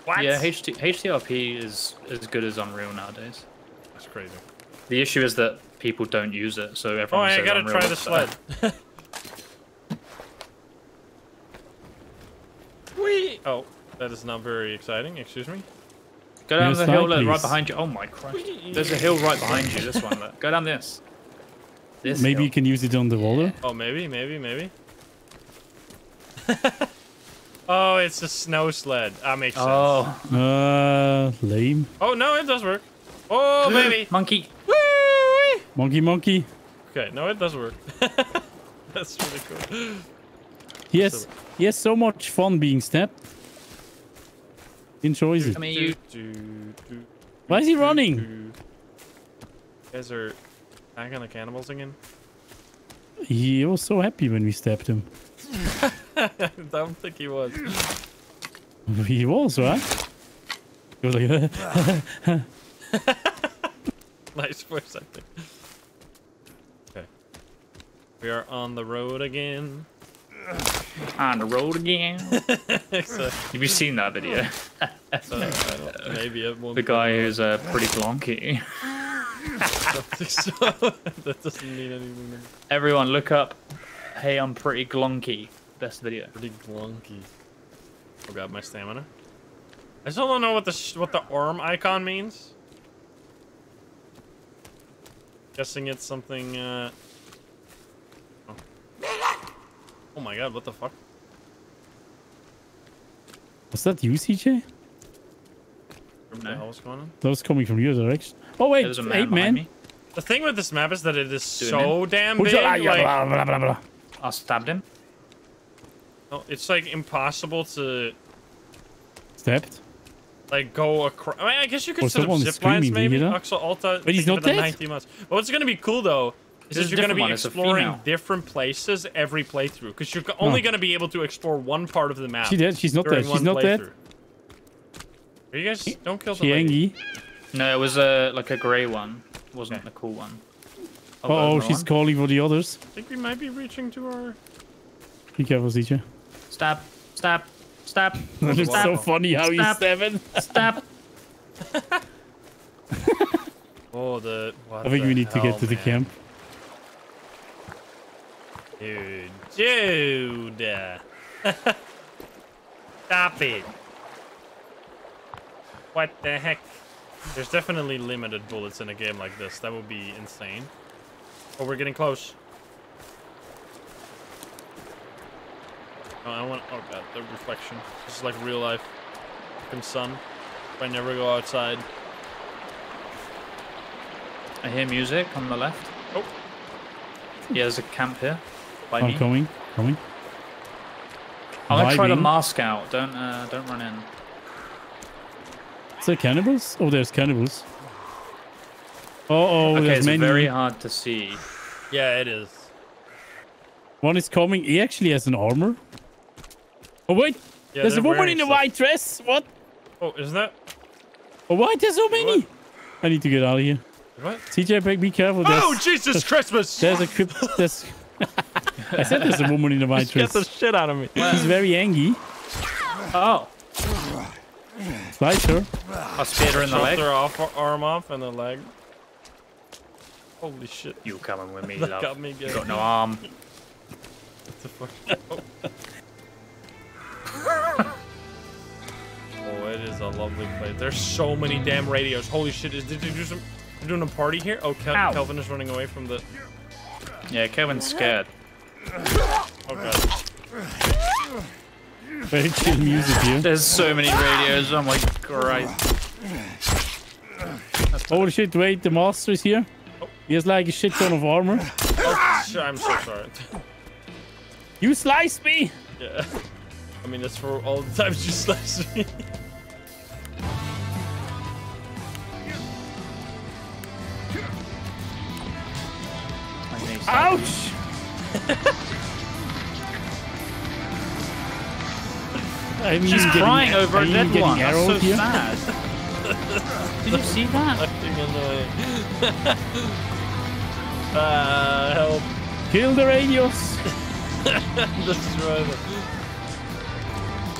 Speaker 1: What?
Speaker 2: Yeah, HT- HDRP is as good as Unreal nowadays.
Speaker 1: That's crazy.
Speaker 2: The issue is that people don't use it, so
Speaker 1: Oh,
Speaker 2: everyone
Speaker 1: I gotta
Speaker 2: Unreal
Speaker 1: try the
Speaker 2: is better.
Speaker 1: sled. [LAUGHS] Whee! Oh, that is not very exciting. Excuse me.
Speaker 2: Go down
Speaker 3: Yes,
Speaker 2: the hill
Speaker 3: slide,
Speaker 2: look, right behind you. Oh my Christ.
Speaker 1: Whee!
Speaker 2: There's a hill right behind you. This one. Look. Go down this. This
Speaker 3: Maybe
Speaker 2: hill.
Speaker 3: you can use it on the water.
Speaker 1: Oh, maybe, maybe, maybe. [LAUGHS] oh, it's a snow sled. That makes sense.
Speaker 2: Oh,
Speaker 3: Uh, lame.
Speaker 1: Oh, no, it does work. Oh, [GASPS] baby.
Speaker 2: monkey.
Speaker 1: Whee!
Speaker 3: Monkey, monkey.
Speaker 1: Okay, no, it does work. [LAUGHS] That's really cool.
Speaker 3: Yes. has, he has so much fun being stabbed. Enjoys it.
Speaker 2: I mean, you.
Speaker 1: Do, do, do,
Speaker 3: Why is he running?
Speaker 1: You guys are back on the cannibals again?
Speaker 3: He was so happy when we stabbed him. [LAUGHS]
Speaker 1: I don't think he was. [LAUGHS]
Speaker 3: He was, right? He was like, [LAUGHS]
Speaker 1: nice voice acting. Okay. We are on the road again.
Speaker 2: On the road again. [LAUGHS]
Speaker 1: so,
Speaker 2: Have you seen that video?
Speaker 1: uh, maybe it won't
Speaker 2: The guy who's uh, pretty glonky.
Speaker 1: Don't think so. that doesn't mean anything.
Speaker 2: Everyone, look up. Hey, I'm pretty glonky. Best video.
Speaker 1: Pretty glunky. Oh god, my stamina. I still don't know what the sh what the arm icon means. Guessing it's something uh, Oh Oh my god, what the fuck?
Speaker 3: Was that you, CJ?
Speaker 1: What the
Speaker 2: No.
Speaker 1: hell was going on?
Speaker 3: That was coming from your direction. Oh wait,
Speaker 2: There's a man
Speaker 3: hey man.
Speaker 2: me.
Speaker 1: The thing with this map is that it is
Speaker 2: Doing
Speaker 1: so damn big.
Speaker 3: your-
Speaker 1: Like,
Speaker 3: blah, blah, blah, blah.
Speaker 2: I stabbed him.
Speaker 1: no, it's like impossible to
Speaker 3: Stabbed.
Speaker 1: like go across. I mean, I guess you could
Speaker 3: Oh,
Speaker 1: set up zip lines,
Speaker 3: do you
Speaker 1: maybe. Axel Alta.
Speaker 3: But he's not
Speaker 1: of the
Speaker 3: dead?
Speaker 1: 90 months. But what's gonna be cool though is
Speaker 2: This
Speaker 1: that
Speaker 2: is
Speaker 1: you're gonna be
Speaker 2: one,
Speaker 1: exploring different places every playthrough because you're only gonna be able to explore one part of the map.
Speaker 3: She dead? She's not
Speaker 1: during
Speaker 3: dead. She's not dead.
Speaker 1: Are you guys don't kill the
Speaker 3: She
Speaker 1: lady.
Speaker 2: No, it was a like a grey one. It wasn't the cool one.
Speaker 3: Uh
Speaker 2: there's
Speaker 3: oh,
Speaker 2: another
Speaker 3: she's
Speaker 2: one.
Speaker 3: calling for the others.
Speaker 1: I think we might be reaching to our.
Speaker 3: Be careful, CJ.
Speaker 2: Stab, stab, stab,
Speaker 3: That is
Speaker 2: stab,
Speaker 3: so funny how you
Speaker 2: Stab.
Speaker 3: stab it.
Speaker 2: stab.
Speaker 1: Oh, the. What
Speaker 3: I think
Speaker 1: the
Speaker 3: we need to get
Speaker 1: hell,
Speaker 3: to the camp.
Speaker 1: Dude, dude. [LAUGHS] Stop it. What the heck? There's definitely limited bullets in a game like this. That would be insane. Oh, we're getting close. Oh, I want. Oh god, the reflection. This is like real life. Fucking sun. If I never go outside.
Speaker 2: I hear music on the left.
Speaker 1: Oh.
Speaker 2: Yeah, there's a camp here. By
Speaker 3: I'm
Speaker 2: me.
Speaker 3: coming. Coming.
Speaker 2: I'm gonna try to mask out. Don't uh, don't run in.
Speaker 3: Is there cannibals? Oh, there's cannibals. Uh oh,
Speaker 2: okay,
Speaker 3: there's
Speaker 2: it's
Speaker 3: many.
Speaker 2: very hard to see.
Speaker 1: Yeah, it is.
Speaker 3: One is coming. He actually has an armor. Oh wait,
Speaker 1: Yeah,
Speaker 3: there's a woman in a
Speaker 1: stuff.
Speaker 3: white dress. What?
Speaker 1: Oh, isn't that?
Speaker 3: Oh, why there's so many?
Speaker 1: What?
Speaker 3: I need to get out of here.
Speaker 1: What?
Speaker 3: CJ, be- be careful. There's,
Speaker 1: Oh, Jesus Christmas!
Speaker 3: there's a crypt. There's. I said there's a woman in a white
Speaker 1: Get
Speaker 3: dress.
Speaker 1: the shit out of me.
Speaker 3: She's very angry.
Speaker 2: Oh,
Speaker 3: Slice her.
Speaker 2: I speared her in the
Speaker 1: Chopped
Speaker 2: leg.
Speaker 1: her off, arm off and the leg. Holy shit.
Speaker 2: You coming with me,
Speaker 1: That
Speaker 2: love?
Speaker 1: got me
Speaker 2: You
Speaker 1: good.
Speaker 2: got no arm.
Speaker 1: What the fuck? Oh. Oh, it is a lovely place. There's so many damn radios. Holy shit! Is did you do some? You're doing a party here? Oh, Kel-
Speaker 2: Ow.
Speaker 1: Kelvin is running away from the.
Speaker 2: Yeah, Kelvin's scared.
Speaker 1: Oh god.
Speaker 3: Very chill music here.
Speaker 2: There's so many radios. Oh my Christ.
Speaker 3: Oh shit, wait, the master is here. He has like a shit ton of armor.
Speaker 1: Oh, I'm so sorry.
Speaker 3: You sliced me!
Speaker 1: yeah. I mean, that's for all the times you sliced me.
Speaker 3: Ouch! [LAUGHS] I mean,
Speaker 2: She's
Speaker 3: getting-
Speaker 2: crying over
Speaker 3: are
Speaker 2: a
Speaker 3: you
Speaker 2: dead one. That's so
Speaker 3: arrowed here?
Speaker 2: sad. [LAUGHS] Did you see that?
Speaker 1: Fucking [LAUGHS] uh, help.
Speaker 3: Kill the radios!
Speaker 1: Destroy them.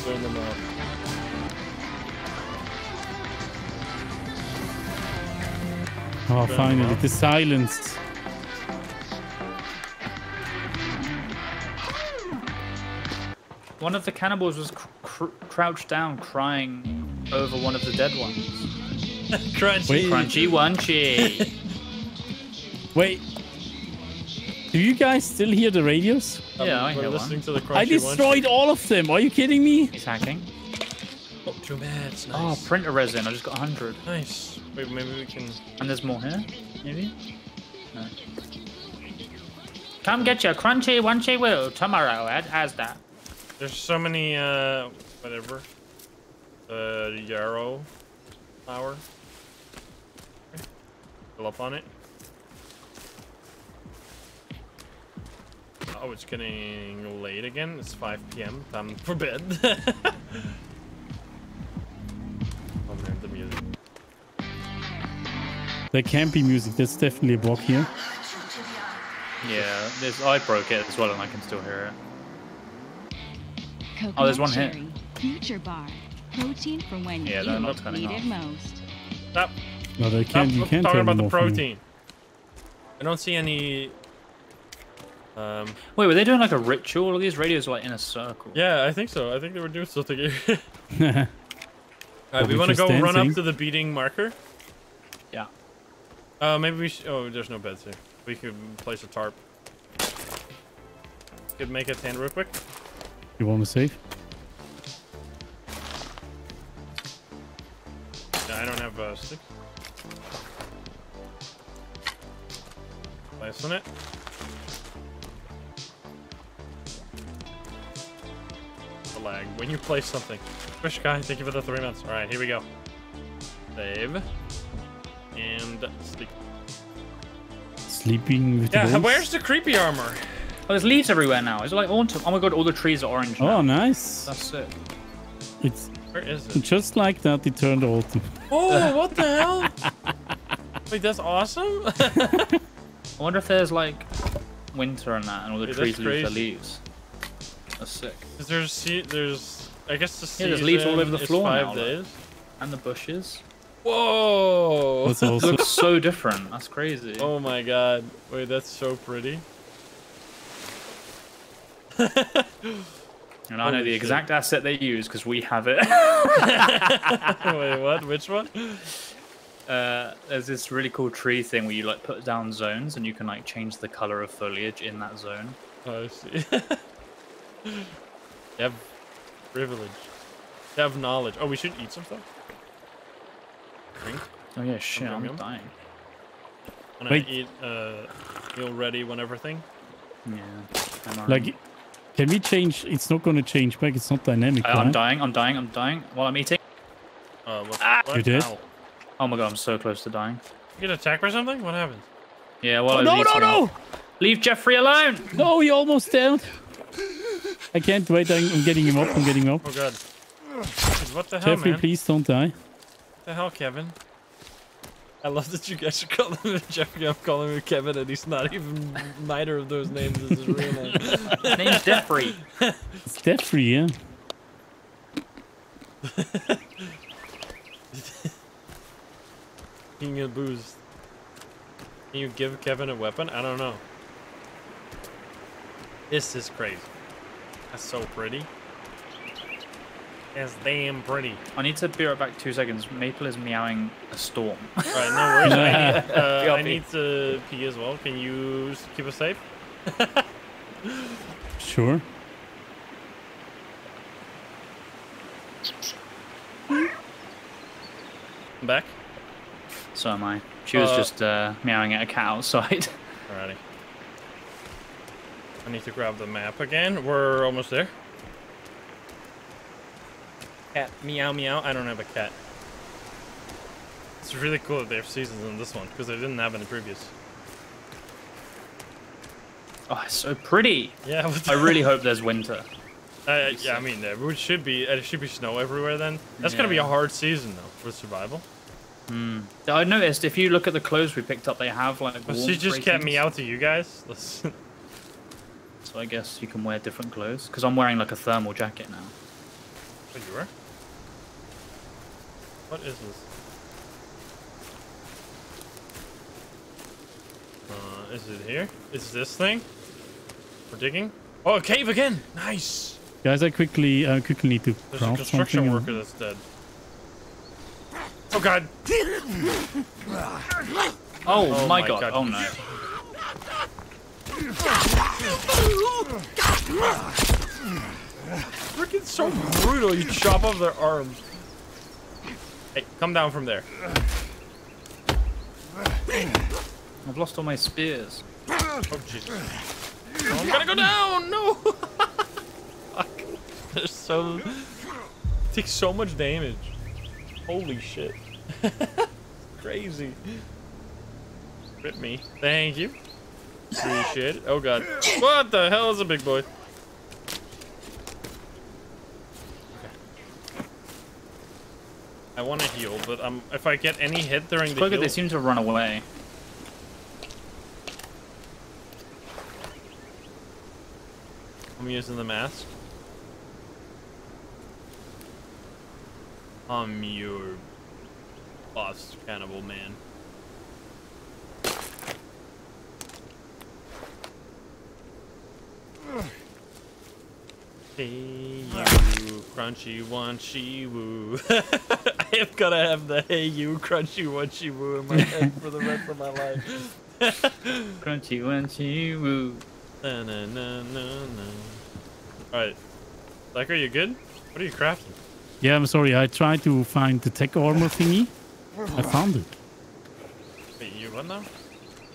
Speaker 1: Burn them out.
Speaker 3: Oh,
Speaker 1: them
Speaker 3: finally,
Speaker 1: up.
Speaker 3: the silence.
Speaker 2: One of the cannibals was cr- cr- crouched down, crying over one of the dead ones. [LAUGHS]
Speaker 1: Crunchy.
Speaker 3: Wait.
Speaker 2: Crunchy wunchy. [LAUGHS]
Speaker 3: Wait. Do you guys still hear the radios?
Speaker 2: yeah, I
Speaker 1: We're
Speaker 2: hear
Speaker 1: listening
Speaker 2: one.
Speaker 1: to the crunchy
Speaker 3: I destroyed all of them. Are you kidding me?
Speaker 2: He's hacking.
Speaker 1: one. Oh, two meds.
Speaker 2: Oh,
Speaker 1: Nice.
Speaker 2: printer resin. I just got 100.
Speaker 1: nice. Wait, maybe we can.
Speaker 2: And there's more here, maybe? No. Come get your crunchy wunchy will tomorrow at Asda.
Speaker 1: There's so many, uh, whatever. Uh, yarrow flower. Okay. Fill up on it. Oh, it's getting late again. It's 5 p.m. Time for bed. [LAUGHS] oh man, the music.
Speaker 3: The campy music, There's definitely a block here.
Speaker 2: Yeah, this, I broke it as well and I can still hear it.
Speaker 4: Coconut
Speaker 2: Oh, there's one hit.
Speaker 4: cherry, Future bar. Protein for when
Speaker 2: Yeah,
Speaker 4: you
Speaker 2: they're not turning
Speaker 4: need it most.
Speaker 1: Stop.
Speaker 3: No, they can't, you can't
Speaker 1: talking
Speaker 3: turn
Speaker 1: about
Speaker 3: them
Speaker 1: the
Speaker 3: off, no.
Speaker 1: protein. I don't see any. Um.
Speaker 2: Wait, were they doing like a ritual? All these radios are like in a circle.
Speaker 1: Yeah, I think so. I think they were doing something here. [LAUGHS] [LAUGHS] Alright, we want to
Speaker 3: just
Speaker 1: go run up to the beating marker.
Speaker 2: Yeah.
Speaker 1: Uh, maybe we should. Oh, there's no beds here. We could place a tarp. Could make a tent real quick.
Speaker 3: You want to save?
Speaker 1: I don't have uh, stick. Place on it. The lag. When you place something. Fish guy, thank you for the three months. Alright, here we go. Save. And sleep.
Speaker 3: Sleeping with the
Speaker 1: Yeah,
Speaker 3: wolves?
Speaker 1: where's the creepy armor?
Speaker 2: Oh, there's leaves everywhere now. Is it like autumn? Oh my god, all the trees are orange oh, now.
Speaker 3: Oh, nice.
Speaker 2: That's sick.
Speaker 3: It's
Speaker 1: Where is it?
Speaker 3: just like that. It turned autumn. [LAUGHS]
Speaker 1: Oh, what the hell? Wait, that's awesome? [LAUGHS]
Speaker 2: I wonder if there's like winter and that, and all the
Speaker 1: Dude,
Speaker 2: trees
Speaker 1: that's
Speaker 2: lose their leaves. That's sick.
Speaker 1: 'Cause there's, se- there's, I guess the
Speaker 2: Yeah, there's leaves all
Speaker 1: season
Speaker 2: over the
Speaker 1: is
Speaker 2: floor
Speaker 1: five
Speaker 2: now,
Speaker 1: days.
Speaker 2: And the bushes.
Speaker 1: Whoa!
Speaker 3: That's also
Speaker 2: looks so different. That's crazy.
Speaker 1: Oh my god. Wait, that's so pretty. [LAUGHS]
Speaker 2: and I know the
Speaker 1: shit.
Speaker 2: exact asset they use because we have it. [LAUGHS]
Speaker 1: Wait, what? Which one?
Speaker 2: uh, there's this really cool tree thing where you like put down zones and you can like change the color of foliage in that zone.
Speaker 1: Oh, I see. [LAUGHS] you have privilege. You have knowledge. Oh, we should eat some stuff. Drink.
Speaker 2: Oh yeah, shit,
Speaker 1: Yum,
Speaker 2: I'm dying.
Speaker 1: And I
Speaker 3: Wait.
Speaker 1: eat uh, meal ready whenever thing.
Speaker 2: Yeah. I'm
Speaker 3: like. Can we change? It's not going to change back. It's not dynamic,
Speaker 2: I, I'm dying. I'm dying. I'm dying while I'm eating.
Speaker 1: Uh, what?
Speaker 2: Ah!
Speaker 1: what?
Speaker 3: You did?
Speaker 1: Ow.
Speaker 2: Oh my god, I'm so close to dying.
Speaker 1: You get attacked by something? What happened?
Speaker 2: Yeah, well,
Speaker 3: Oh,
Speaker 2: I
Speaker 3: no,
Speaker 2: was
Speaker 3: no,
Speaker 2: eating.
Speaker 3: no!
Speaker 2: Leave Jeffrey alone.
Speaker 3: No, he almost down. I can't wait. I'm I'm getting him up. I'm getting him up.
Speaker 1: Oh god. What the hell,
Speaker 3: Jeffrey,
Speaker 1: man?
Speaker 3: please don't die.
Speaker 1: What the hell, Kevin? I love that you guys are calling him [LAUGHS] Jeffrey. I'm calling him Kevin, and he's not even neither of those names is his real name.
Speaker 2: His name's Jeffrey.
Speaker 3: It's Jeffrey, yeah. [LAUGHS]
Speaker 1: King of booze. Can you give Kevin a weapon? I don't know. This is crazy. That's so pretty. That's damn pretty.
Speaker 2: I need to be right back two seconds. Maple is meowing a storm. [LAUGHS]
Speaker 1: Alright, no worries. I need, uh, [LAUGHS] I need to pee as well. Can you keep us safe? [LAUGHS]
Speaker 3: Sure.
Speaker 1: I'm back.
Speaker 2: so am I. She was
Speaker 1: Uh,
Speaker 2: just uh, meowing at a cat outside.
Speaker 1: Alrighty. I need to grab the map again. We're almost there. Cat meow meow. I don't have a cat. It's really cool that they have seasons in this one because they didn't have any previous.
Speaker 2: oh, it's so pretty.
Speaker 1: Yeah.
Speaker 2: I really hope there's winter.
Speaker 1: Uh, yeah, I mean, there should be. There should be snow everywhere. Then that's gonna be a hard season though for survival.
Speaker 2: I noticed if you look at the clothes we picked up, they have like.
Speaker 1: But she just kept me out to you guys. Let's- [LAUGHS]
Speaker 2: So I guess you can wear different clothes. Because I'm wearing like a thermal jacket now.
Speaker 1: What you were? What is this? Uh, is it here? Is this thing? We're digging? Oh, a cave again! Nice!
Speaker 3: Guys, I quickly, I quickly need to
Speaker 1: There's a construction
Speaker 3: something.
Speaker 1: worker that's dead. Oh god!
Speaker 2: Oh,
Speaker 1: Oh
Speaker 2: my,
Speaker 1: my
Speaker 2: god.
Speaker 1: God.
Speaker 2: Oh no.
Speaker 1: Freaking so brutal, you chop off their arms. Hey, come down from there.
Speaker 2: I've lost all my spears.
Speaker 1: Oh, Jesus. Oh, I'm gonna go down! No! [LAUGHS] Fuck. They're so... Takes so much damage. Holy shit. [LAUGHS] Crazy. Rip me. Thank you. Appreciate it. Oh god. What the hell is a big boy? I want to heal, but um, if I get any hit during the
Speaker 2: Look at
Speaker 1: heal,
Speaker 2: they seem to run away.
Speaker 1: I'm using the mask. I'm your boss, cannibal man. Hey you, crunchy wanchy woo. [LAUGHS] I am gonna have the hey you, crunchy wanchy woo in my head for the rest of my life. [LAUGHS]
Speaker 2: Crunchy, crunchy, woo.
Speaker 1: Na, na, na, na, na. Alright. Like, are you good? What are you crafting?
Speaker 3: Yeah, I'm sorry. I tried to find the tech armor thingy. I found it.
Speaker 1: Wait, you what now?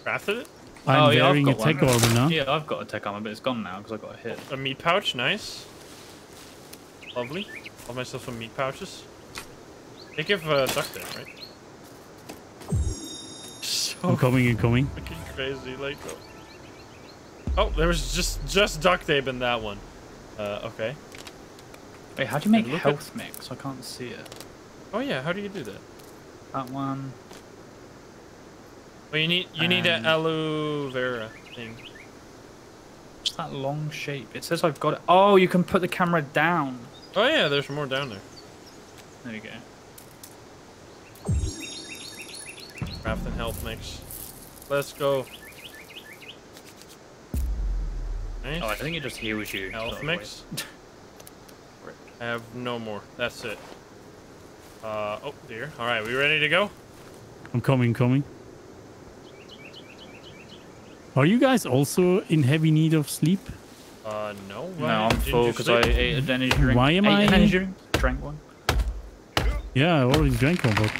Speaker 1: Crafted it?
Speaker 3: I'm
Speaker 2: Oh, yeah, I've
Speaker 3: wearing a
Speaker 2: got
Speaker 3: tech
Speaker 2: one.
Speaker 3: armor now.
Speaker 2: Yeah, I've got a tech armor, but it's gone now because I got a hit.
Speaker 1: A meat pouch, nice. Lovely. Love myself some meat pouches. They give uh, duct tape, right? So
Speaker 3: I'm coming and coming.
Speaker 1: fucking crazy, like. uh, Oh, there was just just duct tape in that one. Uh, okay.
Speaker 2: Wait, how do you make
Speaker 1: look at-
Speaker 2: health mix? I can't see it.
Speaker 1: Oh yeah, how do you do that?
Speaker 2: That one.
Speaker 1: Well, you need you need an
Speaker 2: Um,
Speaker 1: aloe vera thing.
Speaker 2: What's that long shape? It says I've got it. Oh, you can put the camera down.
Speaker 1: Oh yeah, there's more down there.
Speaker 2: There you go.
Speaker 1: Craft and health mix. Let's go. Nice.
Speaker 2: Oh, I think it just heals you.
Speaker 1: Health mix. I [LAUGHS] have no more. That's it. Uh, oh dear. All right, we ready to go?
Speaker 3: I'm coming, coming. Are you guys also in heavy need of sleep?
Speaker 1: Uh, no.
Speaker 2: No, I'm full because I
Speaker 1: sleep?
Speaker 2: ate an energy drink.
Speaker 3: Why am
Speaker 2: ate
Speaker 3: I-
Speaker 2: An energy drink. Drank one.
Speaker 3: Yeah, I already drank one, but...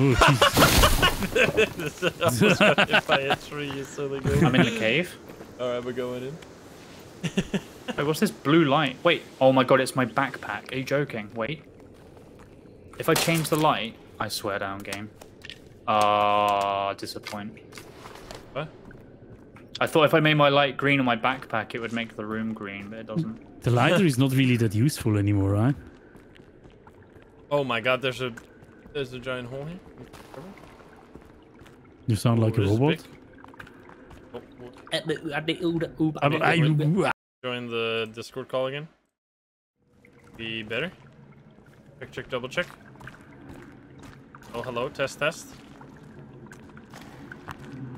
Speaker 3: Oh, [LAUGHS] Jesus.
Speaker 1: This is almost got hit by a tree. You silly.
Speaker 2: I'm in the cave.
Speaker 1: All right, we're going in.
Speaker 2: Wait, what's this blue light? Wait. Oh my god, it's my backpack. Are you joking? Wait. If I change the light, I swear down, game. Ah, disappoint.
Speaker 1: What?
Speaker 2: I thought if I made my light green on my backpack, it would make the room green, but it doesn't.
Speaker 3: the lighter is not really that useful anymore, right?
Speaker 1: Oh my God, there's a there's a giant hole here.
Speaker 3: You sound like
Speaker 1: Ooh,
Speaker 3: a robot.
Speaker 1: big. Oh, oh.
Speaker 3: I- I-
Speaker 1: Join the Discord call again. Be better. Check, check, double check. Oh, hello, test, test.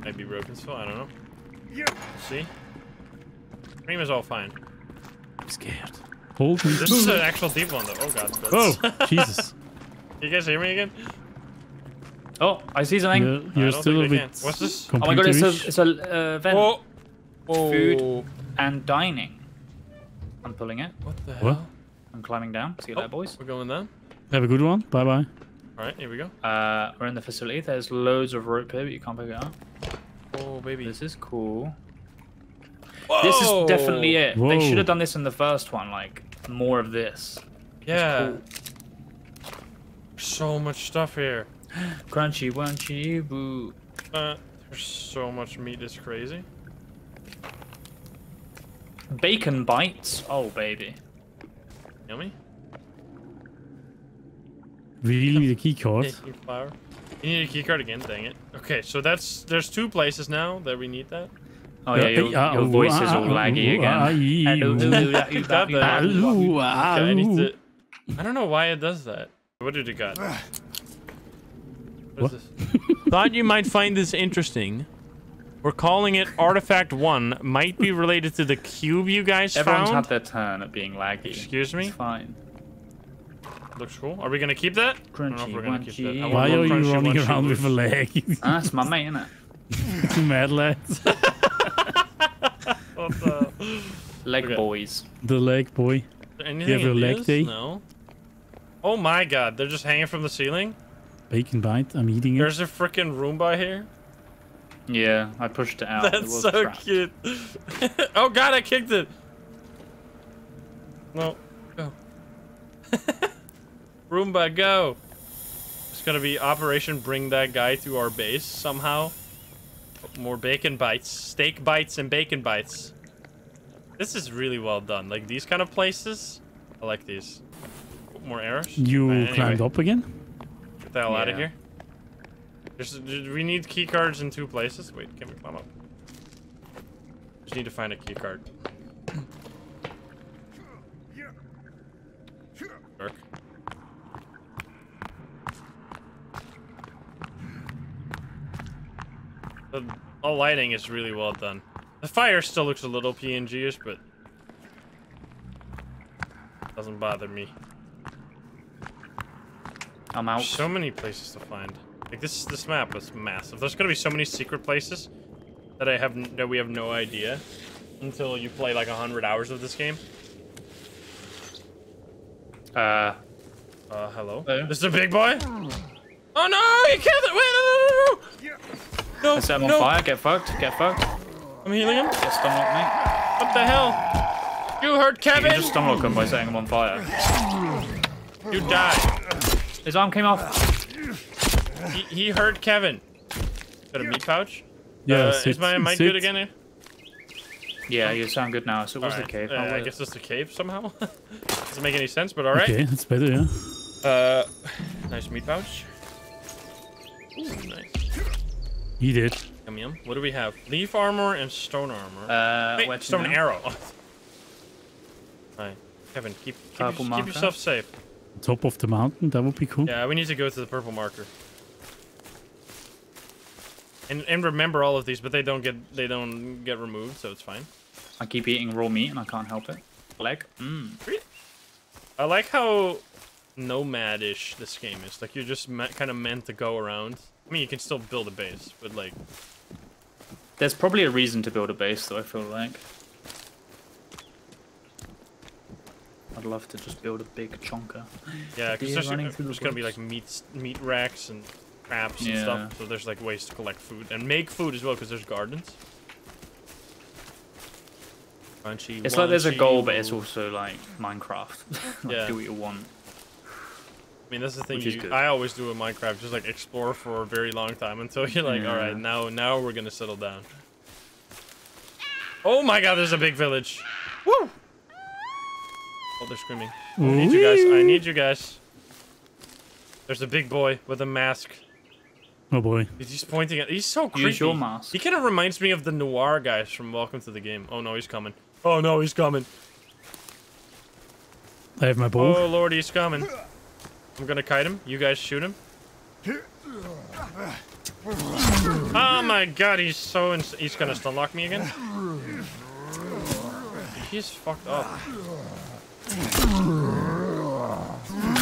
Speaker 1: Might be broken still, I don't know. See? Cream is all fine.
Speaker 3: I'm scared. Hold me.
Speaker 1: This is an actual deep one though. Oh god.
Speaker 3: Oh,
Speaker 1: that's- [LAUGHS]
Speaker 3: Jesus.
Speaker 1: you guys hear me again?
Speaker 2: Oh, I see something.
Speaker 3: You're, you're
Speaker 1: don't
Speaker 3: still a bit.
Speaker 1: What's this?
Speaker 2: Oh my god, it's a, it's a uh, vent.
Speaker 1: Oh!
Speaker 2: Food.
Speaker 1: Oh.
Speaker 2: And dining. I'm pulling it.
Speaker 1: What the
Speaker 3: What?
Speaker 1: hell?
Speaker 2: I'm climbing down. See you
Speaker 1: Oh,
Speaker 2: later, boys.
Speaker 1: We're going down.
Speaker 3: Have a good one. Bye bye.
Speaker 1: Alright, here we go.
Speaker 2: Uh, we're in the facility. There's loads of rope here, but you can't pick it up.
Speaker 1: Oh, baby.
Speaker 2: This is cool. This is definitely it. They should have done this in the first one, like more of this.
Speaker 1: Yeah.
Speaker 2: cool.
Speaker 1: So much stuff here. [GASPS]
Speaker 2: Crunchy, wunchy, boo.
Speaker 1: Uh, there's so much meat, it's crazy.
Speaker 2: Bacon bites. Oh baby.
Speaker 1: Yummy.
Speaker 3: Really, the key card?
Speaker 1: Flour. You need a keycard again, dang it. Okay, so that's there's two places now that we need that.
Speaker 2: Oh yeah, your, your
Speaker 3: uh,
Speaker 2: voice is
Speaker 3: uh,
Speaker 2: all laggy again. Hello, hello, that, you,
Speaker 1: Got
Speaker 2: that, you,
Speaker 1: that.
Speaker 2: that, you.
Speaker 3: Hello,
Speaker 1: Okay, I need to. I don't know why it does that. What did it got? What
Speaker 3: What?
Speaker 1: is this? Thought you might find this interesting. We're calling it Artifact One. Might be related to the cube you guys
Speaker 2: Everyone's
Speaker 1: found.
Speaker 2: Everyone's had their turn at being laggy.
Speaker 1: Excuse me?
Speaker 2: It's fine.
Speaker 1: Looks cool. Are we gonna keep that? I don't know if
Speaker 2: Crunchy,
Speaker 1: we're gonna keep that. I
Speaker 2: wunchy.
Speaker 1: want
Speaker 3: Why are you
Speaker 1: crunchy
Speaker 3: running
Speaker 1: wunchy
Speaker 3: around with a leg? [LAUGHS]
Speaker 2: Ah, That's my mate, innit? [LAUGHS]
Speaker 3: Two mad lads. [LAUGHS]
Speaker 1: What the?
Speaker 2: Leg
Speaker 1: Okay.
Speaker 2: boys.
Speaker 3: the leg boy.
Speaker 1: Anything
Speaker 3: your
Speaker 1: in
Speaker 3: leg
Speaker 1: this?
Speaker 3: day?
Speaker 1: No. Oh my god, they're just hanging from the ceiling?
Speaker 3: Bacon bite. I'm eating it.
Speaker 1: There's a freaking Roomba here?
Speaker 2: Yeah, I pushed it out. It
Speaker 1: That's
Speaker 2: was
Speaker 1: so
Speaker 2: trapped.
Speaker 1: cute. oh god, I kicked it. No, go. Roomba, go. It's gonna be Operation Bring That Guy to Our Base somehow. More bacon bites, steak bites, and bacon bites. This is really well done. Like these kind of places, I like these. More arrows.
Speaker 3: You uh,
Speaker 1: Right, anyway,
Speaker 3: climbed up again?
Speaker 1: Get the hell out of here. There's, we need key cards in two places. Wait, can we climb up? Just need to find a key card. Work. The all lighting is really well done. The fire still looks a little PNG-ish, but doesn't bother me.
Speaker 2: I'm out.
Speaker 1: There's so many places to find. Like this this map is massive. There's gonna be so many secret places. that I have that we have no idea until you play like a hundred hours of this game.
Speaker 2: Uh,
Speaker 1: Uh, hello.
Speaker 2: Hello?
Speaker 1: This is a big boy. Oh no! He killed it! Wait, no, no, no, no! No,
Speaker 2: I set him on
Speaker 1: no.
Speaker 2: fire. Get fucked. Get fucked.
Speaker 1: I'm healing him.
Speaker 2: Get stunlock, mate.
Speaker 1: What the hell? You hurt
Speaker 2: You
Speaker 1: Kevin.
Speaker 2: can just stunlock him by setting him on fire.
Speaker 1: You died.
Speaker 2: His arm came off.
Speaker 1: He, he hurt Kevin. Got a meat pouch.
Speaker 3: Yeah,
Speaker 1: Uh,
Speaker 3: sit-
Speaker 1: is my mic
Speaker 3: sit.
Speaker 1: good again? here?
Speaker 2: Yeah, you sound good now. So it was
Speaker 1: Alright,
Speaker 2: the cave.
Speaker 1: uh, I guess it's the cave somehow. [LAUGHS] Doesn't make any sense, but all right.
Speaker 3: Okay, that's better, yeah.
Speaker 1: Uh, nice meat pouch. Ooh, nice.
Speaker 3: He did.
Speaker 1: Yum yum. What do we have? Leaf armor and stone armor.
Speaker 2: Uh,
Speaker 1: Wait, stone
Speaker 2: now?
Speaker 1: arrow. [LAUGHS] Alright, Kevin, keep keep,
Speaker 2: Purple
Speaker 1: keep yourself safe.
Speaker 3: Top of the mountain, that would be cool.
Speaker 1: Yeah, we need to go to the purple marker. And and remember all of these, but they don't get they don't get removed, so it's fine.
Speaker 2: I keep eating raw meat and I can't help it. Leg. Mmm.
Speaker 1: I like how nomadish this game is. Like you're just kind of meant to go around. I mean, you can still build a base, but like
Speaker 2: There's probably a reason to build a base, though. I feel like. I'd love to just build a big chonker.
Speaker 1: yeah, because there's,
Speaker 2: through the
Speaker 1: there's gonna be like meat meat racks and traps and
Speaker 2: Yeah.
Speaker 1: stuff. So there's like ways to collect food and make food as well, because there's gardens. Crunchy.
Speaker 2: It's like there's a goal, but it's also like Minecraft. [LAUGHS] like,
Speaker 1: Yeah.
Speaker 2: Do what you want.
Speaker 1: I mean, that's the thing. You. I always do in Minecraft, just like explore for a very long time until you're like, all
Speaker 2: Yeah.
Speaker 1: right, now now we're gonna settle down. Oh my God! There's a big village. Woo! Oh, they're screaming. I need you guys. I need you guys. There's a big boy with a mask.
Speaker 3: Oh boy.
Speaker 1: He's just pointing at. He's so creepy.
Speaker 2: Use your mask.
Speaker 1: He kind of reminds me of the noir guys from Welcome to the Game. Oh no, he's coming. Oh no, he's coming.
Speaker 3: I have my bow.
Speaker 1: Oh lord, he's coming. I'm gonna kite him. You guys shoot him. Oh my god, he's so ins- he's gonna stunlock me again. He's fucked up.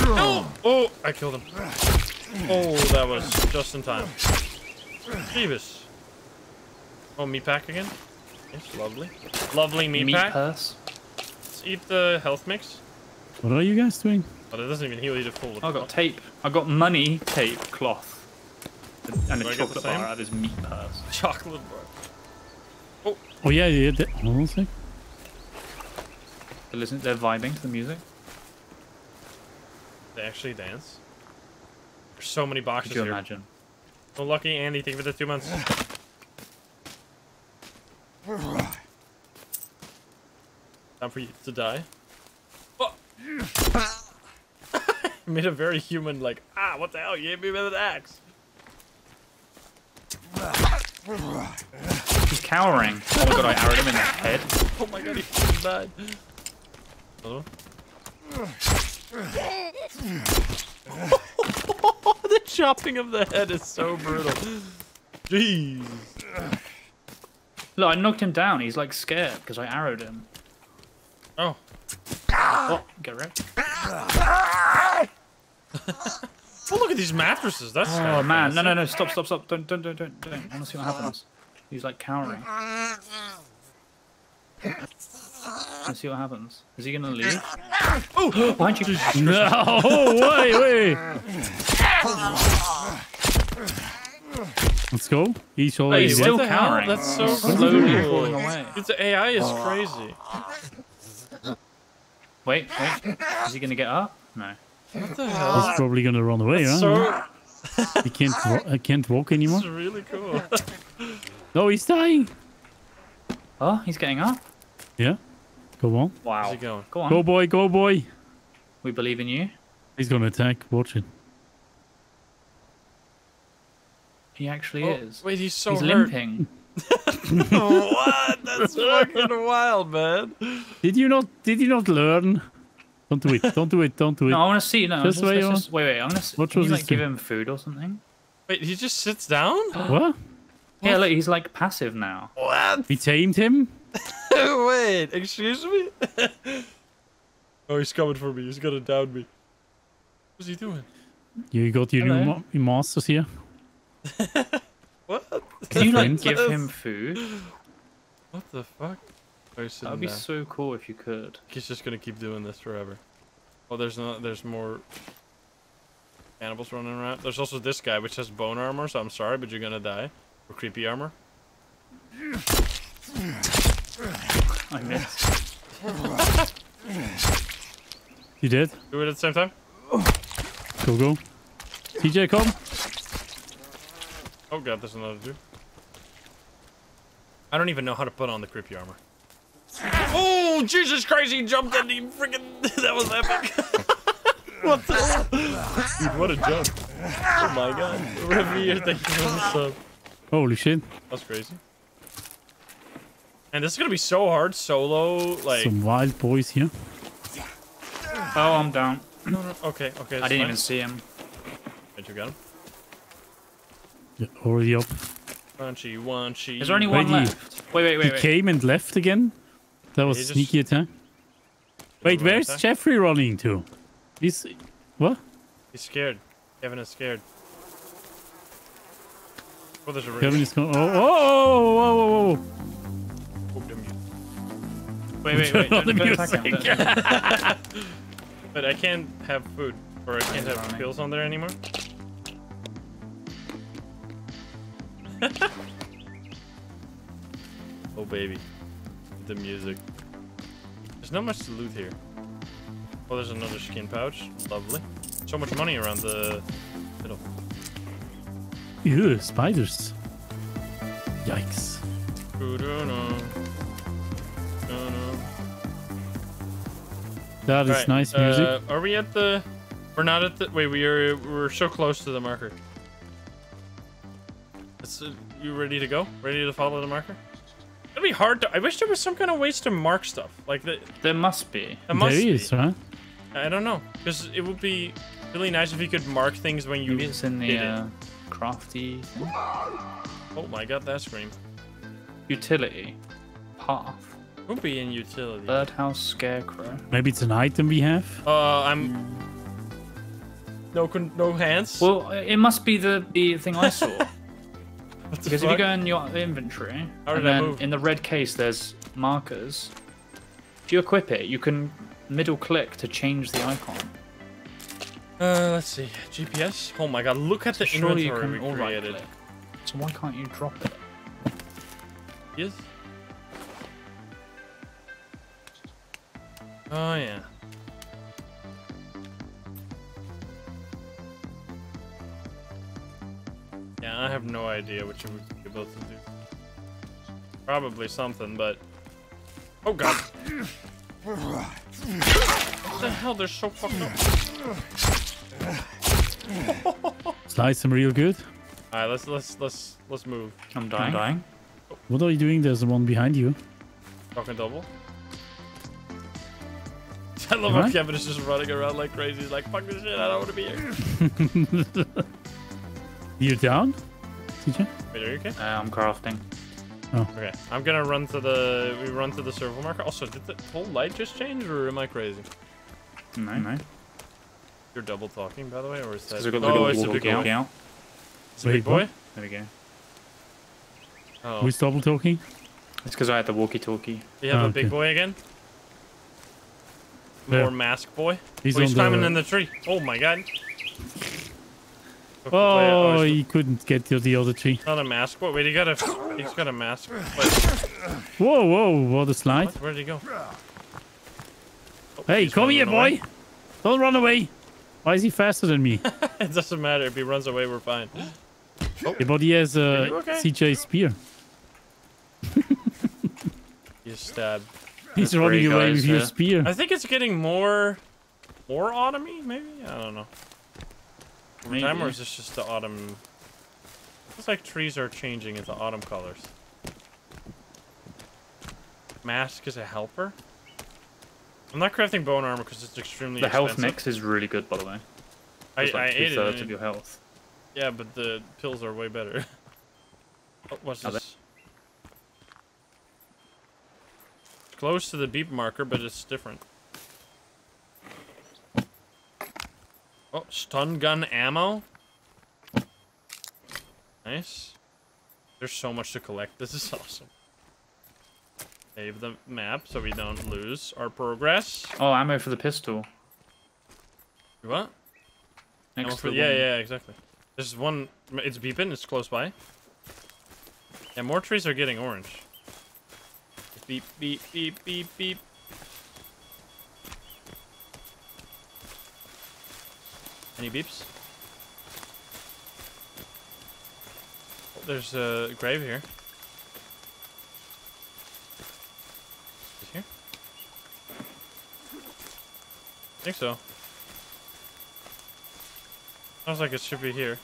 Speaker 1: Oh, oh, I killed him. Oh, that was just in time. Jeebus. Oh, meat pack again. It's lovely. Lovely meat,
Speaker 2: Meat
Speaker 1: pack.
Speaker 2: purse.
Speaker 1: Let's eat the health mix.
Speaker 3: What are you guys doing?
Speaker 1: But it doesn't even heal you to full.
Speaker 2: I got tape. I got money, tape, cloth, and
Speaker 1: Do I
Speaker 2: a
Speaker 1: get the
Speaker 2: chocolate bar out of his meat purse. [LAUGHS]
Speaker 1: chocolate bar.
Speaker 3: Oh, oh yeah, yeah. That, hold on a sec.
Speaker 2: They listen. They're vibing to the music.
Speaker 1: They actually dance. There's so many boxes
Speaker 2: Could you
Speaker 1: here.
Speaker 2: imagine?
Speaker 1: Oh, lucky Andy, thank you for the two months. [SIGHS] Time for you to die. [SIGHS] Oh. [LAUGHS] Made a very human, like, ah, what the hell? You hit me with an axe.
Speaker 2: He's cowering. Oh my god! I arrowed him in the head. [LAUGHS]
Speaker 1: Oh my god, he fucking died. Hello? [LAUGHS] the chopping of the head is so brutal. Jeez.
Speaker 2: Look, I knocked him down. He's like scared because I arrowed him.
Speaker 1: Oh.
Speaker 2: Oh, get wrecked. [LAUGHS]
Speaker 1: Oh, look at these mattresses. That's
Speaker 2: Oh man, no, no, no! Stop, stop, stop! Don't, don't, don't, don't, don't! I want to see what happens. He's like cowering. Let's see what happens. Is he gonna leave? [GASPS] Oh, [GASPS] behind you!
Speaker 3: No, wait, wait. Let's go. He's already
Speaker 2: he's still cowering.
Speaker 1: That's so
Speaker 2: Slowly
Speaker 1: cool.
Speaker 2: falling away.
Speaker 1: Dude, the AI is crazy.
Speaker 2: Wait, wait. Is he gonna get up? No.
Speaker 1: What the hell?
Speaker 3: He's probably gonna run away, huh?
Speaker 1: So,
Speaker 3: He can't. wa- I can't walk anymore.
Speaker 1: it's really cool.
Speaker 3: No, he's dying.
Speaker 2: Oh, he's getting up.
Speaker 3: Yeah. Go on.
Speaker 1: How's
Speaker 2: Wow.
Speaker 1: he going?
Speaker 2: Go on.
Speaker 3: Go boy. Go boy.
Speaker 2: We believe in you.
Speaker 3: He's gonna attack. Watch it.
Speaker 2: He actually
Speaker 1: Oh,
Speaker 2: is.
Speaker 1: wait, he's so
Speaker 2: he's
Speaker 1: hurt.
Speaker 2: limping. [LAUGHS]
Speaker 1: what? That's fucking wild, man.
Speaker 3: Did you not? Did you not learn? Don't do it. Don't do it. Don't do it.
Speaker 2: No, I want to see. No,
Speaker 3: Just
Speaker 2: just,
Speaker 3: where you are.
Speaker 2: just, wait, wait. I want to.
Speaker 3: What
Speaker 2: Can
Speaker 3: was
Speaker 2: you
Speaker 3: this
Speaker 2: like give him food or something?
Speaker 1: Wait, he just sits down? [GASPS]
Speaker 3: What?
Speaker 2: Yeah, look, he's like passive now.
Speaker 1: What?
Speaker 3: We tamed him. [LAUGHS]
Speaker 1: Wait, excuse me? [LAUGHS] oh, he's coming for me. He's gonna down me. What's he doing?
Speaker 3: You got your new
Speaker 2: Hello.
Speaker 3: ma- masters here.
Speaker 1: What?
Speaker 2: Can you like give him food?
Speaker 1: What the fuck? He's sitting
Speaker 2: That'd be
Speaker 1: down.
Speaker 2: so cool if you could.
Speaker 1: He's just gonna keep doing this forever. Oh, there's no, there's more cannibals running around. There's also this guy, which has bone armor. So I'm sorry, but you're gonna die. Or creepy armor.
Speaker 2: I missed.
Speaker 3: You did?
Speaker 1: Do it at the same time.
Speaker 3: Go, go. CJ, come.
Speaker 1: Oh god, there's another dude. I don't even know how to put on the creepy armor. [LAUGHS] Oh Jesus Christ! He jumped and he freaking [LAUGHS] that was epic. [LAUGHS] what the? Dude, what a jump! Oh my god! Revere, thank you for the sub.
Speaker 3: Holy shit.
Speaker 1: That's crazy. And this is gonna be so hard solo. Like,
Speaker 3: Some wild boys here.
Speaker 2: Oh, I'm down.
Speaker 1: no, no, okay, okay.
Speaker 2: I didn't even see him.
Speaker 1: Did you get him?
Speaker 3: Yeah, already up.
Speaker 1: Punchy, wanchy.
Speaker 2: Is there only one
Speaker 3: Wait, he-
Speaker 2: left? Wait, wait,
Speaker 3: He
Speaker 2: wait, wait.
Speaker 3: came and left again. That was
Speaker 1: he just-
Speaker 3: sneaky attack. Wait, where's
Speaker 1: attack?
Speaker 3: Jeffrey running to? He's what?
Speaker 1: He's scared. Kevin is scared. Oh, there's a ring.
Speaker 3: Kevin is going. Oh, oh, oh, oh, oh, oh.
Speaker 1: Oh. [LAUGHS]
Speaker 2: Wait, wait, wait.
Speaker 3: Turn on the
Speaker 2: don't attack him.
Speaker 3: music. [LAUGHS]
Speaker 1: But I can't have food, or I can't have pills on there anymore. [LAUGHS] oh baby, the music. There's not much to loot here. Oh, there's another skin pouch. Lovely. So much money around the middle.
Speaker 3: Ew, spiders. Yikes. That is
Speaker 1: Alright,
Speaker 3: nice
Speaker 1: uh,
Speaker 3: music.
Speaker 1: are we at the? We're not at the. Wait, we are. We're so close to the marker. It's, uh, you ready to go? Ready to follow the marker? It'd be hard to. I wish there was some kind of ways to mark stuff. Like the.
Speaker 2: There must be.
Speaker 1: There must
Speaker 3: there
Speaker 1: be.
Speaker 3: is, right?
Speaker 1: I don't know, because it would be really nice if you could mark things when you.
Speaker 2: Maybe it's in the uh, crafty.
Speaker 1: Oh my god, that scream.
Speaker 2: utility path.
Speaker 1: Would be in utility.
Speaker 2: Birdhouse scarecrow.
Speaker 3: Maybe it's an item we have.
Speaker 1: Uh, I'm. No, con- no hands.
Speaker 2: Well, it must be the the thing I saw. [LAUGHS] Because if you go in your inventory, and then in the red case there's markers. If you equip it, you can middle click to change the icon.
Speaker 1: Uh, let's see. GPS. Oh my god, look at the
Speaker 2: Surely you
Speaker 1: inventory
Speaker 2: can
Speaker 1: we created.
Speaker 2: click. So why can't you drop it?
Speaker 1: Yes. Oh yeah. Yeah, I have no idea what you would be able to do. Probably something, but oh god. what the hell? They're so fucked up.
Speaker 3: Slice them real good.
Speaker 1: All right, let's let's let's let's move.
Speaker 2: I'm dying. I'm dying.
Speaker 3: What are you doing? There's one behind you.
Speaker 1: Fucking double. [LAUGHS] I love how
Speaker 3: Alright.
Speaker 1: Kevin is just running around like crazy. He's like, fuck this shit, I don't want to be here. [LAUGHS]
Speaker 3: You're down? CJ?
Speaker 1: Wait, are you okay?
Speaker 2: Uh, I'm crafting. Oh.
Speaker 1: Okay, I'm gonna run to the. We run to the servo marker. Also, did the whole light just change, or am I crazy?
Speaker 2: No, no.
Speaker 1: You're double talking, by the way, or is that?
Speaker 2: Because I've got
Speaker 1: oh,
Speaker 2: little
Speaker 1: it's a big boy.
Speaker 2: out.
Speaker 1: It's a big boy.
Speaker 3: what?
Speaker 2: There we go.
Speaker 1: Oh,
Speaker 3: Who's double talking?
Speaker 2: It's because I had the walkie-talkie.
Speaker 1: you have
Speaker 3: Oh,
Speaker 1: a big
Speaker 3: okay.
Speaker 1: boy again.
Speaker 3: Where?
Speaker 1: More mask boy.
Speaker 3: He's
Speaker 1: oh, he's climbing
Speaker 3: the-
Speaker 1: in the tree. Oh my god.
Speaker 3: Oh, oh
Speaker 1: Wait,
Speaker 3: he couldn't get to the other tree.
Speaker 1: not a mask What? Wait, he got a. He's got a mask. Wait,
Speaker 3: Whoa, whoa, what a slide.
Speaker 1: what? Where did he go? Oh,
Speaker 3: Hey, come
Speaker 1: running
Speaker 3: here,
Speaker 1: away.
Speaker 3: boy. Don't run away. Why is he faster than me? [LAUGHS]
Speaker 1: it doesn't matter if he runs away. We're fine.
Speaker 3: yeah, but he has
Speaker 1: uh,
Speaker 3: a
Speaker 1: okay?
Speaker 3: CJ spear. [LAUGHS]
Speaker 1: You stabbed.
Speaker 3: He's
Speaker 2: That's
Speaker 3: running away
Speaker 2: guys
Speaker 3: with your spear.
Speaker 1: I think it's getting more, more autumny. Maybe I don't know. Over time, or is this just the autumn? Looks like trees are changing into autumn colors. Mask is a helper. I'm not crafting bone armor because it's extremely
Speaker 2: The health
Speaker 1: expensive.
Speaker 2: mix is really good, by the way.
Speaker 1: I,
Speaker 2: It's like
Speaker 1: I ate it.
Speaker 2: of your health.
Speaker 1: Yeah, but the pills are way better. [LAUGHS] oh, what's this? It's close to the beep marker, but it's different. Oh, stun gun ammo. Nice. There's so much to collect. [LAUGHS] This is awesome. Save the map so we don't lose our progress.
Speaker 2: Oh, ammo for the pistol.
Speaker 1: What?
Speaker 2: Next
Speaker 1: for-
Speaker 2: the
Speaker 1: yeah,
Speaker 2: one.
Speaker 1: yeah, exactly. There's one. It's beeping. It's close by. Yeah, more trees are getting orange. Beep, beep, beep, beep, beep. Any beeps? There's a grave here. Is here? I think so. Sounds like it should be here.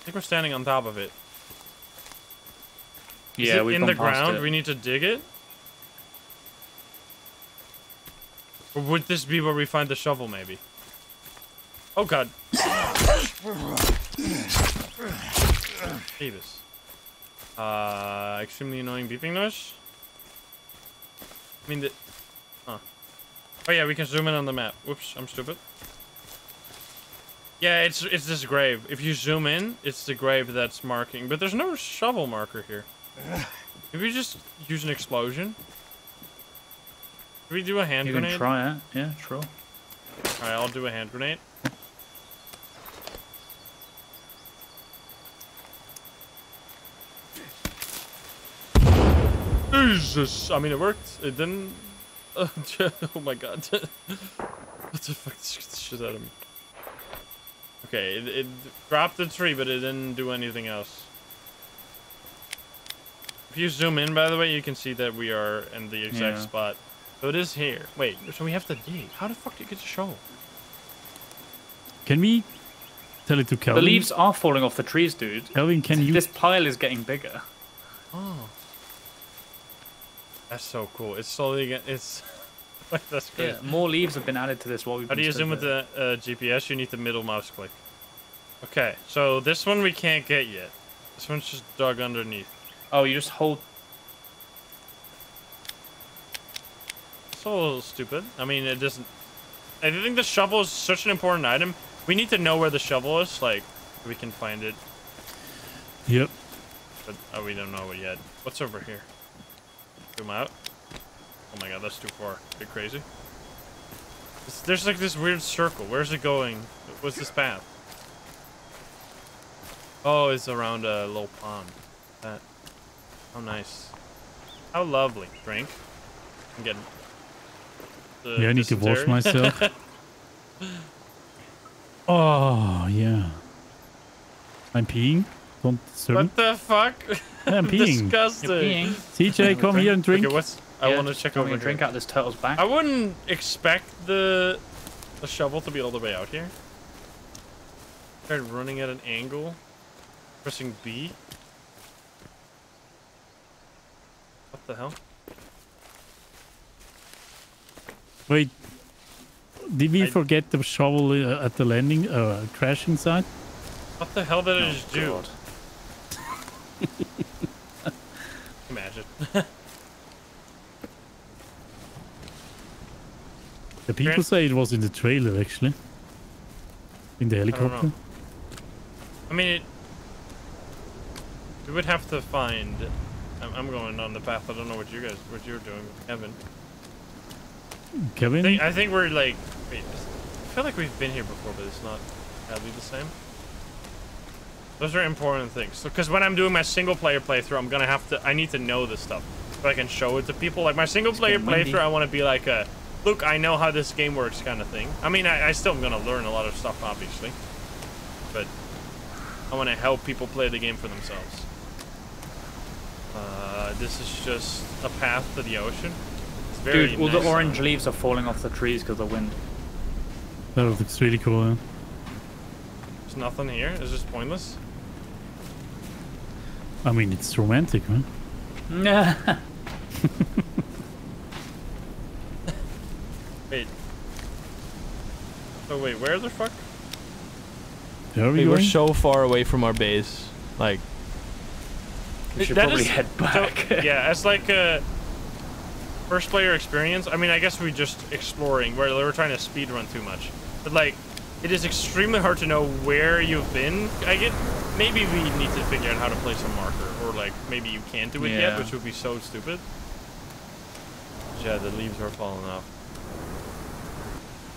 Speaker 1: I think we're standing on top of it. Is
Speaker 2: Yeah,
Speaker 1: it in the ground.
Speaker 2: it.
Speaker 1: We need to dig it. Or would this be where we find the shovel? Maybe. Oh God. Davis. Uh, extremely annoying beeping noise. I mean the. Huh. Oh yeah, we can zoom in on the map. Whoops, I'm stupid. Yeah, it's it's this grave. If you zoom in, it's the grave that's marking. But there's no shovel marker here. If we just use an explosion? Can we do a hand grenade.
Speaker 2: You
Speaker 1: grenade?
Speaker 2: can try it. Yeah, sure.
Speaker 1: Alright, I'll do a hand grenade. Jesus! I mean, it worked. It didn't. [LAUGHS] oh my god. [LAUGHS] what the fuck scared shit out of me? Okay, it, it dropped the tree, but it didn't do anything else. If you zoom in, by the way, you can see that we are in the exact
Speaker 2: Yeah.
Speaker 1: spot. So it is here. Wait, so we have to dig. How the fuck do you get a show?
Speaker 3: Can we tell it to
Speaker 2: The leaves are falling off the trees, dude.
Speaker 3: Kelvin, can you?
Speaker 2: This pile is getting bigger.
Speaker 1: Oh. That's so cool. It's slowly get it's [LAUGHS] like that's great.
Speaker 2: Yeah, more leaves have been added to this while we've
Speaker 1: How
Speaker 2: been
Speaker 1: do you
Speaker 2: stood
Speaker 1: zoom with
Speaker 2: there.
Speaker 1: the uh, GPS? You need the middle mouse click. Okay, so this one we can't get yet. This one's just dug underneath.
Speaker 2: Oh, you just hold.
Speaker 1: It's a little stupid. I mean, it doesn't. I think the shovel is such an important item. We need to know where the shovel is, like we can find it,
Speaker 3: Yep.
Speaker 1: but oh, we don't know it yet. What's over here? Zoom out. Oh my god, that's too far. Get crazy. It's- there's like this weird circle. Where's it going? What's this path? Oh, it's around a little pond. That. How nice. How lovely. Drink. I'm getting.
Speaker 3: yeah, I need to wash myself. [LAUGHS] oh, yeah. I'm peeing. Don't disturb.
Speaker 1: What the fuck? [LAUGHS]
Speaker 3: I'm peeing.
Speaker 1: Disgusting.
Speaker 2: You're peeing.
Speaker 3: CJ, come here and drink.
Speaker 1: Okay, what's? I
Speaker 2: Yeah,
Speaker 1: want to check
Speaker 2: give
Speaker 1: over
Speaker 2: me
Speaker 1: here.
Speaker 2: drink out this turtle's back.
Speaker 1: I wouldn't expect the the shovel to be all the way out here. Tried running at an angle, pressing B. What the hell?
Speaker 3: Wait. Did we
Speaker 1: I-
Speaker 3: forget the shovel uh, at the landing, uh, crashing site?
Speaker 1: What the hell did I
Speaker 2: Oh,
Speaker 1: just do? Imagine.
Speaker 3: The people
Speaker 1: Grant-
Speaker 3: say it was in the trailer, actually. In the helicopter.
Speaker 1: know. I mean, it. We would have to find. I'm, I'm going on the path. I don't know what you guys, what you're doing, Kevin. I
Speaker 3: Kevin?
Speaker 1: think, I think we're like. Wait, I feel like we've been here before, but it's not sadly the same. Those are important things. Because when I'm doing my single player playthrough, I'm gonna have to. I need to know this stuff so I can show it to people. Like my single player playthrough, I want to be like a, look, I know how this game works kind of thing. I mean, I, I still am gonna learn a lot of stuff, obviously, but I want to help people play the game for themselves. Uh, this is just a path to the ocean. It's very
Speaker 2: Dude, all
Speaker 1: nice
Speaker 2: the orange
Speaker 1: sound.
Speaker 2: leaves are falling off the trees because of the wind.
Speaker 3: That looks really cool. Huh?
Speaker 1: There's nothing here. It's just pointless.
Speaker 3: I mean, it's romantic, man.
Speaker 2: Yeah. [LAUGHS]
Speaker 1: Wait. So wait, where the fuck?
Speaker 3: Where are we
Speaker 5: Hey, we're so far away from our base. Like,
Speaker 2: We should
Speaker 1: That
Speaker 2: probably
Speaker 1: is-
Speaker 2: head
Speaker 1: So,
Speaker 2: back. [LAUGHS]
Speaker 1: yeah, it's like a first player experience. I mean, I guess we're just exploring. Where we're trying to speed run too much, but like it is extremely hard to know where you've been. I get maybe we need to figure out how to place a marker, or like maybe you can't do it yet, which would be so stupid. Yeah, the leaves are falling off.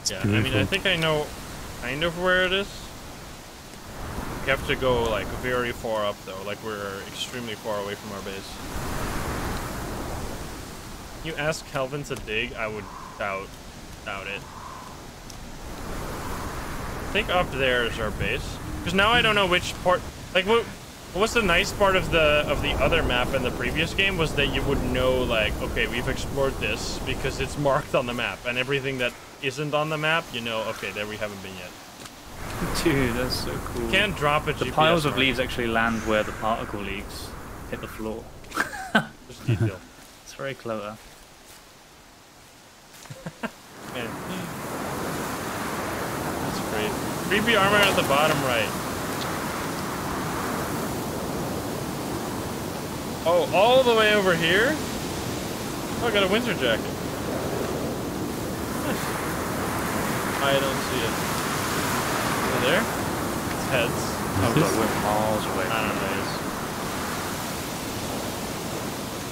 Speaker 1: yeah, I mean, I think I know kind of where it is. We have to go like very far up though, like we're extremely far away from our base. You ask Kelvin to dig, I would doubt doubt it. I think up there is our base. Because now I don't know which part like what what was the nice part of the of the other map in the previous game was that you would know like, okay, we've explored this because it's [LAUGHS] marked on the map and everything that isn't on the map, you know, okay, there we haven't been yet.
Speaker 2: Dude, that's so cool.
Speaker 1: Can't drop it.
Speaker 2: the
Speaker 1: GPS
Speaker 2: piles of
Speaker 1: marker.
Speaker 2: leaves actually land where the particle leaks hit the floor. [LAUGHS]
Speaker 1: Just detail.
Speaker 2: It's very clever. [LAUGHS]
Speaker 1: Man. That's great. Creepy armor at the bottom right. Oh, all the way over here? Oh, I got a winter jacket. Nice. I don't see it. Over there? It's heads.
Speaker 2: Oh
Speaker 3: this?
Speaker 2: god, we're miles away
Speaker 1: I
Speaker 2: from
Speaker 1: don't know.
Speaker 2: the base.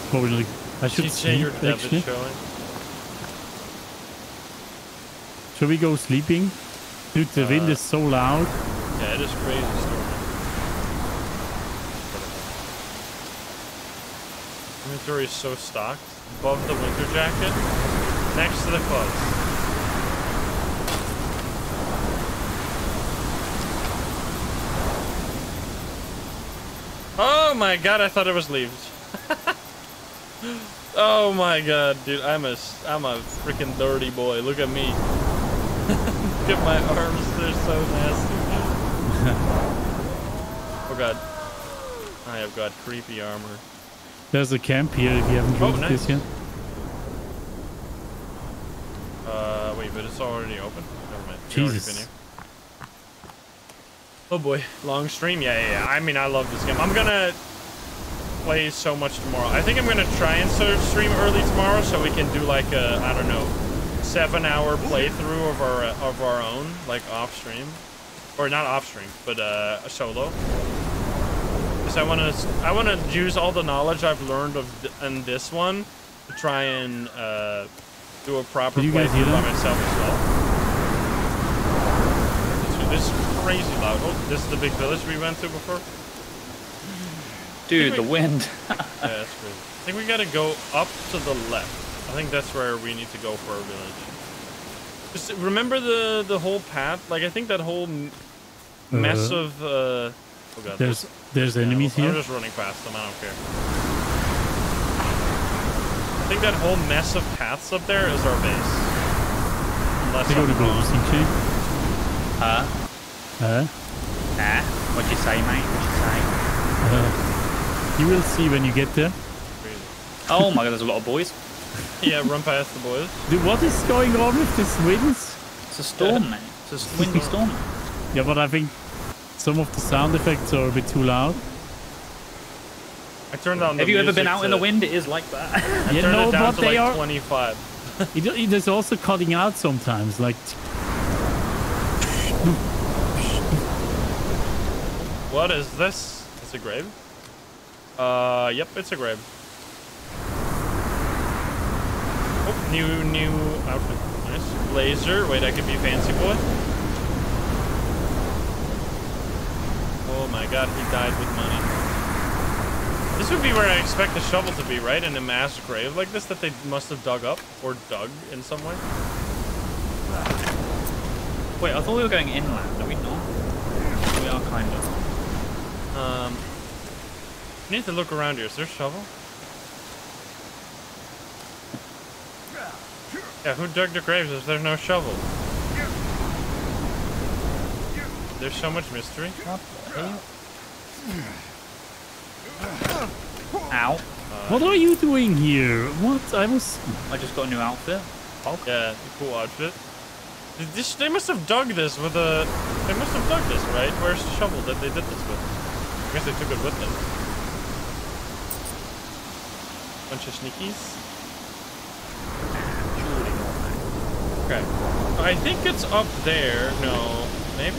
Speaker 3: Probably. I should
Speaker 1: She's saying your
Speaker 3: sleep, actually.
Speaker 1: showing.
Speaker 3: Shall we go sleeping? Dude, the wind
Speaker 1: Uh,
Speaker 3: is so loud.
Speaker 1: Yeah, it is crazy storming. Inventory is so stocked. Above the winter jacket, next to the clothes. Oh my god, I thought it was leaves. [LAUGHS] oh my god, dude, I'm a, I'm a freaking dirty boy. Look at me. [LAUGHS] [LAUGHS] Look at my arms, they're so nasty. [LAUGHS] oh god. I have got creepy armor.
Speaker 3: There's a camp here if you haven't
Speaker 1: Oh,
Speaker 3: used this yet.
Speaker 1: Uh, wait, but it's already open? Never mind.
Speaker 3: Jesus.
Speaker 1: Oh boy, long stream? Yeah, yeah, yeah. I mean, I love this game. I'm gonna play so much tomorrow. I think I'm gonna try and start stream early tomorrow so we can do like a, I don't know, seven hour playthrough of our, uh, of our own, like off stream. Or not off stream, but uh, a solo. Because I wanna, I wanna use all the knowledge I've learned of th in this one to try and uh, do a proper
Speaker 3: Did you guys hear
Speaker 1: playthrough by myself as well. This, this is crazy loud. Oh, this is the big village we went to before.
Speaker 2: Dude,
Speaker 1: Think
Speaker 2: the wind. [LAUGHS]
Speaker 1: Yeah, that's crazy. I think we gotta go up to the left. I think that's where we need to go for our village. Just remember the the whole path. Like I think that whole mess
Speaker 3: Uh,
Speaker 1: of. Uh, oh god.
Speaker 3: There's there's
Speaker 1: yeah,
Speaker 3: enemies
Speaker 1: I'm
Speaker 3: here.
Speaker 1: just running past them. I don't care. I think that whole mess of paths up there is our base. Unless
Speaker 3: They go to
Speaker 1: I'm
Speaker 3: go
Speaker 1: wrong.
Speaker 3: CJ.
Speaker 2: Huh?
Speaker 3: Uh,
Speaker 2: Nah. What'd you say, mate? What'd you say?
Speaker 3: uh, you will see when you get there.
Speaker 1: Crazy.
Speaker 2: Oh my god, there's a lot of boys.
Speaker 1: Yeah, run past the boys.
Speaker 3: Dude, what is going on with this winds?
Speaker 2: It's a storm, mate. It's a windy storm.
Speaker 3: Yeah, but I think some of the sound effects are a bit too loud.
Speaker 1: I turned on.
Speaker 2: Have you ever been
Speaker 1: music
Speaker 2: out in the wind? It is like that.
Speaker 1: I [LAUGHS]
Speaker 3: You
Speaker 1: turned
Speaker 3: know,
Speaker 1: it down
Speaker 3: but
Speaker 1: to
Speaker 3: they
Speaker 1: like
Speaker 3: are-
Speaker 1: 25.
Speaker 3: It, it is also cutting out sometimes. Like,
Speaker 1: What is this? It's a grave? Uh, yep, it's a grave. Oh, new, new outfit. Nice. Blazer. Wait, I could be fancy boy. Oh my god, he died with money. This would be where I expect the shovel to be, right? In a mass grave like this that they must have dug up or dug in some way.
Speaker 2: Wait, I thought we were going inland. Are we not? We are kind of.
Speaker 1: Um, you need to look around here. Is there a shovel? Yeah, who dug the graves if there's no shovel? There's so much mystery.
Speaker 2: Ow.
Speaker 3: Uh, what are you doing here? What? I was.
Speaker 2: I just got a new outfit.
Speaker 1: Oh, yeah, cool outfit. Did This, they must have dug this with a... They must have dug this, right? Where's the shovel that they did this with? I guess they took it with them. Bunch of sneakies. Okay. I think it's up there. No. Maybe?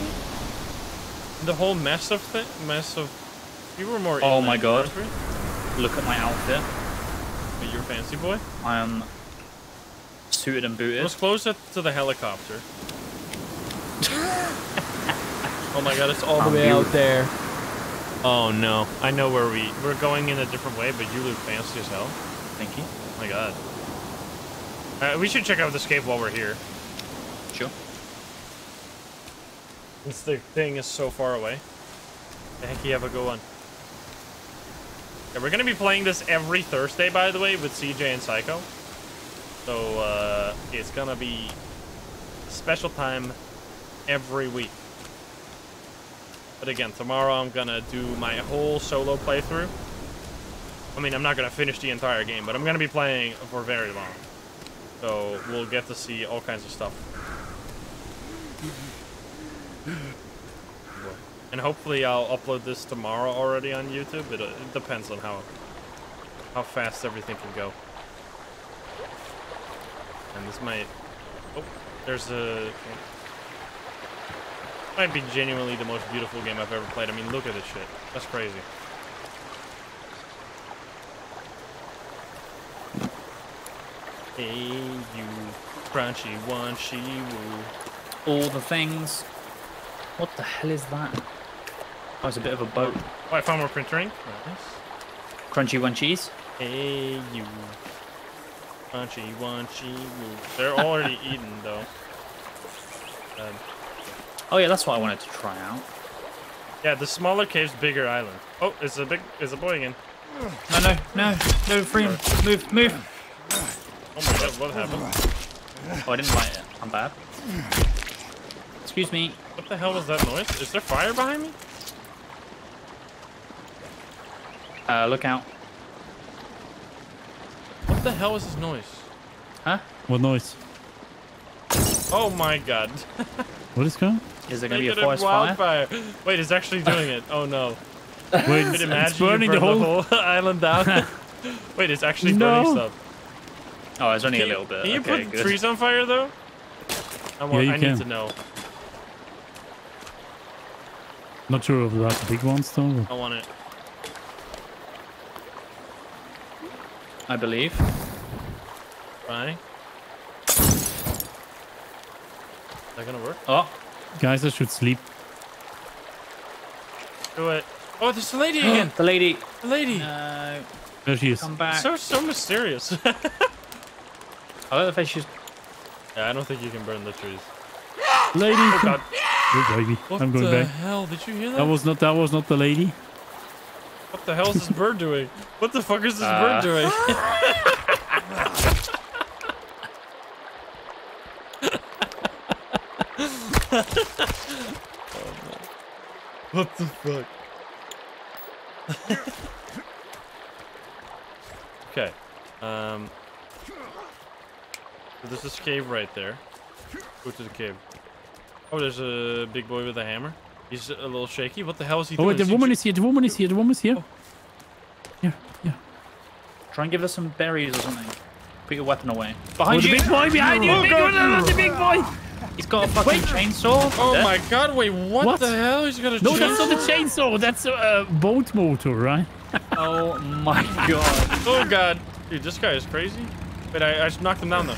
Speaker 1: The whole mess of thing, mess of. You were more.
Speaker 2: Oh my God.
Speaker 1: weren't?
Speaker 2: Look at my outfit.
Speaker 1: But You're fancy boy.
Speaker 2: I am suited and booted.
Speaker 1: Let's close it to the helicopter. oh my god, it's all the
Speaker 2: I'm
Speaker 1: way
Speaker 2: you.
Speaker 1: out there. Oh no, I know where we we're going in a different way, but you look fancy as hell.
Speaker 2: Thank you.
Speaker 1: Oh my god. Uh, we should check out this cave while we're here.
Speaker 2: Sure.
Speaker 1: Since the thing is so far away. The heck you have a go on. Yeah, we're gonna be playing this every Thursday, by the way, with CJ and Psycho. So uh, it's gonna be a special time every week. But again, tomorrow I'm gonna do my whole solo playthrough. I mean, I'm not gonna finish the entire game, but I'm gonna be playing for very long. So we'll get to see all kinds of stuff. And hopefully I'll upload this tomorrow already on YouTube. It, it depends on how how fast everything can go. And this might... Oh, there's a... Might be genuinely the most beautiful game I've ever played. I mean, look at this shit. That's crazy. Hey, you crunchy one, she woo.
Speaker 2: All the things. What the hell is that? Oh, it's a bit of a boat.
Speaker 1: Oh, I found more printer ink. Nice.
Speaker 2: Crunchy one cheese.
Speaker 1: Hey, you. Crunchy, wanchy, woo. They're already [LAUGHS] eaten, though. Um,
Speaker 2: Oh yeah, that's what I wanted to try out.
Speaker 1: yeah, the smaller cave's bigger island. Oh, it's a big, it's a boy again.
Speaker 2: No, no, no, no, free. Move, move.
Speaker 1: Oh my god, what happened?
Speaker 2: Oh, I didn't light it. I'm bad. Excuse me.
Speaker 1: What the hell was that noise? Is there fire behind me?
Speaker 2: Uh, look out.
Speaker 1: What the hell is this noise?
Speaker 2: Huh?
Speaker 3: What noise?
Speaker 1: Oh my god.
Speaker 3: What is going?
Speaker 2: Is there gonna be a
Speaker 1: Negative
Speaker 2: forest fire?
Speaker 1: wildfire. Wait, it's actually doing it. Oh no. [LAUGHS]
Speaker 3: Wait,
Speaker 1: Could
Speaker 3: it's,
Speaker 1: imagine
Speaker 3: it's burning
Speaker 1: you
Speaker 3: the whole. [LAUGHS]
Speaker 1: island down. [LAUGHS] Wait, it's actually
Speaker 3: No.
Speaker 1: burning stuff.
Speaker 2: Oh, it's only
Speaker 1: Can
Speaker 2: a little bit.
Speaker 1: Can you
Speaker 2: okay,
Speaker 1: put
Speaker 2: good.
Speaker 1: trees on fire though? I want.
Speaker 3: you
Speaker 1: I
Speaker 3: can.
Speaker 1: need to know.
Speaker 3: Not sure about the big ones though.
Speaker 1: I want it.
Speaker 2: I believe.
Speaker 1: Right? Is that gonna work?
Speaker 2: Oh,
Speaker 3: Guys, I should sleep.
Speaker 1: Do it. Oh, there's the lady [GASPS] again.
Speaker 2: the lady.
Speaker 1: The lady.
Speaker 2: No,
Speaker 3: There she is.
Speaker 2: come back.
Speaker 1: So so mysterious. [LAUGHS]
Speaker 2: I like the face she's.
Speaker 1: yeah, I don't think you can burn the trees. [GASPS]
Speaker 3: Lady,
Speaker 1: Oh god.
Speaker 3: oh, baby.
Speaker 1: What
Speaker 3: I'm going
Speaker 1: the
Speaker 3: back.
Speaker 1: hell? Did you hear that?
Speaker 3: That was not. That was not the lady.
Speaker 1: What the hell is this bird doing? What the fuck is this
Speaker 2: Uh.
Speaker 1: bird doing? [LAUGHS] What the fuck? [LAUGHS] okay. Um. So There's this cave right there. Go to the cave. Oh, there's a big boy with a hammer. He's a little shaky. What the hell is he
Speaker 3: Oh,
Speaker 1: doing?
Speaker 3: wait, the
Speaker 1: Is
Speaker 3: woman
Speaker 1: ju-
Speaker 3: is here. The woman is here. The woman is here. Yeah, yeah.
Speaker 2: Try and give her some berries or something. Put your weapon away.
Speaker 3: Oh,
Speaker 2: Behind
Speaker 3: the
Speaker 2: you.
Speaker 3: big boy behind you.
Speaker 1: Oh,
Speaker 3: big
Speaker 1: God.
Speaker 3: one, the big boy.
Speaker 2: He's got a fucking chainsaw.
Speaker 1: Oh
Speaker 2: Dead.
Speaker 1: my god, wait, what,
Speaker 3: What?
Speaker 1: the hell? He's got a
Speaker 3: No,
Speaker 1: chainsaw?
Speaker 3: that's not the chainsaw. That's a uh, boat motor, right? [LAUGHS]
Speaker 2: Oh my god.
Speaker 1: Oh god. Dude, this guy is crazy. Wait, I, I just knocked him down though.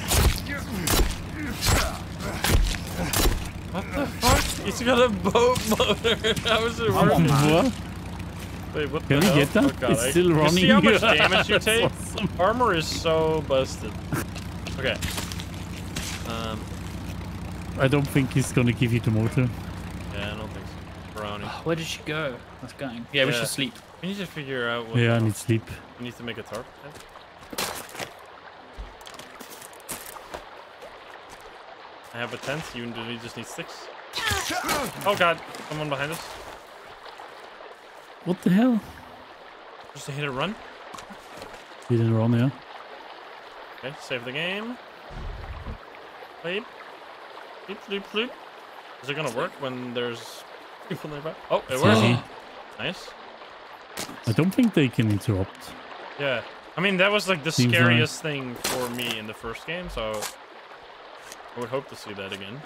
Speaker 1: What the fuck? He's got a boat motor. How is it
Speaker 2: want
Speaker 1: working?
Speaker 2: that.
Speaker 3: What? [LAUGHS]
Speaker 1: Wait, what
Speaker 3: Can
Speaker 1: the
Speaker 3: we
Speaker 1: hell?
Speaker 3: get that?
Speaker 1: Oh, God,
Speaker 3: it's
Speaker 1: I-
Speaker 3: still running.
Speaker 1: You see how much damage you [LAUGHS] take?
Speaker 3: awesome.
Speaker 1: Armor is so busted. Okay. Um,
Speaker 3: I don't think he's gonna give you the motor.
Speaker 1: yeah, I don't think so. Brownie.
Speaker 2: Where did she go? That's going. go. Yeah, we should sleep.
Speaker 1: We need to figure out what
Speaker 3: Yeah, I need sleep.
Speaker 1: We need to make a tarp. tent. I have a tent. You you just need sticks. [LAUGHS] Oh god, someone behind us.
Speaker 3: What the hell?
Speaker 1: Just a hit and run.
Speaker 3: Didn't run, yeah.
Speaker 1: Okay, save the game. Sleep. Sleep, sleep, sleep. Is it gonna work when there's people nearby? Oh, it works.
Speaker 3: See?
Speaker 1: Nice.
Speaker 3: I don't think they can interrupt.
Speaker 1: Yeah. I mean, that was like the
Speaker 3: Seems right.
Speaker 1: scariest thing for me in the first game, so I would hope to see that again.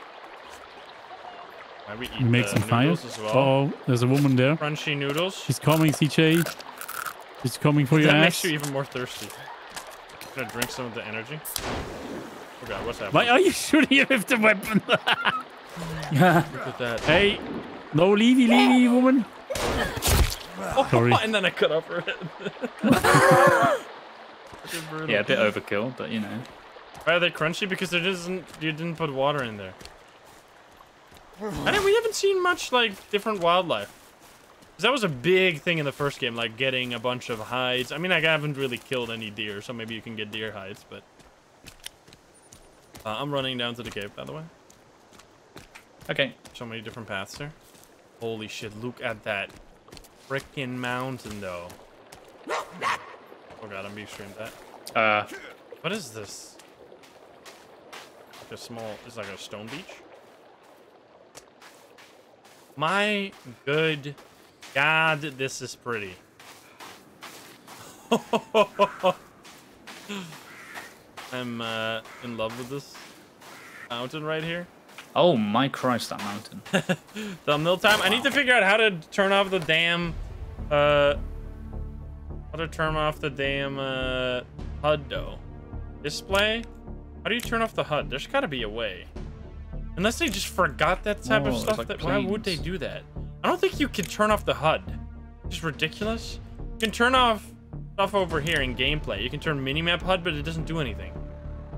Speaker 1: Why we eat
Speaker 3: We make
Speaker 1: the
Speaker 3: some fire.
Speaker 1: noodles as well.
Speaker 3: Oh, there's a woman there.
Speaker 1: Crunchy noodles.
Speaker 3: She's coming, CJ. She's coming for your
Speaker 1: that
Speaker 3: ass.
Speaker 1: makes you even more thirsty. I'm Gonna drink some of the energy. Oh god, what's happening?
Speaker 3: Why are you [LAUGHS] shooting with the weapon? [LAUGHS]
Speaker 1: Look at that.
Speaker 3: hey, no leavey, leavey, woman. Oh, Sorry. [LAUGHS]
Speaker 1: and then I cut off her head.
Speaker 2: Yeah, a bit overkill, but you know.
Speaker 1: Why are they crunchy? Because there isn't. You didn't put water in there. I mean, we haven't seen much like different wildlife. 'Cause that was a big thing in the first game, like getting a bunch of hides. I mean, I haven't really killed any deer, so maybe you can get deer hides, but. Uh, I'm running down to the cave, by the way.
Speaker 2: Okay.
Speaker 1: So many different paths there. Holy shit, look at that frickin' mountain, though. Oh god, I'm being streamed that.
Speaker 2: Uh,
Speaker 1: What is this? Like a small, it's like a stone beach? My good god, this is pretty. [LAUGHS] I'm uh, in love with this mountain right here.
Speaker 2: oh my Christ, that mountain. [LAUGHS]
Speaker 1: Thumbnail time. I need to figure out how to turn off the damn, uh, how to turn off the damn uh, HUD though. Display. How do you turn off the HUD? There's got to be a way. Unless they just forgot that type
Speaker 2: Oh,
Speaker 1: of stuff.
Speaker 2: like
Speaker 1: that, why would they do that? I don't think you can turn off the HUD. It's just ridiculous. You can turn off stuff over here in gameplay. You can turn minimap HUD, but it doesn't do anything.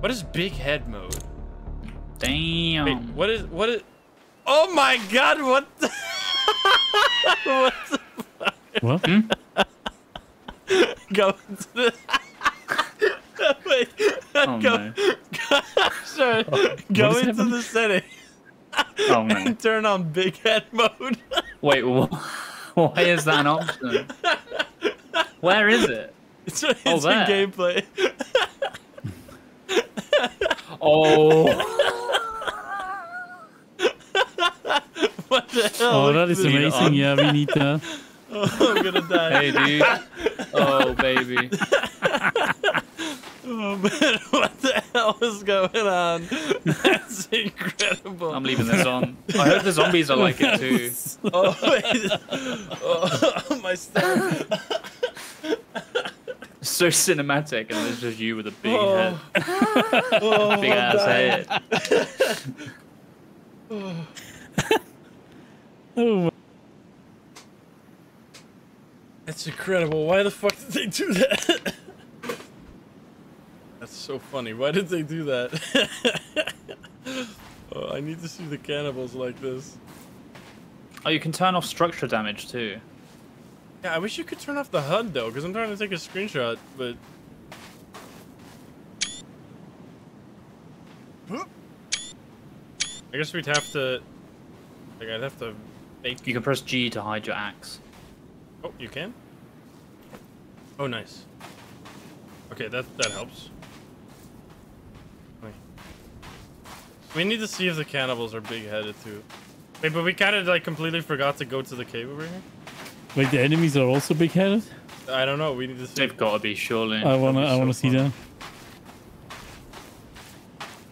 Speaker 1: What is big head mode?
Speaker 2: Damn.
Speaker 1: Wait, what is what is? Oh my God! What? The [LAUGHS] what the
Speaker 3: What? [LAUGHS]
Speaker 1: go to the? [LAUGHS] Wait,
Speaker 2: Oh
Speaker 1: go,
Speaker 2: no. [LAUGHS]
Speaker 1: sorry, oh, go
Speaker 3: is
Speaker 1: into
Speaker 3: happening?
Speaker 1: the setting
Speaker 2: Oh [LAUGHS] no.
Speaker 1: and turn on big head mode.
Speaker 2: Wait, wh- why is that an option? Where is it?
Speaker 1: it's it's
Speaker 2: Oh,
Speaker 1: in gameplay.
Speaker 2: Oh.
Speaker 1: What the hell?
Speaker 3: Oh, that is
Speaker 1: this?
Speaker 2: Leave it
Speaker 3: amazing. Yeah, we need that.
Speaker 1: Oh, I'm gonna die.
Speaker 2: Hey, dude. Oh, baby. [LAUGHS]
Speaker 1: Oh man, what the hell is going on? [LAUGHS] That's incredible.
Speaker 2: I'm leaving this on. I hope the zombies are like it too.
Speaker 1: Oh, [LAUGHS] oh my stomach.
Speaker 2: So cinematic, and it's just you with a big
Speaker 1: Oh.
Speaker 2: head,
Speaker 1: Oh,
Speaker 2: big ass head.
Speaker 3: Oh,
Speaker 1: That's incredible. Why the fuck did they do that? [LAUGHS] That's so funny. Why did they do that? [LAUGHS] oh, I need to see the cannibals like this.
Speaker 2: Oh, you can turn off structure damage too.
Speaker 1: Yeah, I wish you could turn off the HUD though, because I'm trying to take a screenshot, but. I guess we'd have to. Like, I'd have to make.
Speaker 2: You can press G to hide your axe.
Speaker 1: Oh, you can? Oh, nice. Okay, that that helps. We need to see if the cannibals are big-headed too. Wait, but we kind of like completely forgot to go to the cave over here.
Speaker 3: wait, the enemies are also big-headed.
Speaker 1: I don't know. We need to see.
Speaker 2: They've got to be surely.
Speaker 3: I wanna,
Speaker 1: be
Speaker 3: I wanna see them.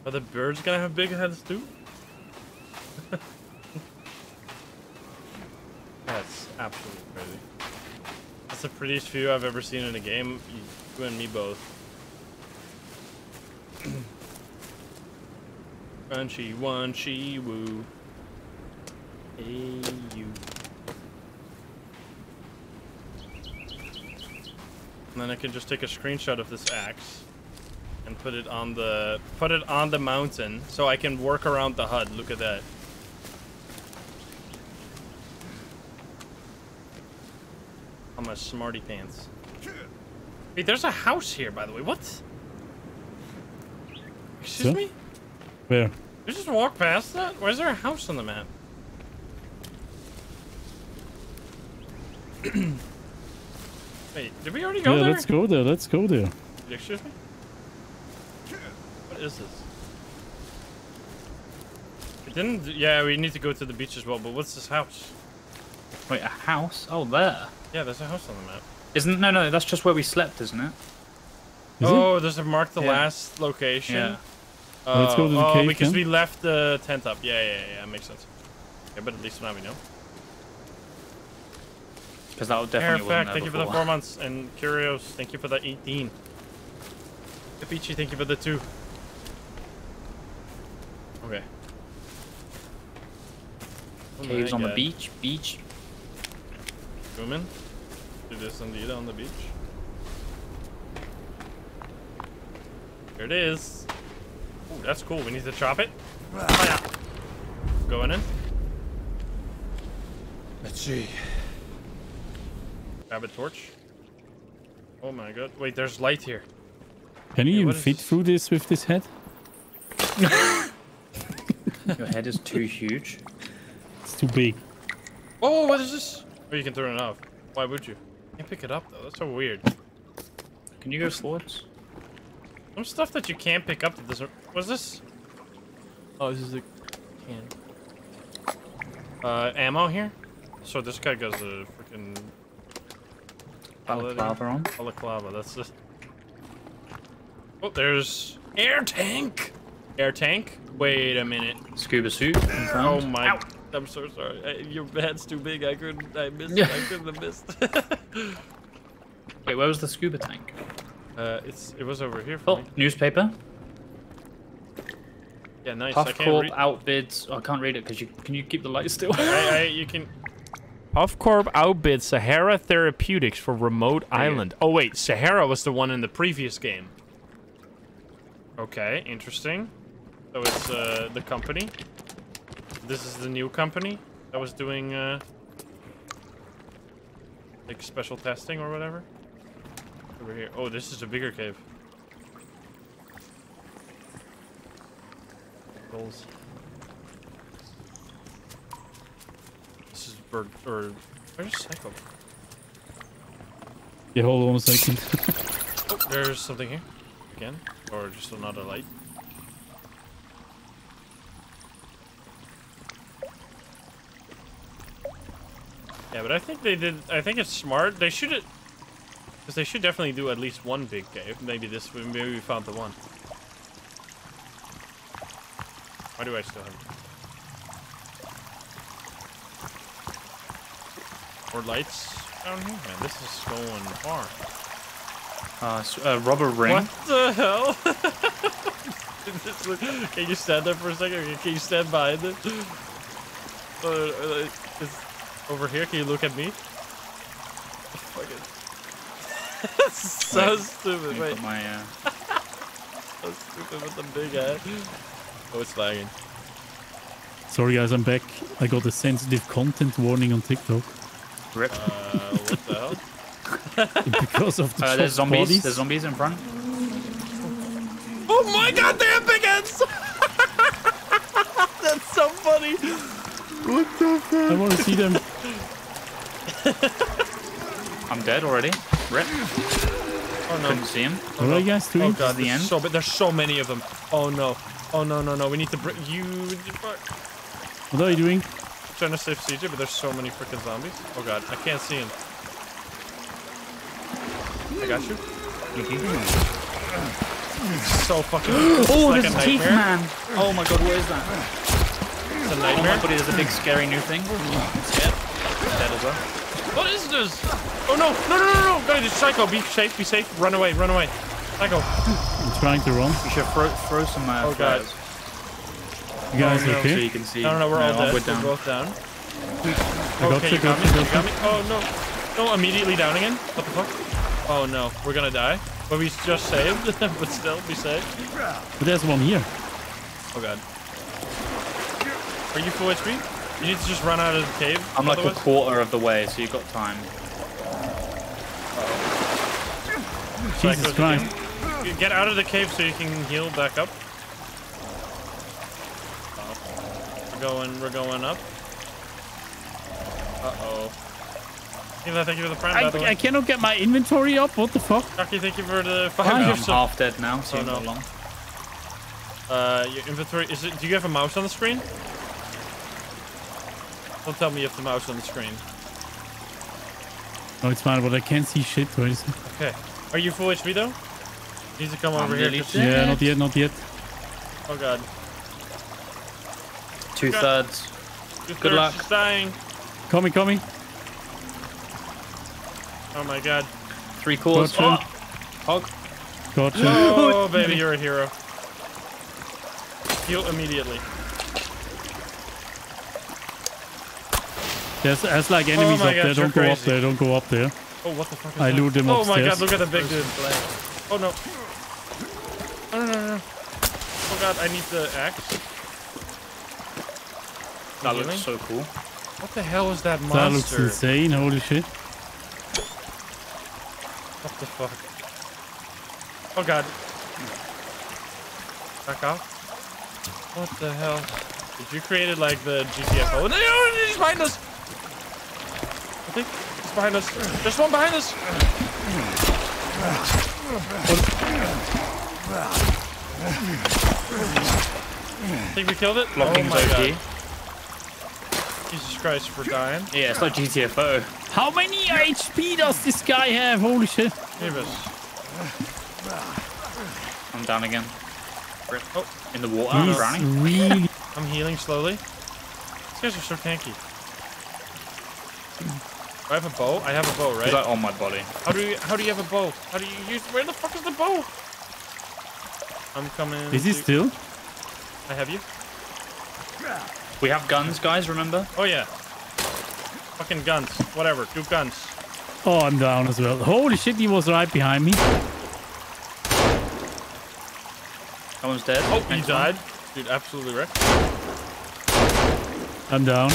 Speaker 1: Are the birds gonna have big heads too? [LAUGHS] That's absolutely crazy. That's the prettiest view I've ever seen in a game. You, and me both. [CLEARS THROAT] Crunchy, wanchy, woo. Hey, you. And then I can just take a screenshot of this axe and put it on the put it on the mountain so I can work around the HUD. Look at that. On my smarty pants. Wait, there's a house here, by the way. What? Excuse
Speaker 3: So?
Speaker 1: me?
Speaker 3: Where?
Speaker 1: You just walk past that? Why is there a house on the map? [CLEARS THROAT] Wait, did we already go
Speaker 3: yeah,
Speaker 1: there?
Speaker 3: let's go there. Let's go there.
Speaker 1: Excuse me? What is this? We didn't. Yeah, we need to go to the beach as well. But what's this house?
Speaker 2: Wait, a house? Oh, there.
Speaker 1: Yeah, there's a house on the map.
Speaker 2: Isn't no, no. That's just where we slept, isn't it?
Speaker 3: Is it?
Speaker 1: oh, there's a mark the
Speaker 2: Yeah.
Speaker 1: last location.
Speaker 2: Yeah.
Speaker 3: Uh, Let's go to the
Speaker 1: oh,
Speaker 3: cave
Speaker 1: because
Speaker 3: then.
Speaker 1: we left the tent up. Yeah, yeah, yeah. Makes sense. Yeah, but at least now we know.
Speaker 2: Because that would definitely
Speaker 1: Perfect,
Speaker 2: wasn't there
Speaker 1: thank you for the four months. And Curios, thank you for the 18. Capici, thank you for the two. Okay. Oh
Speaker 2: Caves
Speaker 1: my
Speaker 2: on the beach, beach.
Speaker 1: Zoom in. Do this indeed on the beach. Here it is. Ooh, that's cool. We need to chop it. Oh, Fire. Going in. Let's see. Grab a torch. Oh my god. Wait, there's light here.
Speaker 3: Can you
Speaker 1: Yeah,
Speaker 3: even fit
Speaker 1: this?
Speaker 3: through this with this head?
Speaker 2: Your head is too huge.
Speaker 3: It's too big.
Speaker 1: Oh, what is this? Oh, you can turn it off. Why would you? Can't pick it up though. That's so weird.
Speaker 2: Can you go forwards?
Speaker 1: Some stuff that you can't pick up that doesn't. What's this?
Speaker 5: Oh, this is a can.
Speaker 1: Uh, ammo here. So this guy goes a freaking
Speaker 2: Balaclava on.
Speaker 1: balaclava. That's just. Oh, there's air tank. Air tank. Wait a minute.
Speaker 2: Scuba suit.
Speaker 1: Oh
Speaker 2: confirmed.
Speaker 1: my. [LAUGHS] I'm so sorry. I, your head's too big. I couldn't. I missed.
Speaker 2: Yeah.
Speaker 1: I [LAUGHS] couldn't have missed. [LAUGHS]
Speaker 2: Wait, where was the scuba tank?
Speaker 1: uh, it's. It was over here for
Speaker 2: Oh,
Speaker 1: me.
Speaker 2: newspaper.
Speaker 1: Yeah, nice. I
Speaker 2: Puff
Speaker 1: can't
Speaker 2: Corp
Speaker 1: read.
Speaker 2: outbids. Oh, I can't read it because you can you keep the light still.
Speaker 1: I, I, you can. Puffcorp outbid Sahara Therapeutics for Remote
Speaker 2: go.
Speaker 1: Island. Oh wait, Sahara was the one in the previous game. Okay, interesting. So it's uh, the company. This is the new company that was doing uh, like special testing or whatever. Over here. Oh, this is a bigger cave. Goals. This is bird or where's Psycho?
Speaker 3: Yeah, hold on a second.
Speaker 1: Oh, [LAUGHS] there's something here. Again. Or just another light. Yeah, but I think they did I think it's smart. They should because they should definitely do at least one big cave. Maybe this maybe we found the one. Why do I still have More lights down here? Man, this is going far.
Speaker 2: Uh, s- uh, rubber ring.
Speaker 1: What the hell? [LAUGHS] Can you stand there for a second? Can you stand behind it? Uh, uh, over here. Can you look at me? Fucking. [LAUGHS] so
Speaker 2: Wait.
Speaker 1: stupid. Wait,
Speaker 2: my, uh, [LAUGHS]
Speaker 1: so stupid with the big head. Oh, it's lagging.
Speaker 3: Sorry guys, I'm back. I got a sensitive content warning on TikTok
Speaker 2: rip.
Speaker 1: Uh, what the hell? [LAUGHS]
Speaker 3: because of the
Speaker 2: Uh, there's zombies.
Speaker 3: bodies.
Speaker 2: There's zombies in front.
Speaker 1: Oh my god, they have big heads! That's so funny.
Speaker 3: I want to see them.
Speaker 2: I'm dead already. Rip.
Speaker 1: Oh no.
Speaker 2: Couldn't see him.
Speaker 3: What are you guys
Speaker 1: Oh
Speaker 3: doing?
Speaker 1: Oh, god,
Speaker 2: the end?
Speaker 1: so but there's so many of them. Oh no. Oh no no no. We need to bring you.
Speaker 3: What are you doing?
Speaker 1: trying to save CJ, but there's so many freaking zombies. Oh god, I can't see him. I got you. So fucking. [GASPS]
Speaker 2: Oh,
Speaker 1: like
Speaker 2: there's
Speaker 1: a
Speaker 2: a teeth man. Oh my god, what is that?
Speaker 1: It's a nightmare.
Speaker 2: god, there's a big scary new thing.
Speaker 1: Yeah.
Speaker 2: Dead as well.
Speaker 1: What is this? Oh no! No no no no! Guys, it's Psycho. Be safe. Be safe. Run away. Run away. Psycho.
Speaker 3: I'm trying to run.
Speaker 2: You should throw, throw some uh,
Speaker 1: Oh, God.
Speaker 3: You guys
Speaker 1: Oh, no.
Speaker 2: so
Speaker 3: okay?
Speaker 2: you can see.
Speaker 1: No no no. We're all dead.
Speaker 2: We're
Speaker 1: We're
Speaker 2: down.
Speaker 1: both down.
Speaker 3: got
Speaker 1: okay,
Speaker 3: you,
Speaker 1: you got
Speaker 3: got
Speaker 1: me.
Speaker 3: you,
Speaker 1: You
Speaker 3: got
Speaker 1: got me. Oh no! No, immediately down again. What the fuck? Oh no, we're gonna die. But we just saved. [LAUGHS] but still, be safe.
Speaker 3: But there's one here.
Speaker 1: Oh god. Are you full HP? You need to just run out of the cave.
Speaker 2: I'm like a quarter of the way, so you've got time.
Speaker 3: Jesus Christ.
Speaker 1: again. Get out of the cave so you can heal back up. Oh. We're going, we're going up. Uh-oh. Eva, thank you for the prime, by the
Speaker 3: I. I cannot get my inventory up. What the fuck?
Speaker 1: Chucky, thank you for the five
Speaker 3: Why?
Speaker 2: I'm
Speaker 1: gifts
Speaker 2: half dead now, so
Speaker 1: Oh, no.
Speaker 2: long.
Speaker 1: Uh, your inventory, is it, do you have a mouse on the screen? Don't tell me you have the mouse on the screen.
Speaker 3: No, it's fine, but I can't see shit. Where is it?
Speaker 1: Okay. Are you full HP though? Need to come
Speaker 2: I'm
Speaker 1: over here.
Speaker 2: nearly
Speaker 1: 'cause-
Speaker 3: Yeah, not yet, not yet.
Speaker 1: Oh god.
Speaker 2: Two thirds.
Speaker 1: Good
Speaker 2: Good luck.
Speaker 1: She's dying.
Speaker 3: Coming, coming.
Speaker 1: Oh my god.
Speaker 2: Three cores.
Speaker 3: Gotcha.
Speaker 2: Oh, hog.
Speaker 3: Gotcha.
Speaker 1: Oh, [LAUGHS] baby, you're a hero. Heal immediately.
Speaker 3: There's, there's like oh enemies
Speaker 1: Oh
Speaker 3: up
Speaker 1: God,
Speaker 3: there. Don't go up there. Don't go up there.
Speaker 1: Oh, what the fuck is
Speaker 3: I
Speaker 1: that?
Speaker 3: lured them
Speaker 1: Oh my god, look at the big dude. Oh no. No, no, no, no. Oh god, I need the axe.
Speaker 2: That
Speaker 1: Healing?
Speaker 2: looks so cool.
Speaker 1: What the hell is that monster?
Speaker 3: That looks insane. Holy shit.
Speaker 1: What the fuck? Oh god. Back off. What the hell? Did you create it like the GTFO? No, no, no, he's behind us! I think he's behind us. There's one behind us! I think we killed it?
Speaker 2: Blocking's
Speaker 1: oh my
Speaker 2: OP.
Speaker 1: god. Jesus Christ, we're dying.
Speaker 2: Yeah, it's like GTFO.
Speaker 3: How many HP does this guy have? Holy shit.
Speaker 1: Davis.
Speaker 2: I'm down again.
Speaker 1: Oh.
Speaker 2: In the water, I'm
Speaker 3: He's
Speaker 2: drowning.
Speaker 3: really...
Speaker 1: I'm healing slowly. These guys are so tanky. I have a bow. I have a bow, right?
Speaker 2: He's like on my body.
Speaker 1: How do you how do you have a bow? How do you use where the fuck is the bow? I'm coming.
Speaker 3: Is he
Speaker 1: to-
Speaker 3: still?
Speaker 1: I have you.
Speaker 2: We have guns, guys, remember?
Speaker 1: Oh yeah. Fucking guns. Whatever. Do guns.
Speaker 3: Oh, I'm down as well. Holy shit, he was right behind me.
Speaker 2: That one's dead.
Speaker 1: Oh, he
Speaker 2: Next one.
Speaker 1: died. Dude, absolutely wrecked.
Speaker 3: I'm down.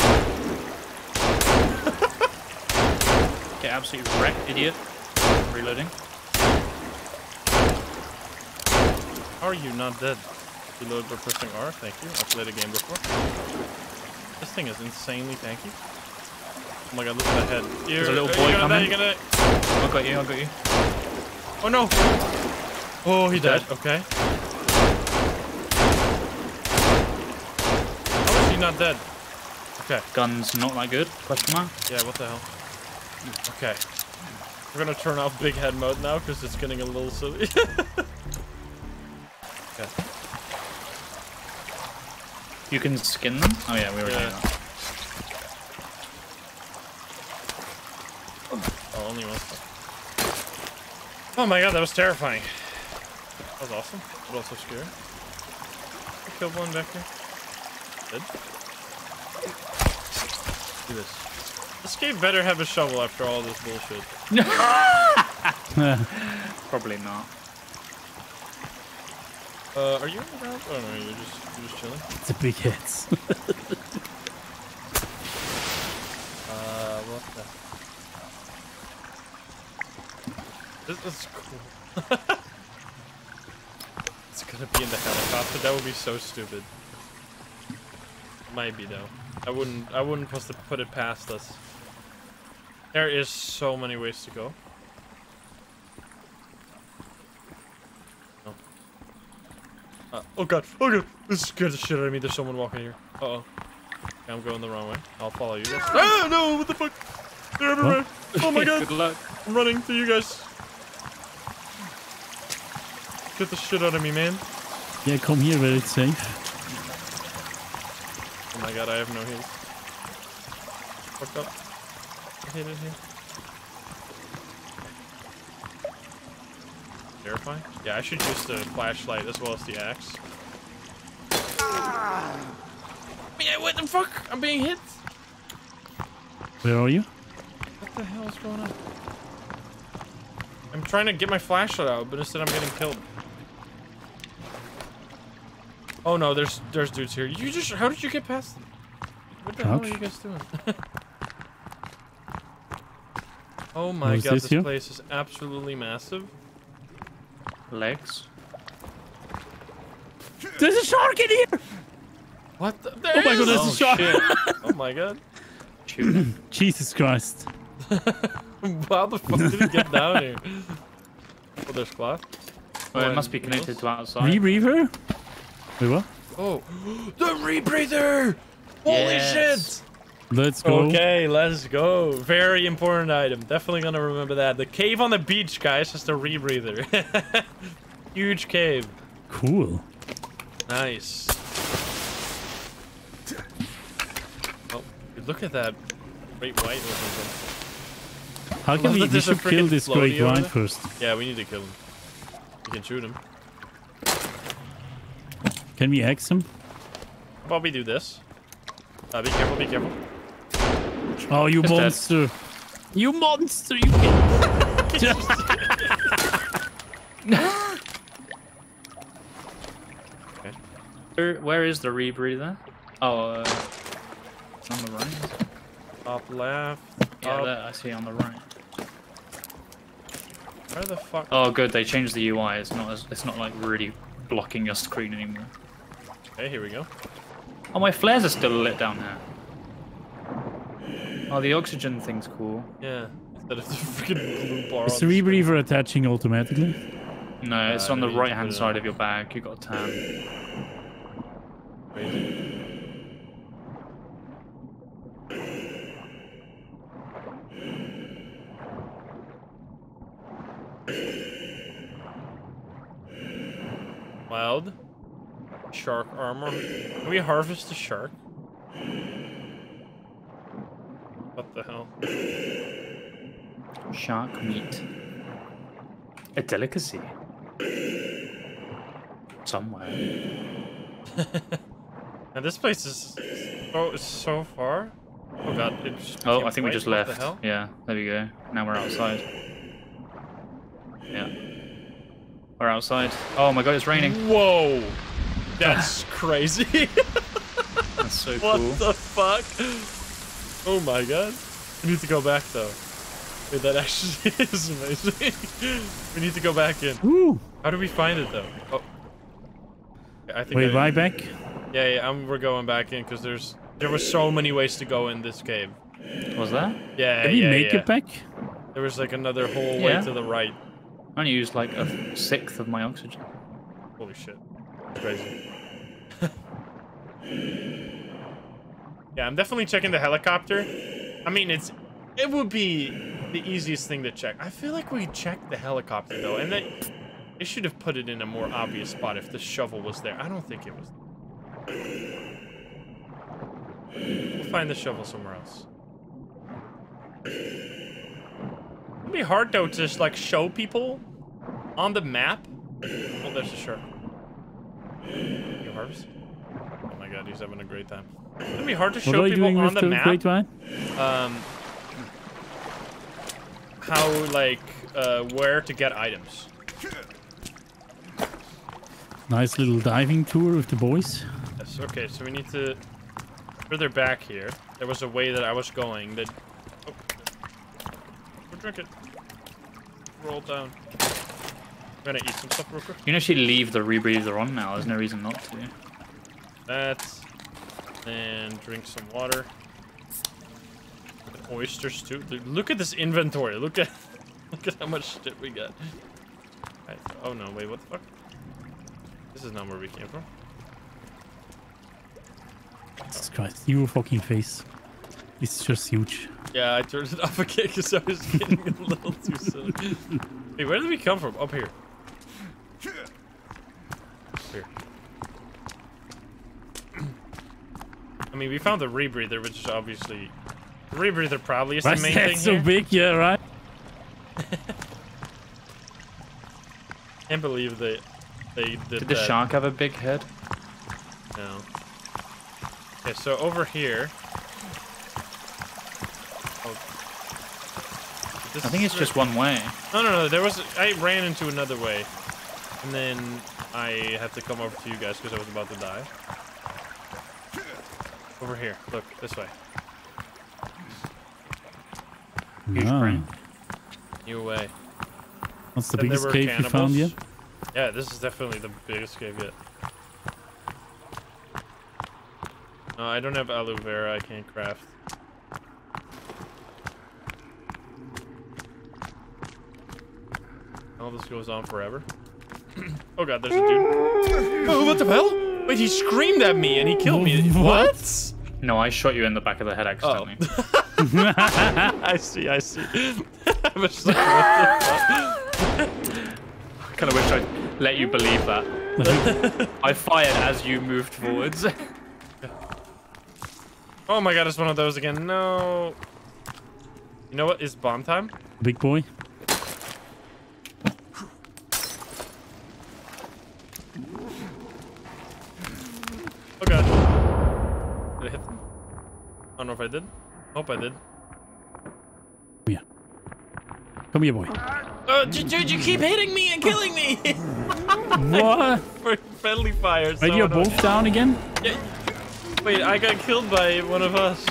Speaker 2: Get absolutely wrecked, idiot. Reloading.
Speaker 1: How are you not dead? Reload by pressing R. Thank you. I've played a game before. This thing is insanely tanky. Oh my god, look at that head. You're,
Speaker 2: a little
Speaker 1: uh,
Speaker 2: boy
Speaker 1: you gonna die,
Speaker 2: coming.
Speaker 1: you're gonna-
Speaker 2: I got you, I got you.
Speaker 1: Oh no! Oh, he died.
Speaker 2: Dead.
Speaker 1: Okay. How is he not dead? Okay.
Speaker 2: Guns not that good? Question mark?
Speaker 1: Yeah, what the hell? Okay. We're gonna turn off big head mode now because it's getting a little silly. [LAUGHS] okay.
Speaker 2: You can skin them? Oh yeah, we already
Speaker 1: Yeah.
Speaker 2: that.
Speaker 1: Oh, only one. Oh my god, that was terrifying. That was awesome, but also scary. I killed one back here. Dead. Do this. This game better have a shovel after all this bullshit. [LAUGHS]
Speaker 2: Probably not.
Speaker 1: Uh, are you on the ground? Oh no, you're just you're just chilling.
Speaker 3: It's a big hit. [LAUGHS]
Speaker 1: Uh, what the? This is cool. [LAUGHS] it's gonna be in the helicopter. That would be so stupid. Might be though. I wouldn't. I wouldn't put it past us. There is so many ways to go. Oh. Uh, oh god! Oh god! This scared the shit out of me. There's someone walking here. Uh oh. Okay, I'm going the wrong way. I'll follow you guys. Ah no! What the fuck? They're everywhere. [LAUGHS] Oh my god!
Speaker 2: Good luck.
Speaker 1: I'm running to you guys. Get the shit out of me, man.
Speaker 3: yeah, come here where it's safe.
Speaker 1: Oh my god, I have no heals. Fucked up. I it here. Terrifying? Yeah, I should use the flashlight as well as the axe. Yeah, what the fuck? I'm being hit!
Speaker 3: Where are you?
Speaker 1: What the hell is going on? I'm trying to get my flashlight out, but instead I'm getting killed. Oh no, there's there's dudes here. You just how did you get past them? What the hell are you guys doing? [LAUGHS] oh my
Speaker 3: is
Speaker 1: god,
Speaker 3: this
Speaker 1: this place is absolutely massive.
Speaker 2: Legs.
Speaker 3: There's a shark in here!
Speaker 1: What the?
Speaker 3: Oh my god, there's
Speaker 2: Oh,
Speaker 3: a shark!
Speaker 2: shit.
Speaker 1: Oh my god. [LAUGHS]
Speaker 3: Jesus Christ. [LAUGHS]
Speaker 1: How the fuck did it get down here? Oh, there's cloth.
Speaker 2: Well, it must be connected
Speaker 1: else?
Speaker 2: to outside.
Speaker 3: Rebreather? Wait, what?
Speaker 1: Oh, [GASPS] the rebreather! Holy
Speaker 2: Yes.
Speaker 1: shit!
Speaker 3: Let's go.
Speaker 1: Okay, let's go. Very important item. Definitely gonna remember that. The cave on the beach, guys, just a rebreather. [LAUGHS] Huge cave.
Speaker 3: Cool.
Speaker 1: Nice. Oh, look at that great white or something.
Speaker 3: How can we, we should kill this great white first?
Speaker 1: Yeah, we need to kill him. We can shoot him.
Speaker 3: Can we axe him?
Speaker 1: How about we do this? Uh, be careful, be careful.
Speaker 3: Oh, you
Speaker 2: Just dead.
Speaker 3: monster! You monster! You can...
Speaker 2: Where, where is the rebreather? Oh, uh, it's on the right.
Speaker 1: Top left.
Speaker 2: Yeah,
Speaker 1: up.
Speaker 2: there, I see on the right.
Speaker 1: Where the fuck?
Speaker 2: Oh, good. They changed the UI. It's not. As, it's not like really blocking your screen anymore.
Speaker 1: Okay, here we go.
Speaker 2: Oh, my flares are still lit down here. Oh, the oxygen thing's cool.
Speaker 1: Yeah. Instead of the [LAUGHS] freaking blue bar.
Speaker 3: Is the
Speaker 1: the
Speaker 3: rebreather attaching automatically?
Speaker 2: No, it's
Speaker 1: Uh,
Speaker 2: on the
Speaker 1: no, you need to
Speaker 2: right hand side
Speaker 1: on.
Speaker 2: of your bag. You got a tan.
Speaker 1: Crazy. Wild. Shark armor. Can we harvest the shark? What the hell?
Speaker 2: Shark meat. A delicacy. Somewhere. [LAUGHS]
Speaker 1: And this place is so so far. Oh god! It just
Speaker 2: Oh, I think we
Speaker 1: white.
Speaker 2: just
Speaker 1: What
Speaker 2: left.
Speaker 1: The hell?
Speaker 2: Yeah, there we go. Now we're outside. Yeah. We're outside. Oh my god, it's raining.
Speaker 1: Whoa! That's [LAUGHS] crazy. [LAUGHS]
Speaker 2: That's so cool.
Speaker 1: what the fuck? Oh my god! We need to go back though. Wait, that [LAUGHS] actually is amazing. we need to go back in.
Speaker 3: Woo!
Speaker 1: How do we find it though? Oh. I think.
Speaker 3: Wait,
Speaker 1: I,
Speaker 3: right back?
Speaker 1: Yeah, yeah. I'm, we're going back in because there's there was so many ways to go in this cave.
Speaker 2: Was that?
Speaker 1: Yeah,
Speaker 3: Can we
Speaker 1: yeah,
Speaker 3: make
Speaker 1: yeah.
Speaker 3: it back?
Speaker 1: There was like another whole
Speaker 2: Yeah.
Speaker 1: way to the right.
Speaker 2: I only used like a sixth of my oxygen.
Speaker 1: Holy shit. Crazy. [LAUGHS] yeah, I'm definitely checking the helicopter. I mean, it's it would be the easiest thing to check. I feel like we checked the helicopter though, and they they should have put it in a more obvious spot if the shovel was there. I don't think it was. We'll find the shovel somewhere else. It'd be hard though to just like show people on the map. Oh, there's a shark. You harvest? Oh my god, he's having a great time. It'd be hard to
Speaker 3: What
Speaker 1: show
Speaker 3: are you
Speaker 1: people
Speaker 3: doing
Speaker 1: on the
Speaker 3: the
Speaker 1: map
Speaker 3: great
Speaker 1: um, how like uh, where to get items.
Speaker 3: Nice little diving tour with the boys.
Speaker 1: Yes. Okay, so we need to further back here. There was a way that I was going that. Oh, go drink it. Roll down. I'm gonna eat some stuff real quick.
Speaker 2: You can actually leave the rebreather on now. There's no reason not to.
Speaker 1: That. And drink some water. And oysters too. Look at this inventory. Look at [LAUGHS] look at how much shit we got. Right. Oh no, wait, what the fuck? This is not where we came from.
Speaker 3: Jesus Christ, your fucking face. It's just huge.
Speaker 1: Yeah, I turned it [LAUGHS] off again because I was getting a little too silly. [LAUGHS] Hey, where did we come from? Up. Here. I mean, we found the rebreather, which is obviously... The rebreather probably is the
Speaker 3: Why is
Speaker 1: main
Speaker 3: that [LAUGHS]
Speaker 1: thing
Speaker 3: so
Speaker 1: here.
Speaker 3: big? Yeah, right? [LAUGHS]
Speaker 1: Can't believe they they did,
Speaker 2: Did the
Speaker 1: that.
Speaker 2: shark have a big head?
Speaker 1: No. Okay, so over here. Oh.
Speaker 2: I think it's just one way.
Speaker 1: No, no, no. There was. I ran into another way, and then I had to come over to you guys because I was about to die. Over here. Look this way.
Speaker 2: Huge
Speaker 3: Ah,
Speaker 2: brain.
Speaker 1: New way.
Speaker 3: What's the
Speaker 1: Then
Speaker 3: biggest
Speaker 1: were
Speaker 3: cave you found yet?
Speaker 1: Yeah, this is definitely the biggest cave yet. No, I don't have aloe vera. I can't craft. All this goes on forever. [CLEARS THROAT] oh god, there's a dude. Oh, what the hell? Wait, he screamed at me and he killed me. [LAUGHS]
Speaker 3: What?
Speaker 2: No, I shot you in the back of the head accidentally. Oh. [LAUGHS] [LAUGHS]
Speaker 1: I see, I see. I was like, what the fuck?
Speaker 2: kind of wish I let you believe that. I fired as you moved forwards.
Speaker 1: Oh my god, it's one of those again. No. You know what? It's bomb time.
Speaker 3: Big boy.
Speaker 1: Oh god. Did I hit them? I don't know if I did. Hope I did.
Speaker 3: Come here. Come here, boy.
Speaker 1: Uh, uh, oh, dude, you keep hitting me and killing me! [LAUGHS]
Speaker 3: what? [LAUGHS]
Speaker 1: For friendly fire.
Speaker 3: Wait, you're both down again? Yeah.
Speaker 1: Wait, I got killed by one of us.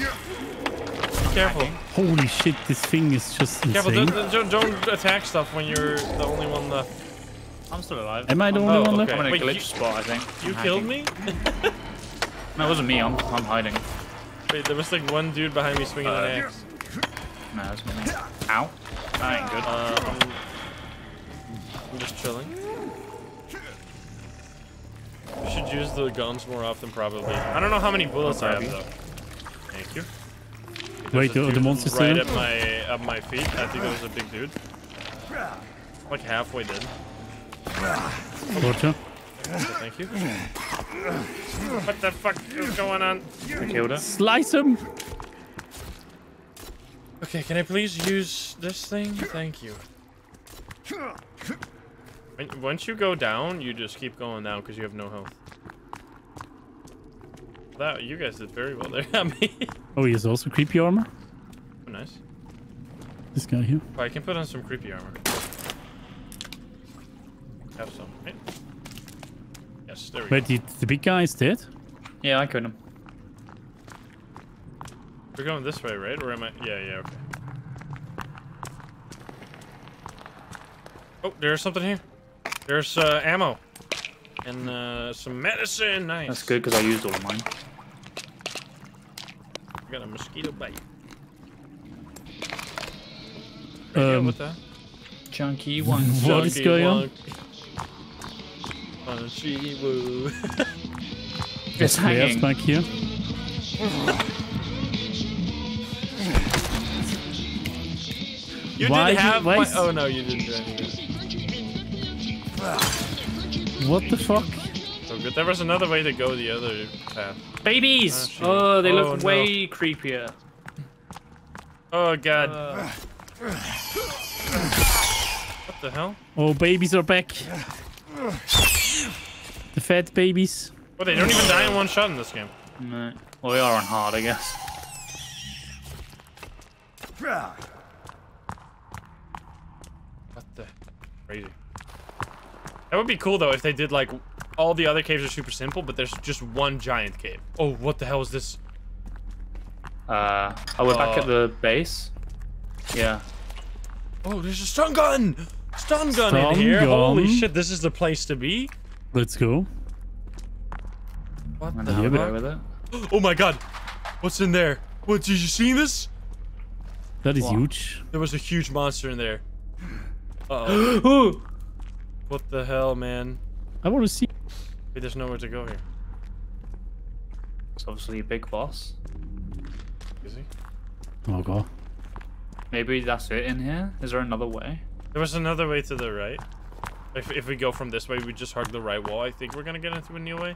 Speaker 1: Careful.
Speaker 3: Holy shit, this thing is just
Speaker 1: Careful,
Speaker 3: insane.
Speaker 1: don't, don't, don't attack stuff when you're the only one left.
Speaker 2: I'm still alive.
Speaker 3: Am I the oh, only
Speaker 1: Oh,
Speaker 3: one left?
Speaker 1: okay.
Speaker 2: I'm in a
Speaker 1: Wait,
Speaker 2: glitch
Speaker 1: you-
Speaker 2: spot, I think.
Speaker 1: You
Speaker 2: I'm
Speaker 1: killed
Speaker 2: hacking.
Speaker 1: me? [LAUGHS]
Speaker 2: No, it wasn't me. I'm, I'm hiding.
Speaker 1: Wait, there was like one dude behind me swinging
Speaker 2: Uh,
Speaker 1: an axe.
Speaker 2: No, that's me. Ow. That ain't good.
Speaker 1: Uh, I'm, I'm just chilling. We should use the guns more often, probably. I don't know how many bullets I have, though. Thank you.
Speaker 3: Wait,
Speaker 1: There's a
Speaker 3: the, the monster's
Speaker 1: right
Speaker 3: there?
Speaker 1: at my at my feet. I think it was a big dude. Like halfway dead.
Speaker 3: Roger.
Speaker 1: So thank you. What the fuck is going on?
Speaker 2: I killed it.
Speaker 3: Slice him!
Speaker 1: Okay, can I please use this thing? Thank you. Once you go down, you just keep going down because you have no health. That you guys did very well there. [LAUGHS] I mean,
Speaker 3: Oh, he has also creepy armor.
Speaker 1: oh, nice.
Speaker 3: This guy here.
Speaker 1: Oh, I can put on some creepy armor. Have some, right? Yes, there we
Speaker 3: Wait,
Speaker 1: go.
Speaker 3: the, the big guy is dead?
Speaker 2: Yeah, I killed him.
Speaker 1: We're going this way, right? Or am I? Yeah, yeah, okay. Oh, there's something here. There's uh, ammo. And uh, some medicine. Nice.
Speaker 2: That's good because I used all of mine.
Speaker 1: I got a mosquito bite.
Speaker 3: Um,
Speaker 1: what the?
Speaker 2: Chunky one. [LAUGHS]
Speaker 3: What is
Speaker 1: Chunky
Speaker 3: going on?
Speaker 1: Wonk. Punchy woo.
Speaker 2: It's hanging.
Speaker 3: back here.
Speaker 1: You
Speaker 3: Why
Speaker 1: did
Speaker 3: did-
Speaker 1: have
Speaker 3: why
Speaker 1: my-
Speaker 3: is-
Speaker 1: Oh no, you didn't do anything.
Speaker 3: What the fuck?
Speaker 1: So good. There was another way to go the other path.
Speaker 2: Babies!
Speaker 1: Shit.
Speaker 2: Oh, they look
Speaker 1: Oh, no.
Speaker 2: way creepier.
Speaker 1: Oh god.
Speaker 2: Uh,
Speaker 1: what the hell?
Speaker 3: Oh, babies are back. The fat babies.
Speaker 1: Well, they don't even die in one shot in this game.
Speaker 2: no. Well, we are on hard, I guess.
Speaker 1: What the? Crazy. That would be cool though if they did like all the other caves are super simple, but there's just one giant cave. Oh, what the hell is this?
Speaker 2: Uh, oh, we're back
Speaker 1: Uh,
Speaker 2: at the base. Yeah.
Speaker 1: Oh, there's a stun gun! Stun gun
Speaker 3: Stun
Speaker 1: in here. Holy shit, this is the place to be.
Speaker 3: Let's go.
Speaker 1: What
Speaker 2: And
Speaker 1: the
Speaker 2: how we
Speaker 3: but-
Speaker 2: go with it.
Speaker 1: Oh my god. What's in there? What, did you see this?
Speaker 3: That is
Speaker 2: What?
Speaker 3: huge.
Speaker 1: There was a huge monster in there. Uh oh. [GASPS] What the hell, man?
Speaker 3: I want to see.
Speaker 1: Wait, there's nowhere to go here.
Speaker 2: It's obviously a big boss.
Speaker 1: Is he?
Speaker 3: Oh god.
Speaker 2: Maybe that's it in here? Is there another way?
Speaker 1: There was another way to the right. If, if we go from this way, we just hug the right wall. I think we're gonna get into a new way.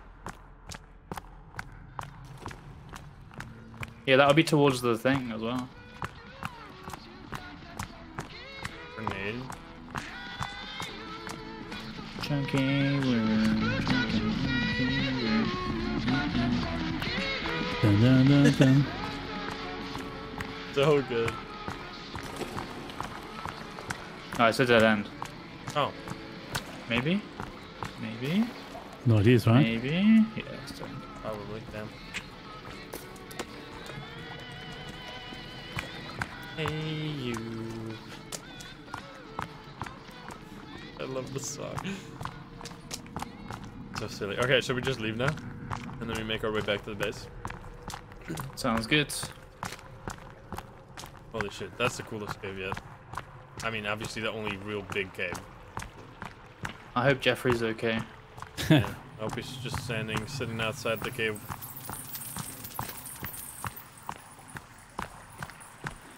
Speaker 2: Yeah, that would be towards the thing as well.
Speaker 1: Grenade.
Speaker 2: Chunky.
Speaker 3: Dun, dun, dun, dun.
Speaker 1: So good.
Speaker 2: Oh, it's a dead end.
Speaker 1: Oh,
Speaker 2: Maybe? Maybe?
Speaker 3: No, it is, right?
Speaker 2: Maybe? Yeah, it's dead end.
Speaker 1: probably. Damn. Hey you. I love the song. So silly. Okay, should we just leave now? And then we make our way back to the base?
Speaker 2: Sounds good.
Speaker 1: Holy shit, that's the coolest cave yet. I mean, obviously the only real big cave.
Speaker 2: I hope Jeffrey's okay. [LAUGHS]
Speaker 1: Yeah. I hope he's just standing, sitting outside the cave.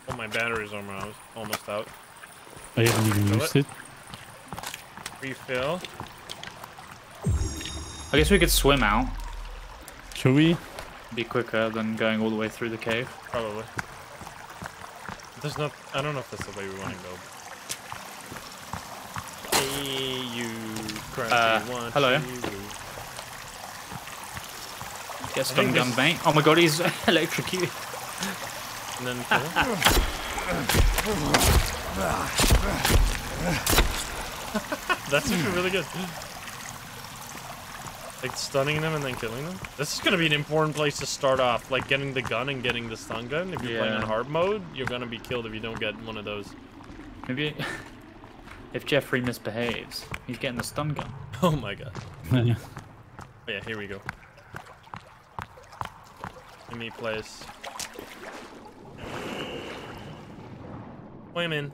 Speaker 1: Oh, my battery's almost almost out.
Speaker 3: Oh, I haven't even
Speaker 1: Fill
Speaker 3: used
Speaker 1: it.
Speaker 3: it.
Speaker 1: Refill.
Speaker 2: I guess we could swim out.
Speaker 3: Should we?
Speaker 2: Be quicker than going all the way through the cave.
Speaker 1: Probably. There's not. I don't know if that's the way we want to go. You
Speaker 2: Uh, hello. Get stun
Speaker 1: think
Speaker 2: gun, mate. Oh my god, he's [LAUGHS] electrocuted.
Speaker 1: And then. That's actually really good. Like stunning them and then killing them. This is gonna be an important place to start off. Like getting the gun and getting the stun gun. If you're playing in hard mode, you're gonna be killed if you don't get one of those.
Speaker 2: Maybe if Jeffrey misbehaves, he's getting the stun gun. [LAUGHS]
Speaker 1: Oh my god.
Speaker 3: Yeah.
Speaker 1: Oh, yeah, here we go. Give me place. Play him in.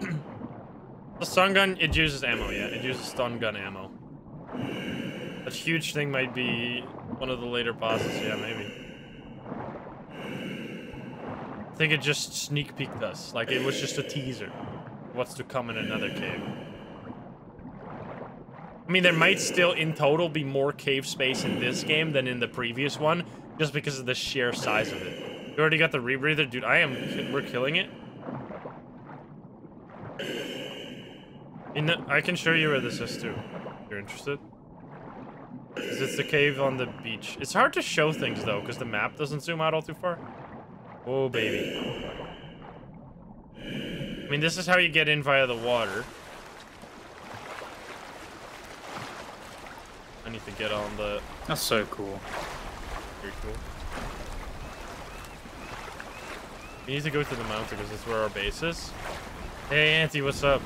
Speaker 1: [CLEARS THROAT] the stun gun, it uses ammo, yeah. It uses stun gun ammo. That huge thing might be one of the later bosses, yeah, maybe. I think it just sneak peeked us. Like, it was just a teaser. What's to come in another cave. I mean, there might still, in total, be more cave space in this game than in the previous one, just because of the sheer size of it. You already got the rebreather, dude. I am. We're killing it. The, I can show you where this is too. If you're interested. 'Cause It's the cave on the beach. It's hard to show things though, because the map doesn't zoom out all too far. Oh baby. I mean, this is how you get in via the water. I need to get on the
Speaker 2: That's so cool.
Speaker 1: very cool. We need to go to the mountain because that's where our base is. Hey, Auntie, what's up?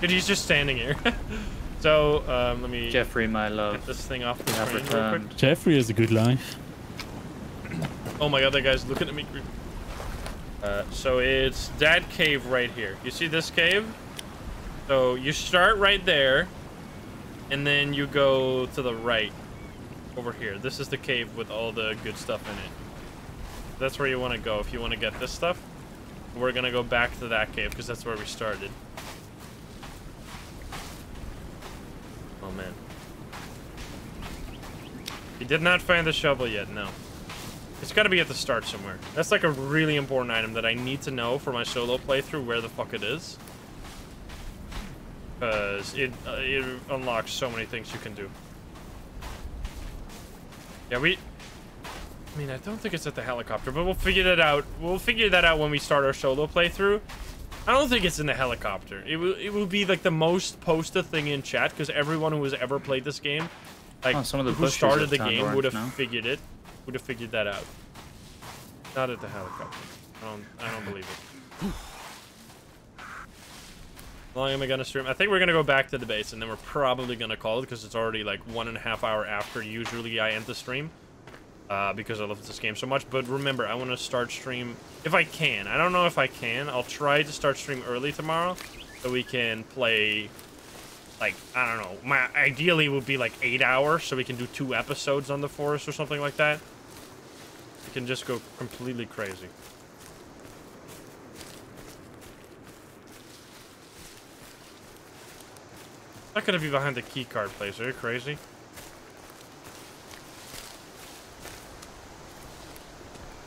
Speaker 1: Dude, he's just standing here. [LAUGHS] so, um, let me
Speaker 2: Jeffrey, my love.
Speaker 1: get
Speaker 2: love.
Speaker 1: this thing off the
Speaker 2: You
Speaker 1: screen real quick.
Speaker 3: Jeffrey has a good life.
Speaker 1: Oh my god, that guy's looking at me. Uh, so it's that cave right here. You see this cave? So you start right there, and then you go to the right over here. This is the cave with all the good stuff in it. That's where you want to go if you want to get this stuff. We're gonna go back to that cave because that's where we started. Oh man. You did not find the shovel yet, no. It's got to be at the start somewhere. That's like a really important item that I need to know for my solo playthrough where the fuck it is. Because it, uh, it unlocks so many things you can do. Yeah, we... I mean, I don't think it's at the helicopter, but we'll figure that out. We'll figure that out when we start our solo playthrough. I don't think it's in the helicopter. It will, it will be like the most posted thing in chat because everyone who has ever played this game, like
Speaker 2: Oh, some of the
Speaker 1: who started the game, would have
Speaker 2: now.
Speaker 1: figured it. Would have figured that out. Not at the helicopter. I don't. I don't believe it. How long am I gonna stream? I think we're gonna go back to the base, and then we're probably gonna call it because it's already like one and a half hour after usually I end the stream. Uh, because I love this game so much. But remember, I want to start stream if I can. I don't know if I can. I'll try to start stream early tomorrow, so we can play. Like I don't know. My ideally would be like eight hours, so we can do two episodes on the forest or something like that. Can just go completely crazy. Not gonna be behind the keycard place. Are you crazy?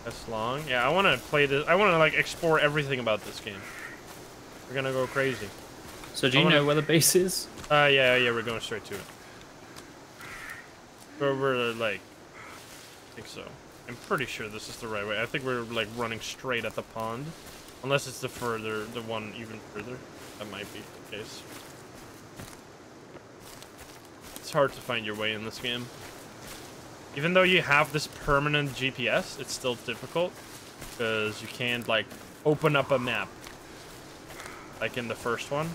Speaker 1: That's long. Yeah, I want to play this. I want to like explore everything about this game. We're gonna go crazy.
Speaker 2: So do you
Speaker 1: wanna-
Speaker 2: know where the base is?
Speaker 1: Uh, yeah, yeah, we're going straight to it. We're like, I think so. I'm pretty sure this is the right way. I think we're like running straight at the pond, unless it's the further, the one even further. That might be the case. It's hard to find your way in this game. Even though you have this permanent GPS, it's still difficult because you can't like open up a map like in the first one.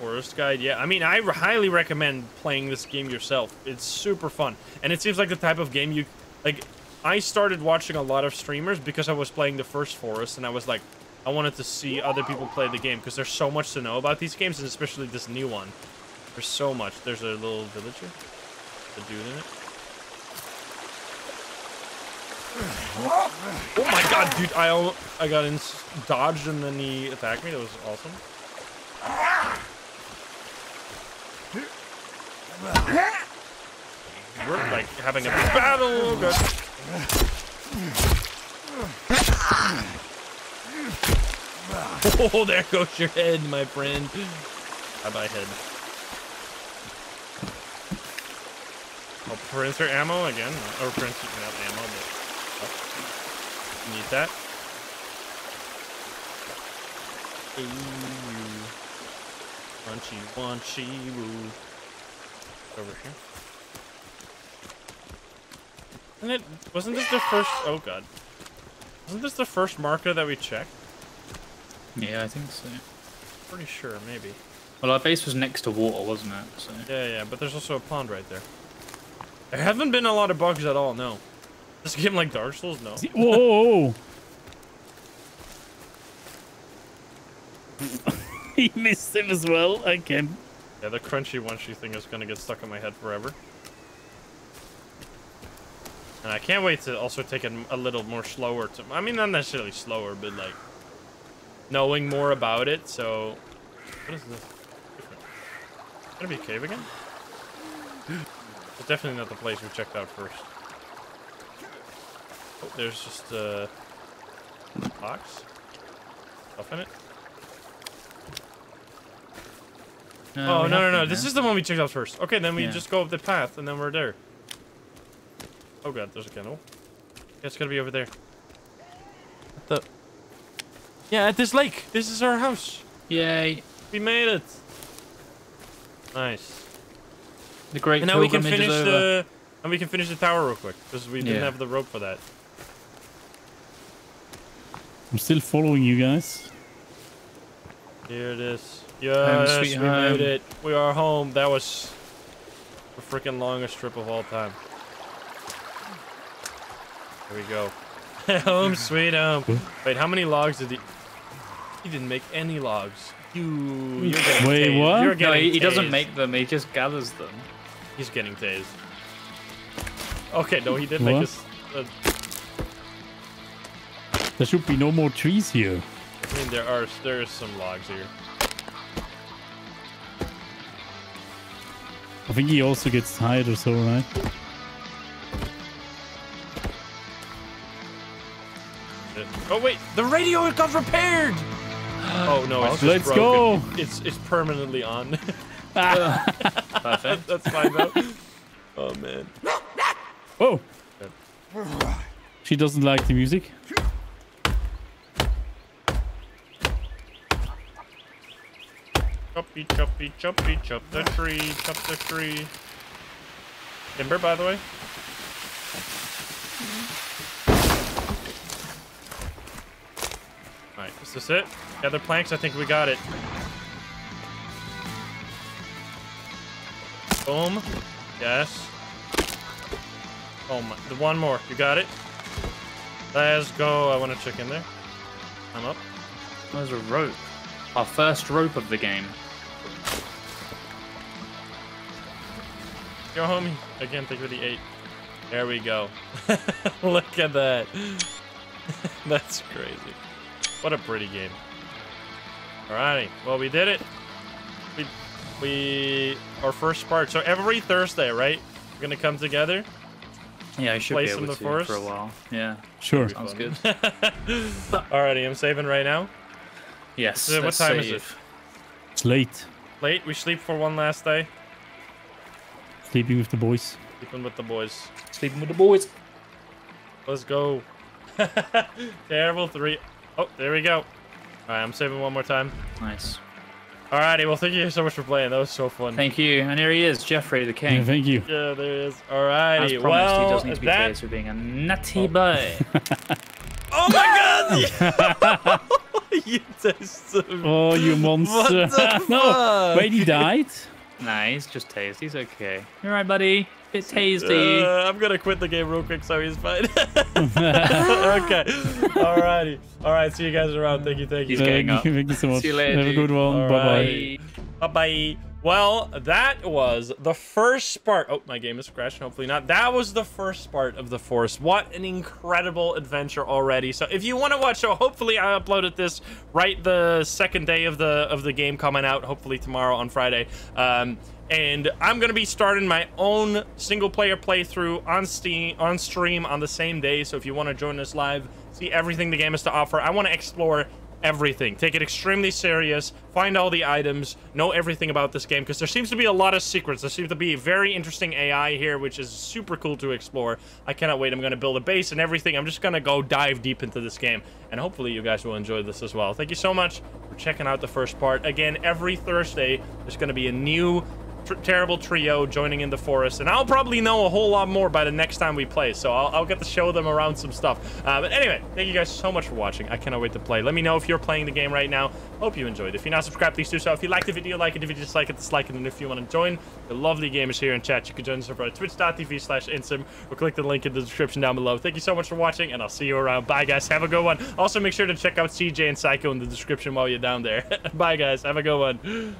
Speaker 1: Forest Guide, yeah. I mean, I highly recommend playing this game yourself. It's super fun. And it seems like the type of game you... Like, I started watching a lot of streamers because I was playing the first Forest, and I was like, I wanted to see other people play the game, because there's so much to know about these games, and especially this new one. There's so much. There's a little villager. The dude in it. Oh my god, dude, I, I got in dodged and then he attacked me. That was awesome. We're like having a battle. Oh, Oh, there goes your head, my friend. Bye bye, head. Oh, printer ammo again. Or printer, not ammo, but. Oh. Need that. Ooh. Punchy, punchy, woo. Over here. Isn't it, wasn't this the first, oh god. Wasn't this the first marker that we checked?
Speaker 2: Yeah, I think so.
Speaker 1: Pretty sure, maybe.
Speaker 2: Well, our base was next to water, wasn't it? So
Speaker 1: Yeah, yeah, but there's also a pond right there. There haven't been a lot of bugs at all, no. This game like Dark Souls, no.
Speaker 3: Whoa. [LAUGHS] he missed him as well. Again.
Speaker 1: Yeah, the crunchy onesie thing is gonna get stuck in my head forever. And I can't wait to also take it a little more slower to, I mean, not necessarily slower, but like, knowing more about it, so... What is this? Gonna be a cave again? It's definitely not the place we checked out first. Oh, there's just a box. Stuff in it.
Speaker 2: No,
Speaker 1: oh, no, no, no.
Speaker 2: been
Speaker 1: This is the one we checked out first. Okay, then we
Speaker 2: Yeah.
Speaker 1: just go up the path, and then we're there. Oh god, there's a candle. Yeah, it's gotta be over there. What the? Yeah, at this lake. This is our house.
Speaker 2: Yay!
Speaker 1: We made it. Nice.
Speaker 2: The great
Speaker 1: And now we can finish the... And we can finish the tower real quick, because we didn't
Speaker 2: Yeah.
Speaker 1: have the rope for that.
Speaker 3: I'm still following you guys.
Speaker 1: Here it is. Yes,
Speaker 2: sweet
Speaker 1: we
Speaker 2: home.
Speaker 1: made it. We are home. That was the freaking longest trip of all time. There we go. [LAUGHS] home sweet home. Wait, how many logs did he? He didn't make any logs. You, you're getting
Speaker 3: Wait,
Speaker 1: tased.
Speaker 3: what?
Speaker 1: You're
Speaker 2: No, he, he doesn't make them. He just gathers them.
Speaker 1: He's getting tased. Okay, no, he did make
Speaker 3: What?
Speaker 1: us. Uh,
Speaker 3: There should be no more trees here.
Speaker 1: I mean, there are there is some logs here.
Speaker 3: I think he also gets tired or so, right?
Speaker 1: Oh wait, the radio got repaired. [GASPS] Oh no, it's just
Speaker 3: Let's
Speaker 1: broken.
Speaker 3: go.
Speaker 1: It's it's permanently on. [LAUGHS]
Speaker 2: Perfect.
Speaker 1: That's fine though. oh man.
Speaker 3: Oh! She doesn't like the music.
Speaker 1: Choppy, choppy, choppy, chop the tree, chop the tree. Timber, by the way. Alright, is this it? Gather planks, I think we got it. Boom. Yes. Oh my, the one more. You got it? Let's go. I want to check in there. I'm up.
Speaker 2: There's a rope. Our first rope of the game.
Speaker 1: Go homie. Again, thank you for the eight. There we go. [LAUGHS] Look at that. [LAUGHS] That's crazy. What a pretty game. Alrighty. Well, we did it. We, we, our first part. So every Thursday, right? We're gonna come together.
Speaker 2: Yeah, I should
Speaker 1: Place
Speaker 2: be
Speaker 1: in
Speaker 2: able
Speaker 1: the
Speaker 2: to
Speaker 1: forest?
Speaker 2: for a while. Yeah,
Speaker 3: Sure.
Speaker 2: sounds good. [LAUGHS]
Speaker 1: Alrighty, I'm saving right now.
Speaker 2: Yes.
Speaker 1: So what
Speaker 2: let's
Speaker 1: time is it?
Speaker 2: save.
Speaker 3: It's late.
Speaker 1: Late. We sleep for one last day.
Speaker 3: Sleeping with the boys.
Speaker 1: Sleeping with the boys.
Speaker 2: Sleeping with the boys.
Speaker 1: Let's go. [LAUGHS] Terrible three. Oh, there we go. All right, I'm saving one more time.
Speaker 2: Nice.
Speaker 1: Alrighty, well, thank you so much for playing. That was so fun.
Speaker 2: Thank you. And here he is, Jeffrey the
Speaker 3: Yeah,
Speaker 2: King.
Speaker 3: thank you.
Speaker 1: Yeah, there is.
Speaker 2: As
Speaker 1: Alrighty,
Speaker 2: promised,
Speaker 1: well,
Speaker 2: he does need to be
Speaker 1: that...
Speaker 2: praised for being a nutty boy. [LAUGHS]
Speaker 1: Oh my god! [LAUGHS] you tasted
Speaker 3: Oh, you monster.
Speaker 1: the
Speaker 3: no, wait, he died?
Speaker 2: Nah, he's just tased. He's okay. You're right, buddy. Bit tasty.
Speaker 1: Uh, I'm gonna quit the game real quick so he's fine. [LAUGHS] okay. Alrighty. Alright, see you guys around. Thank you, thank you.
Speaker 2: He's getting
Speaker 3: Thank
Speaker 2: up.
Speaker 3: you, thank you so much.
Speaker 2: See you later,
Speaker 3: Have a good one.
Speaker 1: All
Speaker 3: Bye bye.
Speaker 1: Bye bye. Well, that was the first part. Oh, my game is crashing. Hopefully not. That was the first part of the Forest. What an incredible adventure already. So if you want to watch, so hopefully I uploaded this right the second day of the of the game coming out. Hopefully tomorrow on Friday. Um, and I'm gonna be starting my own single player playthrough on Steam on stream on the same day. So if you want to join us live, see everything the game has to offer. I want to explore everything. Take it extremely serious. Find all the items. Know everything about this game because there seems to be a lot of secrets. There seems to be a very interesting AI here, which is super cool to explore. I cannot wait. I'm going to build a base and everything. I'm just going to go dive deep into this game. And hopefully you guys will enjoy this as well. Thank you so much for checking out the first part. Again, every Thursday, there's going to be a new tr terrible trio joining in the forest, and I'll probably know a whole lot more by the next time we play, so I'll, I'll get to show them around some stuff. Uh, but anyway, thank you guys so much for watching. I cannot wait to play. Let me know if you're playing the game right now. Hope you enjoyed. If you're not subscribed, please do so. If you liked the video, like it. If you dislike it, dislike it. And if you want to join the lovely gamers here in chat, you can join us over at twitch.tv slash insym or click the link in the description down below. Thank you so much for watching, and I'll see you around. Bye, guys. Have a good one. Also, make sure to check out CJ and Psycho in the description while you're down there. [LAUGHS] Bye, guys. Have a good one.